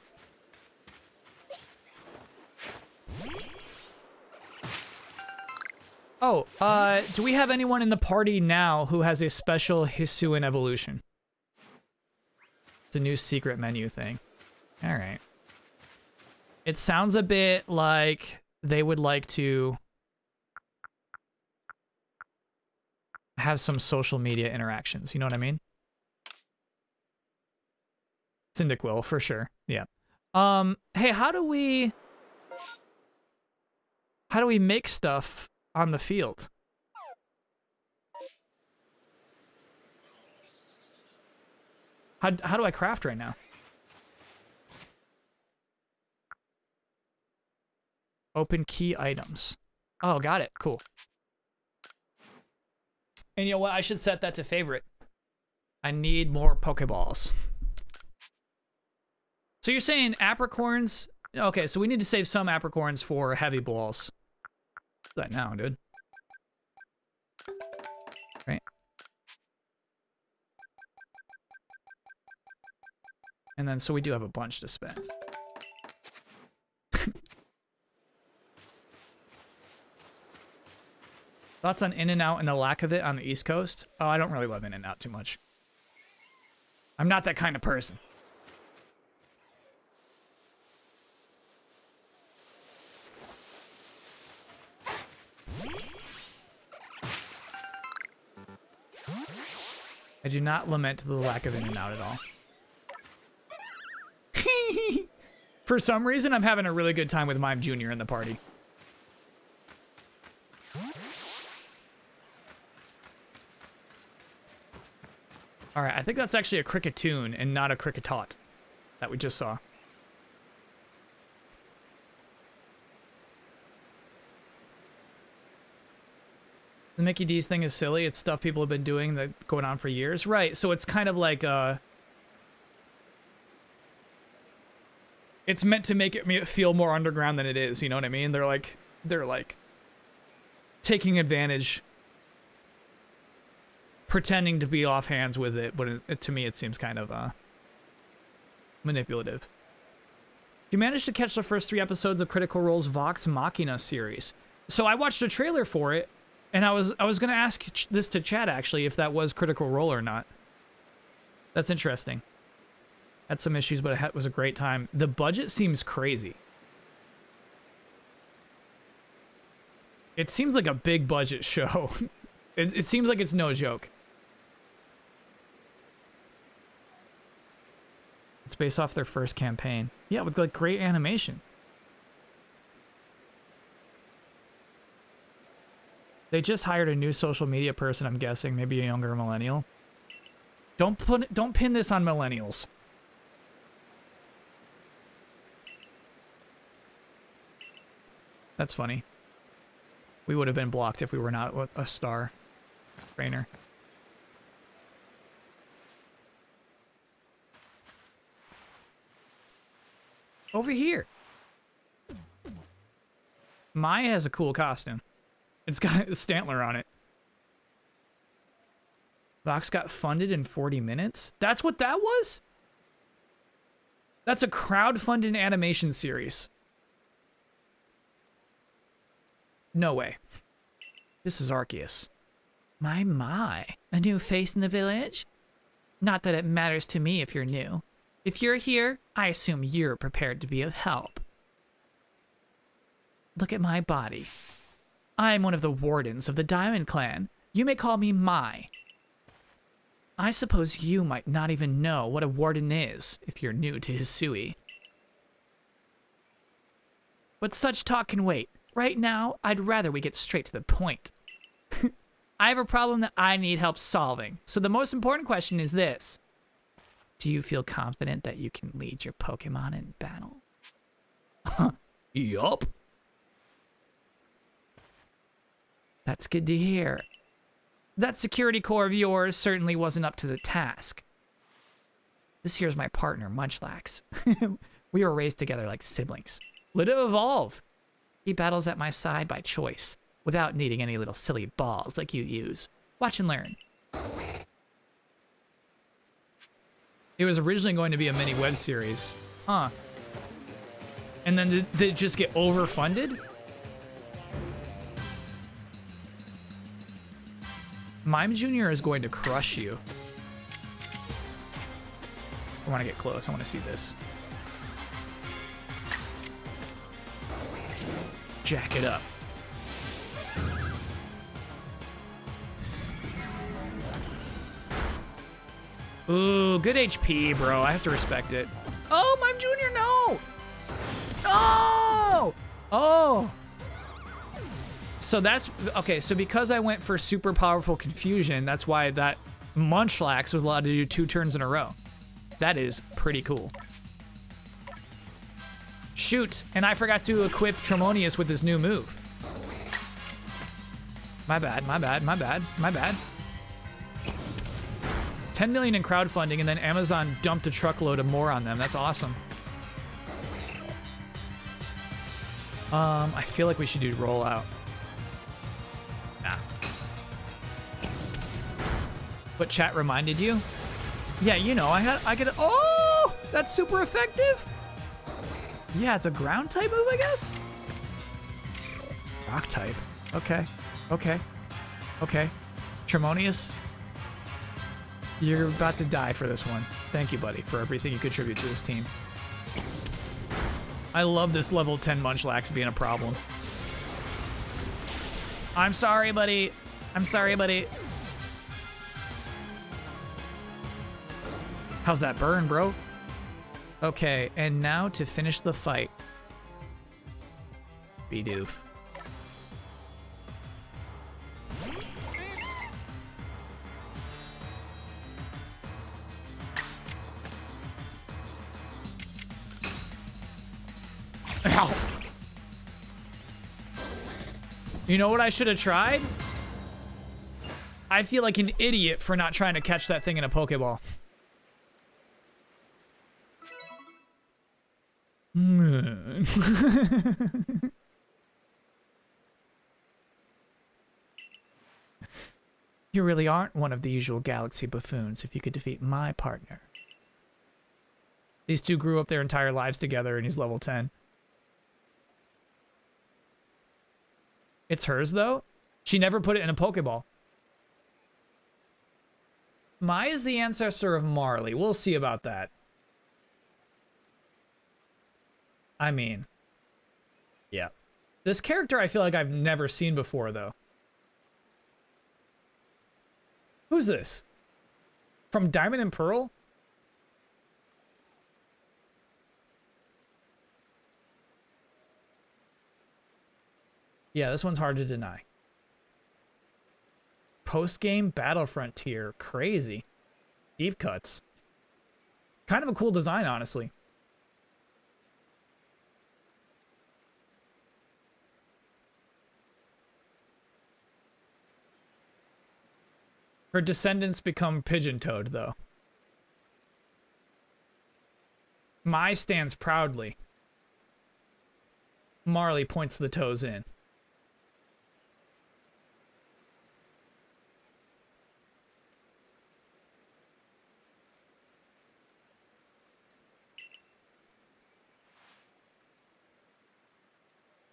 Oh, uh, do we have anyone in the party now who has a special Hisuian evolution? It's a new secret menu thing. All right. It sounds a bit like they would like to have some social media interactions. You know what I mean? Syndic will, for sure. Yeah. Um, hey, how do we... How do we make stuff on the field? How, how do I craft right now? Open key items. Oh, got it. Cool. And you know what? I should set that to favorite. I need more Pokeballs. So you're saying apricorns? Okay, so we need to save some apricorns for heavy balls. that now, dude. Right. And then, so we do have a bunch to spend. Thoughts on In-N-Out and the lack of it on the East Coast? Oh, I don't really love In-N-Out too much. I'm not that kind of person. I do not lament the lack of In-N-Out at all. For some reason, I'm having a really good time with Mime Jr. in the party. All right, I think that's actually a Kricketune and not a Kricketot that we just saw. The Mickey D's thing is silly. It's stuff people have been doing that going on for years. Right, so it's kind of like uh It's meant to make it feel more underground than it is, you know what I mean? They're like they're like taking advantage pretending to be off hands with it, but it, to me it seems kind of uh, manipulative. You managed to catch the first three episodes of Critical Role's Vox Machina series. So I watched a trailer for it, and I was I was gonna ask this to Chad actually if that was Critical Role or not. That's interesting. Had some issues, but it was a great time. The budget seems crazy. It seems like a big budget show. it, it seems like it's no joke. It's based off their first campaign. Yeah, with like great animation. They just hired a new social media person, I'm guessing, maybe a younger millennial. Don't put don't pin this on millennials. That's funny. We would have been blocked if we were not a- a star trainer. Over here. Maya has a cool costume. It's got a Stantler on it. Vox got funded in 40 minutes? That's what that was? That's a crowd-funded animation series. No way. This is Arceus. My, my. A new face in the village? Not that it matters to me if you're new. If you're here, I assume you're prepared to be of help. Look at my body. I'm one of the wardens of the Diamond Clan. You may call me Mai. I suppose you might not even know what a warden is if you're new to Hisui. But such talk can wait. Right now, I'd rather we get straight to the point. I have a problem that I need help solving. So the most important question is this. Do you feel confident that you can lead your Pokemon in battle? yup. That's good to hear. That security corps of yours certainly wasn't up to the task. This here's my partner, Munchlax. we were raised together like siblings. Let it evolve. He battles at my side by choice, without needing any little silly balls like you use. Watch and learn. It was originally going to be a mini web series. Huh. And then did, it just get overfunded? Mime Jr. is going to crush you. I want to get close. I want to see this. Jack it up. Ooh, good HP, bro. I have to respect it. Oh, Mime Jr., no! Oh! Oh! So that's, okay, so because I went for super powerful confusion, that's why that Munchlax was allowed to do two turns in a row. That is pretty cool. Shoot, and I forgot to equip Tremonius with this new move. My bad, my bad, my bad, my bad. 10 million in crowdfunding, and then Amazon dumped a truckload of more on them. That's awesome. Um, I feel like we should do rollout. Nah. What chat reminded you? Yeah, you know, I had, I could, oh, that's super effective. Yeah, it's a ground type move, I guess. Rock type. Okay. Okay. Okay. Tremonius. You're about to die for this one. Thank you, buddy, for everything you contribute to this team. I love this level 10 Munchlax being a problem. I'm sorry, buddy. I'm sorry, buddy. How's that burn, bro? Okay, and now to finish the fight. Bidoof. Ow. You know what I should have tried? I feel like an idiot for not trying to catch that thing in a Pokeball. you really aren't one of the usual galaxy buffoons if you could defeat my partner. These two grew up their entire lives together and he's level 10. It's hers though? She never put it in a Pokeball. Mai is the ancestor of Marley. We'll see about that. I mean, yeah. This character I feel like I've never seen before, though. Who's this? From Diamond and Pearl? Yeah, this one's hard to deny. post game battle frontier. Crazy. Deep cuts. Kind of a cool design, honestly. Her descendants become pigeon toed, though. Mai stands proudly. Marley points the toes in.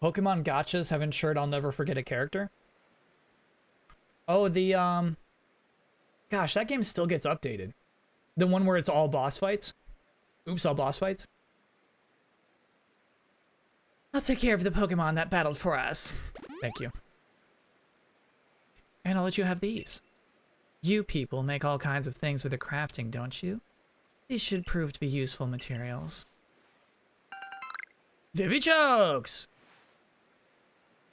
Pokemon gotchas have ensured I'll never forget a character. Oh, the um Gosh, that game still gets updated. The one where it's all boss fights. Oops, all boss fights. I'll take care of the Pokemon that battled for us. Thank you. And I'll let you have these. You people make all kinds of things with the crafting, don't you? These should prove to be useful materials. Vivichokes!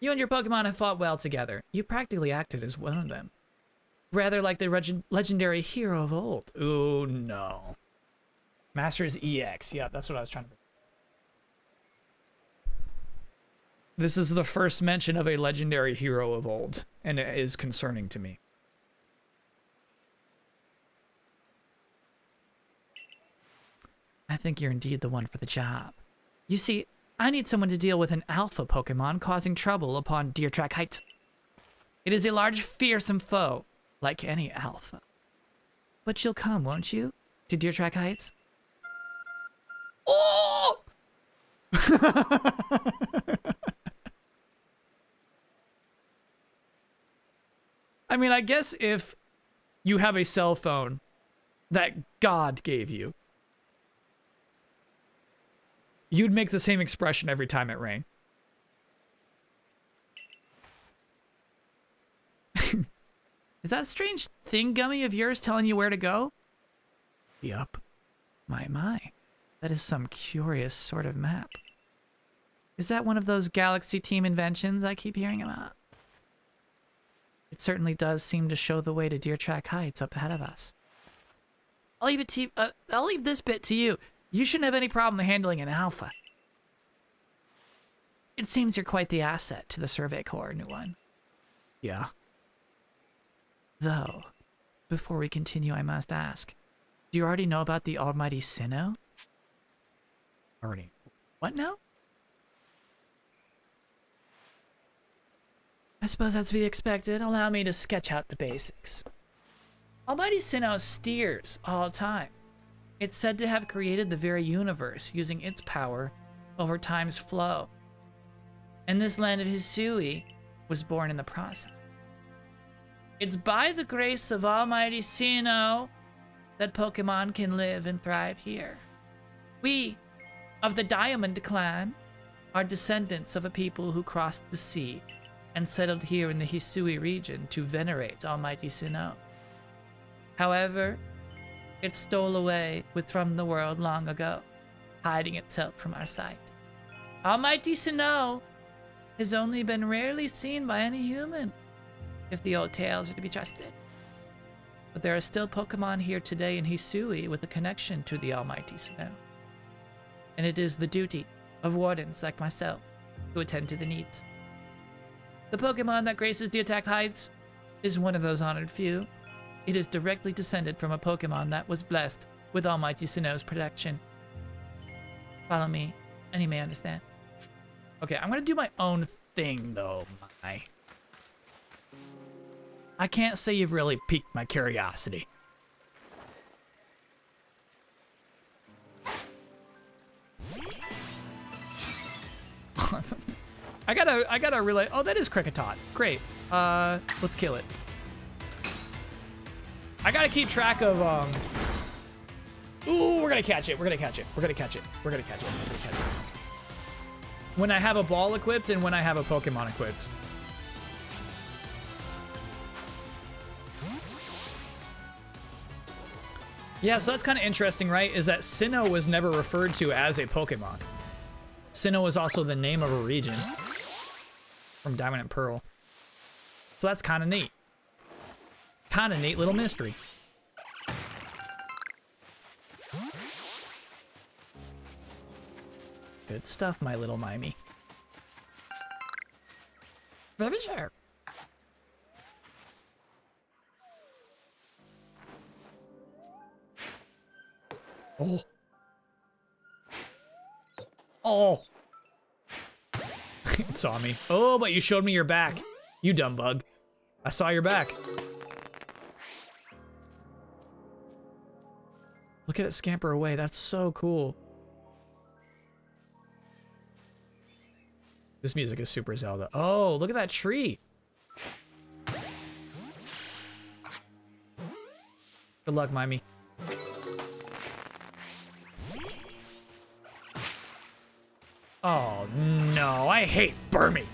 You and your Pokemon have fought well together. You practically acted as one of them. Rather like the reg- legendary hero of old. Ooh, no. Masters EX. Yeah, that's what I was trying to. This is the first mention of a legendary hero of old, and it is concerning to me. I think you're indeed the one for the job. You see, I need someone to deal with an alpha Pokemon causing trouble upon Deertrack Heights. It is a large, fearsome foe, like any alpha. But you'll come, won't you? To Deertrack Heights? Oh! I mean, I guess if you have a cell phone that God gave you, you'd make the same expression every time it rang. Is that strange thing gummy of yours telling you where to go? Yup. My, my. That is some curious sort of map. Is that one of those Galaxy Team inventions I keep hearing about? It certainly does seem to show the way to Deertrack Heights up ahead of us. I'll leave it to you, uh, I'll leave this bit to you. You shouldn't have any problem handling an alpha. It seems you're quite the asset to the Survey Corps, new one. Yeah. Though, before we continue, I must ask, do you already know about the almighty Sinnoh? Already. What now? I suppose that's to be expected. Allow me to sketch out the basics. Almighty Sinnoh steers all the time. It's said to have created the very universe using its power over time's flow. And this land of Hisui was born in the process. It's by the grace of Almighty Sinnoh that Pokemon can live and thrive here. We, of the Diamond Clan, are descendants of a people who crossed the sea and settled here in the Hisui region to venerate Almighty Sinnoh. However, it stole away with from the world long ago, hiding itself from our sight. Almighty Sinnoh has only been rarely seen by any human if the old tales are to be trusted. But there are still Pokemon here today in Hisui with a connection to the Almighty Sinnoh. And it is the duty of wardens like myself to attend to the needs. The Pokemon that graces the Deertrack Heights is one of those honored few. It is directly descended from a Pokemon that was blessed with Almighty Sinnoh's protection. Follow me, and you may understand. Okay, I'm gonna do my own thing though, my. I can't say you've really piqued my curiosity. I gotta, I gotta relay. Oh, that is Kricketot. Great. Uh, let's kill it. I gotta keep track of, um... Ooh, we're gonna catch it. We're gonna catch it. We're gonna catch it. We're gonna catch it. We're gonna catch it. When I have a ball equipped and when I have a Pokemon equipped. Yeah, so that's kind of interesting, right? Is that Sinnoh was never referred to as a Pokemon. Sinnoh was also the name of a region from Diamond and Pearl. So that's kind of neat. Kind of neat little mystery. Good stuff, my little Mimey. Very sure. Oh. Oh. it saw me. Oh, but you showed me your back. You dumb bug. I saw your back. Look at it scamper away. That's so cool. This music is super Zelda. Oh, look at that tree. Good luck, Mimey. Oh, no. I hate Burmy.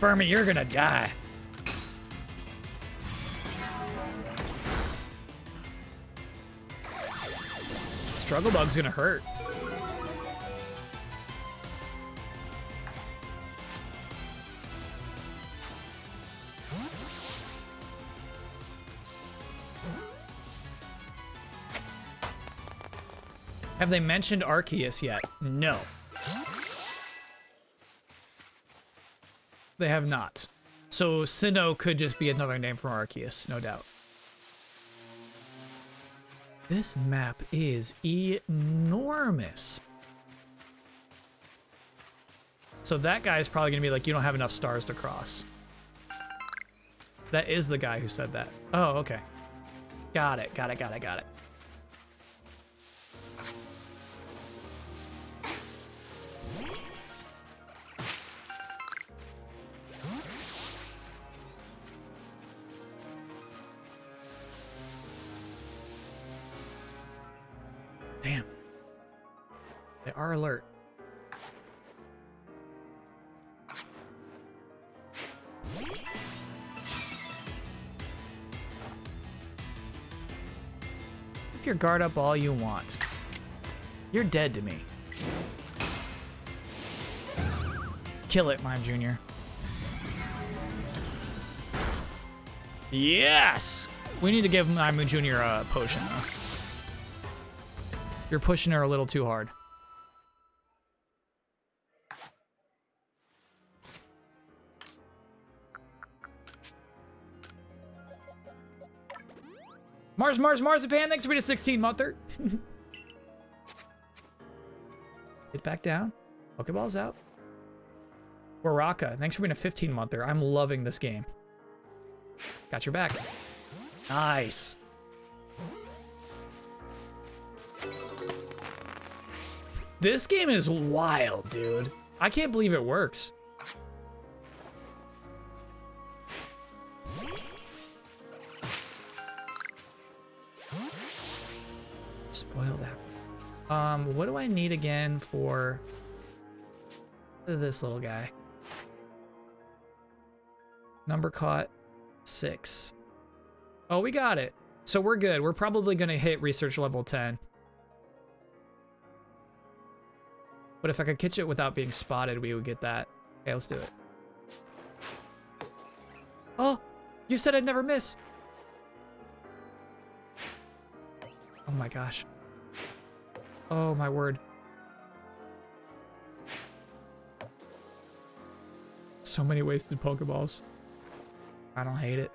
Burmy, you're gonna die. Struggle Bug's gonna hurt. Have they mentioned Arceus yet? No. They have not. So Sinnoh could just be another name for Arceus, no doubt. This map is enormous. So that guy is probably going to be like, you don't have enough stars to cross. That is the guy who said that. Oh, okay. Got it, got it, got it, got it. Alert. Keep your guard up all you want. You're dead to me. Kill it, Mime Jr. Yes! We need to give Mime Jr. a potion, though. You're pushing her a little too hard. Mars, Mars, Marzipan, thanks for being a 16 monther. Get back down. Pokeballs out. Waraka, thanks for being a 15 monther. I'm loving this game. Got your back. Nice. This game is wild, dude. I can't believe it works. Um, what do I need again for this little guy? Number caught six. Oh, we got it. So we're good. We're probably going to hit research level 10. But if I could catch it without being spotted, we would get that. Okay, let's do it. Oh, you said I'd never miss. Oh my gosh. Oh my word. So many wasted Pokeballs. I don't hate it.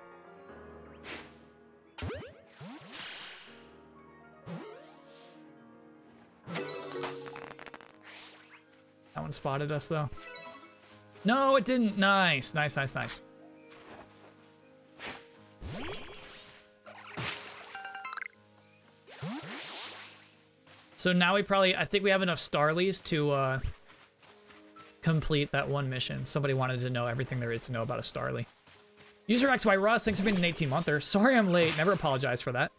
That one spotted us though. No, it didn't. Nice, nice, nice, nice. So now we probably, I think we have enough Starlies to uh, complete that one mission. Somebody wanted to know everything there is to know about a Starly. User XY Russ, thanks for being an 18 monther. Sorry I'm late, never apologize for that.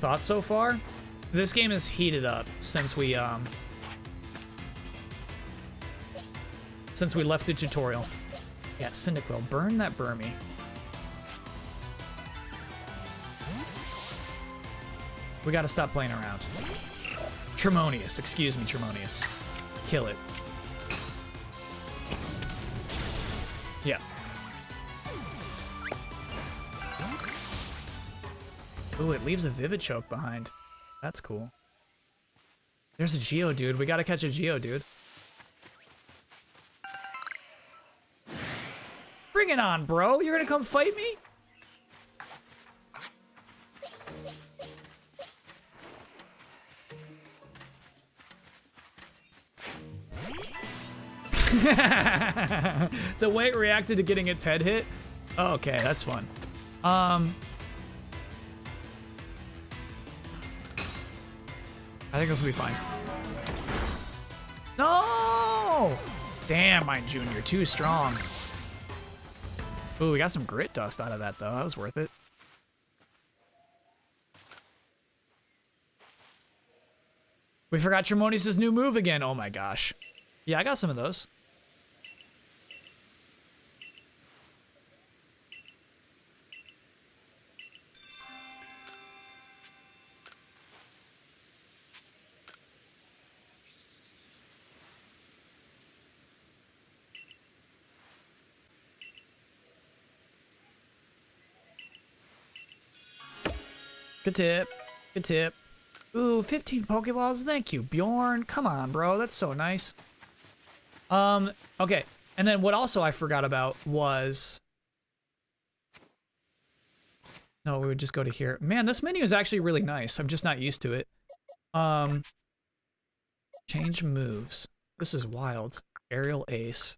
Thoughts so far? This game is heated up since we, um, since we left the tutorial. Yeah, Cyndaquil, burn that Burmy. We gotta stop playing around. Tremonius. excuse me, Tremonius. Kill it. Yeah. Ooh, it leaves a Vivichoke behind. That's cool. There's a Geodude. We gotta catch a Geodude. Bring it on, bro. You're gonna come fight me? the way it reacted to getting its head hit. Okay, that's fun. Um, I think this will be fine. No! Damn, Mime Junior, too strong. Ooh, we got some grit dust out of that though. That was worth it. We forgot Tremonius' new move again. Oh my gosh. Yeah, I got some of those. Good tip. Good tip. Ooh, 15 Pokeballs. Thank you, Bjorn. Come on, bro. That's so nice. Um, okay. And then what also I forgot about was... No, we would just go to here. Man, this menu is actually really nice. I'm just not used to it. Um, change moves. This is wild. Aerial Ace.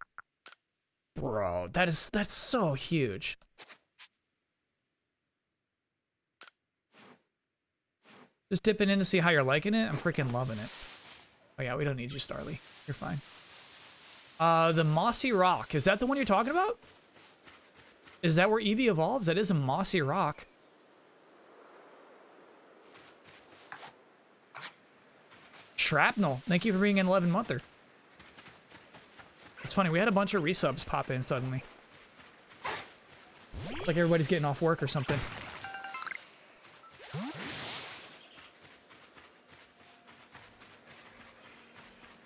Bro, that is, that's so huge. Just dipping in to see how you're liking it. I'm freaking loving it. Oh yeah, we don't need you, Starly. You're fine. Uh, the Mossy Rock. Is that the one you're talking about? Is that where Eevee evolves? That is a Mossy Rock. Shrapnel. Thank you for being an 11 monther. It's funny, we had a bunch of resubs pop in suddenly. It's like everybody's getting off work or something.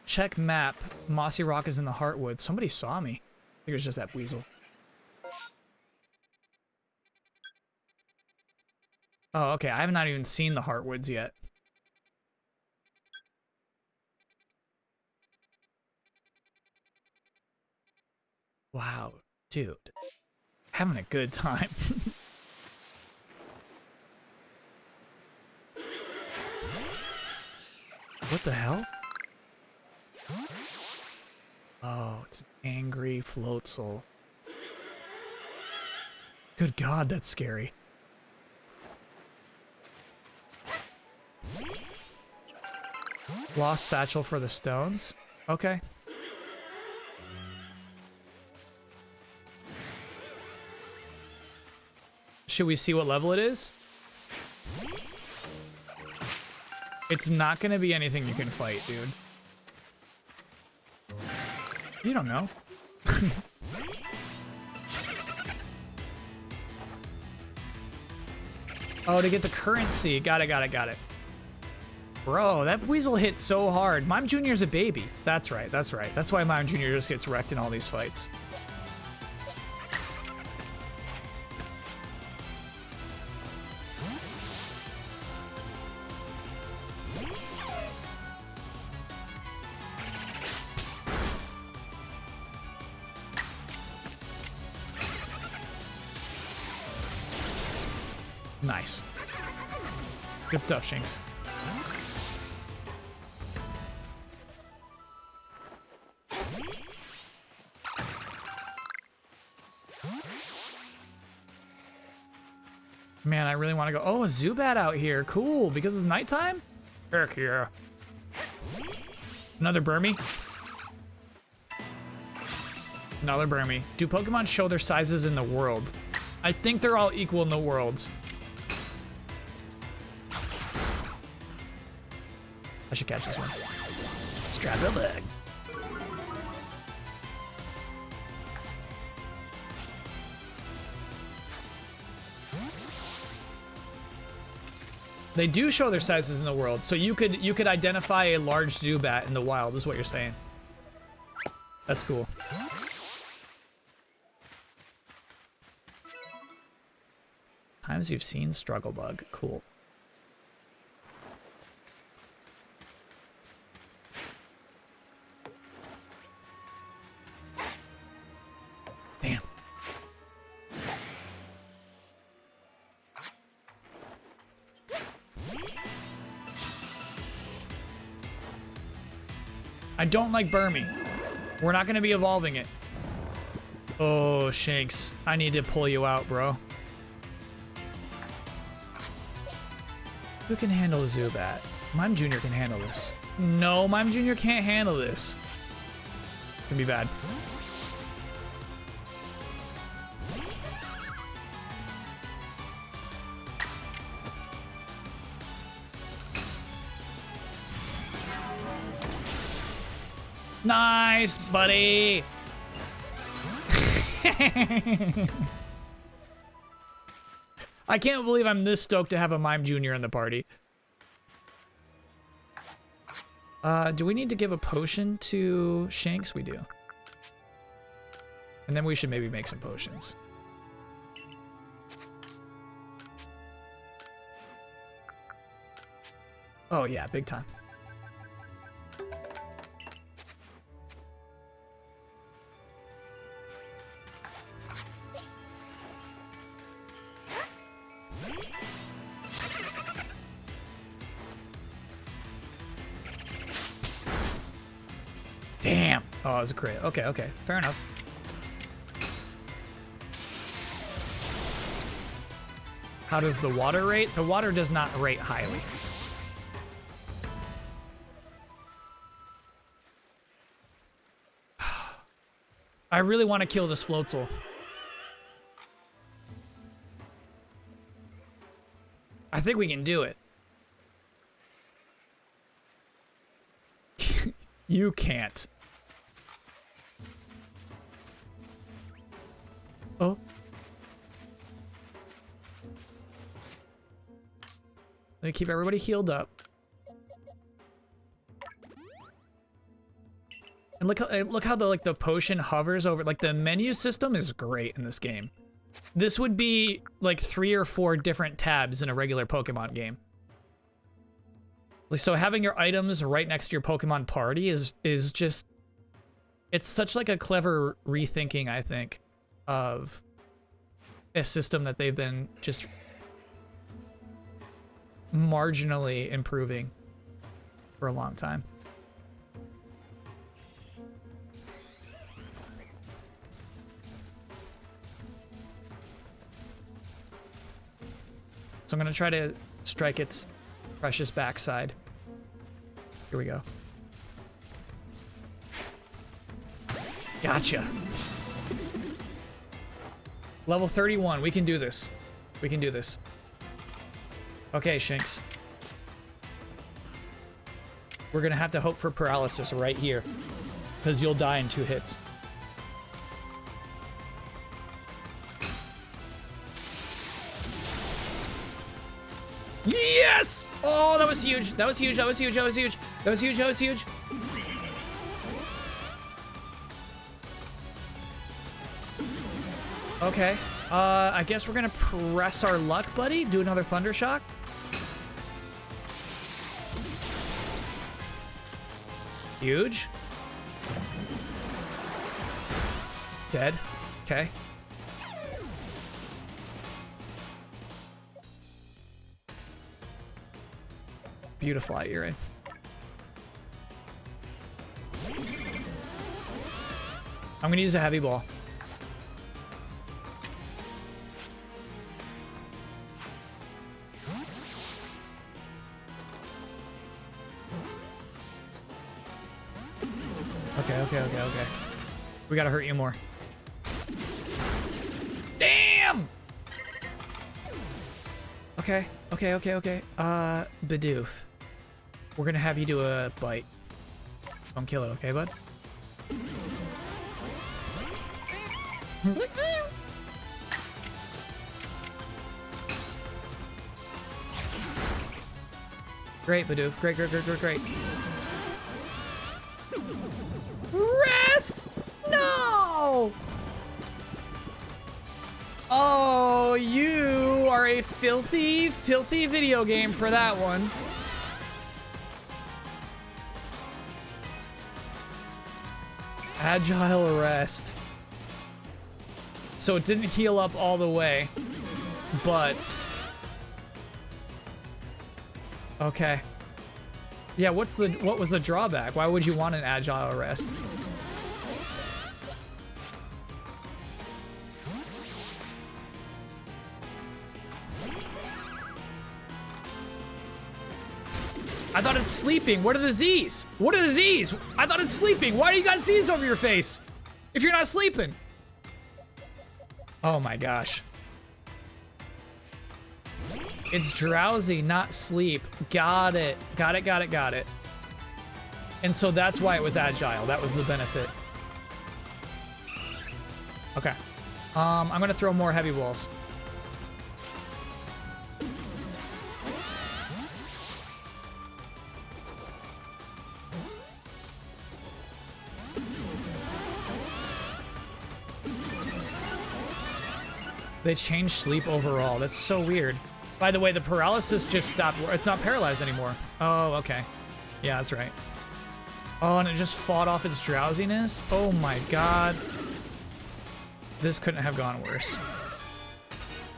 Check map. Mossy Rock is in the Heartwood. Somebody saw me. I think it was just that weasel. Oh, okay. I have not even seen the Heartwoods yet. Wow, dude. Having a good time. what the hell? Oh, it's an angry Floatzel. Good God, that's scary. Lost satchel for the stones? Okay. Should we see what level it is? It's not gonna be anything you can fight, dude. You don't know. oh, to get the currency. Got it, got it, got it. Bro, that weasel hit so hard. Mime Jr.'s a baby. That's right, that's right. That's why Mime Jr. just gets wrecked in all these fights. Stuff, Shinx. Man, I really want to go. Oh, a Zubat out here. Cool, because it's nighttime? Heck yeah. Another Burmy. Another Burmy. Do Pokemon show their sizes in the world? I think they're all equal in the world. I should catch this one. Strap the leg. They do show their sizes in the world, so you could you could identify a large Zubat in the wild, is what you're saying. That's cool. Times you've seen Struggle Bug. Cool. Don't like Burmy. We're not going to be evolving it. Oh, Shinx. I need to pull you out, bro. Who can handle the Zubat? Mime Jr. can handle this. No, Mime Jr. can't handle this. It's gonna be bad. Nice, buddy. I can't believe I'm this stoked to have a Mime Jr. in the party. Uh, do we need to give a potion to Shinx? We do. And then we should maybe make some potions. Oh yeah, big time. Was a crit. Okay, okay. Fair enough. How does the water rate? The water does not rate highly. I really want to kill this Floatzel. I think we can do it. you can't. Oh. Let me keep everybody healed up. And look look how the like the potion hovers over like the menu system is great in this game. This would be like three or four different tabs in a regular Pokemon game. So having your items right next to your Pokemon party is is just it's such like a clever rethinking, I think, of a system that they've been just marginally improving for a long time. So I'm going to try to strike its precious backside. Here we go. Gotcha. Level 31. We can do this. We can do this. Okay, Shinx. We're to have to hope for paralysis right here. Because you'll die in two hits. Yes! Oh, that was huge. That was huge. That was huge. That was huge. That was huge. That was huge. Okay. Uh, I guess we're gonna press our luck, buddy. Do another thunder shock. Huge. Dead. Okay. Beautiful Iron. I'm gonna use a heavy ball. Gotta hurt you more. Damn! Okay, okay, okay, okay. Uh, Bidoof. We're gonna have you do a bite. Don't kill it, okay, bud? Great, Bidoof. Great, great, great, great, great. You are a filthy, filthy video game for that one. Agile arrest. So it didn't heal up all the way, but... Okay. Yeah, what's the what was the drawback? Why would you want an agile arrest? I thought it's sleeping. What are the Z's? What are the Z's? I thought it's sleeping. Why do you got Z's over your face? If you're not sleeping. Oh my gosh. It's drowsy, not sleep. Got it. Got it, got it, got it. And so that's why it was agile. That was the benefit. Okay. Um, I'm gonna throw more heavy balls. They changed sleep overall. That's so weird. By the way, the paralysis just stopped. It's not paralyzed anymore. Oh, okay. Yeah, that's right. Oh, and it just fought off its drowsiness? Oh my god. This couldn't have gone worse.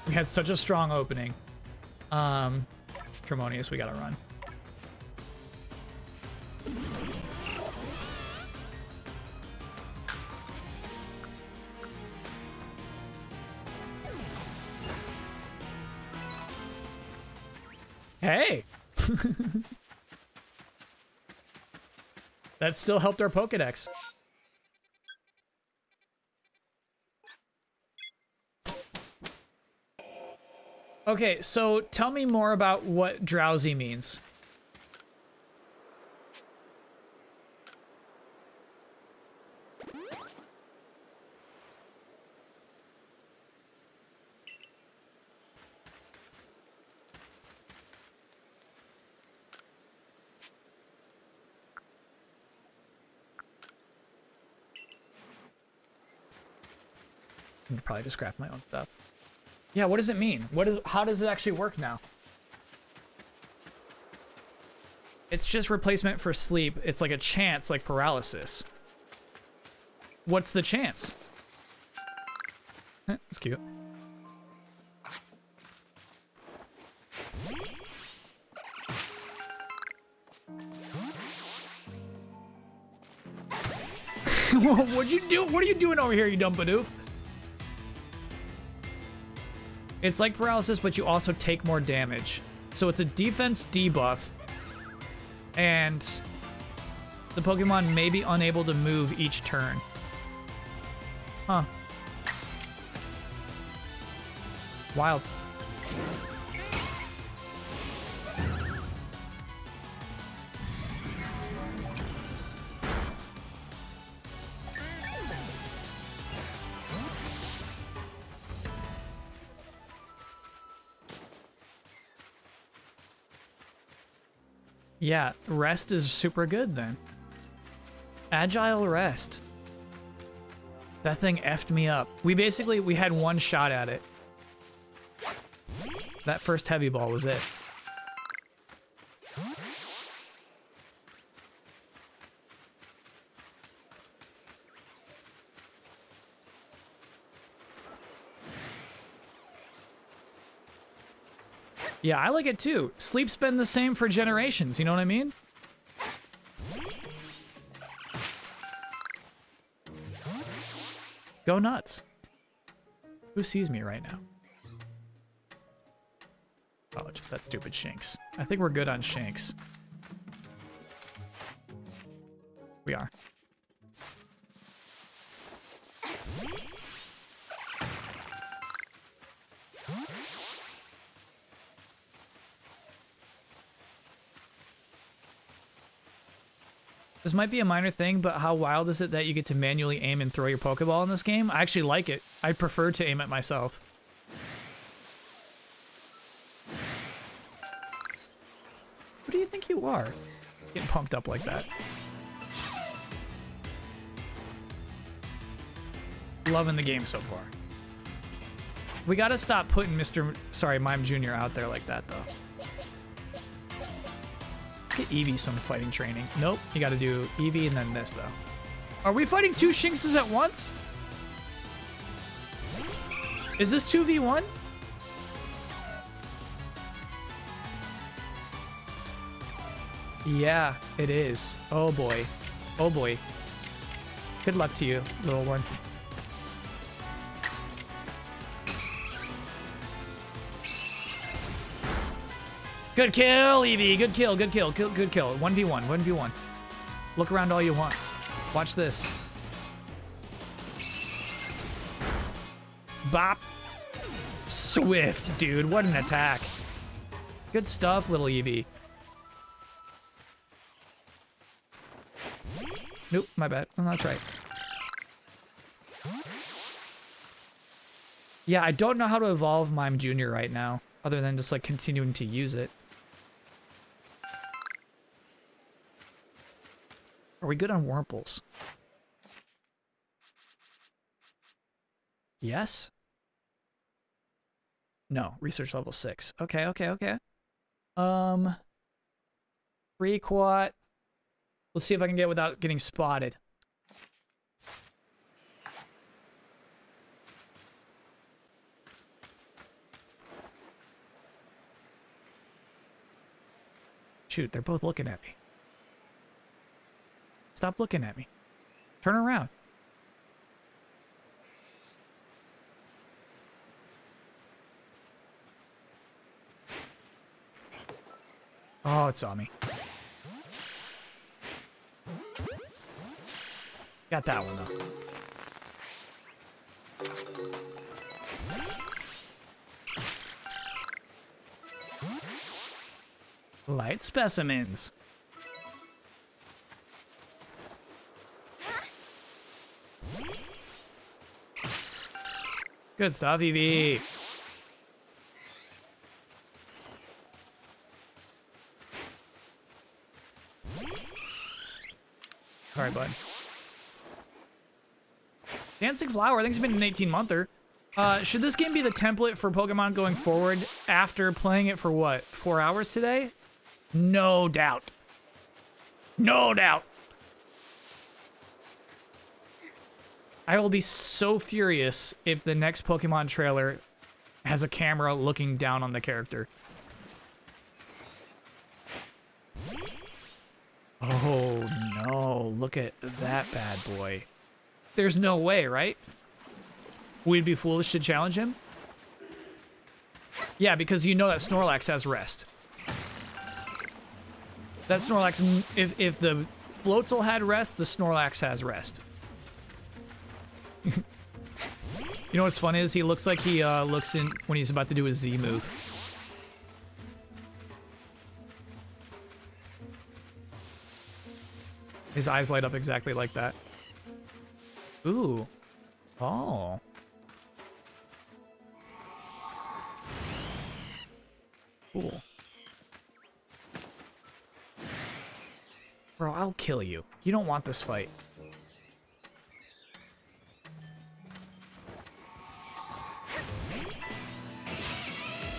We had such a strong opening. Um, Tremonius, we gotta run. Hey! that still helped our Pokedex. Okay, so tell me more about what drowsy means. Probably just scrap my own stuff. Yeah, what does it mean? What is how does it actually work now? It's just replacement for sleep. It's like a chance like paralysis. What's the chance? Eh, That's cute. What'd you do? What are you doing over here, you dumb Bidoof? It's like paralysis, but you also take more damage. So it's a defense debuff. And the Pokemon may be unable to move each turn. Huh. Wild. Yeah, rest is super good then. Agile rest. That thing effed me up. We basically, we had one shot at it. That first heavy ball was it. Yeah, I like it too. Sleep's been the same for generations, you know what I mean? Go nuts. Who sees me right now? Oh, just that stupid Shinx. I think we're good on Shinx. We are. This might be a minor thing, but how wild is it that you get to manually aim and throw your Pokeball in this game? I actually like it. I prefer to aim it myself. Who do you think you are? Getting pumped up like that. Loving the game so far. We gotta stop putting Mr. Sorry, Mime Jr. out there like that, though. Get Eevee some fighting training. Nope, you gotta do Eevee and then this, though. Are we fighting two Shinxes at once? Is this 2v1? Yeah, it is. Oh boy. Oh boy. Good luck to you, little one. Good kill, Eevee. Good kill, good kill, kill good kill. 1v1, 1v1. Look around all you want. Watch this. Bop. Swift, dude. What an attack. Good stuff, little Eevee. Nope, my bad. That's right. Yeah, I don't know how to evolve Mime Jr. right now, other than just like continuing to use it. Are we good on Wurmples? Yes? No, research level 6. Okay, okay, okay. Um, Prequat. Let's see if I can get without getting spotted. Shoot, they're both looking at me. Stop looking at me. Turn around. Oh, it saw me. Got that one though. Light specimens. Good stuff, Eevee. All right, bud. Dancing Flower, I think it's been an 18 monther. Uh, should this game be the template for Pokemon going forward after playing it for what, four hours today? No doubt. No doubt. I will be so furious if the next Pokemon trailer has a camera looking down on the character. Oh no, look at that bad boy. There's no way, right? We'd be foolish to challenge him? Yeah, because you know that Snorlax has rest. That Snorlax, if, if the Floatzel had rest, the Snorlax has rest. You know what's funny is he looks like he uh, looks in when he's about to do his Z move. His eyes light up exactly like that. Ooh. Oh. Cool. Bro, I'll kill you. You don't want this fight.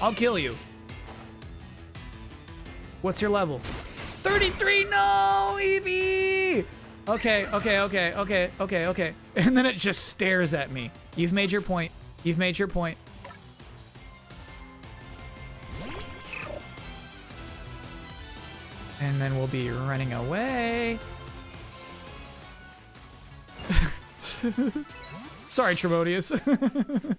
I'll kill you. What's your level? 33, no, Eevee! Okay, okay, okay, okay, okay, okay. And then it just stares at me. You've made your point. You've made your point. And then we'll be running away. Sorry, Tremonius.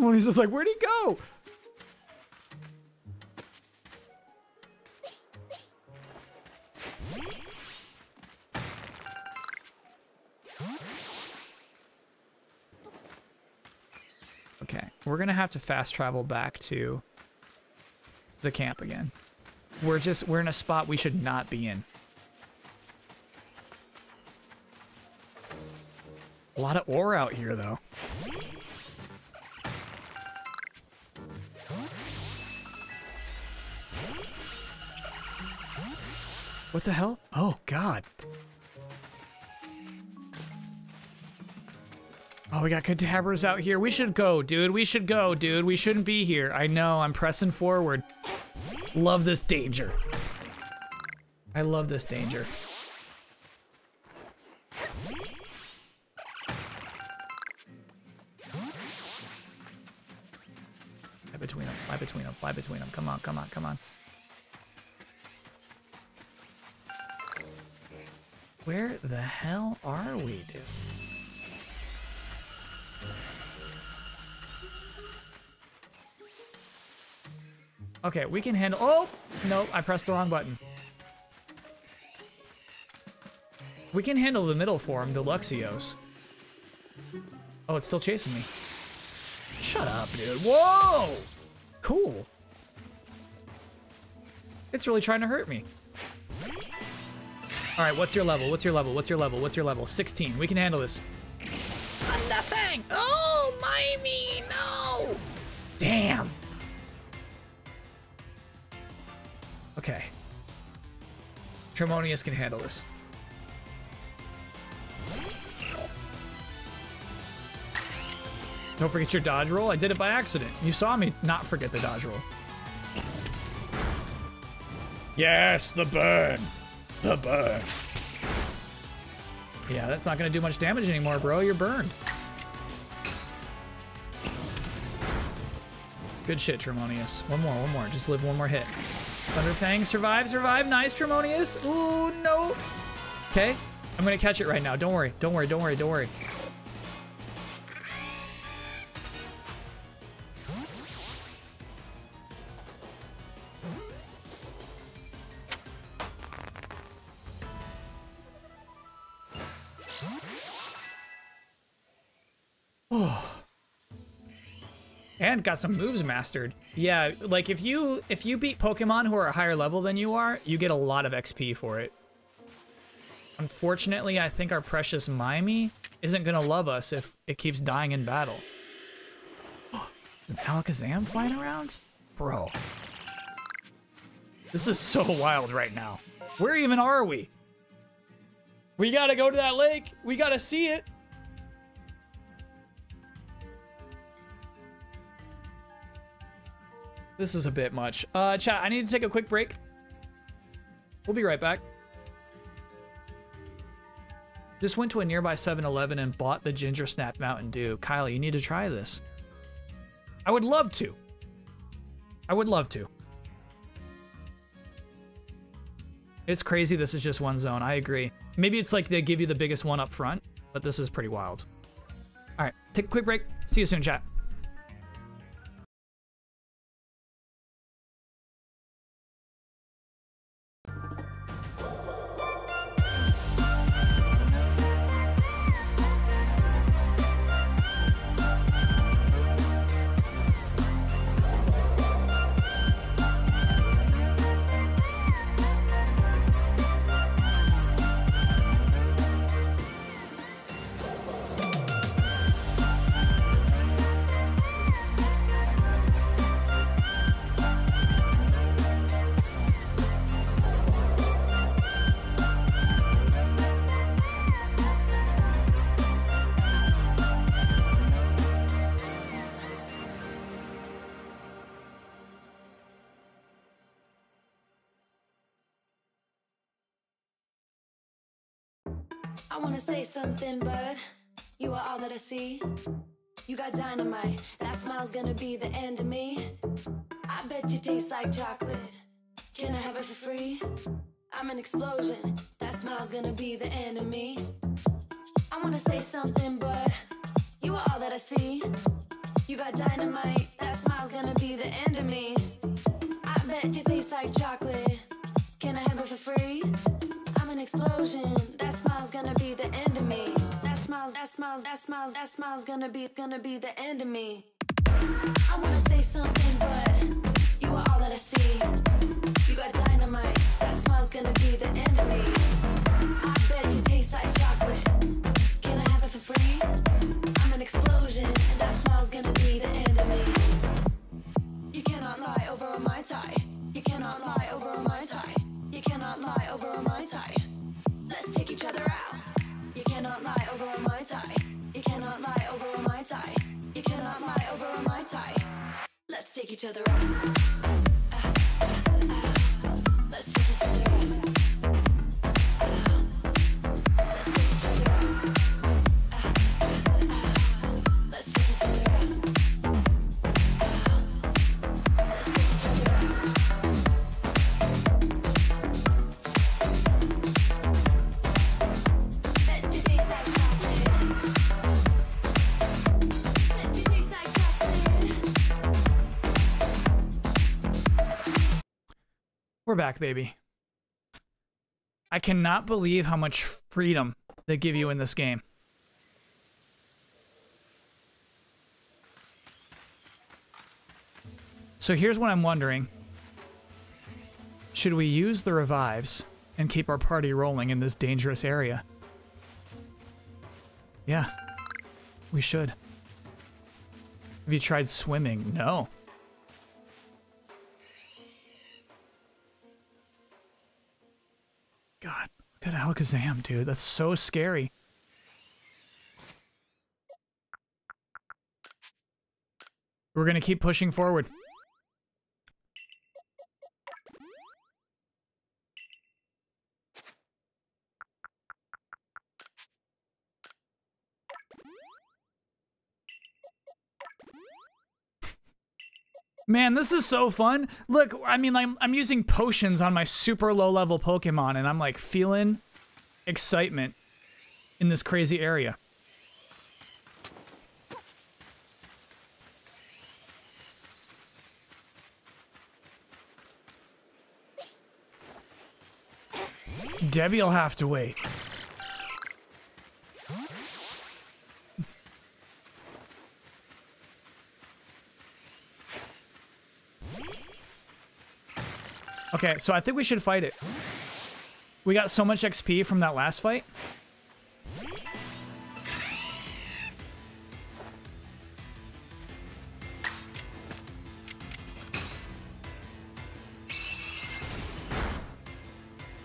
Tremonius just like, where'd he go? Okay, we're gonna have to fast travel back to the camp again. We're just, we're in a spot we should not be in. A lot of ore out here, though. What the hell? Oh, God. Oh, we got Kadabras out here. We should go, dude. We should go, dude. We shouldn't be here. I know. I'm pressing forward. Love this danger. I love this danger. Okay, we can handle. Oh no, I pressed the wrong button. We can handle the middle form, the Luxios. Oh, it's still chasing me. Shut up, dude. Whoa! Cool. It's really trying to hurt me. All right, what's your level? What's your level? What's your level? What's your level? 16. We can handle this. Nothing. Oh, Mimey, no. Damn. Tremonius can handle this. Don't forget your dodge roll. I did it by accident. You saw me not forget the dodge roll. Yes, the burn. The burn. Yeah, that's not going to do much damage anymore, bro. You're burned. Good shit, Tremonius. One more, one more. Just live one more hit. Thunderfang, survive, survive. Nice, Tremonius. Ooh, no. Okay, I'm to catch it right now. Don't worry, don't worry, don't worry, don't worry. Got some moves mastered. Yeah, like if you if you beat Pokemon who are a higher level than you are, you get a lot of XP for it. Unfortunately, I think our precious Mimey isn't gonna love us if it keeps dying in battle. Is an Alakazam flying around? Bro. This is so wild right now. Where even are we? We gotta go to that lake. We gotta see it. This is a bit much. Uh, chat, I need to take a quick break. We'll be right back. Just went to a nearby 7-Eleven and bought the Ginger Snap Mountain Dew. Kyle, you need to try this. I would love to. I would love to. It's crazy this is just one zone. I agree. Maybe it's like they give you the biggest one up front, but this is pretty wild. All right, take a quick break. See you soon, chat. Wanna say something, but you are all that I see. You got dynamite, that smile's gonna be the end of me. I bet you taste like chocolate. Can I have it for free? I'm an explosion, that smile's gonna be the end of me. I wanna say something, but you are all that I see. You got dynamite, that smile's gonna be the end of me. I bet you taste like chocolate. Can I have it for free? Explosion. That smile's gonna be the end of me. That smiles, that smiles, that smiles, that smile's gonna be gonna be the end of me. I wanna say something, but you are all that I see. You got dynamite. That smile's gonna be the end of me. I bet you taste like chocolate. Can I have it for free? I'm an explosion, and that smile's gonna be the end of me. You cannot lie over a mai tai. You cannot lie over a mai tai. You cannot lie over a mai tai. Let's take each other out. You cannot lie over a mai tai. You cannot lie over a mai tai. You cannot lie over a mai tai. Let's take each other out. Uh, uh, uh, uh. Let's take each other out. We're back, baby. I cannot believe how much freedom they give you in this game. So here's what I'm wondering. Should we use the revives and keep our party rolling in this dangerous area? Yeah, we should. Have you tried swimming? No. God, look at Alakazam, dude. That's so scary. We're gonna keep pushing forward. Man, this is so fun. Look, I mean, like, I'm using potions on my super low level Pokemon, and I'm like feeling excitement in this crazy area. Debbie'll have to wait. Okay, so I think we should fight it. We got so much XP from that last fight.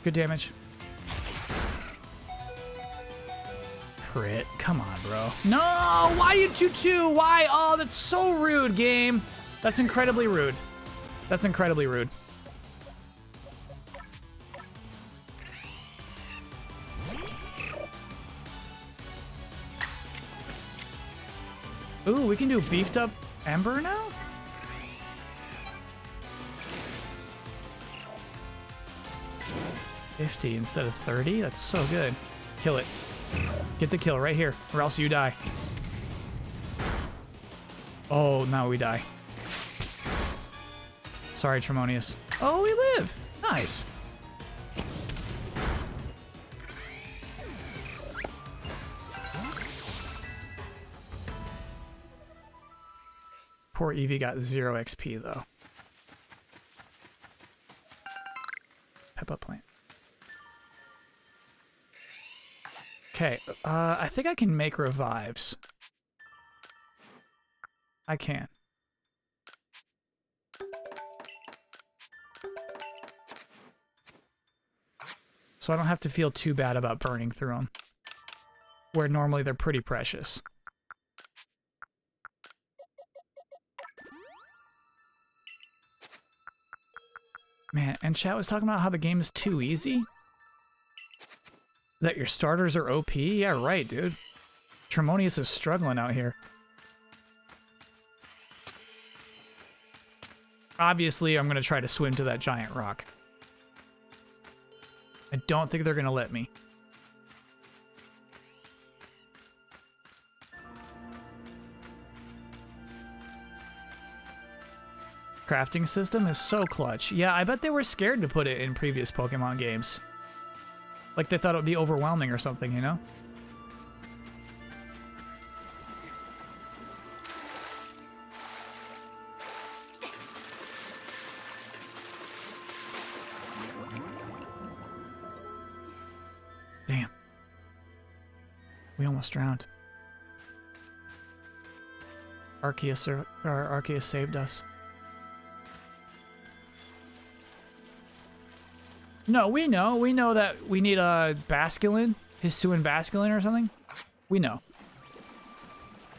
Good damage. Crit. Come on, bro. No! Why you 2-2? Why? Oh, that's so rude, game. That's incredibly rude. That's incredibly rude. Ooh, we can do beefed up Ember now? Fifty instead of thirty? That's so good. Kill it. Get the kill right here, or else you die. Oh, now we die. Sorry, Tremonius. Oh, we live. Nice. Poor Eevee got zero XP though. Peppa plant. Okay, uh, I think I can make revives. I can. So I don't have to feel too bad about burning through them. Where normally they're pretty precious. Man, and chat was talking about how the game is too easy. That your starters are OP? Yeah, right, dude. Tremonius is struggling out here. Obviously, I'm going to try to swim to that giant rock. I don't think they're going to let me. Crafting system is so clutch. Yeah, I bet they were scared to put it in previous Pokemon games. Like they thought it would be overwhelming or something, you know? Damn. We almost drowned. Arceus, sur- or Arceus saved us. No, we know. We know that we need a Basculin, Hisuian Basculin or something. We know.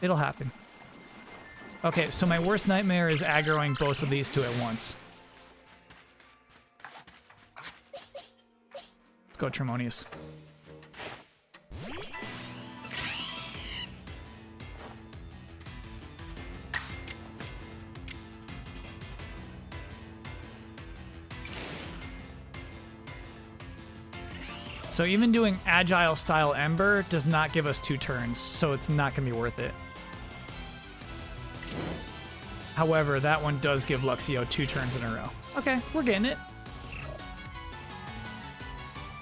It'll happen. Okay, so my worst nightmare is aggroing both of these two at once. Let's go Tremonius. So even doing agile style Ember does not give us two turns, so it's not gonna be worth it. However, that one does give Luxio two turns in a row. Okay, we're getting it.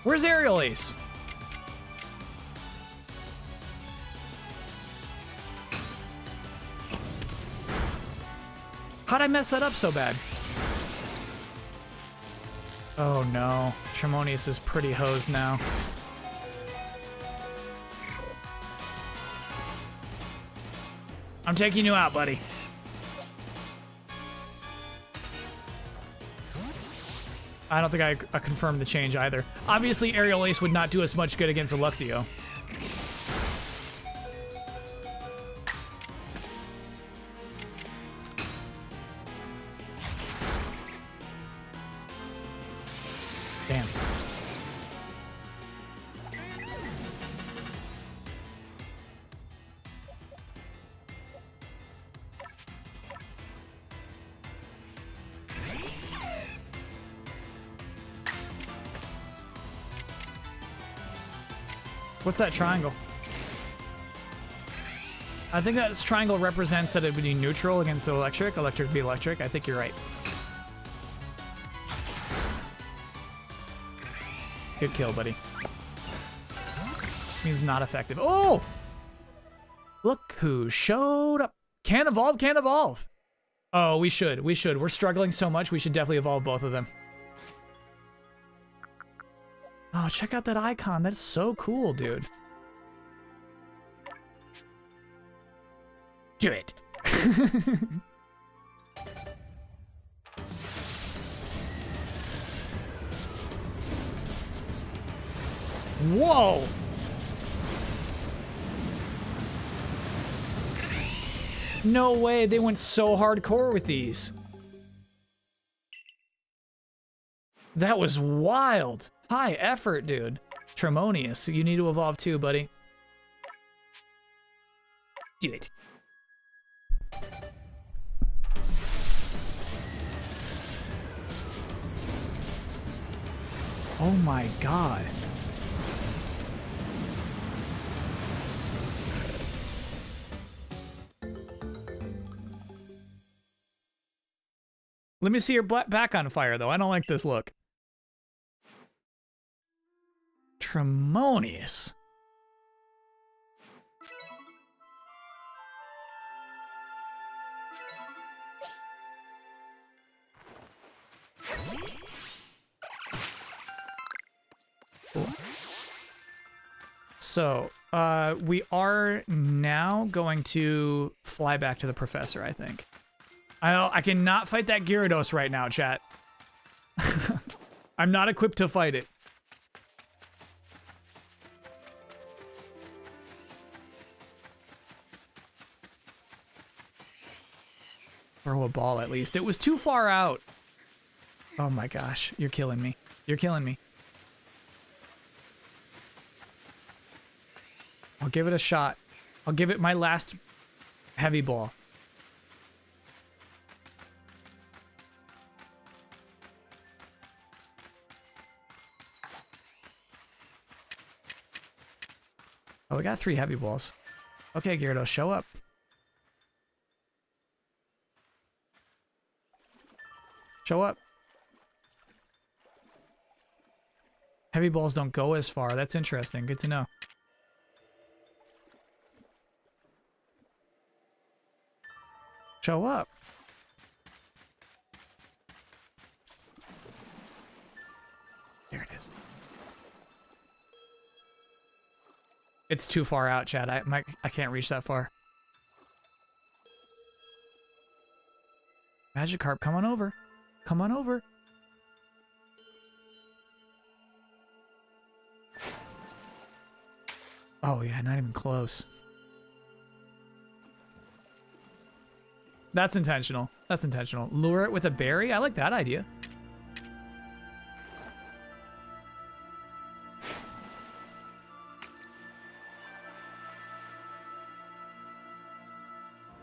Where's Aerial Ace? How'd I mess that up so bad? Oh no, Tremonius is pretty hosed now. I'm taking you out, buddy. I don't think I, I confirmed the change either. Obviously, Aerial Ace would not do us much good against a Luxio. What's that triangle? I think that triangle represents that it would be neutral against electric. Electric v electric. I think you're right. Good kill, buddy. Means not effective. Oh! Look who showed up. Can't evolve, can't evolve. Oh, we should. We should. We're struggling so much, we should definitely evolve both of them. Oh, check out that icon. That's so cool, dude. Do it. Whoa! No way, they went so hardcore with these. That was wild. High effort, dude. Tremonius, you need to evolve too, buddy. Do it. Oh my god. Let me see your back on fire, though. I don't like this look. Tremonius. So, uh, we are now going to fly back to the professor, I think. I I cannot fight that Gyarados right now, chat. I'm not equipped to fight it. Throw a ball at least. It was too far out. Oh my gosh, you're killing me. You're killing me. I'll give it a shot. I'll give it my last heavy ball. Oh, we got three heavy balls. Okay, Gyarados, show up. Show up. Heavy balls don't go as far. That's interesting. Good to know. Show up. There it is. It's too far out, Chad. I my, I can't reach that far. Magikarp, come on over. Come on over. Oh yeah, not even close. That's intentional. That's intentional. Lure it with a berry? I like that idea.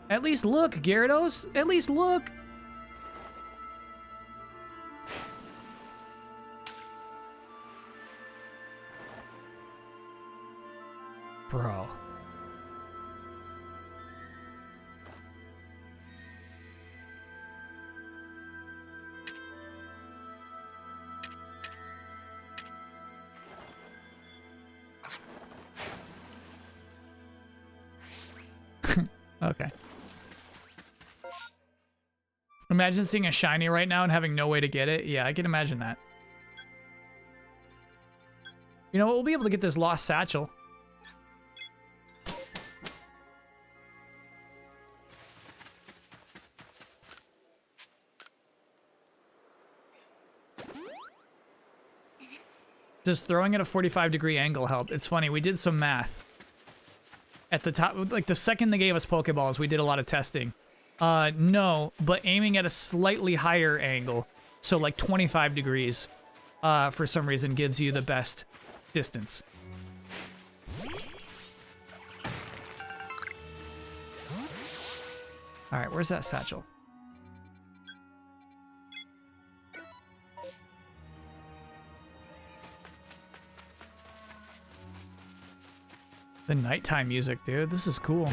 At least look, Gyarados. At least look. Imagine seeing a shiny right now and having no way to get it. Yeah, I can imagine that. You know? We'll be able to get this lost satchel. Does throwing at a 45 degree angle help? It's funny, we did some math. At the top, like the second they gave us Pokeballs, we did a lot of testing. Uh, no, but aiming at a slightly higher angle, so like 25 degrees, uh, for some reason gives you the best distance. All right, where's that satchel? The nighttime music, dude. This is cool.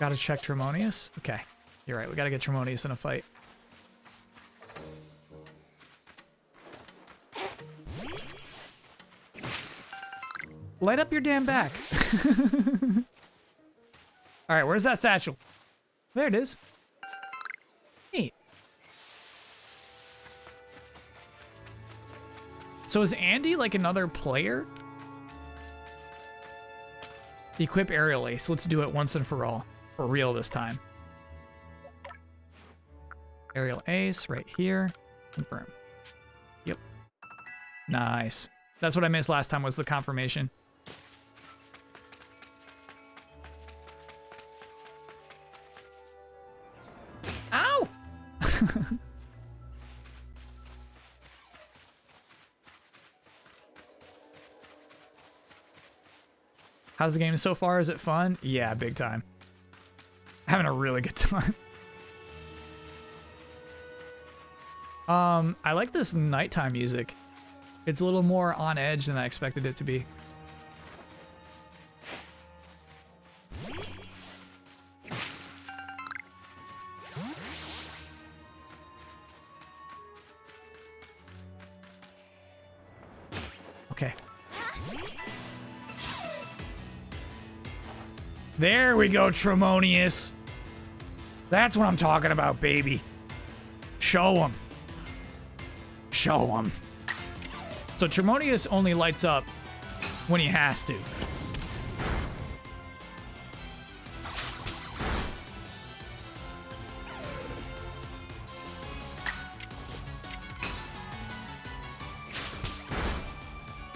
Gotta check Tremonius? Okay. You're right, we gotta get Tremonius in a fight. Light up your damn back. Alright, where's that satchel? There it is. Neat. So is Andy like another player? Equip Aerial Ace. Let's do it once and for all. For real this time. Aerial Ace right here. Confirm. Yep. Nice. That's what I missed last time was the confirmation. Ow! How's the game so far? Is it fun? Yeah, big time. Having a really good time. Um, I like this nighttime music. It's a little more on edge than I expected it to be. Okay. There we go, Tremonius. That's what I'm talking about, baby. Show him. Show him. So Tremonius only lights up when he has to.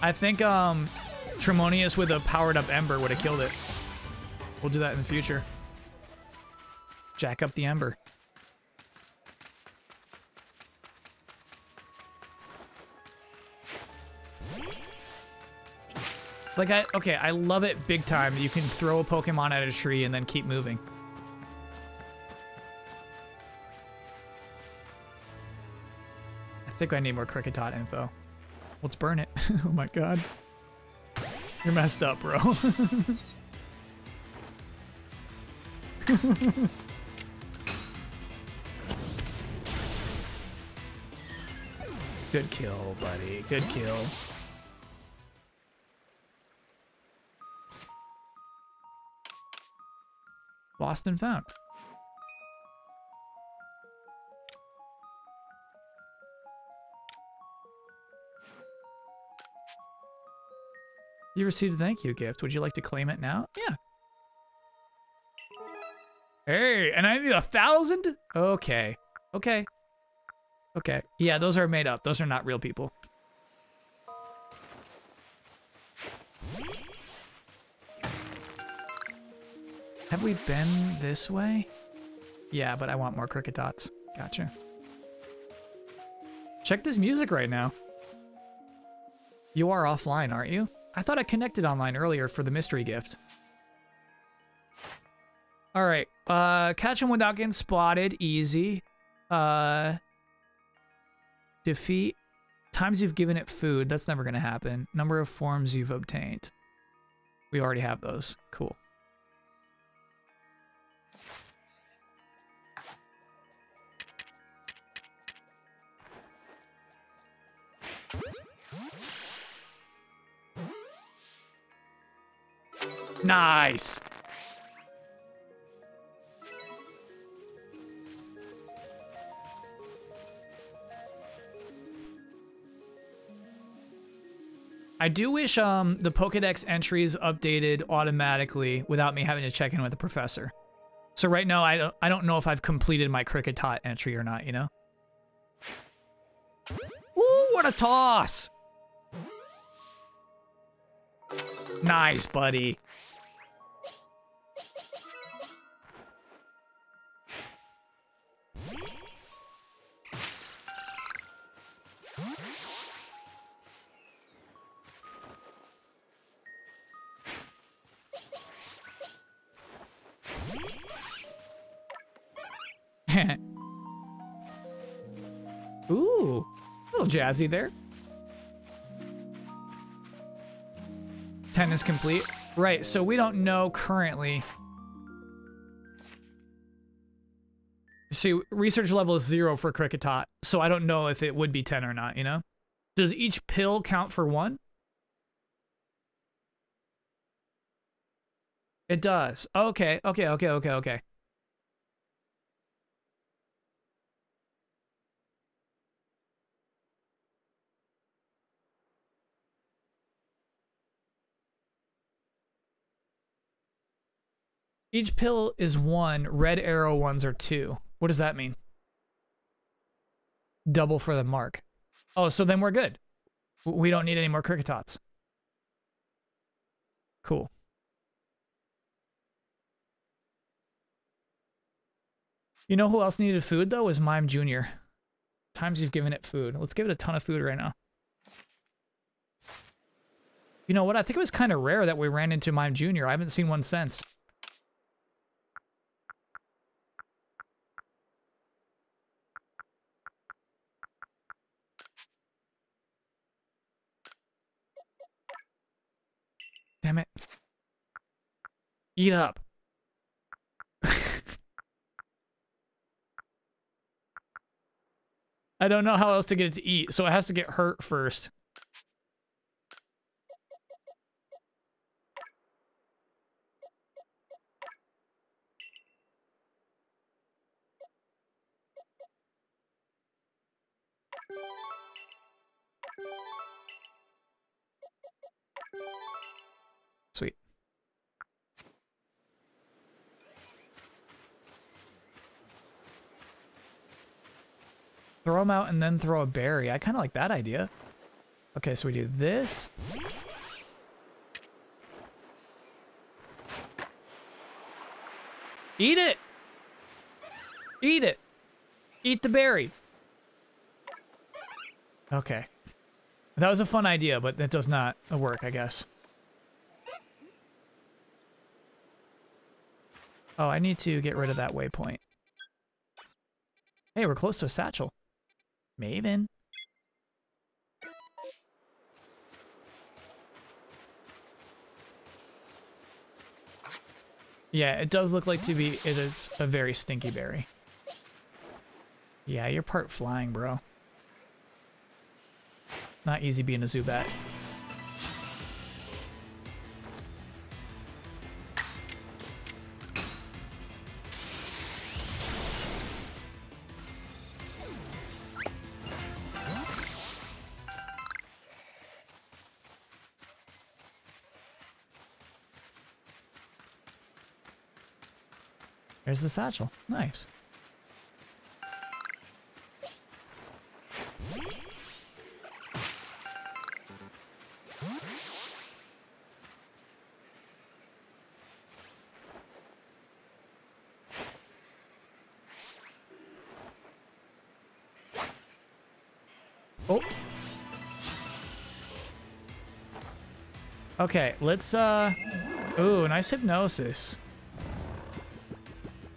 I think um, Tremonius with a powered up Ember would have killed it. We'll do that in the future. Jack up the Ember. Like I okay, I love it big time. You can throw a Pokemon at a tree and then keep moving. I think I need more Kricketot info. Let's burn it. oh my god. You're messed up, bro. Good kill, buddy. Good kill. Lost and found. You received a thank you gift. Would you like to claim it now? Yeah. Hey, and I need a thousand? Okay. Okay. Okay. Yeah, those are made up. Those are not real people. Have we been this way? Yeah, but I want more Kricketots. Gotcha. Check this music right now. You are offline, aren't you? I thought I connected online earlier for the mystery gift. All right. Uh, catch him without getting spotted. Easy. Uh, defeat. Times you've given it food. That's never going to happen. Number of forms you've obtained. We already have those. Cool. Nice. I do wish um the Pokedex entries updated automatically without me having to check in with the professor. So right now I don't I don't know if I've completed my Kricketot entry or not, you know? Ooh, what a toss! Nice, buddy. Jazzy there. 10 is complete. Right, so we don't know currently. See, research level is zero for Kricketot, so I don't know if it would be 10 or not, you know? Does each pill count for one? It does. Okay, okay, okay, okay, okay. Each pill is one, red arrow ones are two. What does that mean? Double for the mark. Oh, so then we're good. We don't need any more Kricketots. Cool. You know who else needed food though? Was Mime Jr. Times you've given it food. Let's give it a ton of food right now. You know what? I think it was kind of rare that we ran into Mime Jr. I haven't seen one since. Damn it. Eat up. I don't know how else to get it to eat, so it has to get hurt first. Throw them out and then throw a berry. I kind of like that idea. Okay, so we do this. Eat it! Eat it! Eat the berry! Okay. That was a fun idea, but that does not work, I guess. Oh, I need to get rid of that waypoint. Hey, we're close to a satchel. Maven. Yeah, it does look like to be it is a very stinky berry. Yeah, you're part flying, bro. Not easy being a Zubat. There's the satchel. Nice. Oh. Okay, let's, uh... Ooh, nice hypnosis.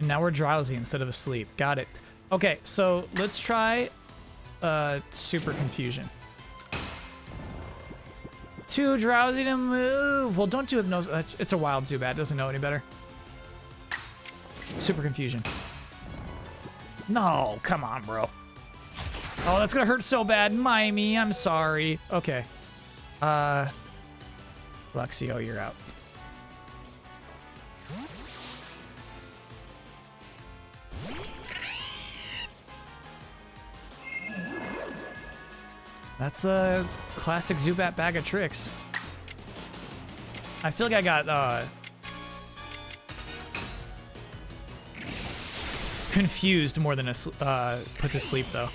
Now we're drowsy instead of asleep. Got it. Okay, so let's try, uh, super confusion. Too drowsy to move. Well, don't do hypnosis. Uh, It's a wild Zubat. Doesn't know any better. Super confusion. No, come on, bro. Oh, that's gonna hurt so bad. Mimey, I'm sorry. Okay. Uh, Luxio, you're out. That's a classic Zubat bag of tricks. I feel like I got uh, confused more than as- uh, put to sleep, though.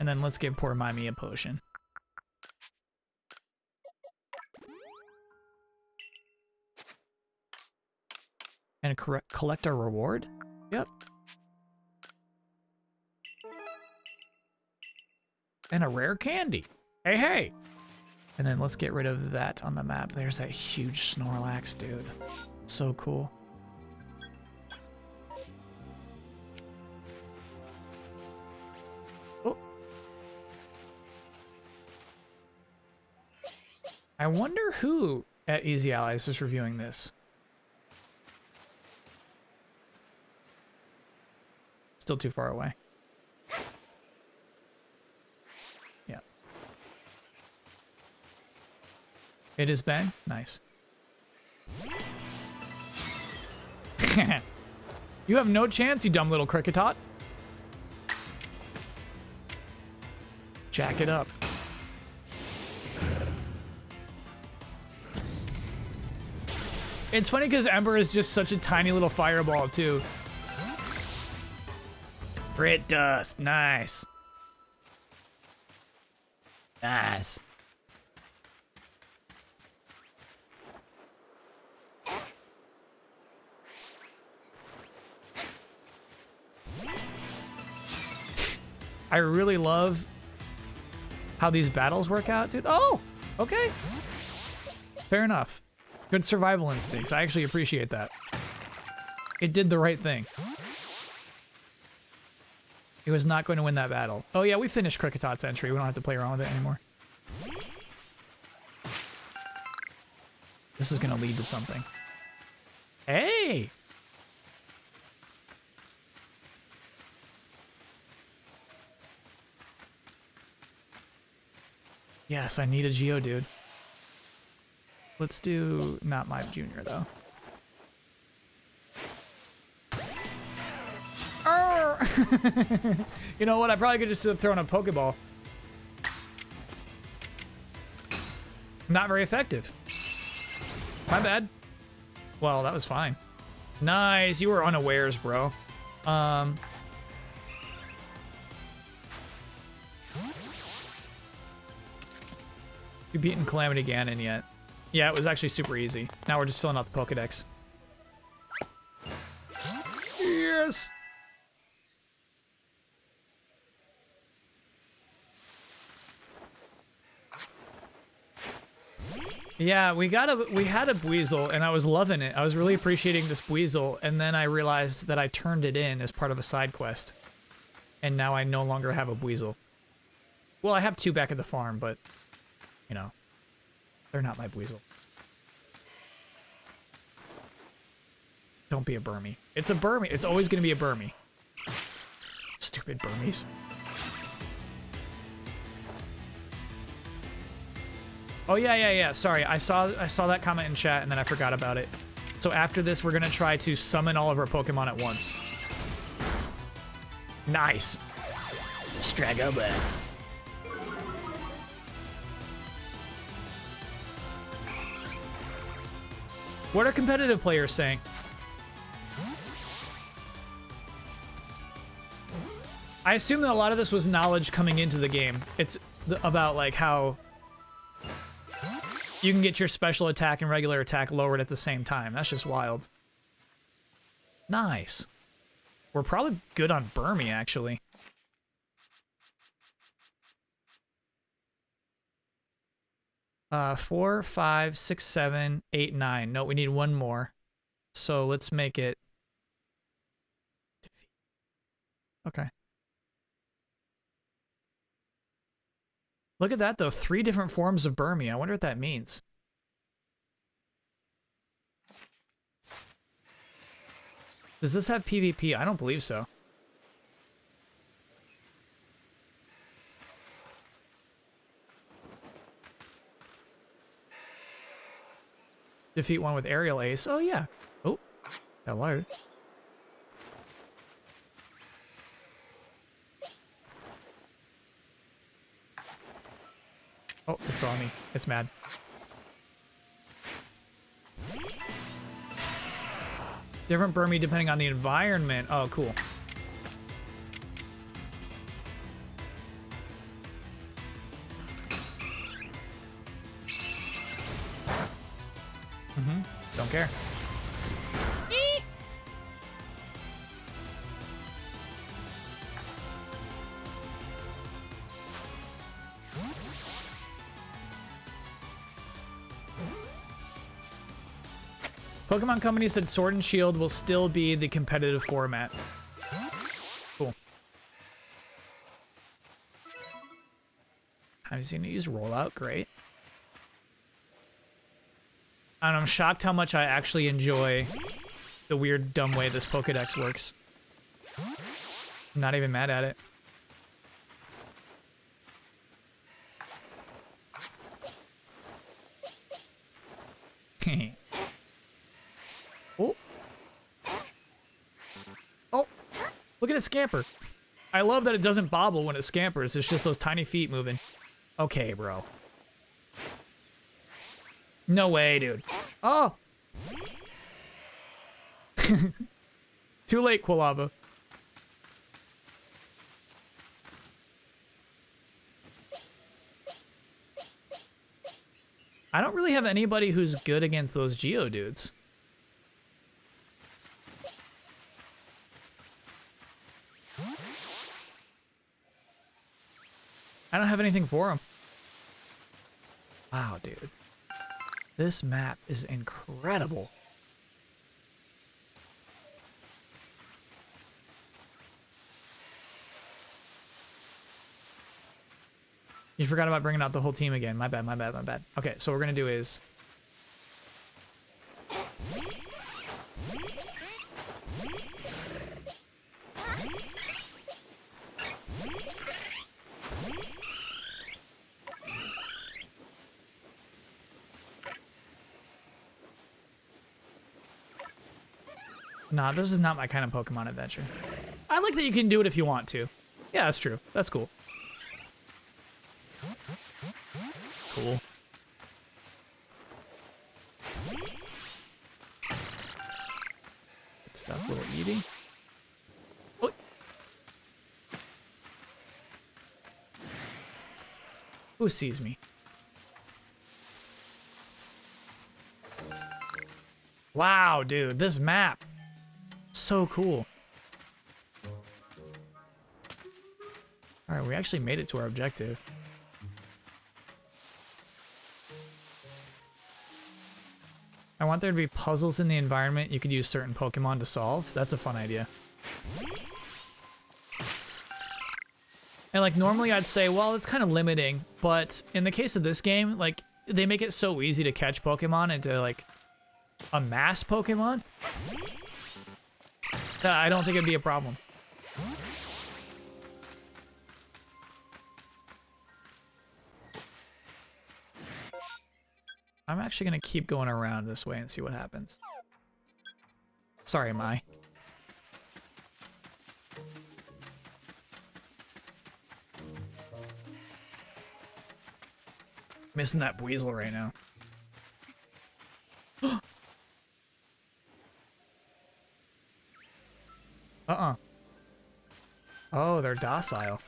And then let's give poor Mimi a potion. And correct, collect our reward? Yep. And a rare candy. Hey, hey! And then let's get rid of that on the map. There's that huge Snorlax, dude. So cool. Oh. I wonder who at Easy Allies is reviewing this. Still too far away. It is Ben? Nice. you have no chance, you dumb little Kricketot. Jack it up. It's funny because Ember is just such a tiny little fireball, too. Crit dust. Nice. Nice. I really love how these battles work out, dude. Oh, okay. Fair enough. Good survival instincts. I actually appreciate that. It did the right thing. It was not going to win that battle. Oh yeah, we finished Kricketot's entry. We don't have to play around with it anymore. This is going to lead to something. Hey! Yes, I need a Geodude. Let's do not Mime Junior though. You know what? I probably could just have thrown a Pokeball. Not very effective. My bad. Well, that was fine. Nice. You were unawares, bro. Um. You beaten Calamity Ganon yet? Yeah, it was actually super easy. Now we're just filling out the Pokedex. Yes! Yeah, we got a we had a Buizel and I was loving it. I was really appreciating this Buizel, and then I realized that I turned it in as part of a side quest. And now I no longer have a Buizel. Well, I have two back at the farm, but you know, they're not my Buizel. Don't be a Burmy. It's a Burmy. It's always going to be a Burmy. Stupid Burmies. Oh yeah, yeah, yeah. Sorry, I saw I saw that comment in chat and then I forgot about it. So after this, we're gonna try to summon all of our Pokemon at once. Nice. Stragoba. What are competitive players saying? I assume that a lot of this was knowledge coming into the game. It's about like how you can get your special attack and regular attack lowered at the same time. That's just wild. Nice. We're probably good on Burmy, actually. Uh, four, five, six, seven, eight, nine. No, we need one more. So let's make it. Okay. Look at that, though. Three different forms of Burmy. I wonder what that means. Does this have PvP? I don't believe so. Defeat one with aerial ace. Oh, yeah. Oh, hello. Oh, it saw me. It's mad. Different Burmy depending on the environment. Oh, cool. Mm-hmm. Don't care. Pokemon Company said Sword and Shield will still be the competitive format. Cool. I'm just gonna use rollout. Great. And I'm shocked how much I actually enjoy the weird, dumb way this Pokedex works. I'm not even mad at it. oh. Oh. Look at it scamper. I love that it doesn't bobble when it scampers. It's just those tiny feet moving. Okay, bro. No way, dude. Oh. Too late, Quilava. I don't really have anybody who's good against those Geodudes. I don't have anything for him. Wow, dude. This map is incredible. You forgot about bringing out the whole team again. My bad, my bad, my bad. Okay, so what we're going to do is... Nah, this is not my kind of Pokemon adventure. I like that you can do it if you want to. Yeah, that's true. That's cool. Cool. Good stuff, little Eevee. Who sees me? Wow, dude, this map. So cool. All right, we actually made it to our objective. I want there to be puzzles in the environment you could use certain Pokemon to solve. That's a fun idea. And like normally I'd say, well, it's kind of limiting, but in the case of this game, like they make it so easy to catch Pokemon and to like amass Pokemon I don't think it'd be a problem. I'm actually going to keep going around this way and see what happens. Sorry, Mai. Missing that Weasel right now. uh-uh. Oh, they're docile.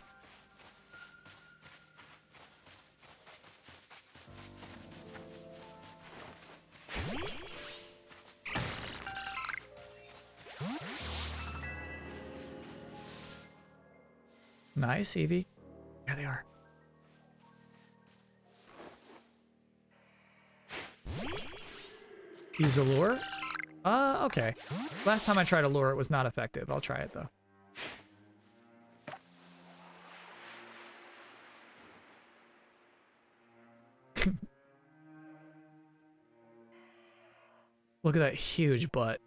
Nice, Eevee. There they are. He's a lure? Uh, okay. Last time I tried a lure, it was not effective. I'll try it, though. Look at that huge butt.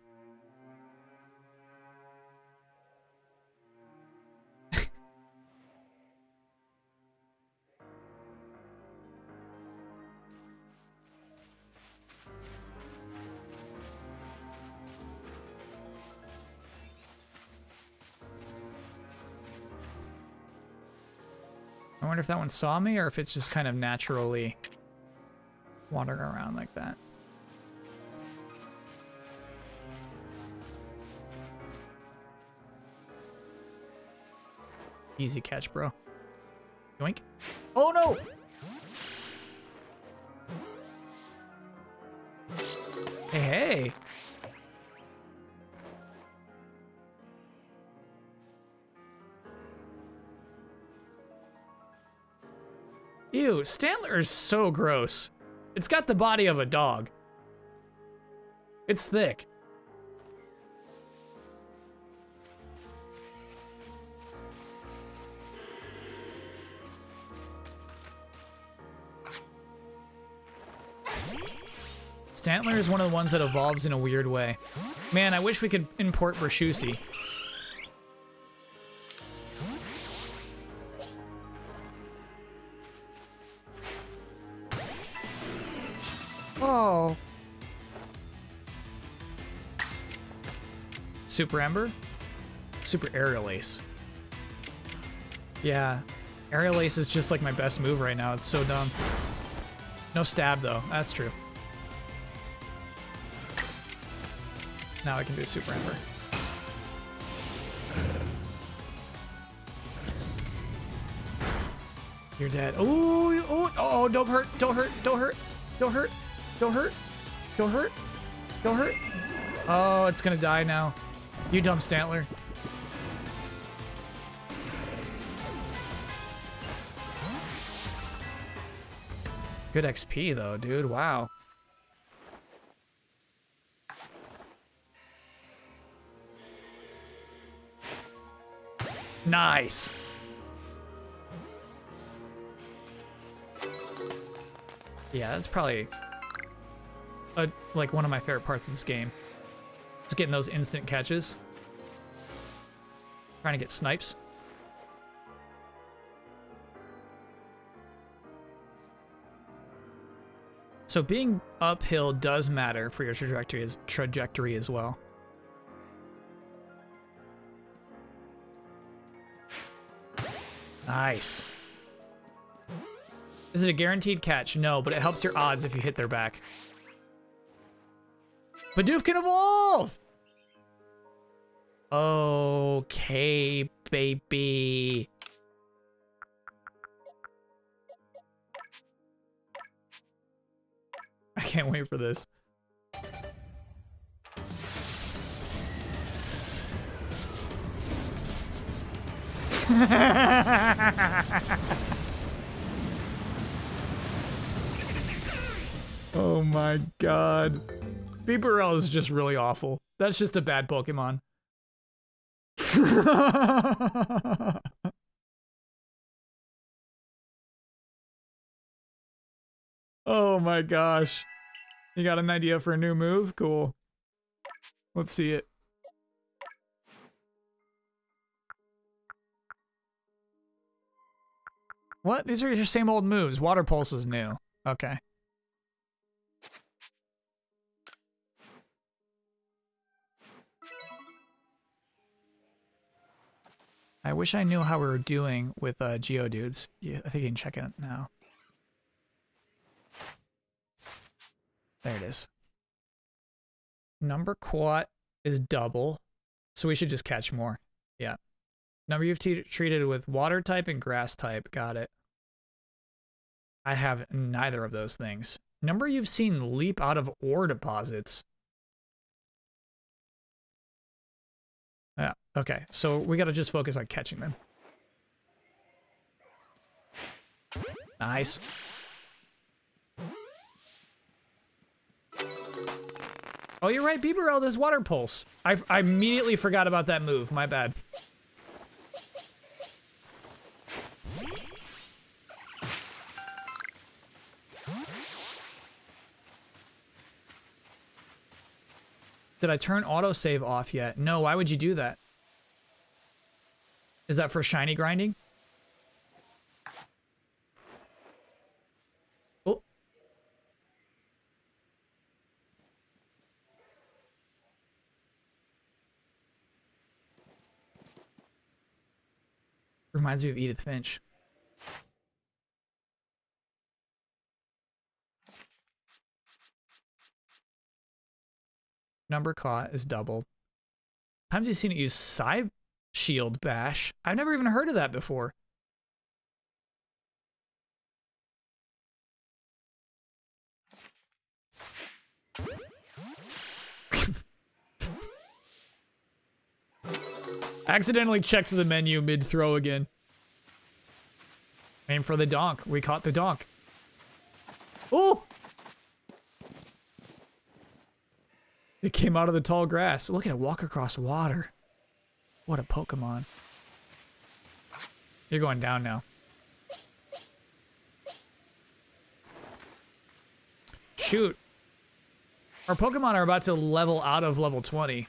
If that one saw me or if it's just kind of naturally wandering around like that. Easy catch, bro. Yoink. Oh no! Hey, hey! Ew, Stantler is so gross. It's got the body of a dog. It's thick. Stantler is one of the ones that evolves in a weird way. Man, I wish we could import Bershusi. Super Ember? Super Aerial Ace. Yeah. Aerial Ace is just like my best move right now. It's so dumb. No stab though. That's true. Now I can do Super Ember. You're dead. Ooh, ooh, oh, don't hurt, don't hurt, don't hurt, don't hurt, don't hurt, don't hurt, don't hurt. Oh, it's gonna die now. You dumb Stantler. Good XP though, dude. Wow. Nice. Yeah, that's probably a, like one of my favorite parts of this game. Just getting those instant catches. Trying to get snipes. So being uphill does matter for your trajectory as, trajectory as well. Nice. Is it a guaranteed catch? No, but it helps your odds if you hit their back. Bidoof can evolve! Okay, baby. I can't wait for this. oh my god. Bibarel is just really awful. That's just a bad Pokemon. oh my gosh. You got an idea for a new move? Cool. Let's see it. What? These are your same old moves. Water Pulse is new. Okay. I wish I knew how we were doing with uh, Geodudes. Yeah, I think you can check it now. There it is. Number quat is double, so we should just catch more. Yeah. Number you've treated with water type and grass type. Got it. I have neither of those things. Number you've seen leap out of ore deposits. Yeah. Okay. So we got to just focus on catching them. Nice. Oh, you're right, Bibarel This water pulse. I, I immediately forgot about that move. My bad. Did I turn autosave off yet? No, why would you do that? Is that for shiny grinding? Oh. Reminds me of Edith Finch. Number caught is doubled. Times you've seen it use Psy Shield Bash. I've never even heard of that before. Accidentally checked the menu mid throw again. Aim for the donk. We caught the donk. Oh! It came out of the tall grass. Look at it walk across water. What a Pokemon. You're going down now. Shoot. Our Pokemon are about to level out of level 20.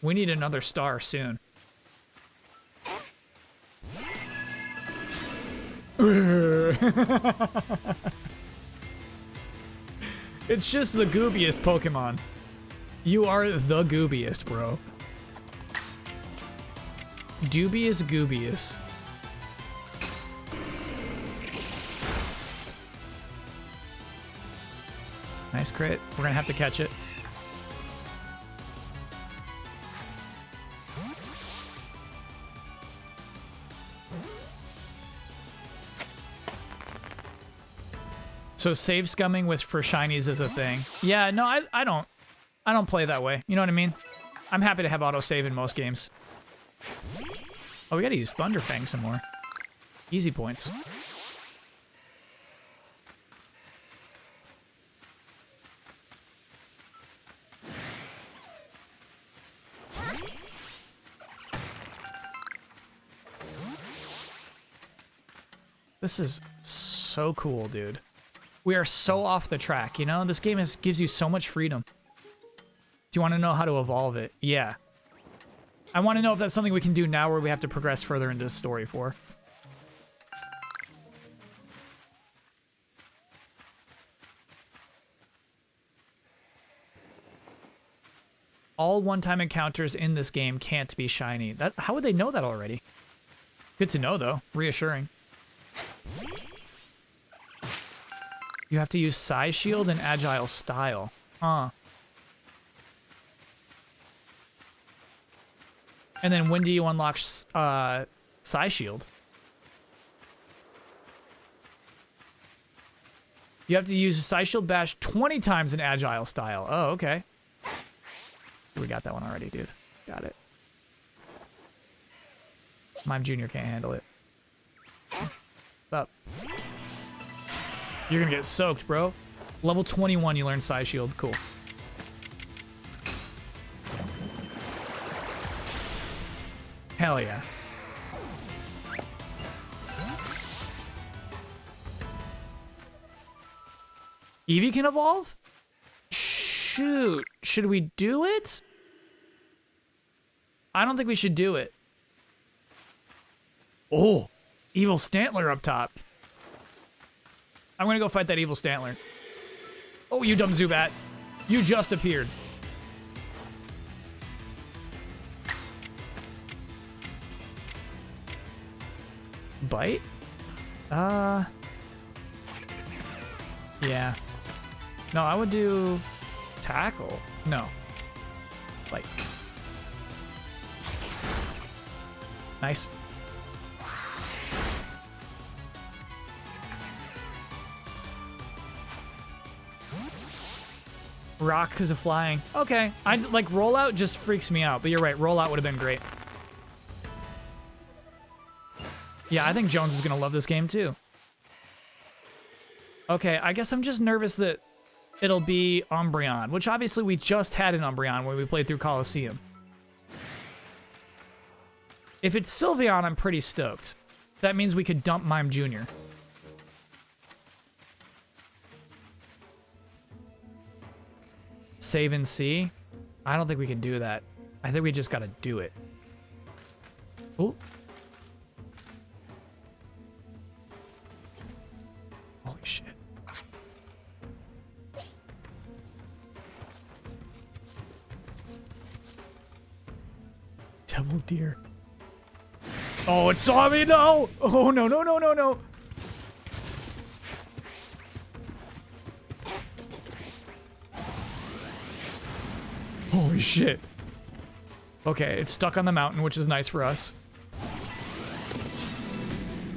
We need another star soon. it's just the goobiest Pokemon. You are the goobiest, bro. Dubious goobious. Nice crit. We're gonna have to catch it. So save scumming with for shinies is a thing. Yeah, no, I I don't I don't play that way. You know what I mean? I'm happy to have autosave in most games. Oh, we gotta use Thunderfang some more. Easy points. This is so cool, dude. We are so off the track, you know? This game is, gives you so much freedom. Do you want to know how to evolve it? Yeah. I want to know if that's something we can do now where we have to progress further into the story for. All one-time encounters in this game can't be shiny. That How would they know that already? Good to know, though. Reassuring. You have to use Psy Shield and Agile Style. Huh. And then when do you unlock uh, Psy Shield? You have to use Psy Shield Bash 20 times in Agile Style. Oh, okay. We got that one already, dude. Got it. Mime Jr. can't handle it. Up. You're gonna get soaked, bro. Level 21, you learn Psy Shield. Cool. Hell yeah. Eevee can evolve? Shoot. Should we do it? I don't think we should do it. Oh, evil Stantler up top. I'm gonna go fight that evil Stantler. Oh, you dumb Zubat. You just appeared. Bite? Uh... Yeah. No, I would do... Tackle. No. Bite. Nice. Rock because of flying. Okay. I like rollout just freaks me out, but you're right. Rollout would have been great. Yeah, I think Jones is gonna love this game too. Okay, I guess I'm just nervous that it'll be Umbreon, which obviously we just had an Umbreon when we played through Colosseum. If it's Sylveon, I'm pretty stoked. That means we could dump Mime Jr. Save and see? I don't think we can do that. I think we just gotta do it. Oh. Holy shit. Devil deer. Oh, it saw me! No! Oh, no, no, no, no, no! Holy shit. Okay, it's stuck on the mountain, which is nice for us.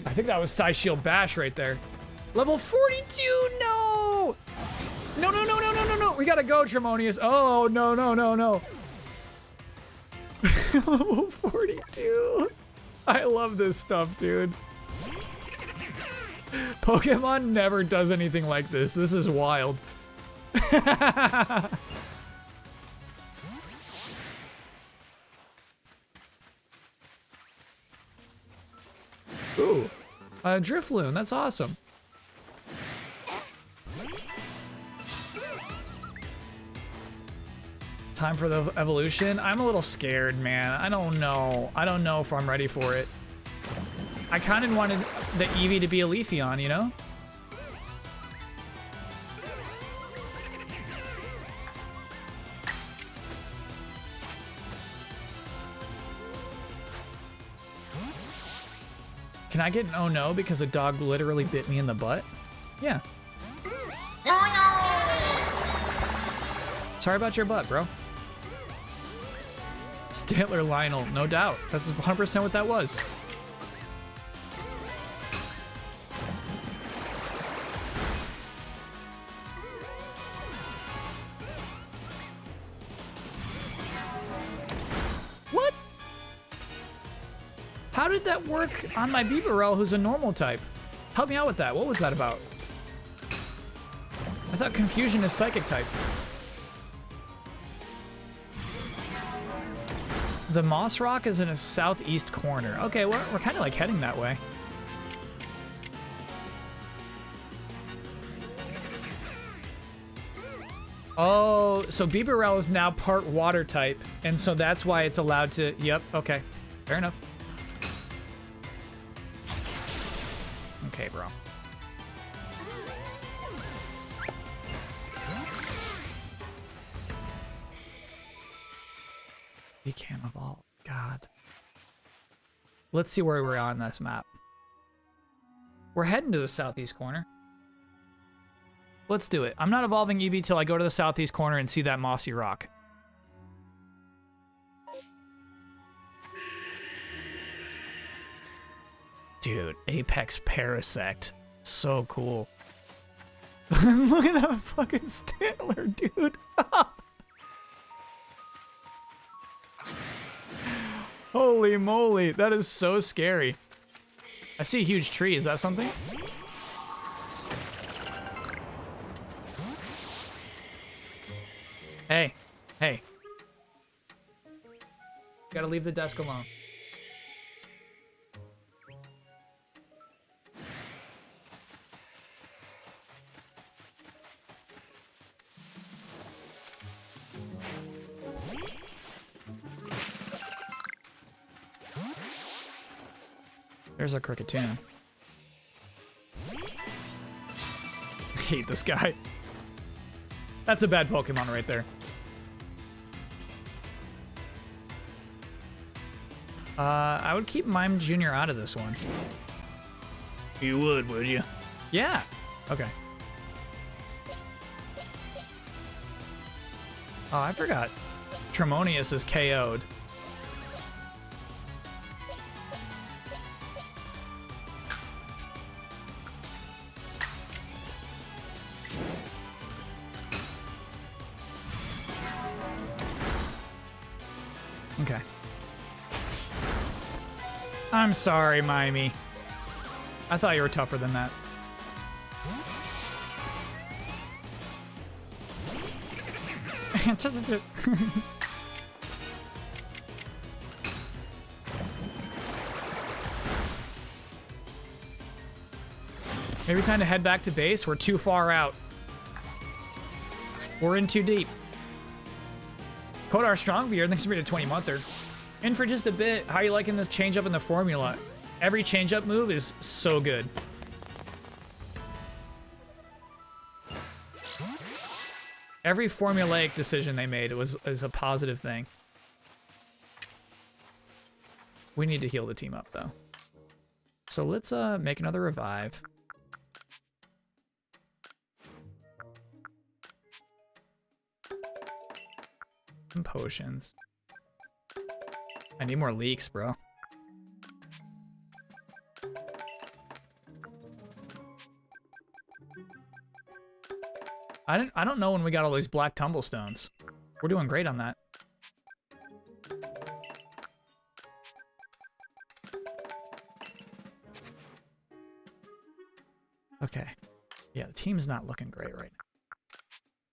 I think that was Psy Shield Bash right there. Level 42, no! No, no, no, no, no, no, no! We gotta go, Tremonius. Oh, no, no, no, no. Level 42. I love this stuff, dude. Pokemon never does anything like this. This is wild. Ooh, a Drifloon. That's awesome. Time for the evolution. I'm a little scared, man. I don't know. I don't know if I'm ready for it. I kind of wanted the Eevee to be a Leafeon, you know? Can I get an oh no because a dog literally bit me in the butt? Yeah. Oh no! Sorry about your butt, bro. Stantler Lionel, no doubt. That's 100% what that was. That work on my Bibarel, who's a normal type? Help me out with that. What was that about? I thought Confusion is Psychic type. The Moss Rock is in a southeast corner. Okay, we're kind of like heading that way. Oh, so Bibarel is now part water type, and so that's why it's allowed to... Yep, okay. Fair enough. Okay, bro. We can't evolve. God. Let's see where we're on this map. We're heading to the southeast corner. Let's do it. I'm not evolving Eevee till I go to the southeast corner and see that mossy rock. Dude, Apex Parasect. So cool. Look at that fucking Stantler, dude. Holy moly, that is so scary. I see a huge tree. Is that something? Hey, hey. Gotta leave the desk alone. There's our Kricketune. hate this guy. That's a bad Pokemon right there. Uh, I would keep Mime Jr. out of this one. You would, would you? Yeah. Okay. Oh, I forgot. Tremonius is KO'd. I'm sorry, Mimey. I thought you were tougher than that. Maybe time to head back to base. We're too far out. We're in too deep. Kodar Strongbeard, thanks for being a 20 monther. In for just a bit. How you liking this change up in the formula? Every change up move is so good. Every formulaic decision they made was is a positive thing. We need to heal the team up though. So let's uh make another revive. Some potions. I need more leeks, bro. I don't I don't know when we got all these black tumblestones. We're doing great on that. Okay. Yeah, the team's not looking great right now.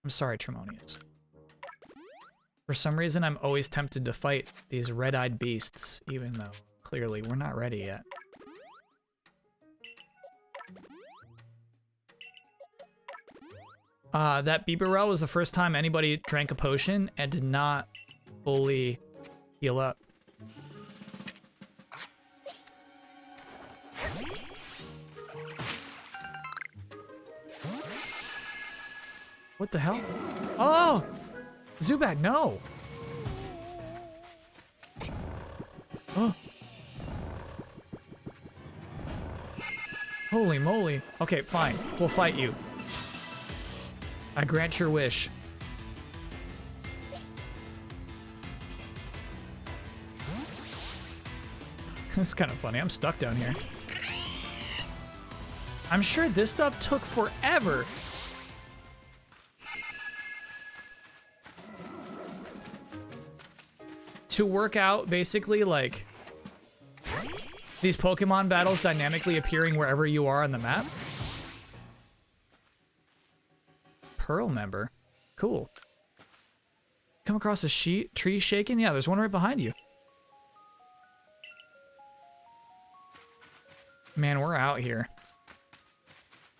I'm sorry, Tremonius. For some reason, I'm always tempted to fight these red-eyed beasts, even though clearly we're not ready yet. Uh, that Bibarel was the first time anybody drank a potion and did not fully heal up. What the hell? Oh! Zubat, no! Holy moly. Okay, fine. We'll fight you. I grant your wish. This is kind of funny. I'm stuck down here. I'm sure this stuff took forever. To work out, basically, like, these Pokemon battles dynamically appearing wherever you are on the map. Pearl member. Cool. Come across a sheet tree shaking? Yeah, there's one right behind you. Man, we're out here.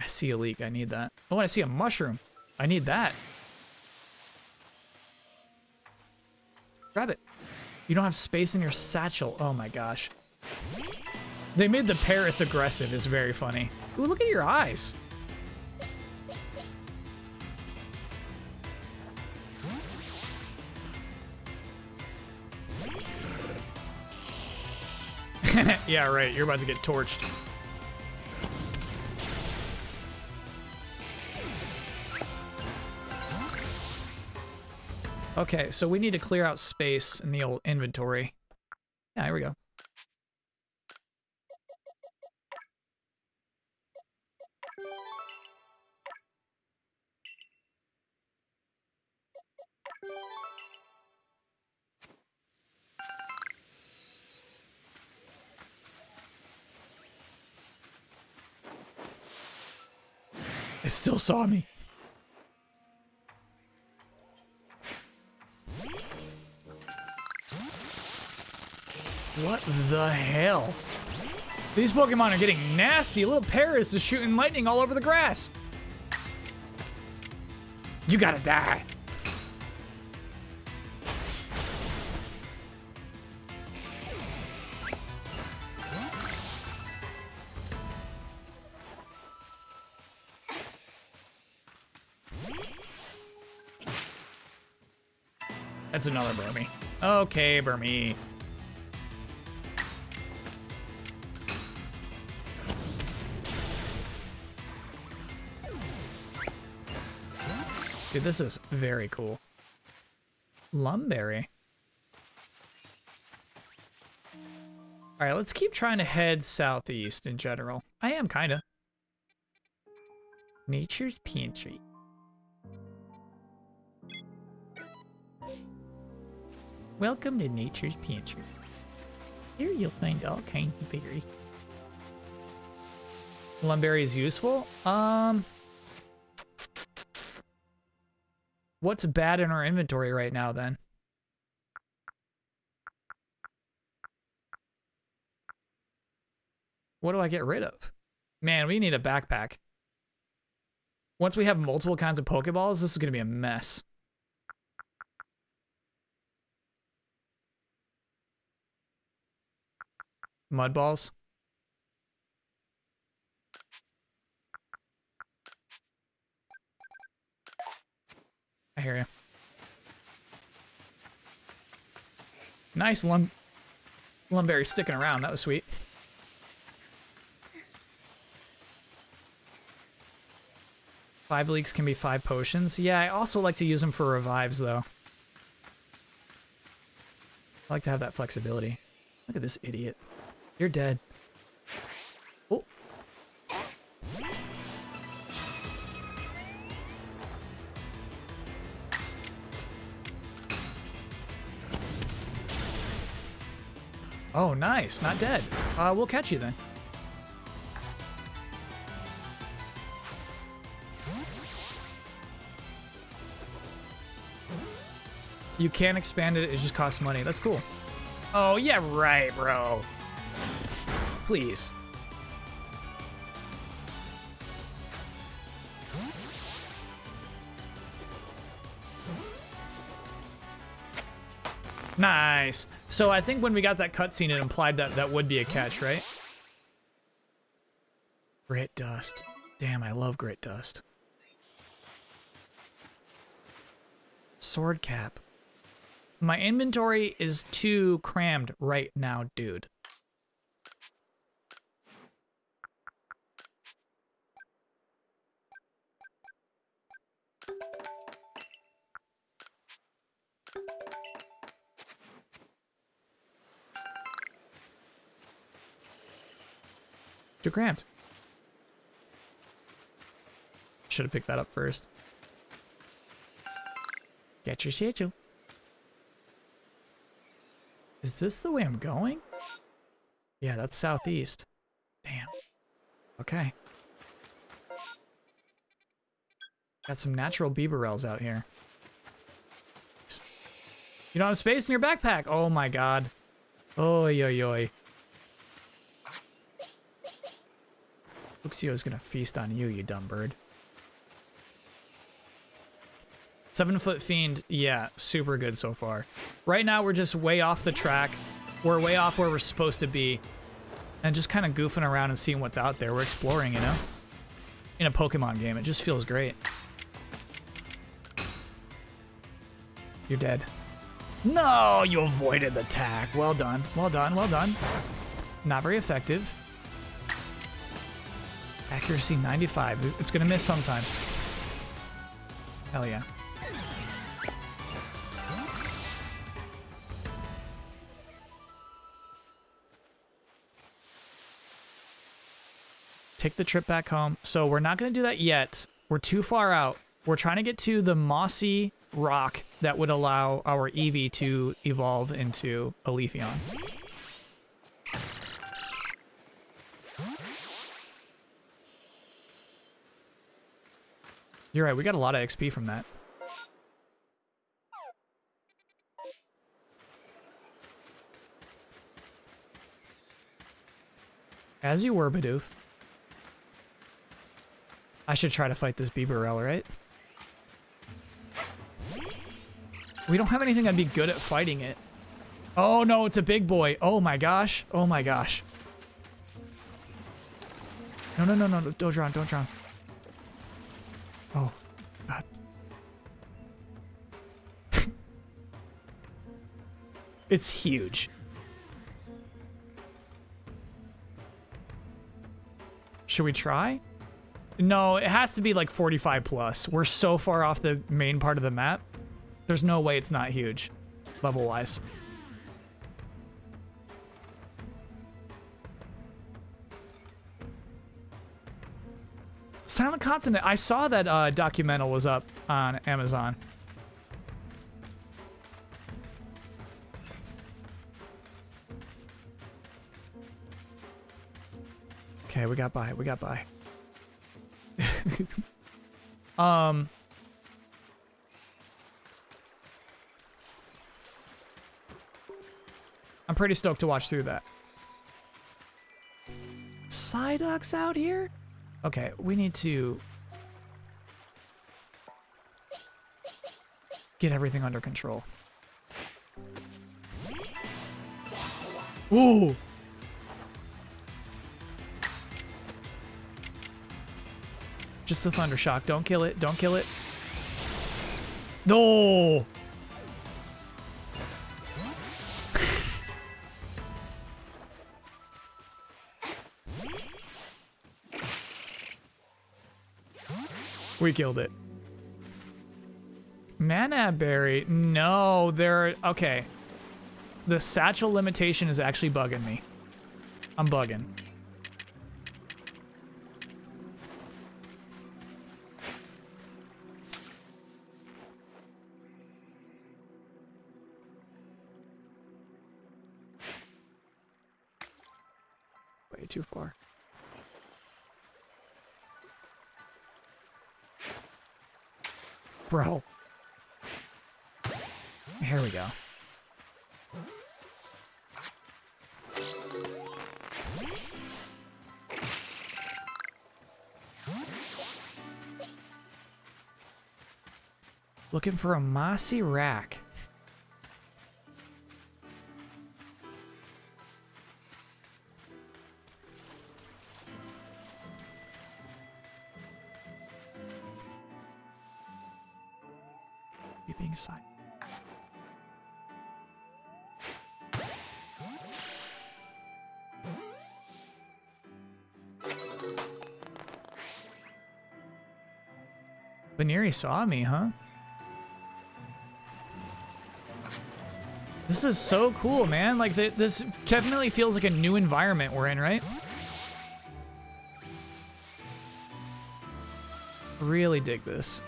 I see a leek. I need that. Oh, I see a mushroom. I need that. Grab it. You don't have space in your satchel. Oh my gosh. They made the Paris aggressive is very funny. Ooh, look at your eyes. yeah, right. You're about to get torched. Okay, so we need to clear out space in the old inventory. Yeah, here we go. It still saw me. The hell? These Pokemon are getting nasty. Little Paris is shooting lightning all over the grass. You gotta die. That's another Burmy. Okay, Burmy. Dude, this is very cool. Lumberry. Alright, let's keep trying to head southeast in general. I am, kinda. Nature's Pantry. Welcome to Nature's Pantry. Here you'll find all kinds of berries. Lumberry is useful. Um, what's bad in our inventory right now then? What do I get rid of? Man, we need a backpack. Once we have multiple kinds of Pokeballs, this is going to be a mess. Mud balls. I hear you. Nice lum Lumberry sticking around. That was sweet. Five leeks can be five potions. Yeah, I also like to use them for revives, though. I like to have that flexibility. Look at this idiot. You're dead. Oh, nice. Not dead. Uh, we'll catch you then. You can expand it, it just costs money. That's cool. Oh, yeah, right, bro. Please. Nice. So I think when we got that cutscene, it implied that that would be a catch, right? Grit dust. Damn, I love grit dust. Sword cap. My inventory is too crammed right now, dude. Too cramped. Should have picked that up first. Get your schedule. Is this the way I'm going? Yeah, that's southeast. Damn. Okay. Got some natural Bibarels out here. You don't have space in your backpack. Oh my god. Oy oy oy. Luxio's gonna feast on you, you dumb bird. Seven foot fiend, yeah, super good so far. Right now we're just way off the track. We're way off where we're supposed to be. And just kind of goofing around and seeing what's out there. We're exploring, you know? In a Pokemon game, it just feels great. You're dead. No, you avoided the attack. Well done, well done, well done. Not very effective. Accuracy 95. It's gonna miss sometimes. Hell yeah. Take the trip back home. So we're not gonna do that yet. We're too far out. We're trying to get to the mossy rock that would allow our Eevee to evolve into a Leafeon. You're right, we got a lot of XP from that. As you were, Bidoof. I should try to fight this Bibarel, right? We don't have anything that'd be good at fighting it. Oh no, it's a big boy. Oh my gosh. Oh my gosh. No, no, no, no, no. Don't drown, don't drown. Oh, God. it's huge. Should we try? No, it has to be like 45 plus. We're so far off the main part of the map. There's no way it's not huge, level-wise. Silent Continent. I saw that uh, documental was up on Amazon. Okay, we got by. We got by. um. I'm pretty stoked to watch through that. Psyduck's out here? Okay, we need to get everything under control. Ooh! Just a thunder shock. Don't kill it. Don't kill it. No! We killed it. Mana berry. No, there. Okay. The satchel limitation is actually bugging me. I'm bugging. Bro. Here we go. Looking for a mossy rack. Veneri saw me, huh? This is so cool, man. Like, th this definitely feels like a new environment we're in, right? Really dig this.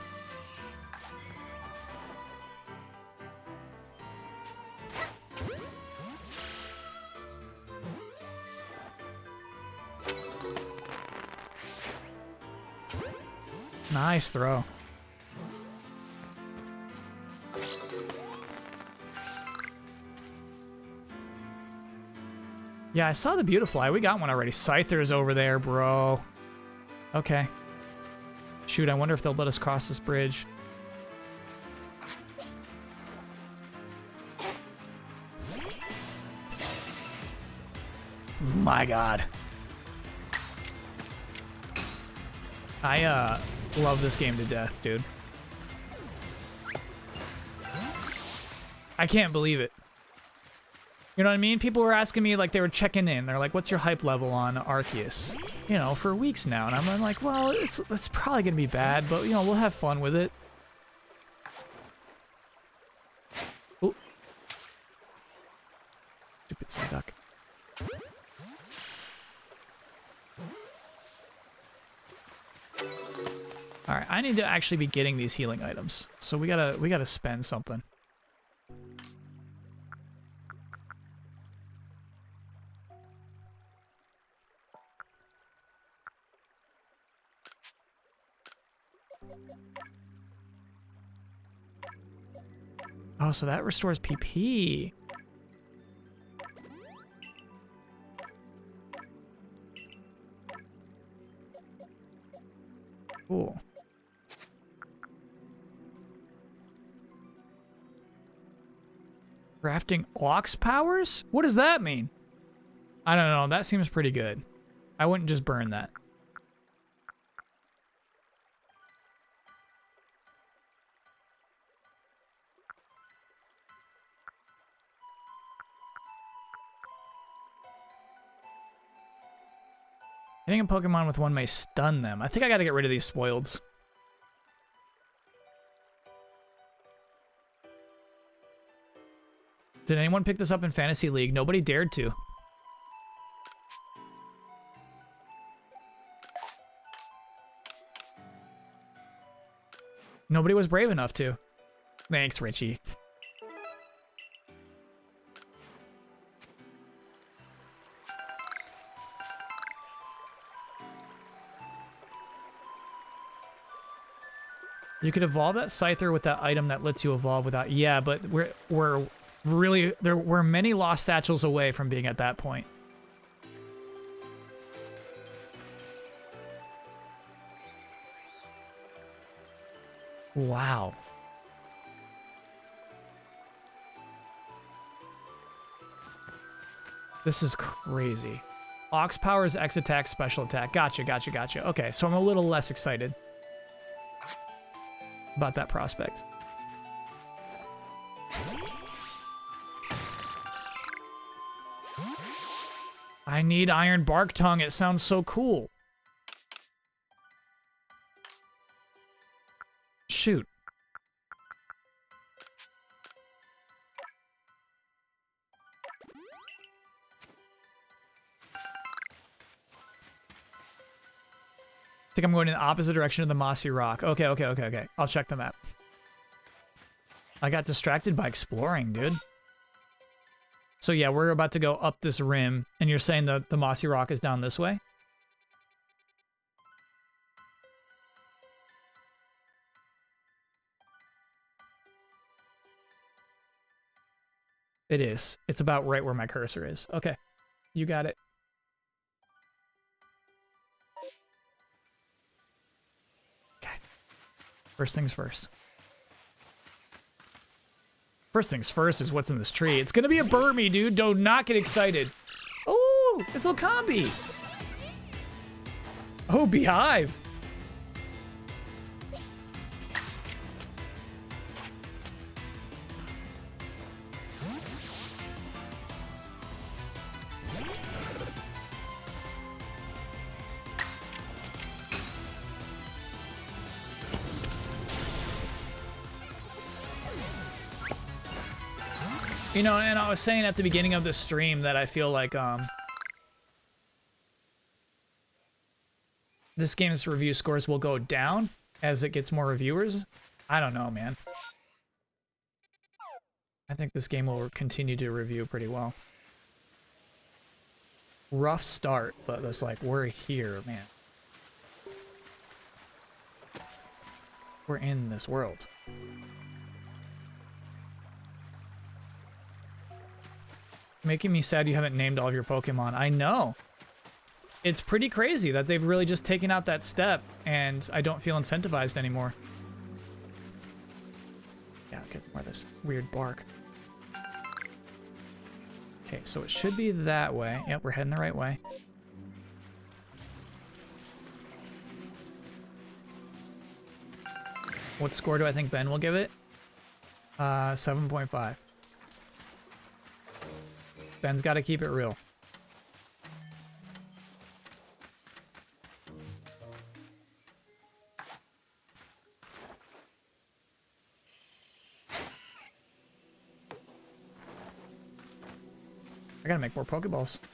Nice throw. Yeah, I saw the Beautifly. We got one already. Scyther's over there, bro. Okay. Shoot, I wonder if they'll let us cross this bridge. My god. I, uh, love this game to death, dude. I can't believe it. You know what I mean? People were asking me, like, they were checking in. They're like, what's your hype level on Arceus? You know, for weeks now. And I'm like, well, it's, it's probably going to be bad, but, you know, we'll have fun with it. Ooh. Stupid Psyduck. All right, I need to actually be getting these healing items. So we gotta we gotta spend something. Oh, so that restores PP. Cool. Crafting ox powers? What does that mean? I don't know. That seems pretty good. I wouldn't just burn that. A Pokemon with one may stun them. I think I gotta get rid of these spoileds. Did anyone pick this up in Fantasy League? Nobody dared to. Nobody was brave enough to. Thanks, Richie. You could evolve that Scyther with that item that lets you evolve without. Yeah, but we're we're really there. We're many lost satchels away from being at that point. Wow. This is crazy. Ox powers X attack, special attack. Gotcha, gotcha, gotcha. Okay, so I'm a little less excited about that prospect. I need Iron Barktongue. It sounds so cool. Shoot. Think I'm going in the opposite direction of the mossy rock. Okay, okay, okay, okay. I'll check the map. I got distracted by exploring, dude. So yeah, we're about to go up this rim, and you're saying that the mossy rock is down this way? It is. It's about right where my cursor is. Okay. You got it. First things first. First things first is what's in this tree. It's gonna be a Burmy, dude. Do not get excited. Oh, it's a Combee. Oh, Beehive. You know, and I was saying at the beginning of the stream that I feel like um this game's review scores will go down as it gets more reviewers. I don't know, man. I think this game will continue to review pretty well. Rough start, but it's like we're here, man. We're in this world. Making me sad you haven't named all of your Pokemon. I know. It's pretty crazy that they've really just taken out that step, and I don't feel incentivized anymore. Yeah, I'll get more of this weird bark. Okay, so it should be that way. Yep, we're heading the right way. What score do I think Ben will give it? Uh, 7.5. Ben's got to keep it real. I gotta make more Pokeballs.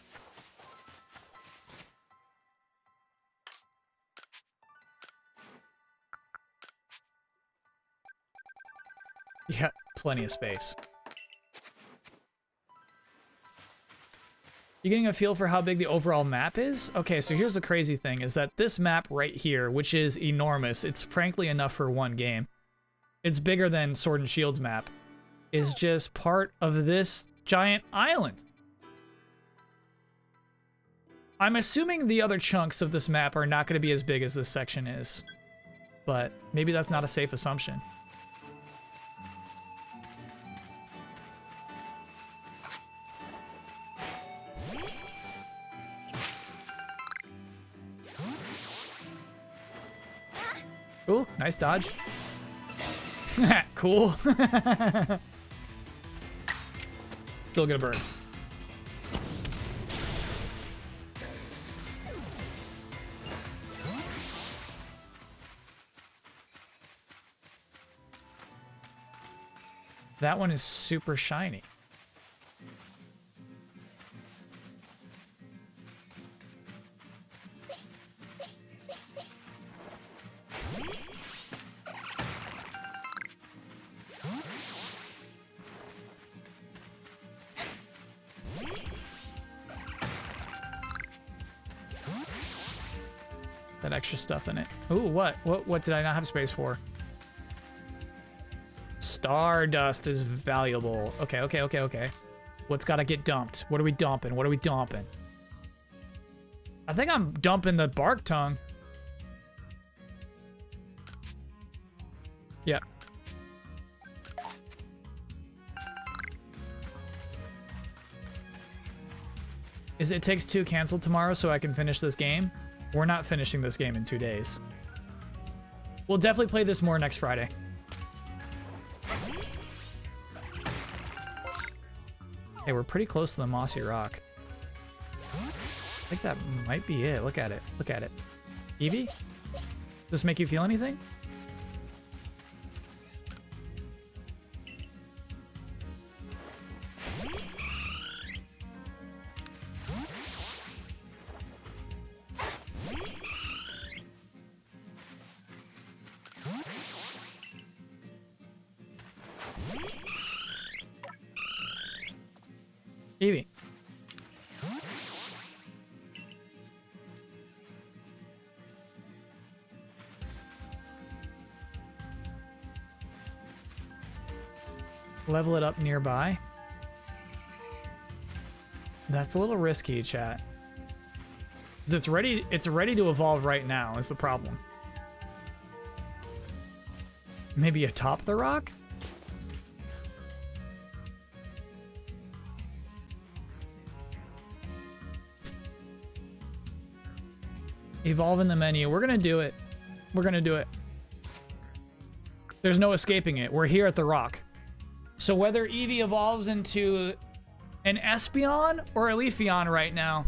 Yeah, plenty of space. You getting a feel for how big the overall map is? Okay, so here's the crazy thing, is that this map right here, which is enormous, it's frankly enough for one game. It's bigger than Sword and Shield's map, is just part of this giant island. I'm assuming the other chunks of this map are not going to be as big as this section is. But maybe that's not a safe assumption. Nice dodge. cool. Still gonna burn. That one is super shiny. Ooh, what? What what did I not have space for? Stardust is valuable. Okay, okay, okay, okay. What's got to get dumped? What are we dumping? What are we dumping? I think I'm dumping the barktongue. Yeah. Is it takes two canceled tomorrow so I can finish this game? We're not finishing this game in two days. We'll definitely play this more next Friday. Hey, we're pretty close to the mossy rock. I think that might be it. Look at it. Look at it. Eevee? Does this make you feel anything? Level it up nearby. That's a little risky, chat. it's ready it's ready to evolve right now is the problem. Maybe atop the rock? Evolve in the menu. We're gonna do it. We're gonna do it. There's no escaping it. We're here at the rock. So whether Eevee evolves into an Espeon or a Leafeon right now,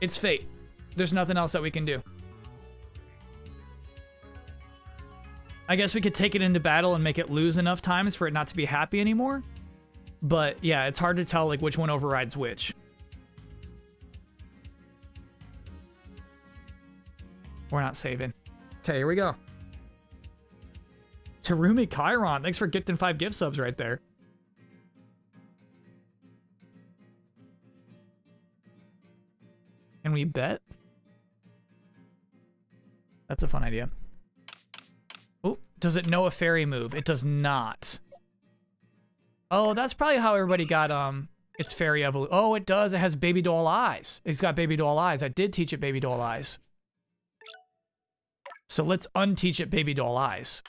it's fate. There's nothing else that we can do. I guess we could take it into battle and make it lose enough times for it not to be happy anymore. But yeah, it's hard to tell like which one overrides which. We're not saving. Okay, here we go. Terumi Chiron, thanks for gifting five gift subs right there. Can we bet? That's a fun idea. Oh, does it know a fairy move? It does not. Oh, that's probably how everybody got um its fairy evolution. Oh, it does. It has baby doll eyes. It's got baby doll eyes. I did teach it baby doll eyes. So let's unteach it baby doll eyes.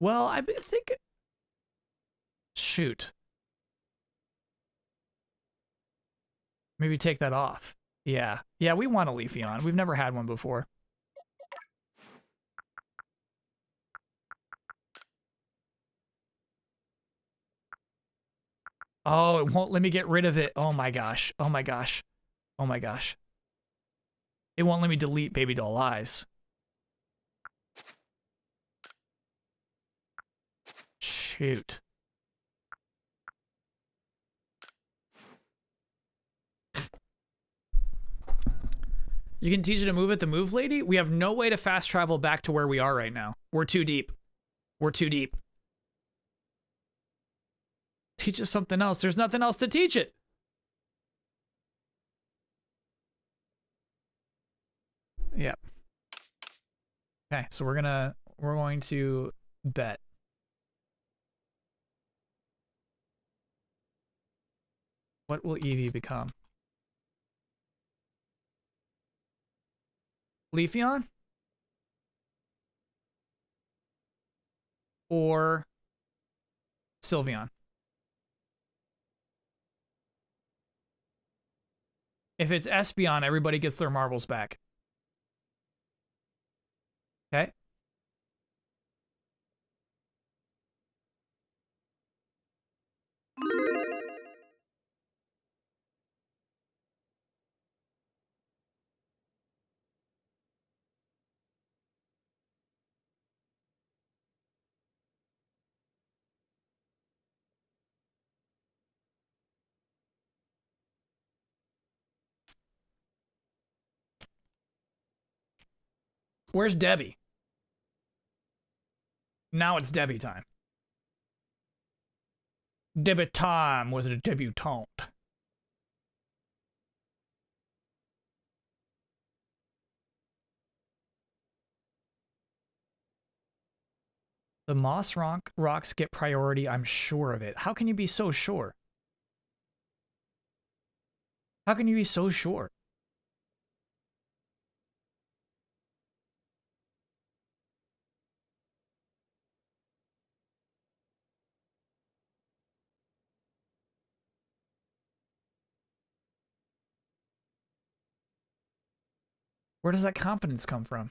Well, I think... Shoot. Maybe take that off. Yeah. Yeah, we want a Leafeon. We've never had one before. Oh, it won't let me get rid of it. Oh my gosh. Oh my gosh. Oh my gosh. It won't let me delete baby doll eyes. Shoot. You can teach it to move at the move lady? We have no way to fast travel back to where we are right now. We're too deep. We're too deep. Teach us something else. There's nothing else to teach it. Yep. Okay, so we're gonna we're going to bet. What will Eevee become? Leafeon? Or Sylveon? If it's Espeon, everybody gets their marbles back. Where's Debbie? Now it's Debbie time. Debbie time was a debutante. The Moss rock rocks get priority, I'm sure of it. How can you be so sure? How can you be so sure? Where does that confidence come from?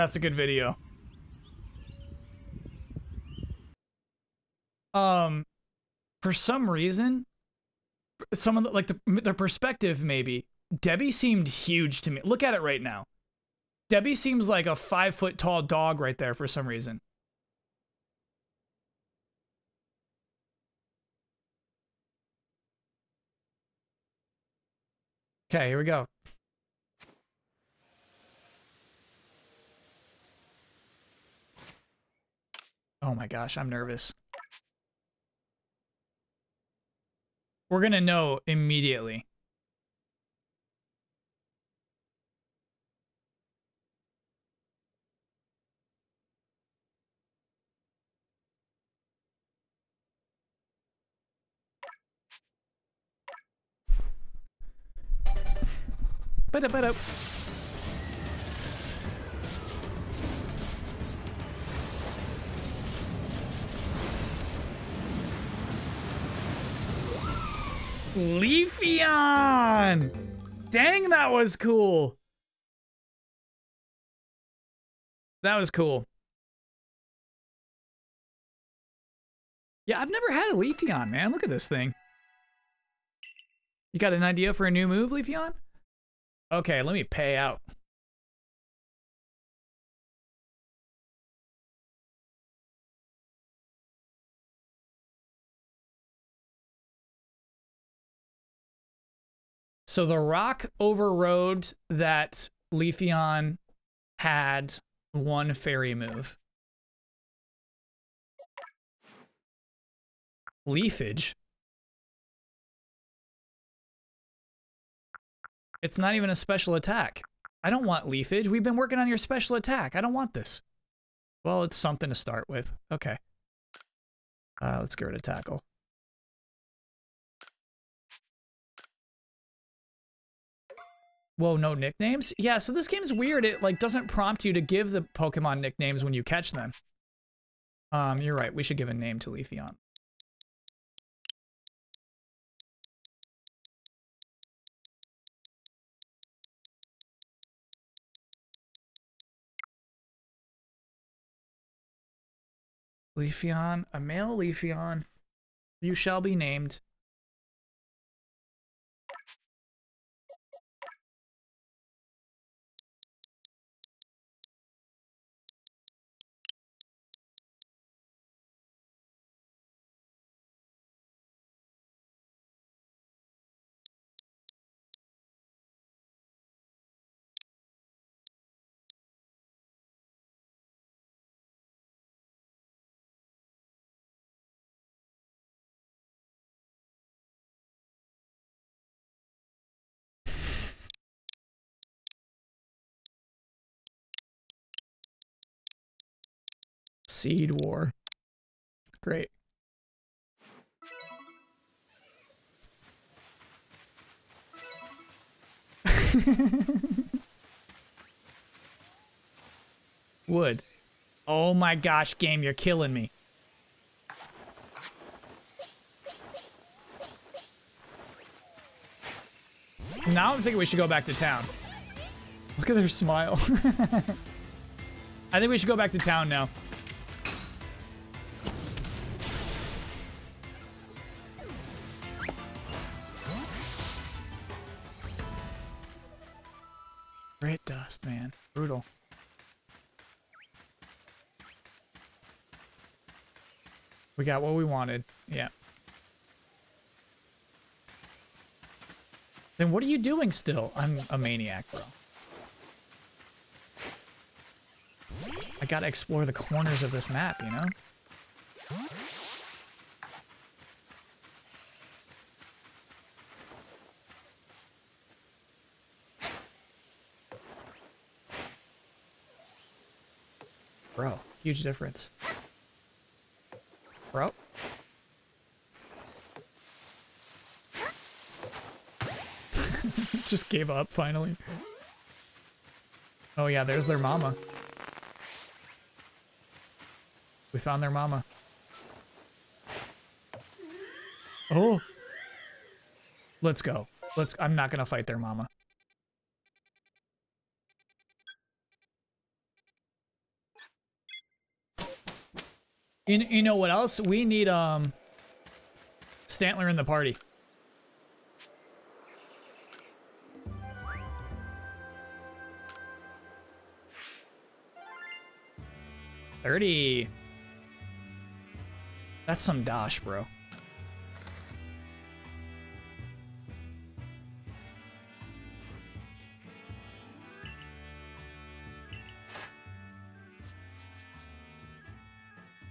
That's a good video. Um, for some reason, some of the, like the the perspective maybe Debbie seemed huge to me. Look at it right now. Debbie seems like a five foot tall dog right there for some reason. Okay, here we go. Oh my gosh, I'm nervous. We're gonna know immediately. Ba-da-ba-da. Leafeon! Dang, that was cool. That was cool. Yeah, I've never had a Leafeon, man. Look at this thing. You got an idea for a new move, Leafeon? Okay, let me pay out. So the rock overrode that Leafeon had one fairy move. Leafage. It's not even a special attack. I don't want leafage. We've been working on your special attack. I don't want this. Well, it's something to start with. Okay. Uh, let's get rid of tackle. Whoa, no nicknames? Yeah, so this game's weird. It like doesn't prompt you to give the Pokemon nicknames when you catch them. Um, you're right. We should give a name to Leafeon. Leafeon, a male Leafeon. You shall be named. Seed War. Great. Wood. Oh my gosh, game, you're killing me. Now I'm thinking we should go back to town. Look at their smile. I think we should go back to town now. Dust, man. Brutal. We got what we wanted. Yeah. Then what are you doing still? I'm a maniac, bro. I gotta explore the corners of this map, you know? Huge difference. Bro. Just gave up finally. Oh yeah, there's their mama. We found their mama. Oh. Let's go. Let's I'm not to fight their mama. You, you know what else? We need um Stantler in the party. Thirty. That's some dosh, bro.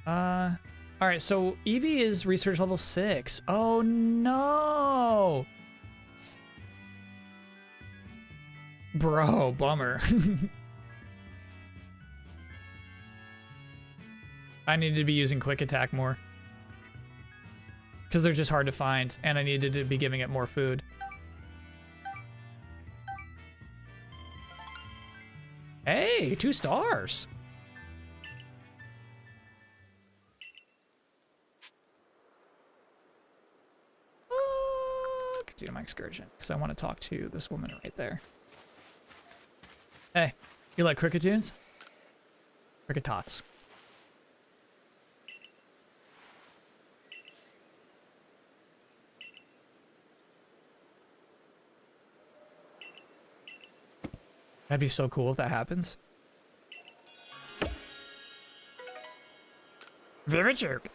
Uh, all right. So Eevee is research level six. Oh no, bro, bummer. I needed to be using quick attack more because they're just hard to find, and I needed to be giving it more food. Hey, two stars. Uh, Continue my excursion because I want to talk to this woman right there. Hey, you like Kricketunes? Cricket tots. That'd be so cool if that happens. Very jerk.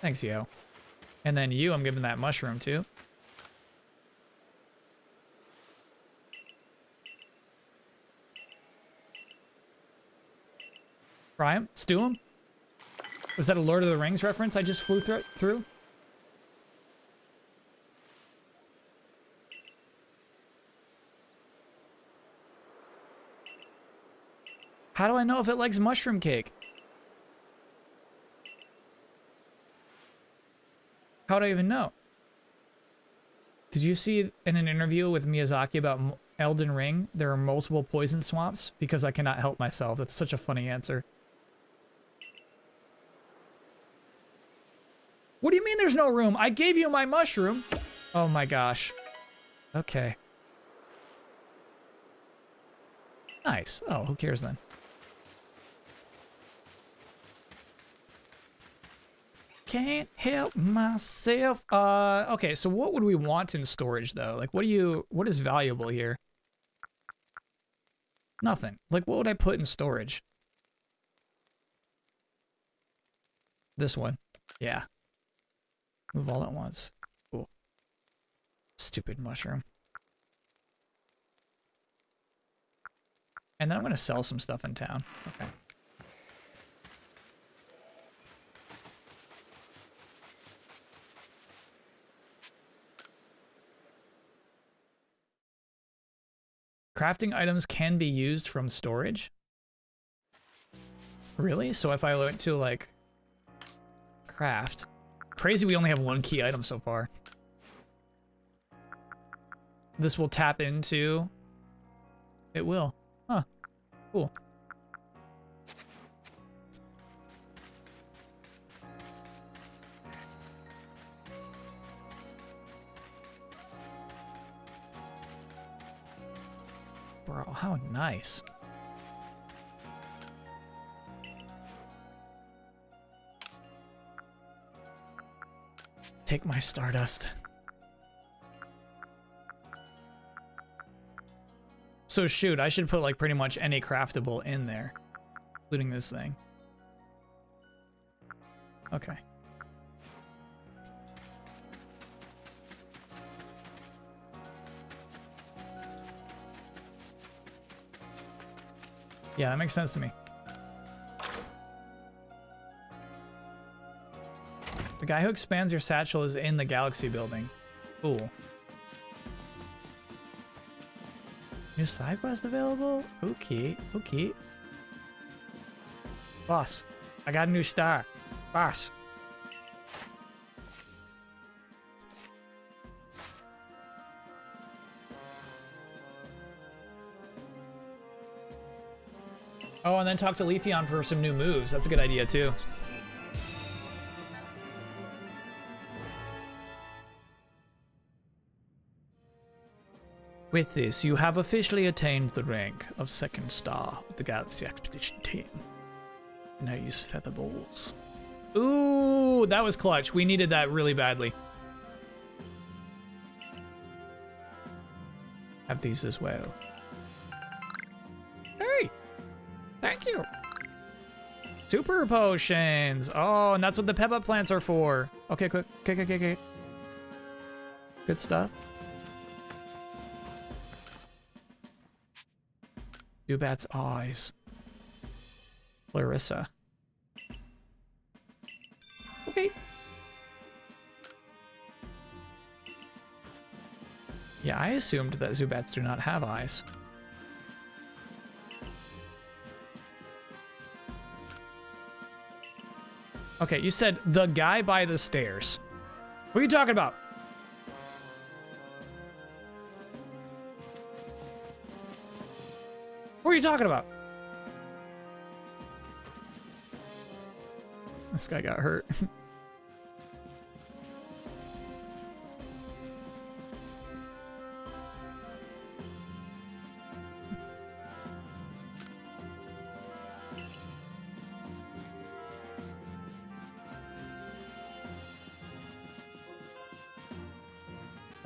Thanks, yo. And then you, I'm giving that mushroom too. Fry him? Stew him? Was that a Lord of the Rings reference I just flew thro through? How do I know if it likes mushroom cake? How do I even know? Did you see in an interview with Miyazaki about Elden Ring, there are multiple poison swamps? Because I cannot help myself. That's such a funny answer. What do you mean there's no room? I gave you my mushroom. Oh my gosh. Okay. Nice. Oh, who cares then? Can't help myself. Uh, okay, so what would we want in storage though? Like, what do you, what is valuable here? Nothing. Like, what would I put in storage? This one. Yeah. Move all at once. Cool. Stupid mushroom. And then I'm going to sell some stuff in town. Okay. Crafting items can be used from storage? Really? So if I went to, like, craft... Crazy we only have one key item so far. This will tap into... It will. Huh. Cool. Chaparral. How nice. Take my Stardust. So shoot, I should put like pretty much any craftable in there, including this thing. Okay. Yeah, that makes sense to me. The guy who expands your satchel is in the galaxy building. Cool. New side quest available? Okay, okay. Boss, I got a new star. Boss. Oh, and then talk to Leafeon for some new moves. That's a good idea, too. With this, you have officially attained the rank of second star with the Galaxy Expedition team. Now use feather balls. Ooh, that was clutch. We needed that really badly. Have these as well. Super potions! Oh, and that's what the pep plants are for. Okay, quick. Okay, okay, okay, okay. Good stuff. Zubat's eyes. Clarissa. Okay. Yeah, I assumed that Zubats do not have eyes. Okay, you said the guy by the stairs. What are you talking about? What are you talking about? This guy got hurt.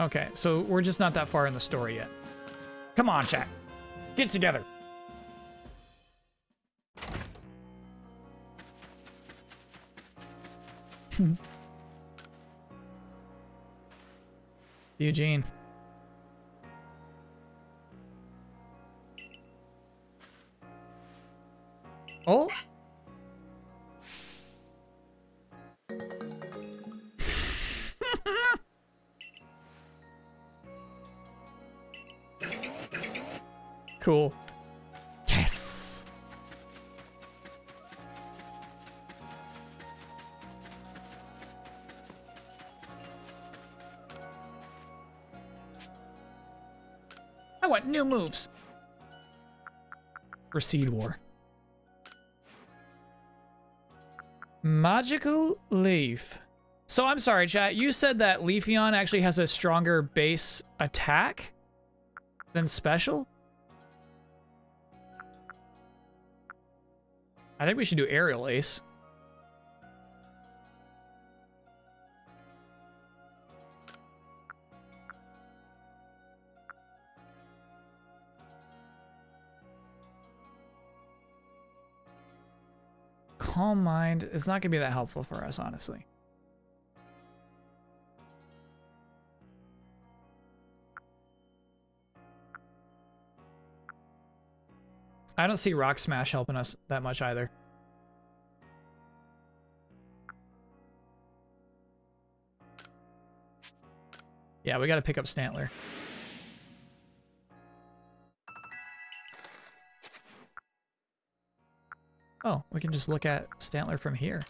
okay, so we're just not that far in the story yet. Come on, chat. Get together. Eugene. Moves. Proceed war. Magical Leaf. So I'm sorry, chat. You said that Leafeon actually has a stronger base attack than special? I think we should do Aerial Ace. Calm Mind is not going to be that helpful for us, honestly. I don't see Rock Smash helping us that much either. Yeah, we got to pick up Stantler. Oh, we can just look at Stantler from here.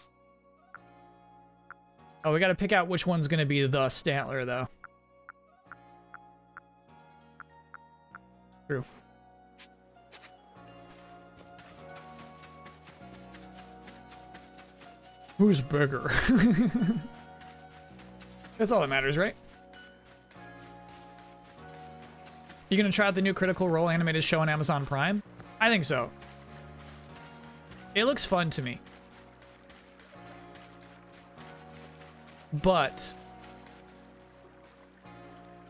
Oh, we got to pick out which one's going to be the Stantler, though. True. Who's bigger? That's all that matters, right? You gonna try out the new Critical Role animated show on Amazon Prime? I think so. It looks fun to me. But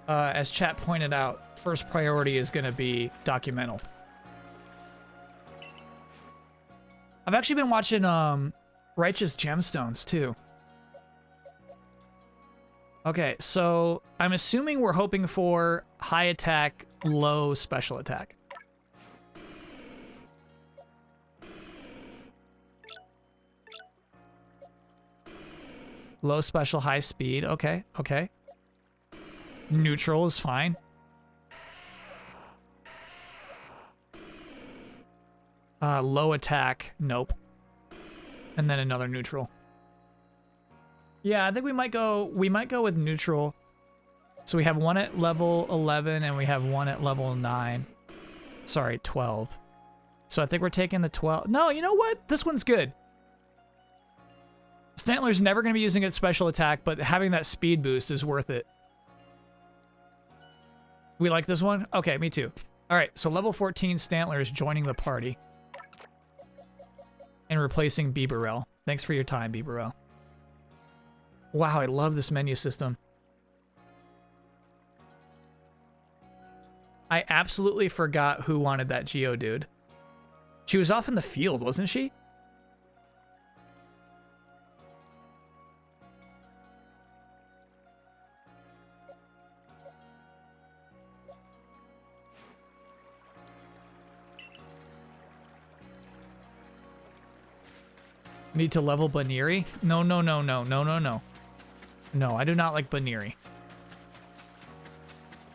uh, as chat pointed out, first priority is going to be documental. I've actually been watching um, Righteous Gemstones too. Okay, so I'm assuming we're hoping for high attack, low special attack. Low special, high speed. Okay, okay. Neutral is fine. Uh, low attack. Nope. And then another neutral. Yeah, I think we might go we might go with neutral. So we have one at level 11 and we have one at level 9. Sorry, 12. So I think we're taking the 12. No, you know what? This one's good. Stantler's never going to be using its special attack, but having that speed boost is worth it. We like this one? Okay, me too. All right, so level 14 Stantler is joining the party. And replacing Bibarel. Thanks for your time, Bibarel. Wow, I love this menu system. I absolutely forgot who wanted that Geodude. She was off in the field, wasn't she? Need to level Buneary? No, no, no, no, no, no, no. No, I do not like Buneary.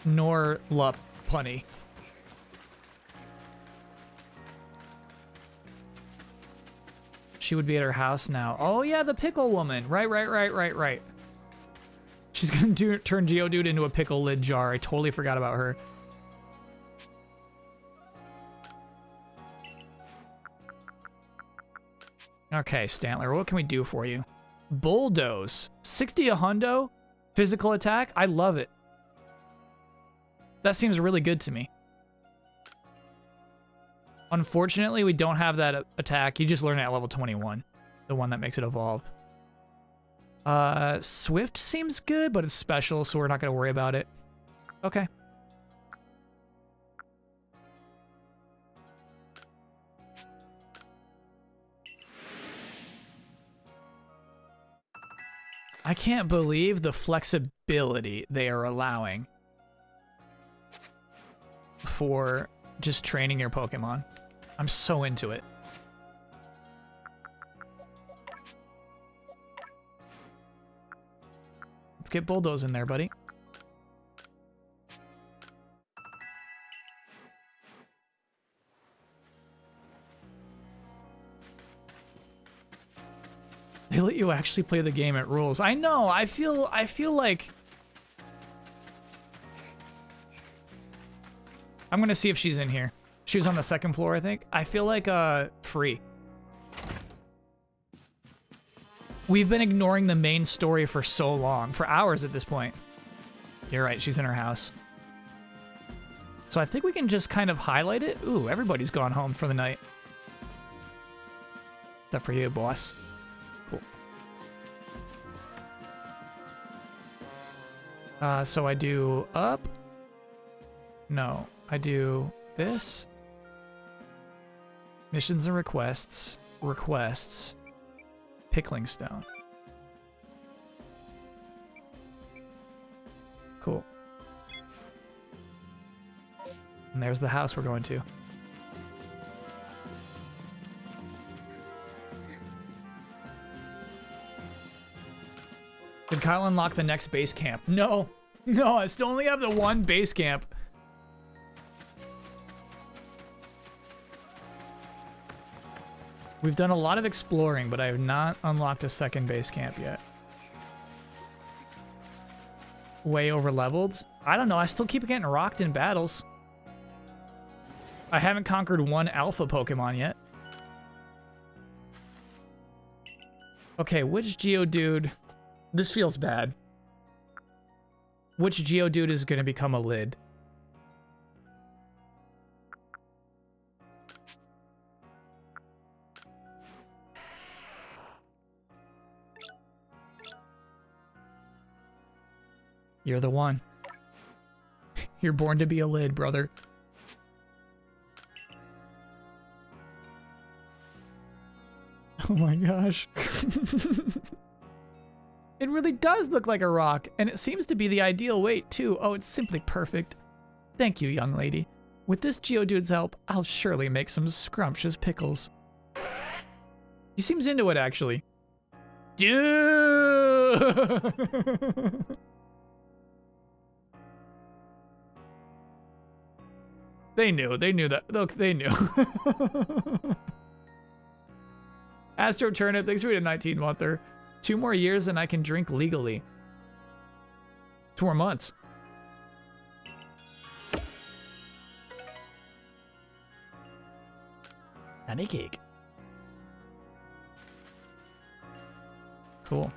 Nor La Punny. She would be at her house now. Oh yeah, the pickle woman. Right, right, right, right, right. She's gonna do, turn Geodude into a pickle lid jar. I totally forgot about her. Okay, Stantler, what can we do for you? Bulldoze. 60 a hundo? Physical attack? I love it. That seems really good to me. Unfortunately, we don't have that attack. You just learn it at level 21. The one that makes it evolve. Uh, Swift seems good, but it's special, so we're not going to worry about it. Okay. I can't believe the flexibility they are allowing for just training your Pokemon. I'm so into it. Let's get Bulldoze in there, buddy. They let you actually play the game at rules. I know. I feel. I feel like. I'm gonna see if she's in here. She was on the second floor, I think. I feel like uh free. We've been ignoring the main story for so long, for hours at this point. You're right. She's in her house. So I think we can just kind of highlight it. Ooh, everybody's gone home for the night. Except for you, boss. Uh, so I do up. No, I do this. Missions and requests. Requests. Pickling stone. Cool. And there's the house we're going to. Did Kyle unlock the next base camp? No. No, I still only have the one base camp. We've done a lot of exploring, but I have not unlocked a second base camp yet. Way over leveled? I don't know. I still keep getting rocked in battles. I haven't conquered one alpha Pokemon yet. Okay, which Geodude... This feels bad. Which Geodude is going to become a lid? You're the one. You're born to be a lid, brother. Oh my gosh. it really does look like a rock, and it seems to be the ideal weight, too. Oh, it's simply perfect. Thank you, young lady. With this Geodude's help, I'll surely make some scrumptious pickles. He seems into it, actually. Dude! they knew. They knew that. Look, they knew. Astro Turnip, thanks for the 19 monther. Two more years and I can drink legally. Two more months. Honey cake. Cool.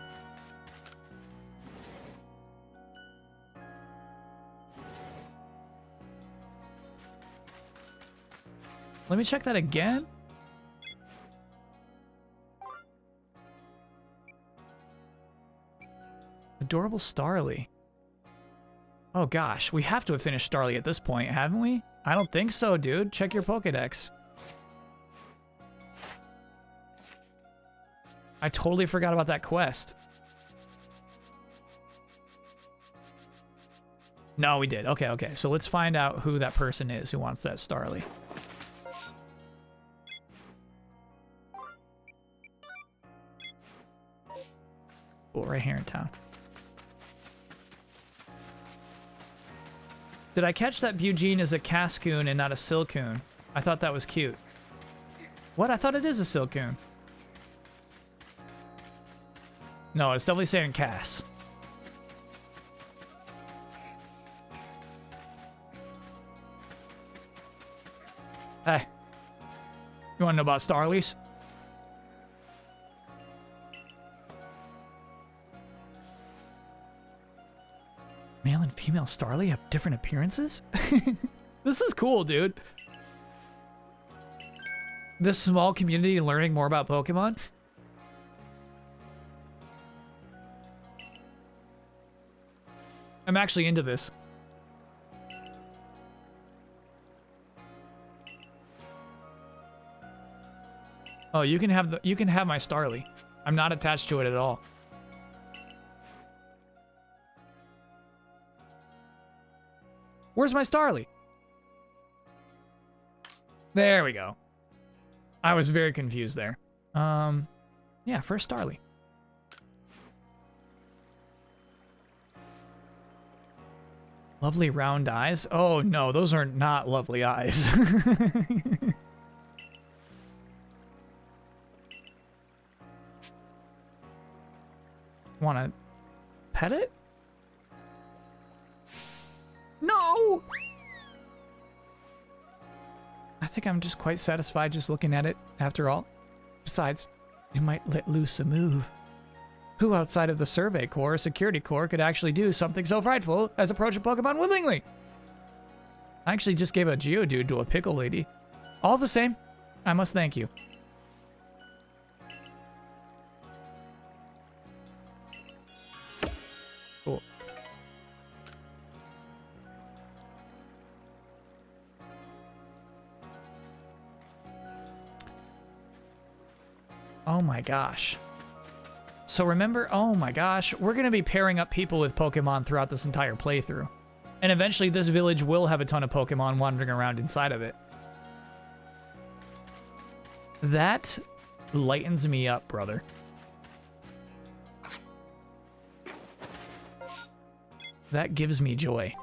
Let me check that again. Adorable Starly. Oh gosh, we have to have finished Starly at this point, haven't we? I don't think so, dude. Check your Pokedex. I totally forgot about that quest. No, we did. Okay, okay. So let's find out who that person is who wants that Starly. Cool, right here in town. Did I catch that Bugene is a Cascoon and not a Silcoon? I thought that was cute. What? I thought it is a Silcoon. No, it's definitely saying Cass. Hey. You want to know about Starlies? And female Starly have different appearances? this is cool, dude. This small community learning more about Pokemon? I'm actually into this. Oh, you can have the you can have my Starly. I'm not attached to it at all. Where's my Starly? There we go. I was very confused there. Um, yeah, first Starly. Lovely round eyes. Oh no, those are not lovely eyes. Want to pet it? No! I think I'm just quite satisfied just looking at it, after all. Besides, it might let loose a move. Who outside of the Survey Corps or Security Corps could actually do something so frightful as approach a Pokemon willingly? I actually just gave a Geodude to a pickle lady. All the same, I must thank you. Gosh. So remember, oh my gosh, we're going to be pairing up people with Pokemon throughout this entire playthrough. And eventually this village will have a ton of Pokemon wandering around inside of it. That lightens me up, brother. That gives me joy.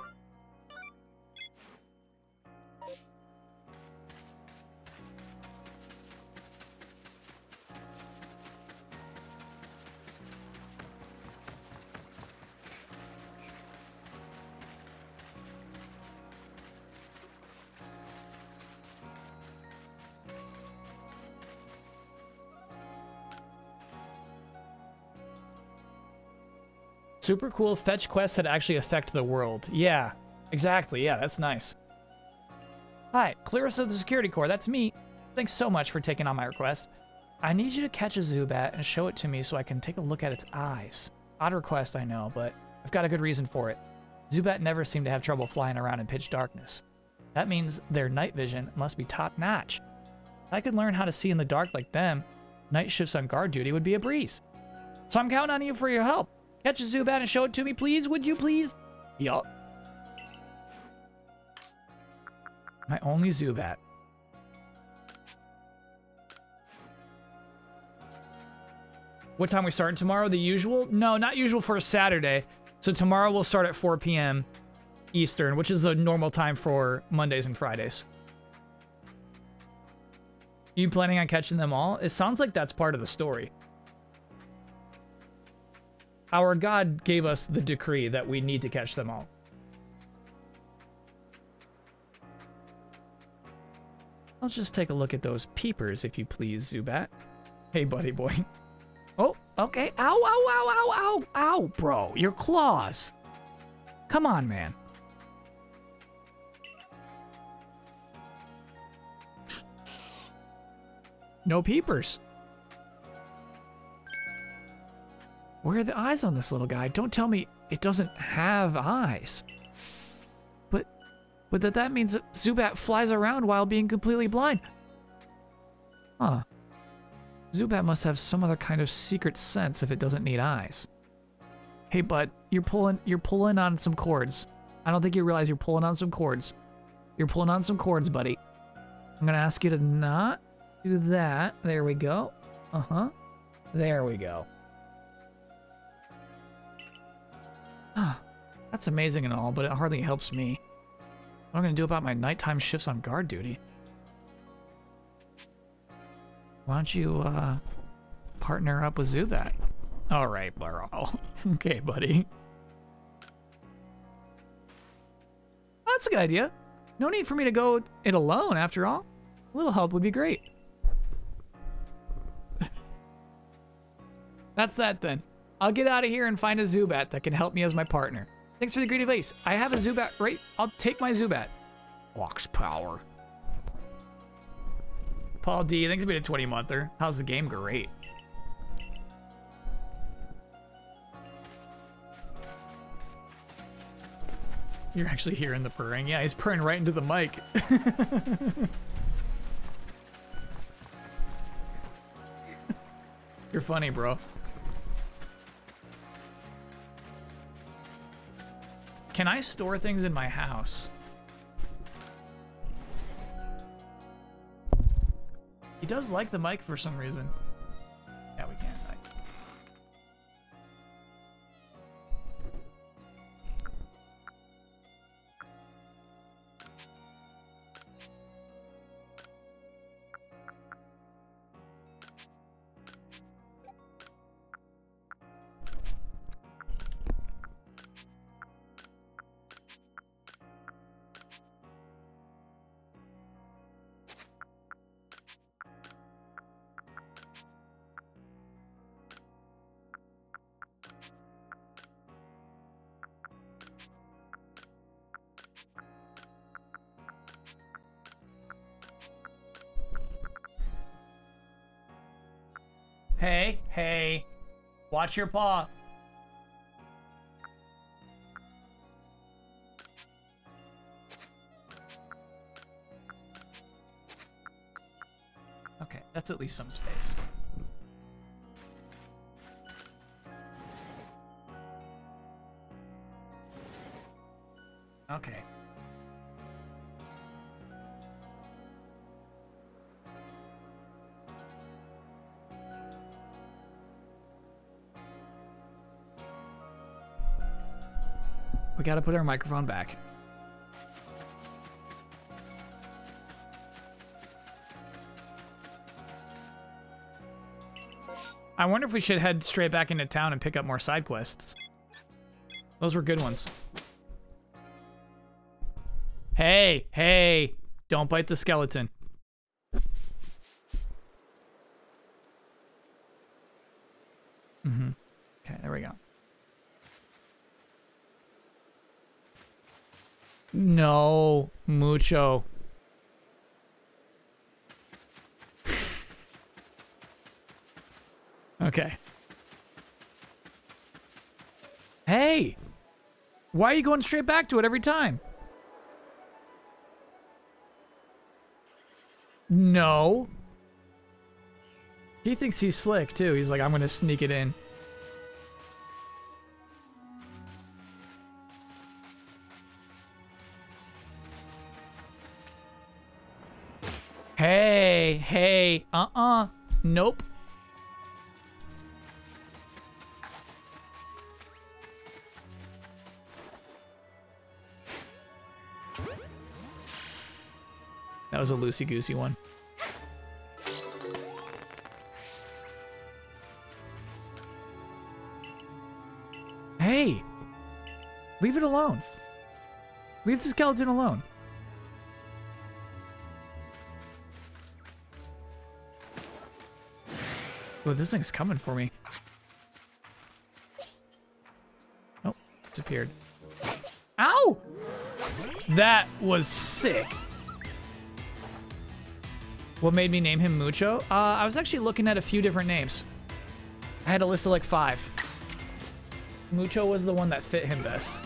Super cool fetch quests that actually affect the world. Yeah, exactly. Yeah, that's nice. Hi, Clarissa of the Security Corps. That's me. Thanks so much for taking on my request. I need you to catch a Zubat and show it to me so I can take a look at its eyes. Odd request, I know, but I've got a good reason for it. Zubat never seemed to have trouble flying around in pitch darkness. That means their night vision must be top notch. If I could learn how to see in the dark like them, night shifts on guard duty would be a breeze. So I'm counting on you for your help. Catch a Zubat and show it to me, please. Would you please? Yup. My only Zubat. What time we starting tomorrow? The usual? No, not usual for a Saturday. So tomorrow we'll start at 4 p.m. Eastern, which is a normal time for Mondays and Fridays. You planning on catching them all? It sounds like that's part of the story. Our God gave us the decree that we need to catch them all. Let's just take a look at those peepers, if you please, Zubat. Hey, buddy boy. Oh, okay. Ow, ow, ow, ow, ow, ow, bro. Your claws. Come on, man. No peepers. Where are the eyes on this little guy? Don't tell me it doesn't have eyes. But, but that that means that Zubat flies around while being completely blind. Huh. Zubat must have some other kind of secret sense if it doesn't need eyes. Hey, bud, you're pulling you're pulling on some cords. I don't think you realize you're pulling on some cords. You're pulling on some cords, buddy. I'm gonna ask you to not do that. There we go. Uh-huh. There we go. That's amazing and all, but it hardly helps me. What am I gonna do about my nighttime shifts on guard duty? Why don't you, uh, partner up with Zubat? Alright, Burrow. okay, buddy. Oh, that's a good idea. No need for me to go it alone, after all. A little help would be great. That's that then. I'll get out of here and find a Zubat that can help me as my partner. Thanks for the great advice. I have a Zubat, right? I'll take my Zubat. Ox power. Paul D, thanks for being a 20 monther. How's the game? Great. You're actually hearing the purring. Yeah, he's purring right into the mic. You're funny, bro. Can I store things in my house? He does like the mic for some reason. Watch your paw. Okay, that's at least some space. Gotta put our microphone back. I wonder if we should head straight back into town and pick up more side quests. Those were good ones. Hey, hey, don't bite the skeleton. Mm-hmm. Okay, there we go. No, mucho. okay. Hey! Why are you going straight back to it every time? No. He thinks he's slick too. He's like, I'm gonna sneak it in. Uh-uh. Nope. That was a loosey-goosey one. Hey! Leave it alone. Leave the skeleton alone. Oh, this thing's coming for me. Oh, disappeared. Ow! That was sick. What made me name him Mucho? Uh, I was actually looking at a few different names. I had a list of like five. Mucho was the one that fit him best.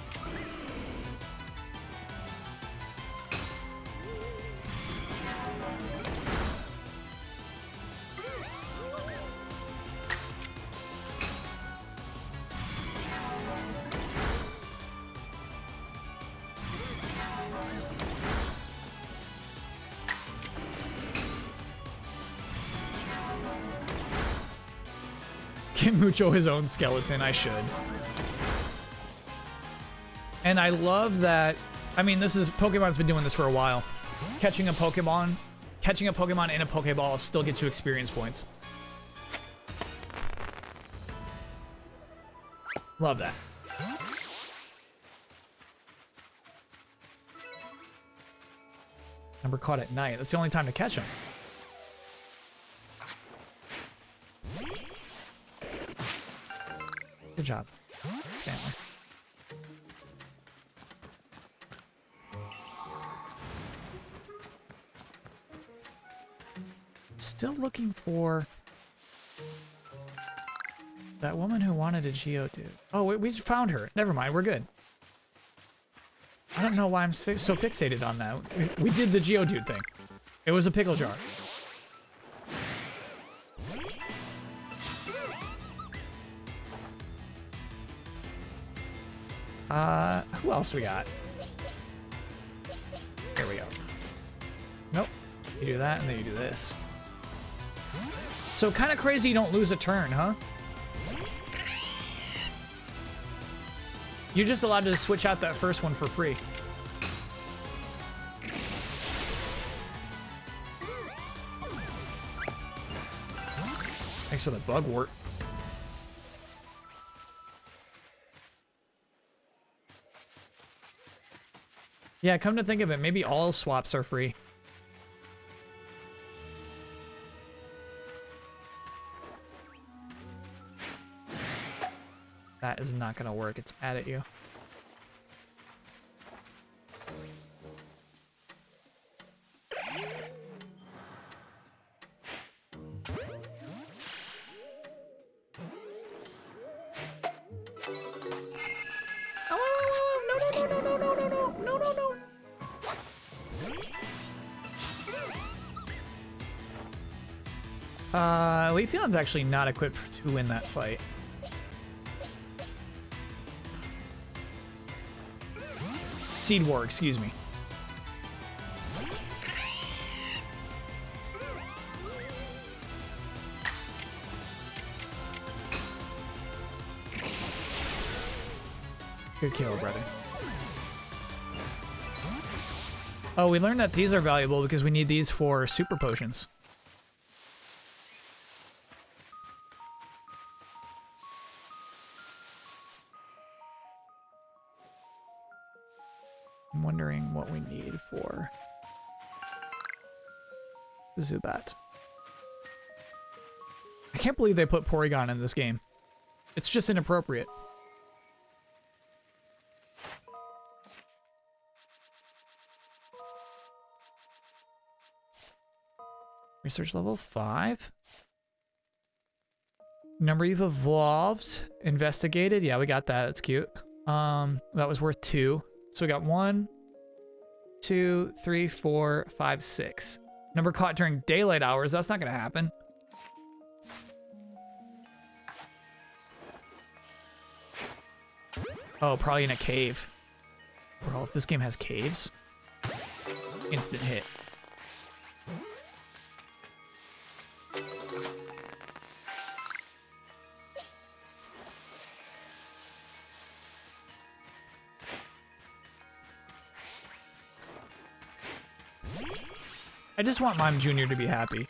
Mucho his own skeleton. I should. And I love that. I mean, this is Pokemon's been doing this for a while. Catching a Pokemon, catching a Pokemon in a Pokeball still gets you experience points. Love that. Number caught at night. That's the only time to catch them. Good job, Stanley. Still looking for that woman who wanted a Geodude. Oh, we, we found her. Never mind, we're good. I don't know why I'm so fixated on that. We did the Geodude thing. It was a pickle jar. Uh, who else we got? Here we go. Nope. You do that, and then you do this. So kind of crazy you don't lose a turn, huh? You're just allowed to switch out that first one for free. Thanks for the bugwort. Yeah, come to think of it, maybe all swaps are free. That is not gonna work, it's mad at you. Uh, actually not equipped to win that fight. Seed War, excuse me. Good kill, brother. Oh, we learned that these are valuable because we need these for super potions. Zubat. I can't believe they put Porygon in this game. It's just inappropriate. Research level 5. Number you've evolved. Investigated. Yeah, we got that. That's cute. Um, that was worth two. So we got one, two, three, four, five, six. Number caught during daylight hours. That's not gonna happen. Oh, probably in a cave. Bro, if this game has caves, instant hit. I just want Mime Jr. to be happy.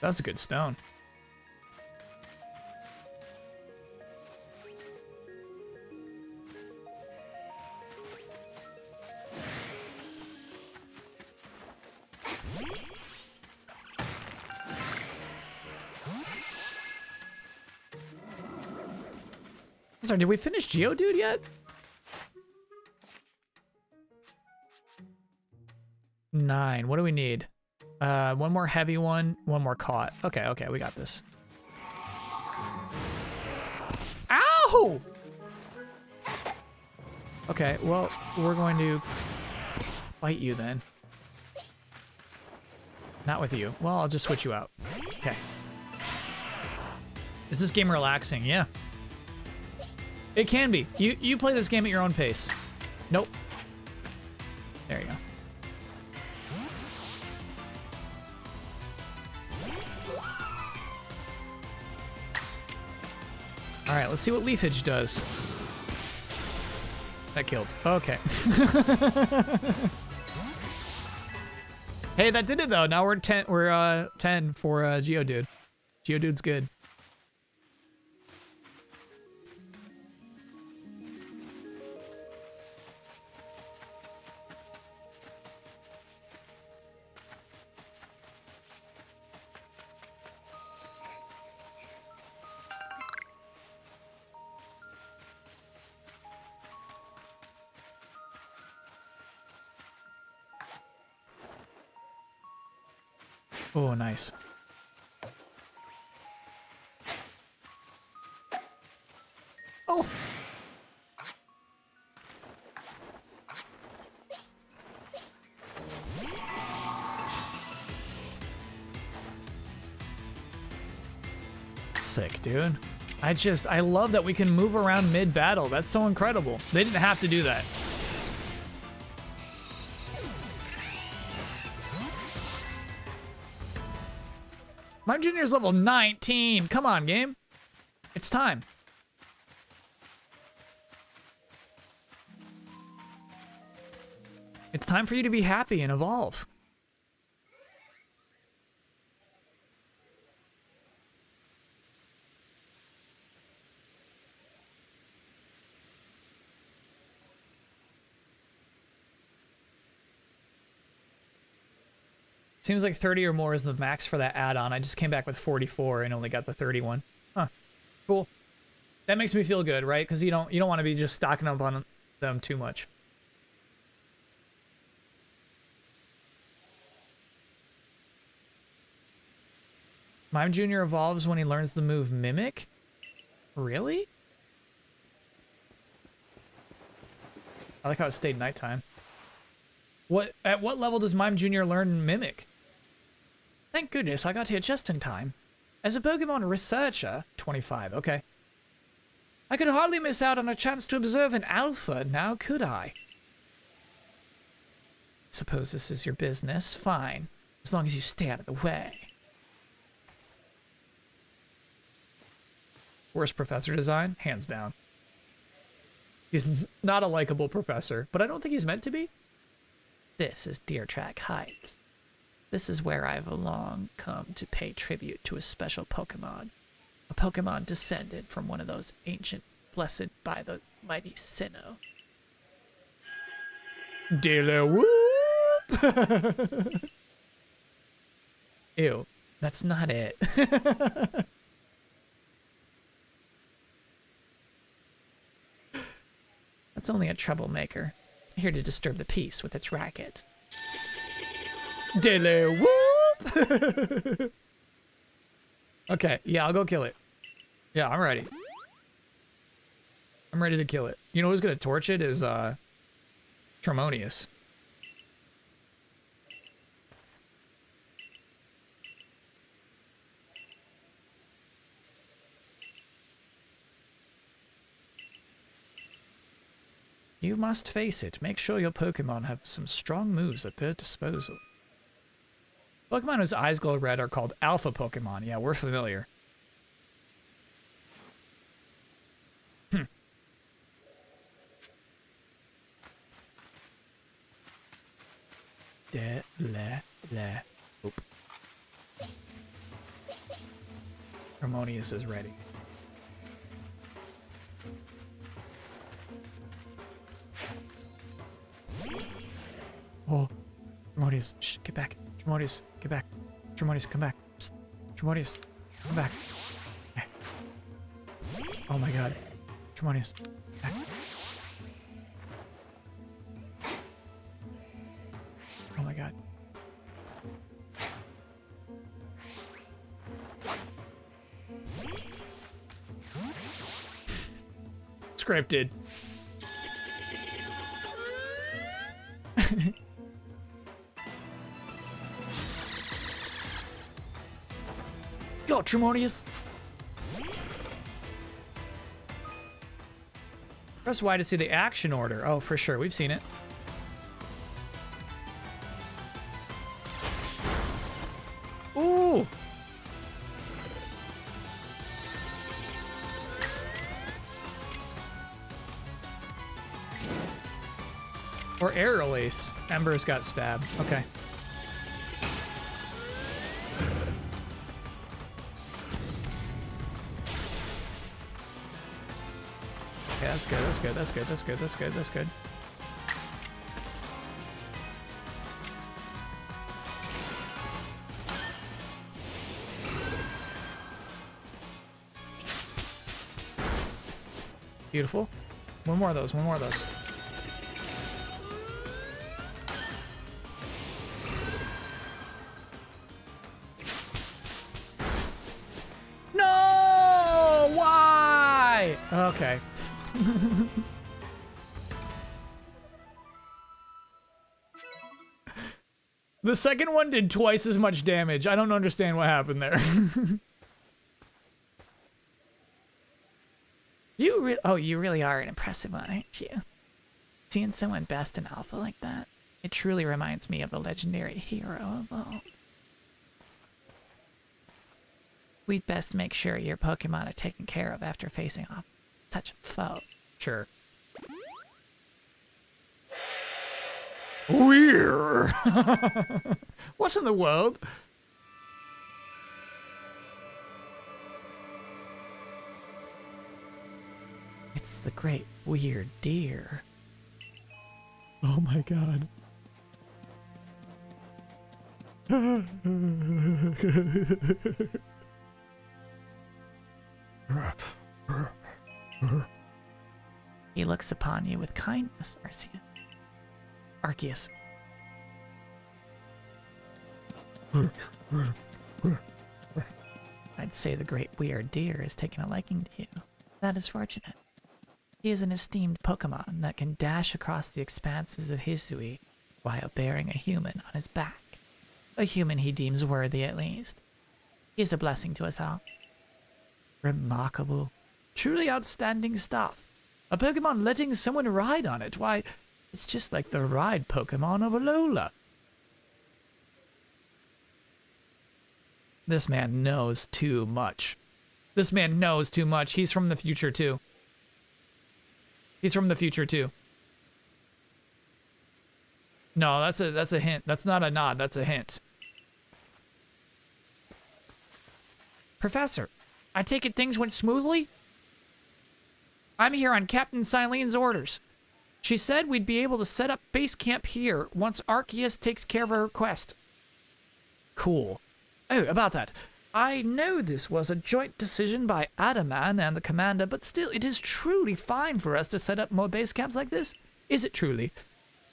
That's a good stone. Sorry, did we finish Geodude yet? Nine. What do we need? Uh, one more heavy one, one more caught. Okay, okay, we got this. Ow! Okay, well, we're going to fight you then. Not with you. Well, I'll just switch you out. Okay. Is this game relaxing? Yeah. It can be. You you play this game at your own pace. Nope. Let's see what Leafage does. That killed. Okay. hey, that did it though. Now we're ten. We're uh ten for uh, Geodude. Geodude's good. Nice. Oh. Sick, dude. I just, I love that we can move around mid-battle. That's so incredible. They didn't have to do that. Junior's level 19. Come on, game. It's time. It's time for you to be happy and evolve. Seems like 30 or more is the max for that add-on. I just came back with 44 and only got the 31. Huh. Cool. That makes me feel good, right? Because you don't you don't want to be just stocking up on them too much. Mime Jr. evolves when he learns the move Mimic? Really? I like how it stayed nighttime. What at what level does Mime Jr. learn Mimic? Thank goodness I got here just in time. As a Pokemon researcher, 25, okay. I could hardly miss out on a chance to observe an alpha, now could I? Suppose this is your business, fine. As long as you stay out of the way. Worst professor design? Hands down. He's not a likable professor, but I don't think he's meant to be. This is Deertrack Heights. This is where I've long come to pay tribute to a special Pokemon. A Pokemon descended from one of those ancient, blessed by the mighty Sinnoh. Dilla whoop! Ew, that's not it. that's only a troublemaker, here to disturb the peace with its racket. Dele whoop! okay, yeah, I'll go kill it. Yeah, I'm ready. I'm ready to kill it. You know who's gonna torch it is uh Tremonius. You must face it. Make sure your Pokemon have some strong moves at their disposal. Pokemon whose eyes glow red are called Alpha Pokemon. Yeah, we're familiar. Hmm. Da, la, la. Harmonious is ready. Oh, Tremonius, shh, get back. Tremonius, get back. Tremonius, come back. Psst. Come back. Okay. Oh my god. Tremonius, back. Eh. Oh my god. Scripted. Press Y to see the action order. Oh, for sure. We've seen it. Ooh! Or air release. Ember's got stabbed. Okay. That's good, that's good, that's good, that's good, that's good, that's good. Beautiful. One more of those, one more of those. No! Why? Okay. the second one did twice as much damage. I don't understand what happened there. You re- oh, you really are an impressive one, aren't you? Seeing someone best in alpha like that, it truly reminds me of the legendary hero of all. We'd best make sure your Pokemon are taken care of after facing off such a foe. sure. Weird. What's in the world? It's the great weird deer. Oh my god. He looks upon you with kindness, Arceus. Arceus. I'd say the great Wyrdeer has taken a liking to you. That is fortunate. He is an esteemed Pokemon that can dash across the expanses of Hisui while bearing a human on his back. A human he deems worthy at least. He is a blessing to us all. Remarkable. Truly outstanding stuff. A Pokemon letting someone ride on it. Why, it's just like the ride Pokemon of Alola. This man knows too much. This man knows too much. He's from the future too. He's from the future too. No, that's a that's a hint. That's not a nod. That's a hint. Professor, I take it things went smoothly? I'm here on Captain Cyllene's orders. She said we'd be able to set up base camp here once Arceus takes care of her request. Cool. Oh, about that. I know this was a joint decision by Adaman and the commander, but still, it is truly fine for us to set up more base camps like this. Is it truly?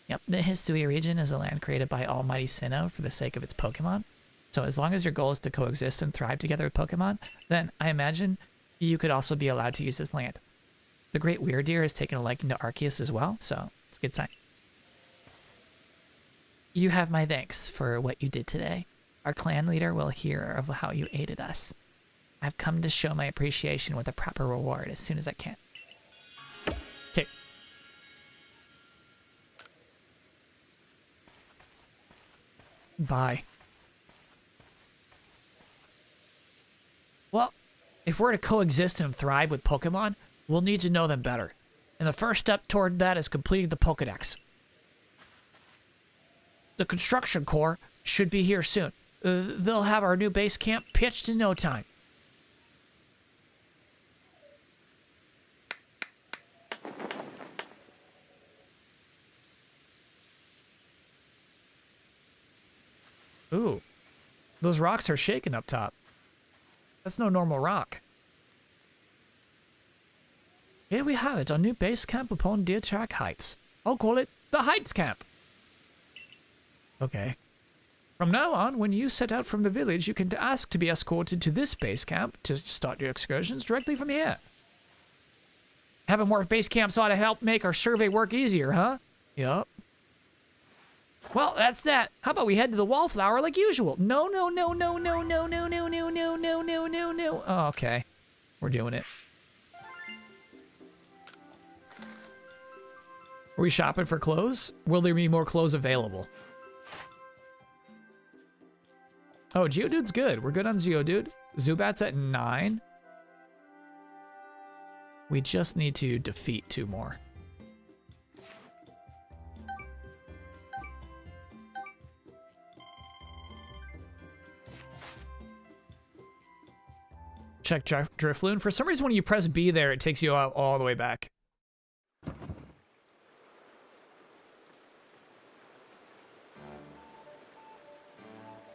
Yep, the Hisui region is a land created by Almighty Sinnoh for the sake of its Pokemon. So as long as your goal is to coexist and thrive together with Pokemon, then I imagine you could also be allowed to use this land. The great Wyrdeer has taken a liking to Arceus as well, so it's a good sign. You have my thanks for what you did today. Our clan leader will hear of how you aided us. I've come to show my appreciation with a proper reward as soon as I can. Okay. Bye. Well, if we're to coexist and thrive with Pokemon, we'll need to know them better. And the first step toward that is completing the Pokedex. The construction corps should be here soon. Uh, they'll have our new base camp pitched in no time. Ooh. Those rocks are shaking up top. That's no normal rock. Here we have it, our new base camp upon Deertrack Heights. I'll call it the Heights Camp. Okay. From now on, when you set out from the village, you can ask to be escorted to this base camp to start your excursions directly from here. Having more base camps ought to help make our survey work easier, huh? Yup. Well, that's that. How about we head to the wallflower like usual? No, no, no, no, no, no, no, no, no, no, no, no, no, no. Oh, okay. We're doing it. Are we shopping for clothes? Will there be more clothes available? Oh, Geodude's good. We're good on Geodude. Zubat's at 9. We just need to defeat two more. Check Dri- Drifloon. For some reason, when you press B there, it takes you all the way back.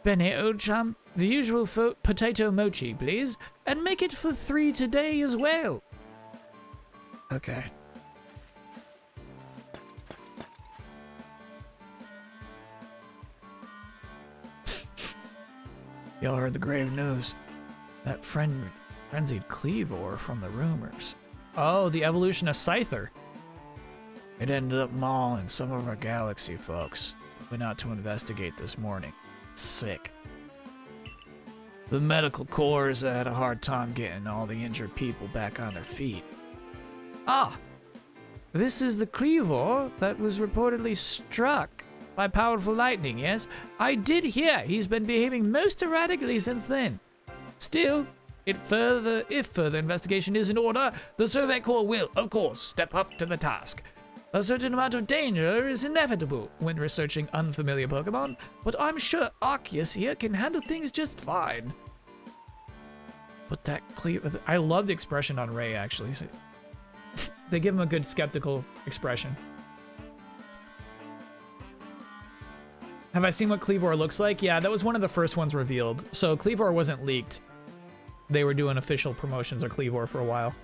Beni old Ocham, the usual fo- potato mochi, please, and make it for three today as well. Okay. Y'all heard the grave news. That friend, frenzied Kleavor from the rumors. Oh, the evolution of Scyther. It ended up mauling some of our galaxy folks. Went out to investigate this morning. Sick. The medical corps has had a hard time getting all the injured people back on their feet. Ah, this is the Kleavor that was reportedly struck by powerful lightning, yes? I did hear he's been behaving most erratically since then. Still, it further, if further investigation is in order, the Survey Corps will, of course, step up to the task. A certain amount of danger is inevitable when researching unfamiliar Pokemon, but I'm sure Arceus here can handle things just fine. But that Kleavor, I love the expression on Rei, actually. So- they give him a good skeptical expression. Have I seen what Kleavor looks like? Yeah, that was one of the first ones revealed. So Kleavor wasn't leaked. They were doing official promotions of Kleavor for a while.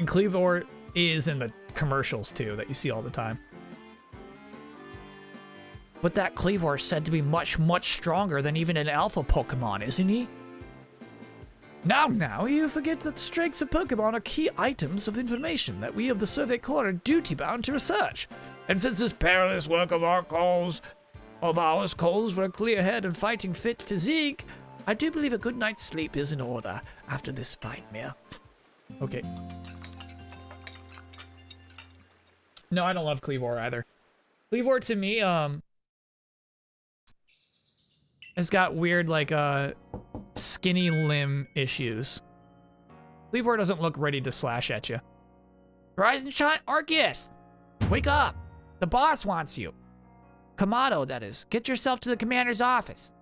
And Kleavor is in the commercials too that you see all the time. But that Kleavor is said to be much, much stronger than even an alpha Pokemon, isn't he? Now, now, you forget that strengths of Pokemon are key items of information that we of the Survey Corps are duty-bound to research. And since this perilous work of our calls, of ours calls for a clear head and fighting fit physique, I do believe a good night's sleep is in order after this fight, Mia. Okay. No, I don't love Kleavor either. Kleavor to me, um, has got weird like uh skinny limb issues. Kleavor doesn't look ready to slash at you. Horizon Shot Arceus! Wake up! The boss wants you. Kamado, that is. Get yourself to the commander's office.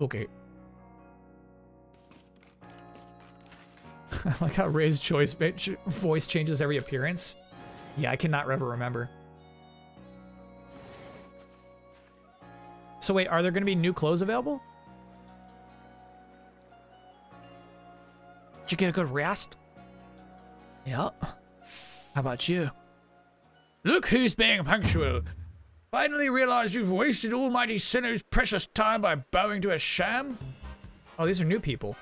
Okay. I like how Rei's choice voice changes every appearance. Yeah, I cannot ever remember. So wait, are there going to be new clothes available? Did you get a good rest? Yep. How about you? Look who's being punctual. Finally realized you've wasted Almighty Sinnoh's precious time by bowing to a sham? Oh, these are new people.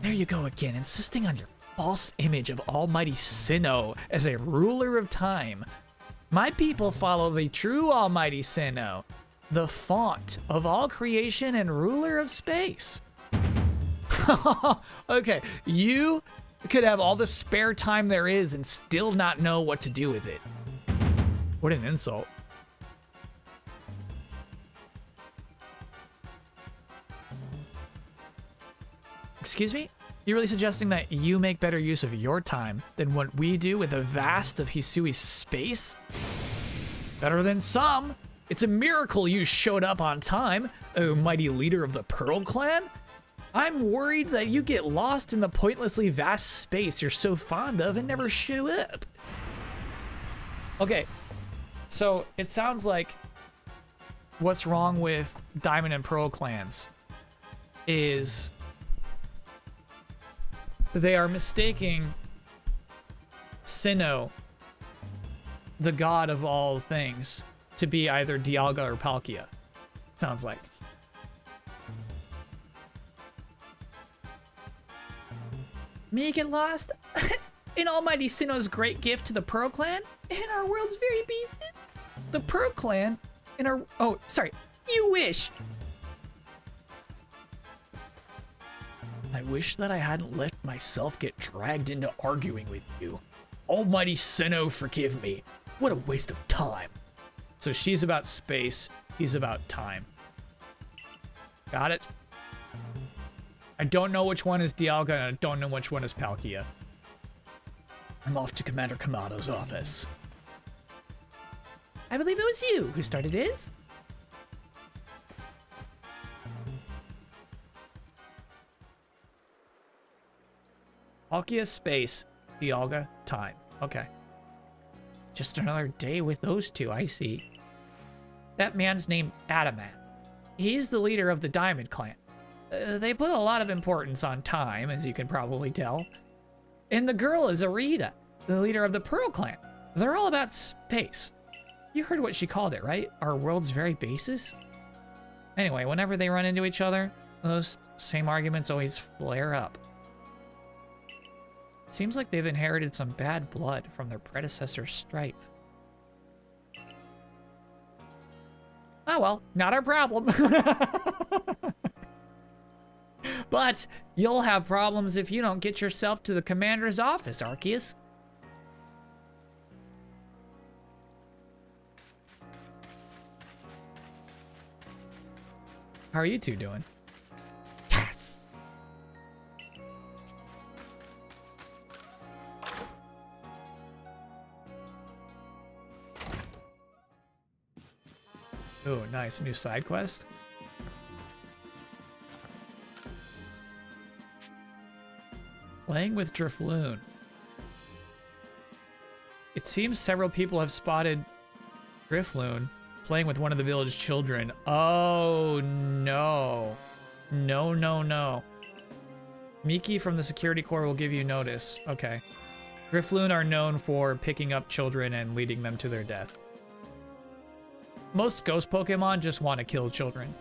There you go again, insisting on your false image of Almighty Sinnoh as a ruler of time. My people follow the true Almighty Sinnoh, the font of all creation and ruler of space. okay, you could have all the spare time there is and still not know what to do with it. What an insult. Excuse me? You're really suggesting that you make better use of your time than what we do with the vast of Hisui's space? Better than some. It's a miracle you showed up on time, oh mighty leader of the Pearl Clan. I'm worried that you get lost in the pointlessly vast space you're so fond of and never show up. Okay, so it sounds like what's wrong with Diamond and Pearl clans is they are mistaking Sinnoh, the god of all things, to be either Dialga or Palkia. Sounds like. Me get lost in Almighty Sinnoh's great gift to the Pearl Clan and our world's very beasts. The Pearl Clan and our oh sorry, you wish. I wish that I hadn't let myself get dragged into arguing with you. Almighty Sinnoh, forgive me. What a waste of time. So she's about space, he's about time. Got it? I don't know which one is Dialga, and I don't know which one is Palkia. I'm off to Commander Kamado's office. I believe it was you who started his. Palkia space, Dialga time. Okay. Just another day with those two, I see. That man's named Adaman. He's the leader of the Diamond Clan. Uh, they put a lot of importance on time, as you can probably tell. And the girl is Irida, the leader of the Pearl Clan. They're all about space. You heard what she called it, right? Our world's very basis? Anyway, whenever they run into each other, those same arguments always flare up. Seems like they've inherited some bad blood from their predecessor Strife. Oh well, not our problem. but you'll have problems if you don't get yourself to the commander's office, Arceus. How are you two doing? Oh, nice. New side quest. Playing with Drifloon. It seems several people have spotted Drifloon playing with one of the village children. Oh, no. No, no, no. Miki from the security corps will give you notice. Okay. Drifloon are known for picking up children and leading them to their death. Most ghost Pokemon just want to kill children.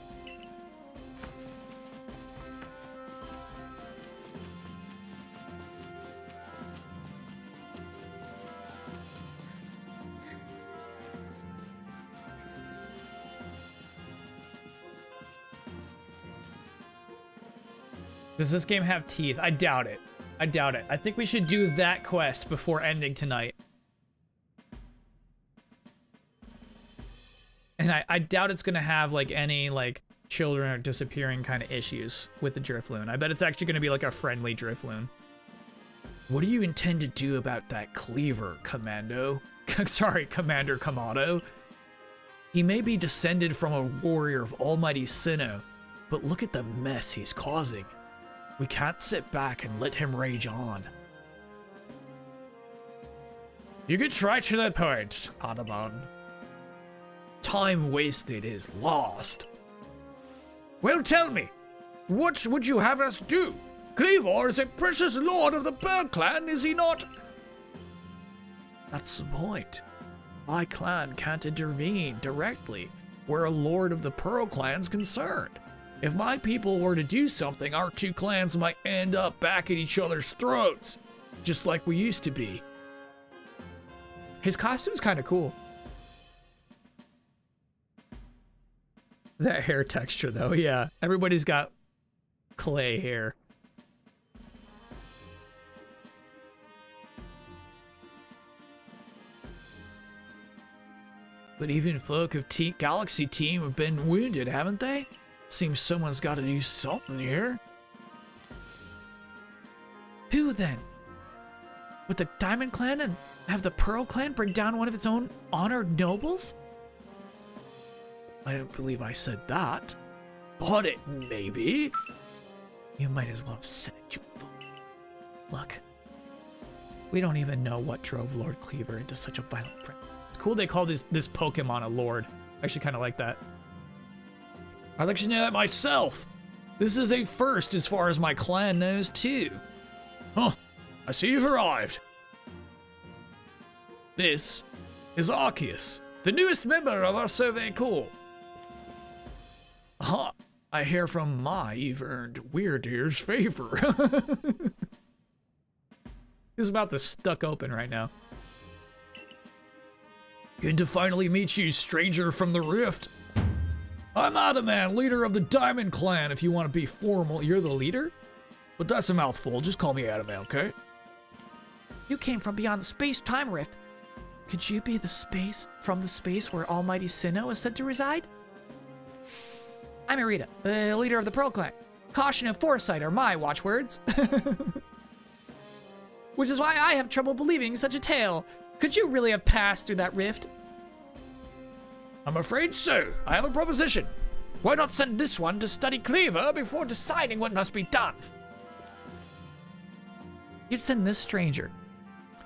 Does this game have teeth? I doubt it. I doubt it. I think we should do that quest before ending tonight. And I, I doubt it's going to have, like, any, like, children are disappearing kind of issues with the Drifloon. I bet it's actually going to be, like, a friendly Drifloon. What do you intend to do about that Kleavor, Commando? Sorry, Commander Kamado. He may be descended from a warrior of Almighty Sinnoh, but look at the mess he's causing. We can't sit back and let him rage on. You get right to the point, Adaman. Time wasted is lost. Well, tell me, what would you have us do? Kleavor is a precious lord of the Pearl clan, is he not? That's the point. My clan can't intervene directly where a lord of the Pearl clan's concerned. If my people were to do something, our two clans might end up back at each other's throats, just like we used to be. His costume's kind of cool. That hair texture, though, yeah. Everybody's got clay hair. But even folk of Galaxy Team have been wounded, haven't they? Seems someone's got to do something here. Who then? Would the Diamond Clan and have the Pearl Clan bring down one of its own honored nobles? I don't believe I said that. But it maybe. You might as well have said it, you fool. Look, we don't even know what drove Lord Kleavor into such a violent frenzy. It's cool they call this this Pokemon a Lord. I actually kind of like that. I'd like to know that myself. This is a first as far as my clan knows, too. Huh, I see you've arrived. This is Arceus, the newest member of our Survey Corps. Huh, I hear from my you've earned Wyrdeer's favor. His about to stuck open right now. Good to finally meet you, stranger from the Rift. I'm Adaman, leader of the Diamond Clan, if you want to be formal. You're the leader? But that's a mouthful. Just call me Adaman, okay? You came from beyond the space-time rift. Could you be the space from the space where Almighty Sinnoh is said to reside? I'm Irida, the leader of the Pearl Clan. Caution and foresight are my watchwords. Which is why I have trouble believing such a tale. Could you really have passed through that rift? I'm afraid so. I have a proposition. Why not send this one to study Kleavor before deciding what must be done? You'd send this stranger,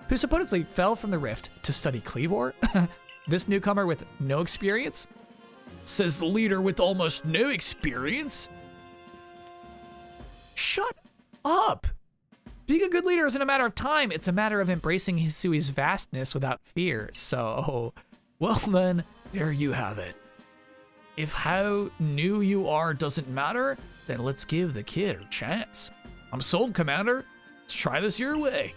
who supposedly fell from the rift, to study Kleavor? this newcomer with no experience? Says the leader with almost no experience. Shut up! Being a good leader isn't a matter of time, it's a matter of embracing Hisui's vastness without fear. So, well then, there you have it. If how new you are doesn't matter, then let's give the kid a chance. I'm sold, Commander. Let's try this your way.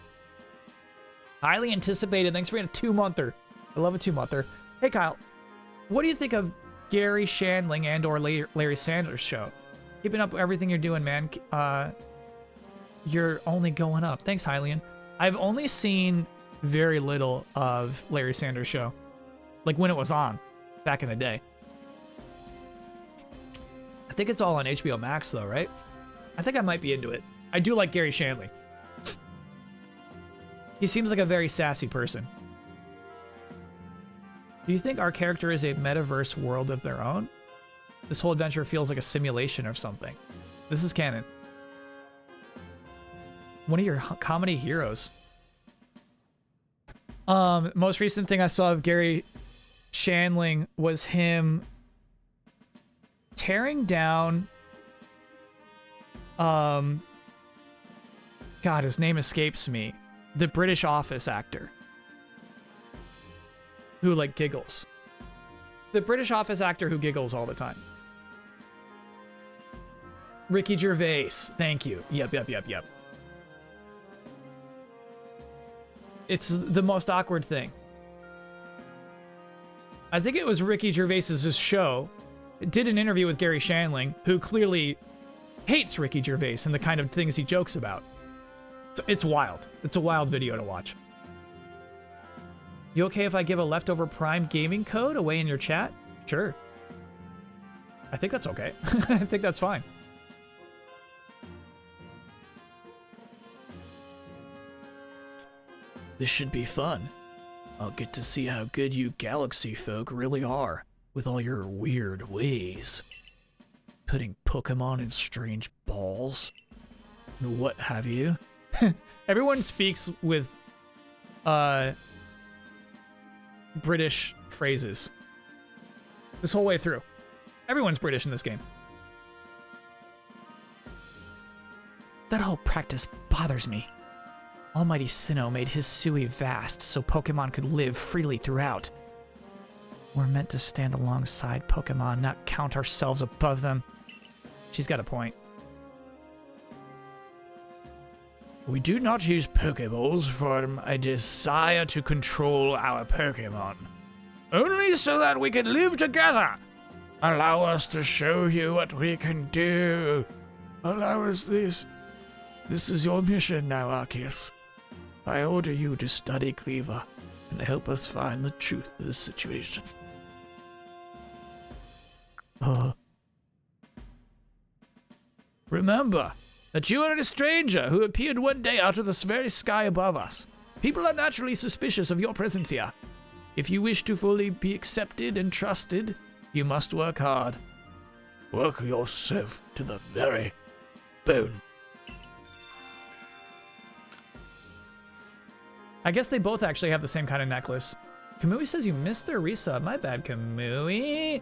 Highly anticipated. Thanks for being a two-monther. I love a two-monther. Hey, Kyle. What do you think of Garry Shandling and or Larry Sanders show? Keeping up everything you're doing, man. Uh, you're only going up. Thanks, Hylian. I've only seen very little of Larry Sanders show. Like when it was on back in the day. I think it's all on HBO Max though, right? I think I might be into it. I do like Garry Shandling. he seems like a very sassy person. Do you think our character is a metaverse world of their own? This whole adventure feels like a simulation or something. This is canon. One of your comedy heroes. Um, most recent thing I saw of Garry Shandling was him tearing down um God, his name escapes me. The British office actor. Who like giggles. The British office actor who giggles all the time. Ricky Gervais. Thank you. Yep, yep, yep, yep. It's the most awkward thing. I think it was Ricky Gervais's show. It did an interview with Garry Shandling, who clearly hates Ricky Gervais and the kind of things he jokes about. So it's wild. It's a wild video to watch. You okay if I give a leftover Prime gaming code away in your chat? Sure. I think that's okay. I think that's fine. This should be fun. I'll get to see how good you galaxy folk really are, with all your weird ways. Putting Pokemon in strange balls. What have you? Everyone speaks with uh British phrases. This whole way through. Everyone's British in this game. That whole practice bothers me. Almighty Sinnoh made Hisui vast so Pokemon could live freely throughout. We're meant to stand alongside Pokemon, not count ourselves above them. She's got a point. We do not use Pokeballs from a desire to control our Pokemon. Only so that we can live together. Allow us to show you what we can do. Allow us this. This is your mission now, Arceus. I order you to study Kleavor and help us find the truth of the situation. Uh, remember that you are a stranger who appeared one day out of this very sky above us. People are naturally suspicious of your presence here. If you wish to fully be accepted and trusted, you must work hard. Work yourself to the very bone. I guess they both actually have the same kind of necklace. Kamui says you missed their resub. My bad, Kamui.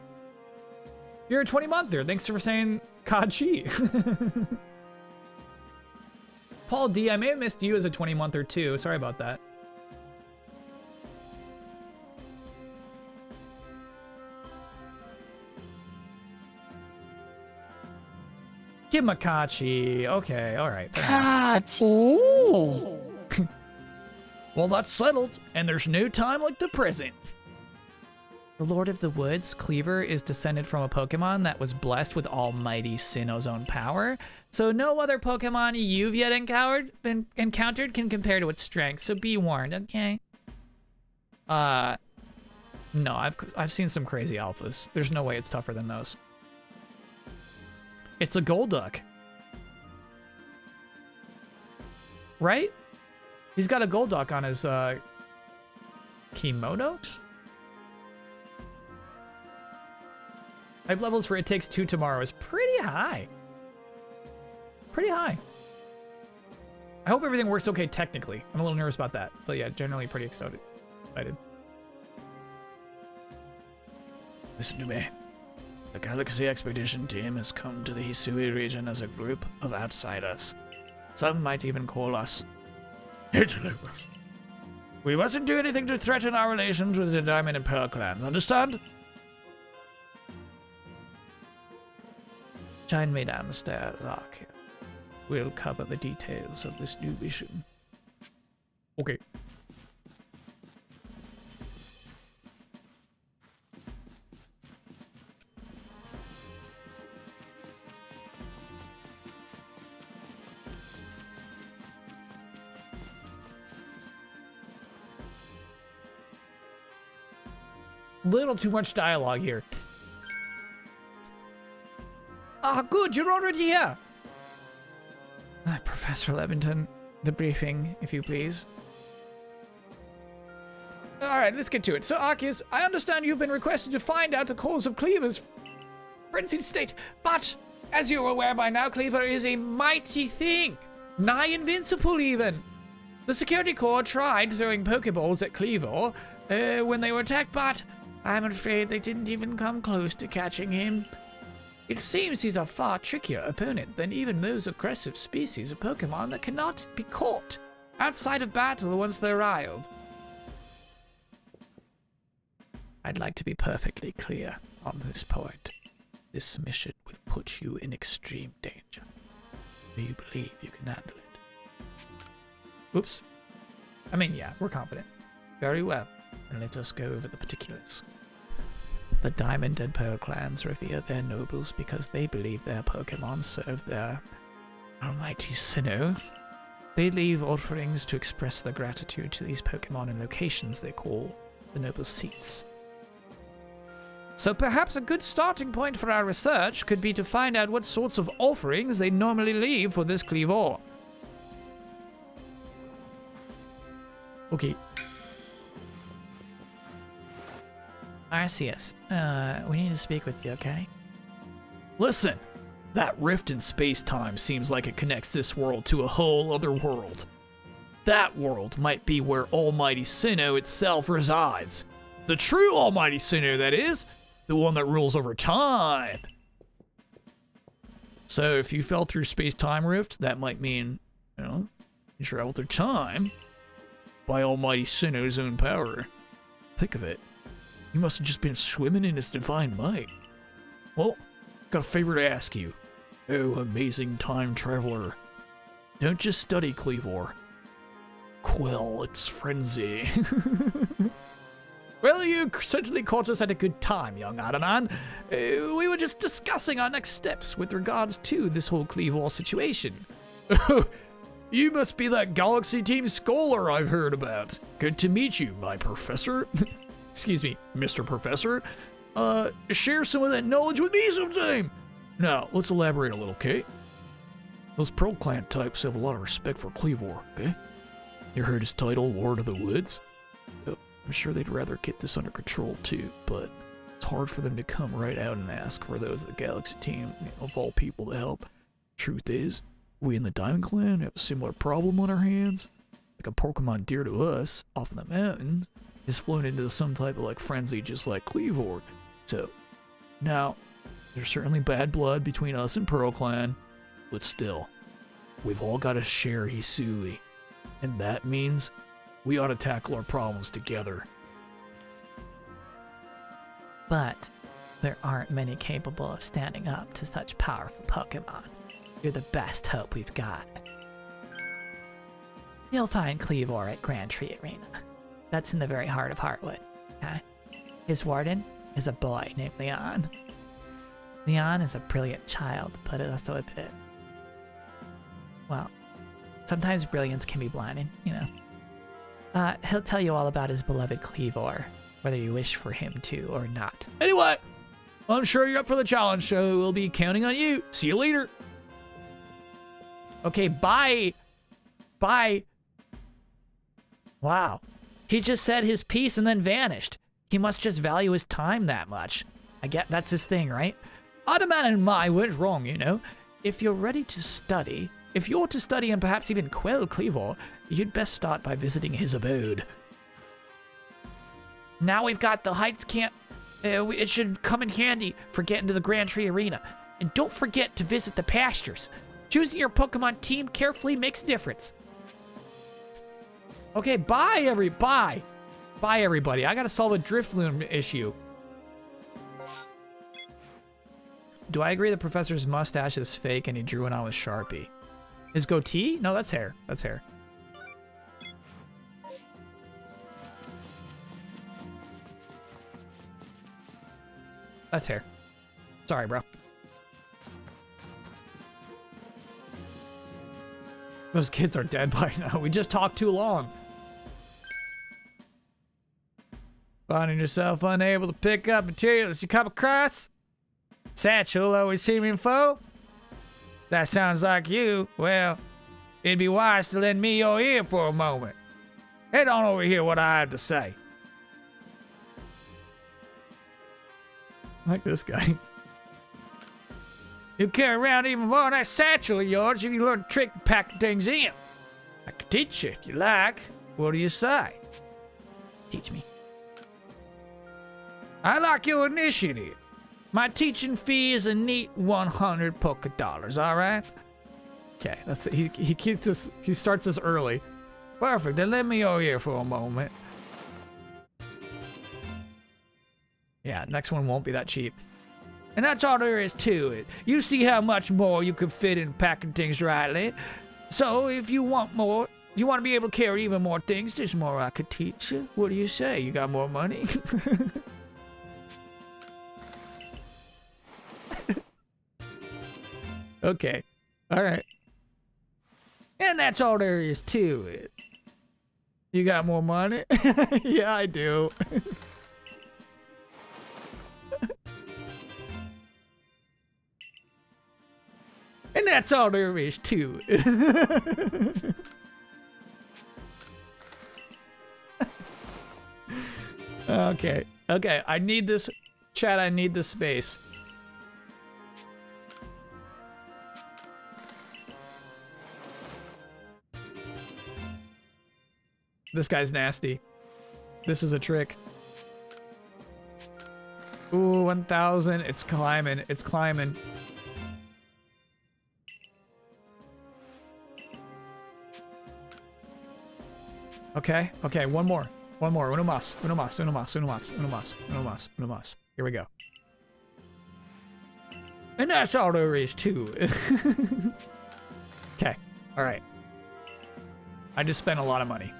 You're a 20 monther. Thanks for saying Kachi. Paul D, I may have missed you as a 20 month or two. Sorry about that. Give Makachi. Okay, all right. Kachi. Well, that's settled, and there's no time like the present. The Lord of the Woods, Kleavor, is descended from a Pokemon that was blessed with almighty Sinnoh's own power. So no other Pokemon you've yet encountered, been encountered can compare to its strength. So be warned, okay? Uh, no, I've I've seen some crazy alphas. There's no way it's tougher than those. It's a Golduck, right? He's got a Golduck on his uh, Kimono. Hype levels for It Takes Two Tomorrow is pretty high. Pretty high. I hope everything works okay technically. I'm a little nervous about that. But yeah, generally pretty excited. excited. Listen to me. The Galaxy Expedition team has come to the Hisui region as a group of outsiders. Some might even call us interlopers. We mustn't do anything to threaten our relations with the Diamond and Pearl clans, understand? Join me downstairs, Arceus. We'll cover the details of this new mission. Okay. Little too much dialogue here. Ah, good, you're already here. Professor Laventon, the briefing, if you please. All right, let's get to it. So, Arceus, I understand you've been requested to find out the cause of Kleavor's frenzied state, but as you're aware by now, Kleavor is a mighty thing, nigh invincible even. The security corps tried throwing Pokeballs at Kleavor uh, when they were attacked, but I'm afraid they didn't even come close to catching him. It seems he's a far trickier opponent than even those aggressive species of Pokemon that cannot be caught outside of battle once they're riled. I'd like to be perfectly clear on this point. This mission would put you in extreme danger. Do you believe you can handle it? Oops. I mean, yeah, we're confident. Very well. And let us go over the particulars. The Diamond and Pearl clans revere their nobles because they believe their Pokemon serve their almighty Sinnoh. They leave offerings to express their gratitude to these Pokemon in locations they call the noble seats. So perhaps a good starting point for our research could be to find out what sorts of offerings they normally leave for this Kleavor. Okay. Arceus, uh, we need to speak with you, okay? Listen, that rift in space-time seems like it connects this world to a whole other world. That world might be where Almighty Sinnoh itself resides. The true Almighty Sinnoh, that is. The one that rules over time. So if you fell through space-time rift, that might mean, you know, you travel through time by Almighty Sinnoh's own power. Think of it. You must have just been swimming in his divine might. Well, got a favor to ask you. Oh, amazing time traveler. Don't just study Kleavor. Quell its frenzy. Well, you certainly caught us at a good time, young Adaman. Uh, we were just discussing our next steps with regards to this whole Kleavor situation. you must be that Galaxy Team scholar I've heard about. Good to meet you, my professor. Excuse me, Mr. Professor. Uh, share some of that knowledge with me sometime. Now, let's elaborate a little, okay? Those Pearl Clan types have a lot of respect for Kleavor, okay? You heard his title, Lord of the Woods? I'm sure they'd rather get this under control too, but it's hard for them to come right out and ask for those of the Galaxy team, you know, of all people, to help. Truth is, we in the Diamond Clan have a similar problem on our hands. Like a Pokemon dear to us, off in the mountains, has flown into some type of like frenzy just like Kleavor. So, now, there's certainly bad blood between us and Pearl Clan, but still, we've all got to share Hisui. And that means we ought to tackle our problems together. But there aren't many capable of standing up to such powerful Pokemon. You're the best hope we've got. You'll find Kleavor at Grand Tree Arena. That's in the very heart of Heartwood. Okay? His warden is a boy named Lian. Lian is a brilliant child, but also a bit. Well, sometimes brilliance can be blinding, you know. Uh, he'll tell you all about his beloved Kleavor, whether you wish for him to or not. Anyway, I'm sure you're up for the challenge, so we'll be counting on you. See you later. Okay, bye. Bye. Wow. He just said his piece and then vanished. He must just value his time that much. I get that's his thing, right? Ottoman and my went wrong, you know. If you're ready to study, if you're to study and perhaps even quell Kleavor, you'd best start by visiting his abode. Now we've got the Heights camp. Uh, it should come in handy for getting to the Grand Tree Arena. And don't forget to visit the pastures. Choosing your Pokemon team carefully makes a difference. Okay, bye, every bye, bye, everybody. I gotta solve a Drifloon issue. Do I agree the professor's mustache is fake and he drew it on with Sharpie? His goatee? No, that's hair. That's hair. That's hair. Sorry, bro. Those kids are dead by now. We just talked too long. Finding yourself unable to pick up materials you come across? Satchel always seeming full? That sounds like you. Well, it'd be wise to lend me your ear for a moment. Head on over here what I have to say. Like this guy. You'll carry around even more of that satchel of yours if you learn a trick to pack things in. I can teach you if you like. What do you say? Teach me. I like your initiative. My teaching fee is a neat 100 polka dollars, all right? Okay, that's he he keeps us he starts us early. Perfect. Then let me over here for a moment. Yeah, next one won't be that cheap. And that's all there is to it. You see how much more you could fit in packing things rightly. So if you want more, you want to be able to carry even more things, there's more I could teach you. What do you say? You got more money? okay. All right. And that's all there is to it. You got more money? yeah, I do. and that's all there is to it. okay. Okay, I need this chat, I need this space. This guy's nasty. This is a trick. Ooh, 1,000. It's climbing. It's climbing. Okay, okay, one more. One more. Uno más. Uno más. Uno más. Uno más. Uno más. Uno más. Uno más. Here we go. And that's all there is to it. okay. All right. I just spent a lot of money.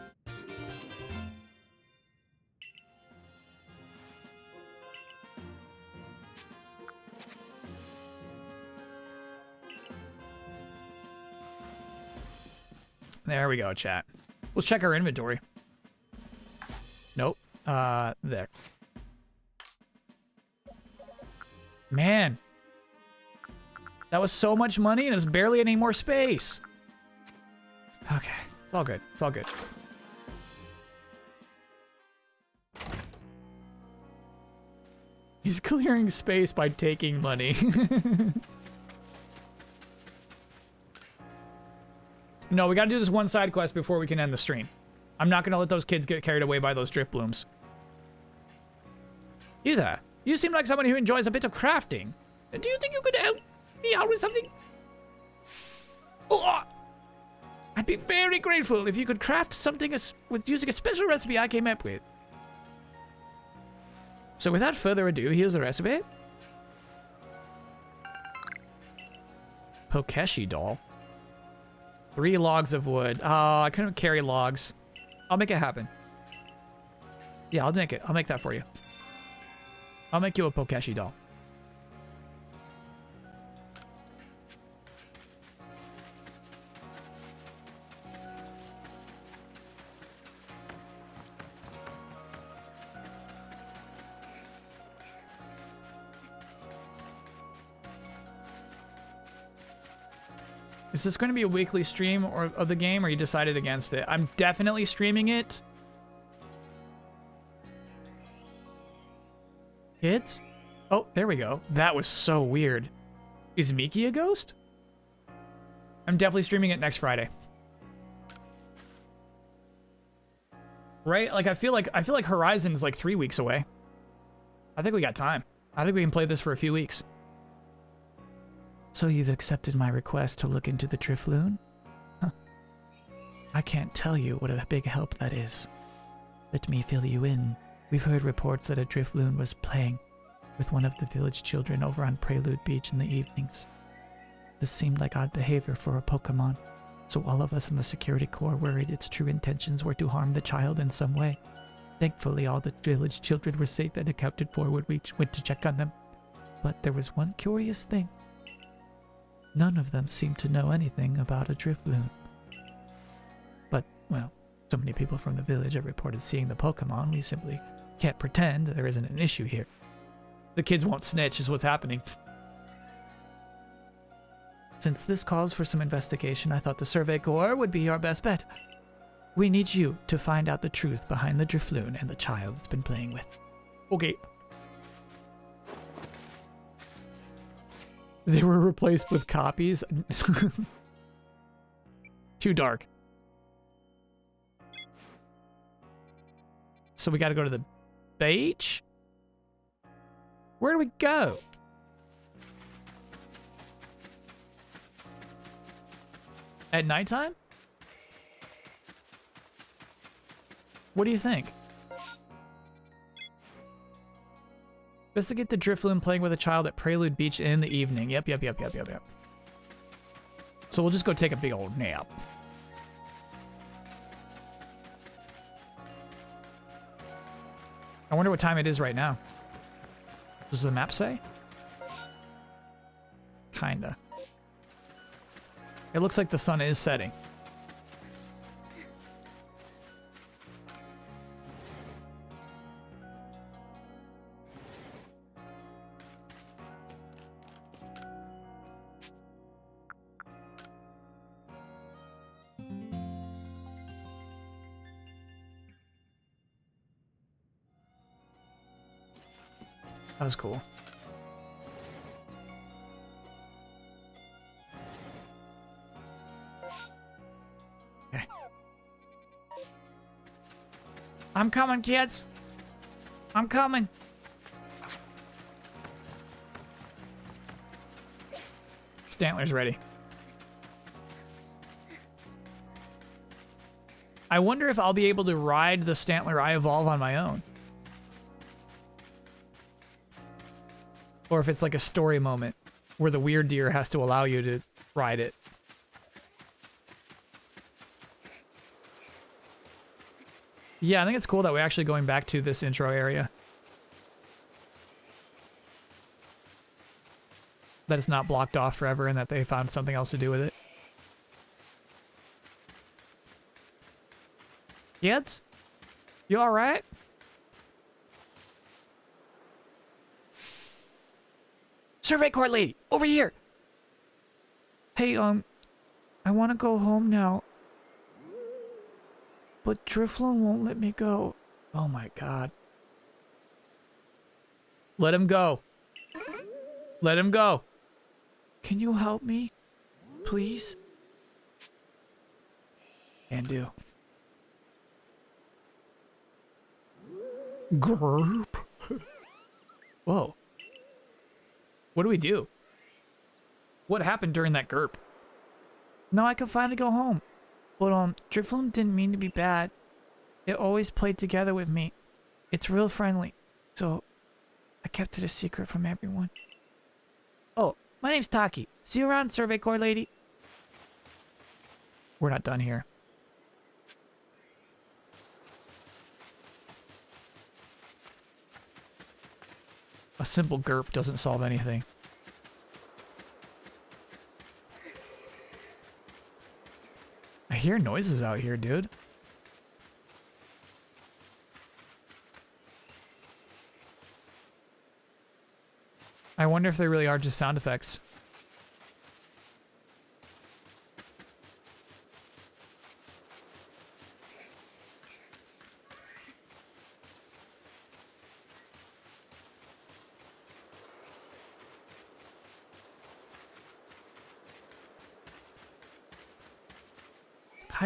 There we go, chat. Let's check our inventory. Nope. Uh, there. Man. That was so much money and there's barely any more space. Okay. It's all good. It's all good. He's clearing space by taking money. no, we gotta do this one side quest before we can end the stream. I'm not gonna let those kids get carried away by those Drifloons. You there? You seem like someone who enjoys a bit of crafting. Do you think you could help me out with something? Oh, I'd be very grateful if you could craft something with using a special recipe I came up with. So without further ado, here's the recipe. Pokeshi doll. Three logs of wood. Oh, I couldn't carry logs. I'll make it happen. Yeah, I'll make it. I'll make that for you. I'll make you a Pokeshi doll. Is this going to be a weekly stream or of the game, or you decided against it? I'm definitely streaming it. Kids? Oh, there we go. That was so weird. Is Miki a ghost? I'm definitely streaming it next Friday. Right? Like I feel like I feel like Horizon's like three weeks away. I think we got time. I think we can play this for a few weeks. So you've accepted my request to look into the Drifloon? Huh. I can't tell you what a big help that is. Let me fill you in. We've heard reports that a Drifloon was playing with one of the village children over on Prelude Beach in the evenings. This seemed like odd behavior for a Pokemon, so all of us in the security corps worried its true intentions were to harm the child in some way. Thankfully, all the village children were safe and accounted for when we went to check on them. But there was one curious thing. None of them seemed to know anything about a Drifloon. But, well, so many people from the village have reported seeing the Pokemon, we simply can't pretend there isn't an issue here. The kids won't snitch is what's happening. Since this calls for some investigation, I thought the Survey Corps would be our best bet. We need you to find out the truth behind the Drifloon and the child it's been playing with. Okay. They were replaced with copies. Too dark. So we gotta go to the beach? Where do we go? At nighttime? What do you think? Investigate the Drifloon playing with a child at Prelude Beach in the evening. Yep, yep, yep, yep, yep, yep. So we'll just go take a big old nap. I wonder what time it is right now. Does the map say? Kinda. It looks like the sun is setting. Was cool. Okay. I'm coming, kids. I'm coming. Stantler's ready. I wonder if I'll be able to ride the Stantler I Evolve on my own. Or if it's like a story moment where the weird deer has to allow you to ride it. Yeah, I think it's cool that we're actually going back to this intro area. That it's not blocked off forever and that they found something else to do with it. Kids? You alright? Survey court lady, over here! Hey, um, I want to go home now. But Drifloon won't let me go. Oh my god. Let him go. Let him go. Can you help me? Please? Can do. Group. Whoa. What do we do? What happened during that GURP? Now I can finally go home. But, um, Drifloon didn't mean to be bad. It always played together with me. It's real friendly. So, I kept it a secret from everyone. Oh, my name's Taki. See you around, Survey Corps lady. We're not done here. A simple GURP doesn't solve anything. I hear noises out here, dude. I wonder if they really are just sound effects.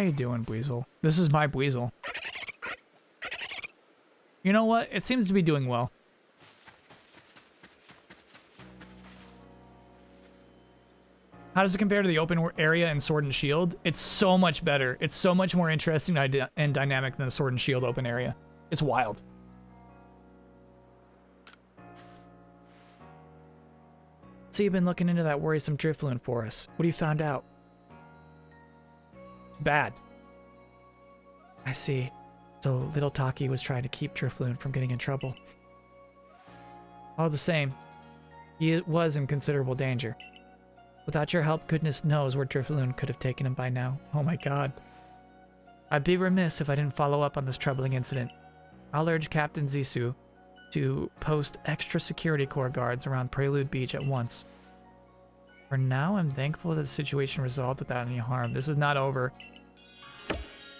You doing, Buizel? This is my Buizel. You know what? It seems to be doing well. How does it compare to the open area in Sword and Shield? It's so much better. It's so much more interesting and dynamic than the Sword and Shield open area. It's wild. So you've been looking into that worrisome Drifloon for us. What have you found out? Bad. I see. So little Taki was trying to keep Drifloon from getting in trouble. All the same, he was in considerable danger. Without your help, goodness knows where Drifloon could have taken him by now. Oh my god. I'd be remiss if I didn't follow up on this troubling incident. I'll urge Captain Zisu to post extra security corps guards around Prelude Beach at once. For now, I'm thankful that the situation resolved without any harm. This is not over.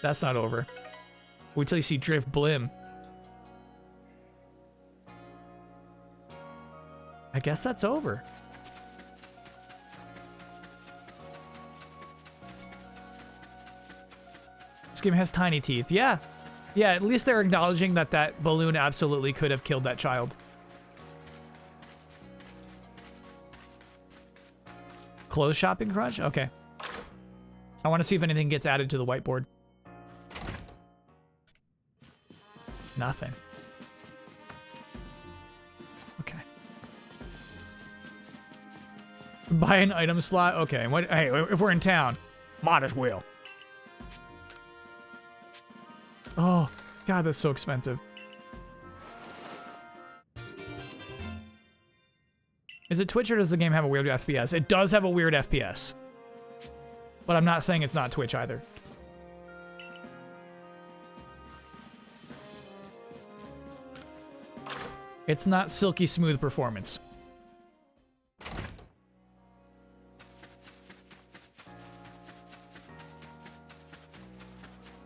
That's not over. Wait till you see Drifblim. I guess that's over. This game has tiny teeth. Yeah. Yeah, at least they're acknowledging that that balloon absolutely could have killed that child. Close shopping crunch? Okay. I want to see if anything gets added to the whiteboard. Nothing. Okay. Buy an item slot? Okay. What, hey, if we're in town, might as well. Oh, God, that's so expensive. Is it Twitch or does the game have a weird FPS? It does have a weird FPS. But I'm not saying it's not Twitch either. It's not silky smooth performance.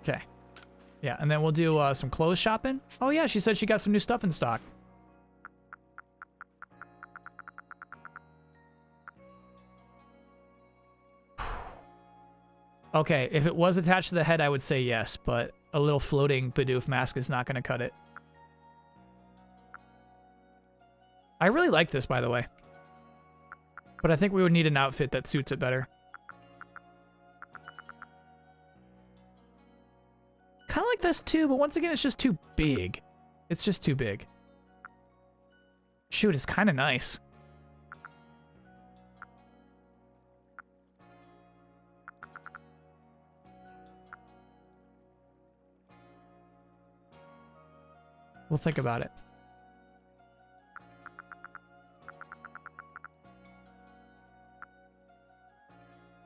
Okay. Yeah, and then we'll do uh, some clothes shopping. Oh yeah, she said she got some new stuff in stock. Okay, if it was attached to the head, I would say yes, but a little floating Bidoof mask is not going to cut it. I really like this, by the way. But I think we would need an outfit that suits it better. Kind of like this too, but once again, it's just too big. It's just too big. Shoot, it's kind of nice. We'll think about it.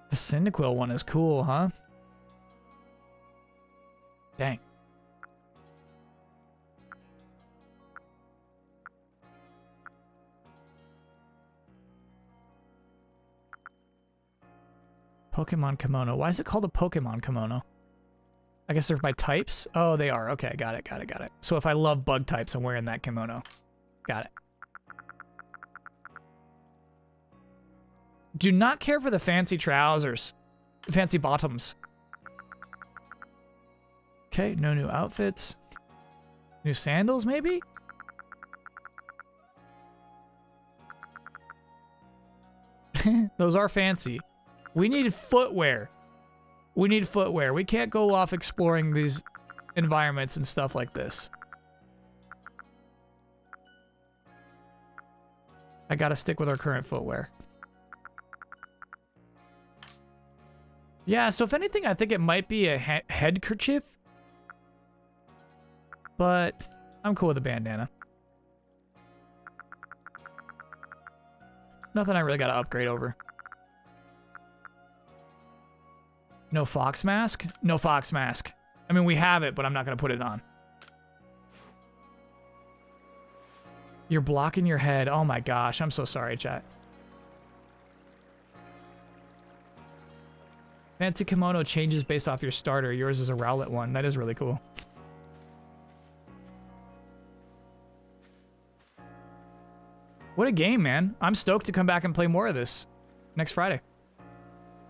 The Cyndaquil one is cool, huh? Dang. Pokemon kimono. Why is it called a Pokemon kimono? I guess they're my types? Oh, they are. Okay, got it, got it, got it. So if I love bug types, I'm wearing that kimono. Got it. Do not care for the fancy trousers. Fancy bottoms. Okay, no new outfits. New sandals, maybe? Those are fancy. We need footwear. We need footwear. We can't go off exploring these environments and stuff like this. I gotta stick with our current footwear. Yeah, so if anything, I think it might be a he head kerchief. But I'm cool with a bandana. Nothing I really gotta upgrade over. No fox mask? No fox mask. I mean, we have it, but I'm not gonna put it on. You're blocking your head. Oh my gosh, I'm so sorry, chat. Fancy kimono changes based off your starter. Yours is a Rowlet one. That is really cool. What a game, man. I'm stoked to come back and play more of this next Friday.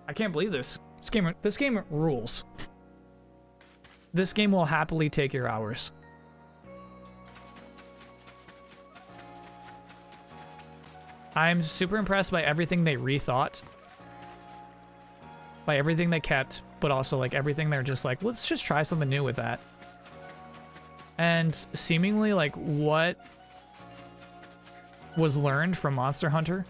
I can't believe this. This game this game rules. This game will happily take your hours. I'm super impressed by everything they rethought. By everything they kept, but also like everything they're just like, let's just try something new with that. And seemingly like what was learned from Monster Hunter.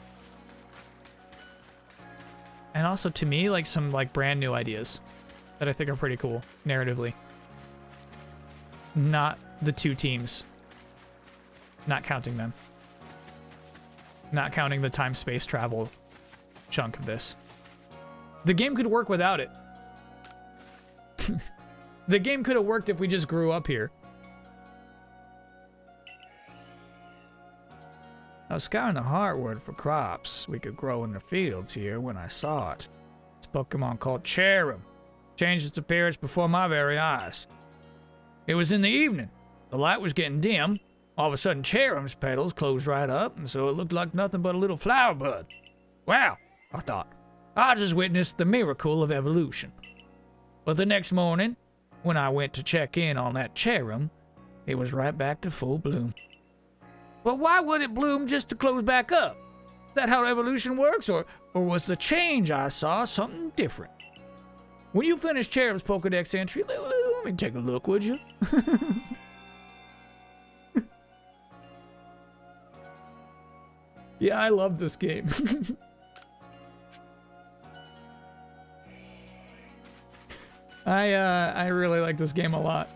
And also to me, like some like brand new ideas that I think are pretty cool narratively. Not the two teams. Not counting them. Not counting the time space travel chunk of this. The game could work without it. the game could have worked if we just grew up here. I was scouring the heartwood for crops we could grow in the fields here when I saw it. It's Pokemon called Cherrim. Changed its appearance before my very eyes. It was in the evening. The light was getting dim. All of a sudden, Cherrim's petals closed right up, and so it looked like nothing but a little flower bud. Wow, I thought. I just witnessed the miracle of evolution. But the next morning, when I went to check in on that Cherrim, it was right back to full bloom. But why would it bloom just to close back up? Is that how evolution works, or, or was the change I saw something different? When you finish Cherrim's Pokedex entry, let, let me take a look, would you? yeah, I love this game. I uh, I really like this game a lot.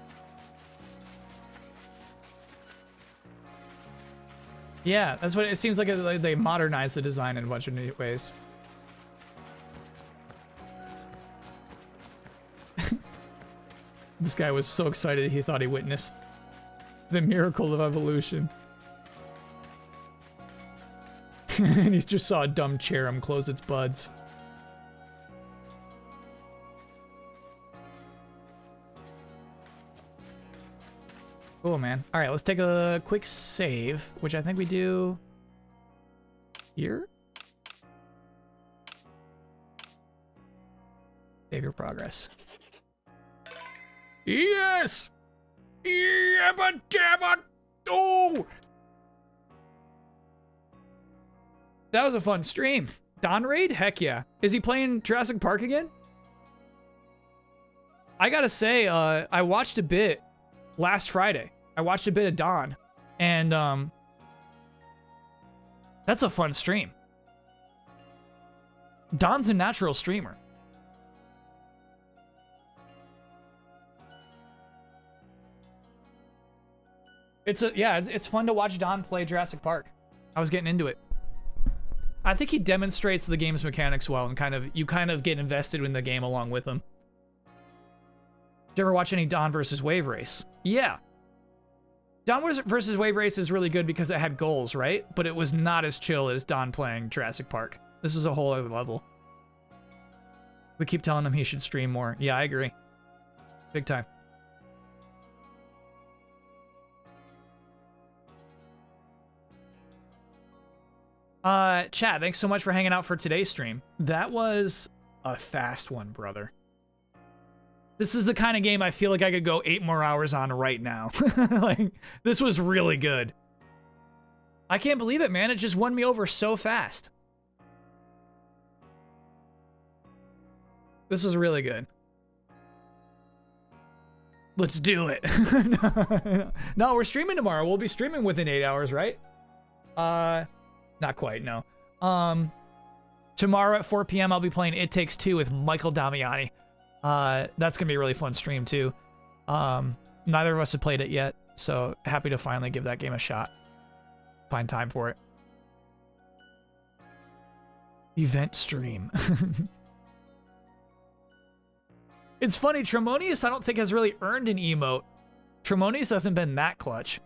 Yeah, that's what it seems like. They modernized the design in a bunch of new ways. this guy was so excited he thought he witnessed the miracle of evolution. and he just saw a dumb cherrim close its buds. Cool, man. All right, let's take a quick save, which I think we do here. Save your progress. Yes! Yeah, but damn it! Oh! That was a fun stream. Don Raid? Heck yeah. Is he playing Jurassic Park again? I gotta say, uh, I watched a bit last Friday. I watched a bit of Don, and um, that's a fun stream. Don's a natural streamer. It's a yeah, it's, it's fun to watch Don play Jurassic Park. I was getting into it. I think he demonstrates the game's mechanics well, and kind of you kind of get invested in the game along with him. Did you ever watch any Don versus Wave Race? Yeah. Don versus Wave Race is really good because it had goals, right? But it was not as chill as Don playing Jurassic Park. This is a whole other level. We keep telling him he should stream more. Yeah, I agree. Big time. Uh, Chad, thanks so much for hanging out for today's stream. That was a fast one, brother. This is the kind of game I feel like I could go eight more hours on right now. like, this was really good. I can't believe it, man. It just won me over so fast. This is really good. Let's do it. no, we're streaming tomorrow. We'll be streaming within eight hours, right? Uh, not quite, no. Um, tomorrow at 4 p.m. I'll be playing It Takes Two with Michael Damiani. Uh, that's gonna be a really fun stream too. Um, neither of us have played it yet, so happy to finally give that game a shot. Find time for it. Event stream. it's funny, Tremonius I don't think has really earned an emote. Tremonius hasn't been that clutch.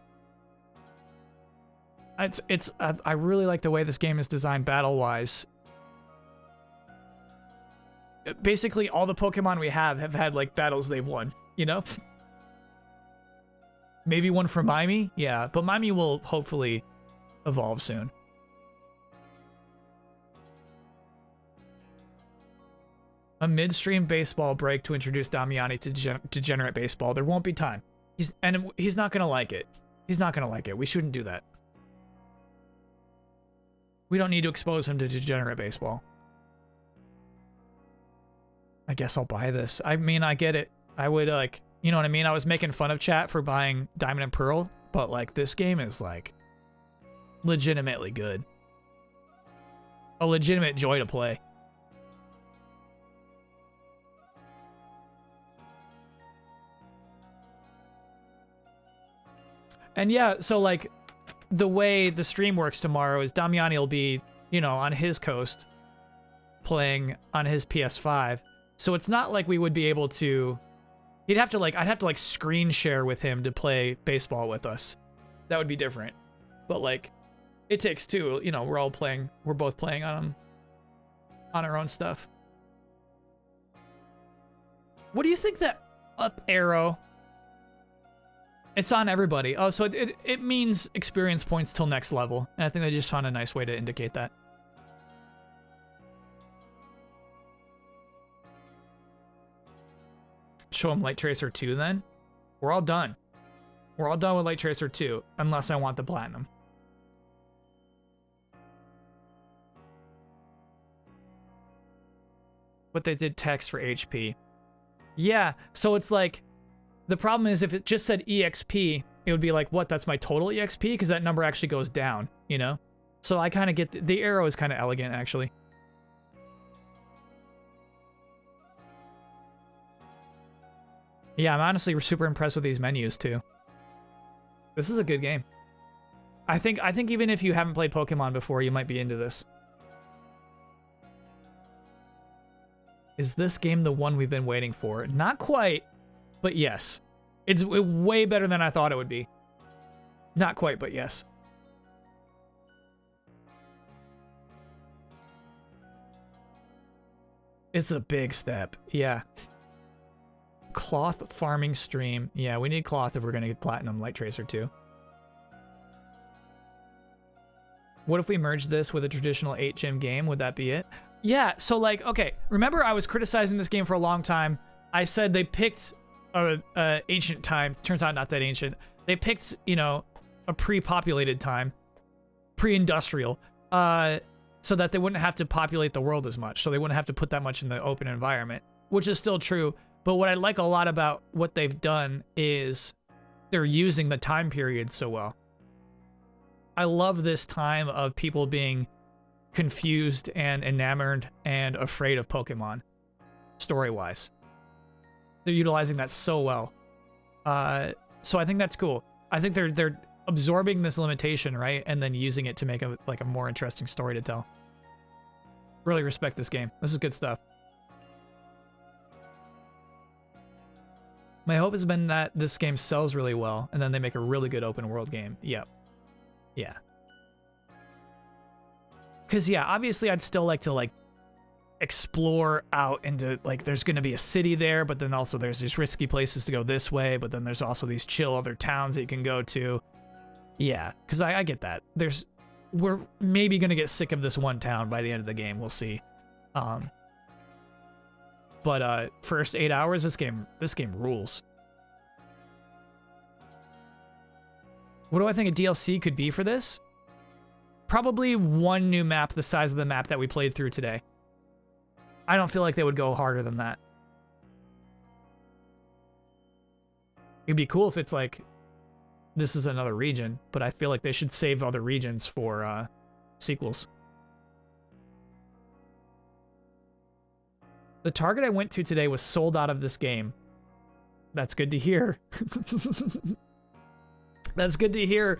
It's it's I, I really like the way this game is designed battle wise. Basically, all the Pokemon we have have had like battles they've won. You know. Maybe one for Mimi, yeah, but Mimi will hopefully evolve soon. A midstream baseball break to introduce Damiani to Degen- degenerate baseball. There won't be time. He's and he's not gonna like it. He's not gonna like it. We shouldn't do that. We don't need to expose him to degenerate baseball. I guess I'll buy this. I mean, I get it. I would like, you know what I mean? I was making fun of chat for buying Diamond and Pearl, but like this game is like legitimately good. A legitimate joy to play. And yeah, so like the way the stream works tomorrow is Damiani will be, you know, on his coast playing on his PS5. So it's not like we would be able to he'd have to like I'd have to like screen share with him to play baseball with us. That would be different. But like it takes two, you know, we're all playing we're both playing on on our own stuff. What do you think that up arrow it's on everybody. Oh, so it, it, it means experience points till next level. And I think they just found a nice way to indicate that. Show them Light Tracer 2 then. We're all done. We're all done with Light Tracer 2, unless I want the Platinum. But they did text for HP. Yeah, so it's like the problem is if it just said EXP, it would be like, what, that's my total EXP? Because that number actually goes down, you know? So I kind of get, the arrow is kind of elegant, actually. Yeah, I'm honestly super impressed with these menus, too. This is a good game. I think I think even if you haven't played Pokemon before, you might be into this. Is this game the one we've been waiting for? Not quite. But yes, it's way better than I thought it would be. Not quite, but yes. It's a big step. Yeah. Cloth farming stream. Yeah, we need cloth if we're going to get platinum Light Tracer 2. What if we merge this with a traditional 8 gym game? Would that be it? Yeah, so like, okay, remember I was criticizing this game for a long time. I said they picked a, a ancient time. Turns out not that ancient. They picked, you know, a pre-populated time, pre-industrial, uh, so that they wouldn't have to populate the world as much. So they wouldn't have to put that much in the open environment, which is still true. But what I like a lot about what they've done is they're using the time period so well. I love this time of people being confused and enamored and afraid of Pokemon, story-wise. They're utilizing that so well. Uh, so I think that's cool. I think they're they're absorbing this limitation, right, and then using it to make a like a more interesting story to tell. Really respect this game. This is good stuff. My hope has been that this game sells really well, and then they make a really good open world game. Yep. Yeah. Cause yeah, obviously I'd still like to like explore out into like there's gonna be a city there, but then also there's these risky places to go this way, but then there's also these chill other towns that you can go to. Yeah, because I, I get that. There's we're maybe gonna get sick of this one town by the end of the game. We'll see. Um, but uh, first eight hours, this game this game rules. What do I think a DLC could be for this? Probably one new map the size of the map that we played through today. I don't feel like they would go harder than that. It'd be cool if it's like this is another region, but I feel like they should save other regions for uh, sequels. The Target I went to today was sold out of this game. That's good to hear. That's good to hear.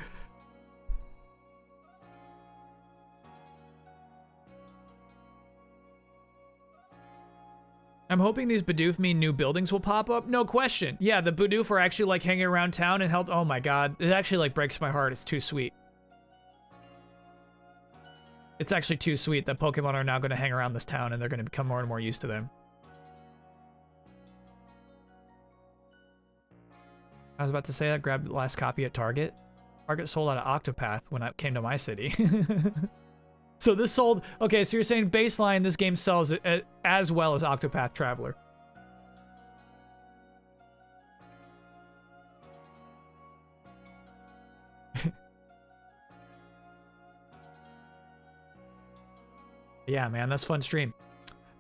I'm hoping these Bidoof mean new buildings will pop up. No question. Yeah, the Bidoof are actually like hanging around town and help. Oh my god. It actually like breaks my heart. It's too sweet. It's actually too sweet that Pokemon are now going to hang around this town and they're going to become more and more used to them. I was about to say I grabbed the last copy at Target. Target sold out of Octopath when I came to my city. so this sold... Okay, so you're saying baseline, this game sells uh, as well as Octopath Traveler. Yeah, man, that's fun stream.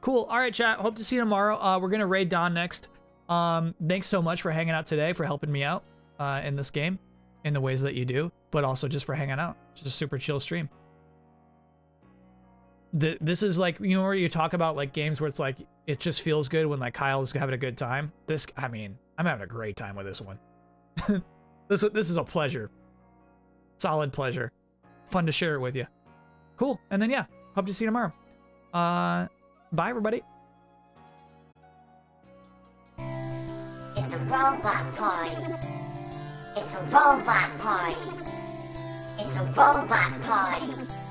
Cool. All right, chat. Hope to see you tomorrow. Uh, we're to raid Don next. Um, thanks so much for hanging out today, for helping me out uh, in this game in the ways that you do, but also just for hanging out. Just a super chill stream. The, this is like, you know, where you talk about like games where it's like, it just feels good when like Kyle's having a good time. This, I mean, I'm having a great time with this one. this, this is a pleasure. Solid pleasure. Fun to share it with you. Cool. And then, yeah, hope to see you tomorrow. Uh, bye, everybody. It's a robot party. It's a robot party. It's a robot party.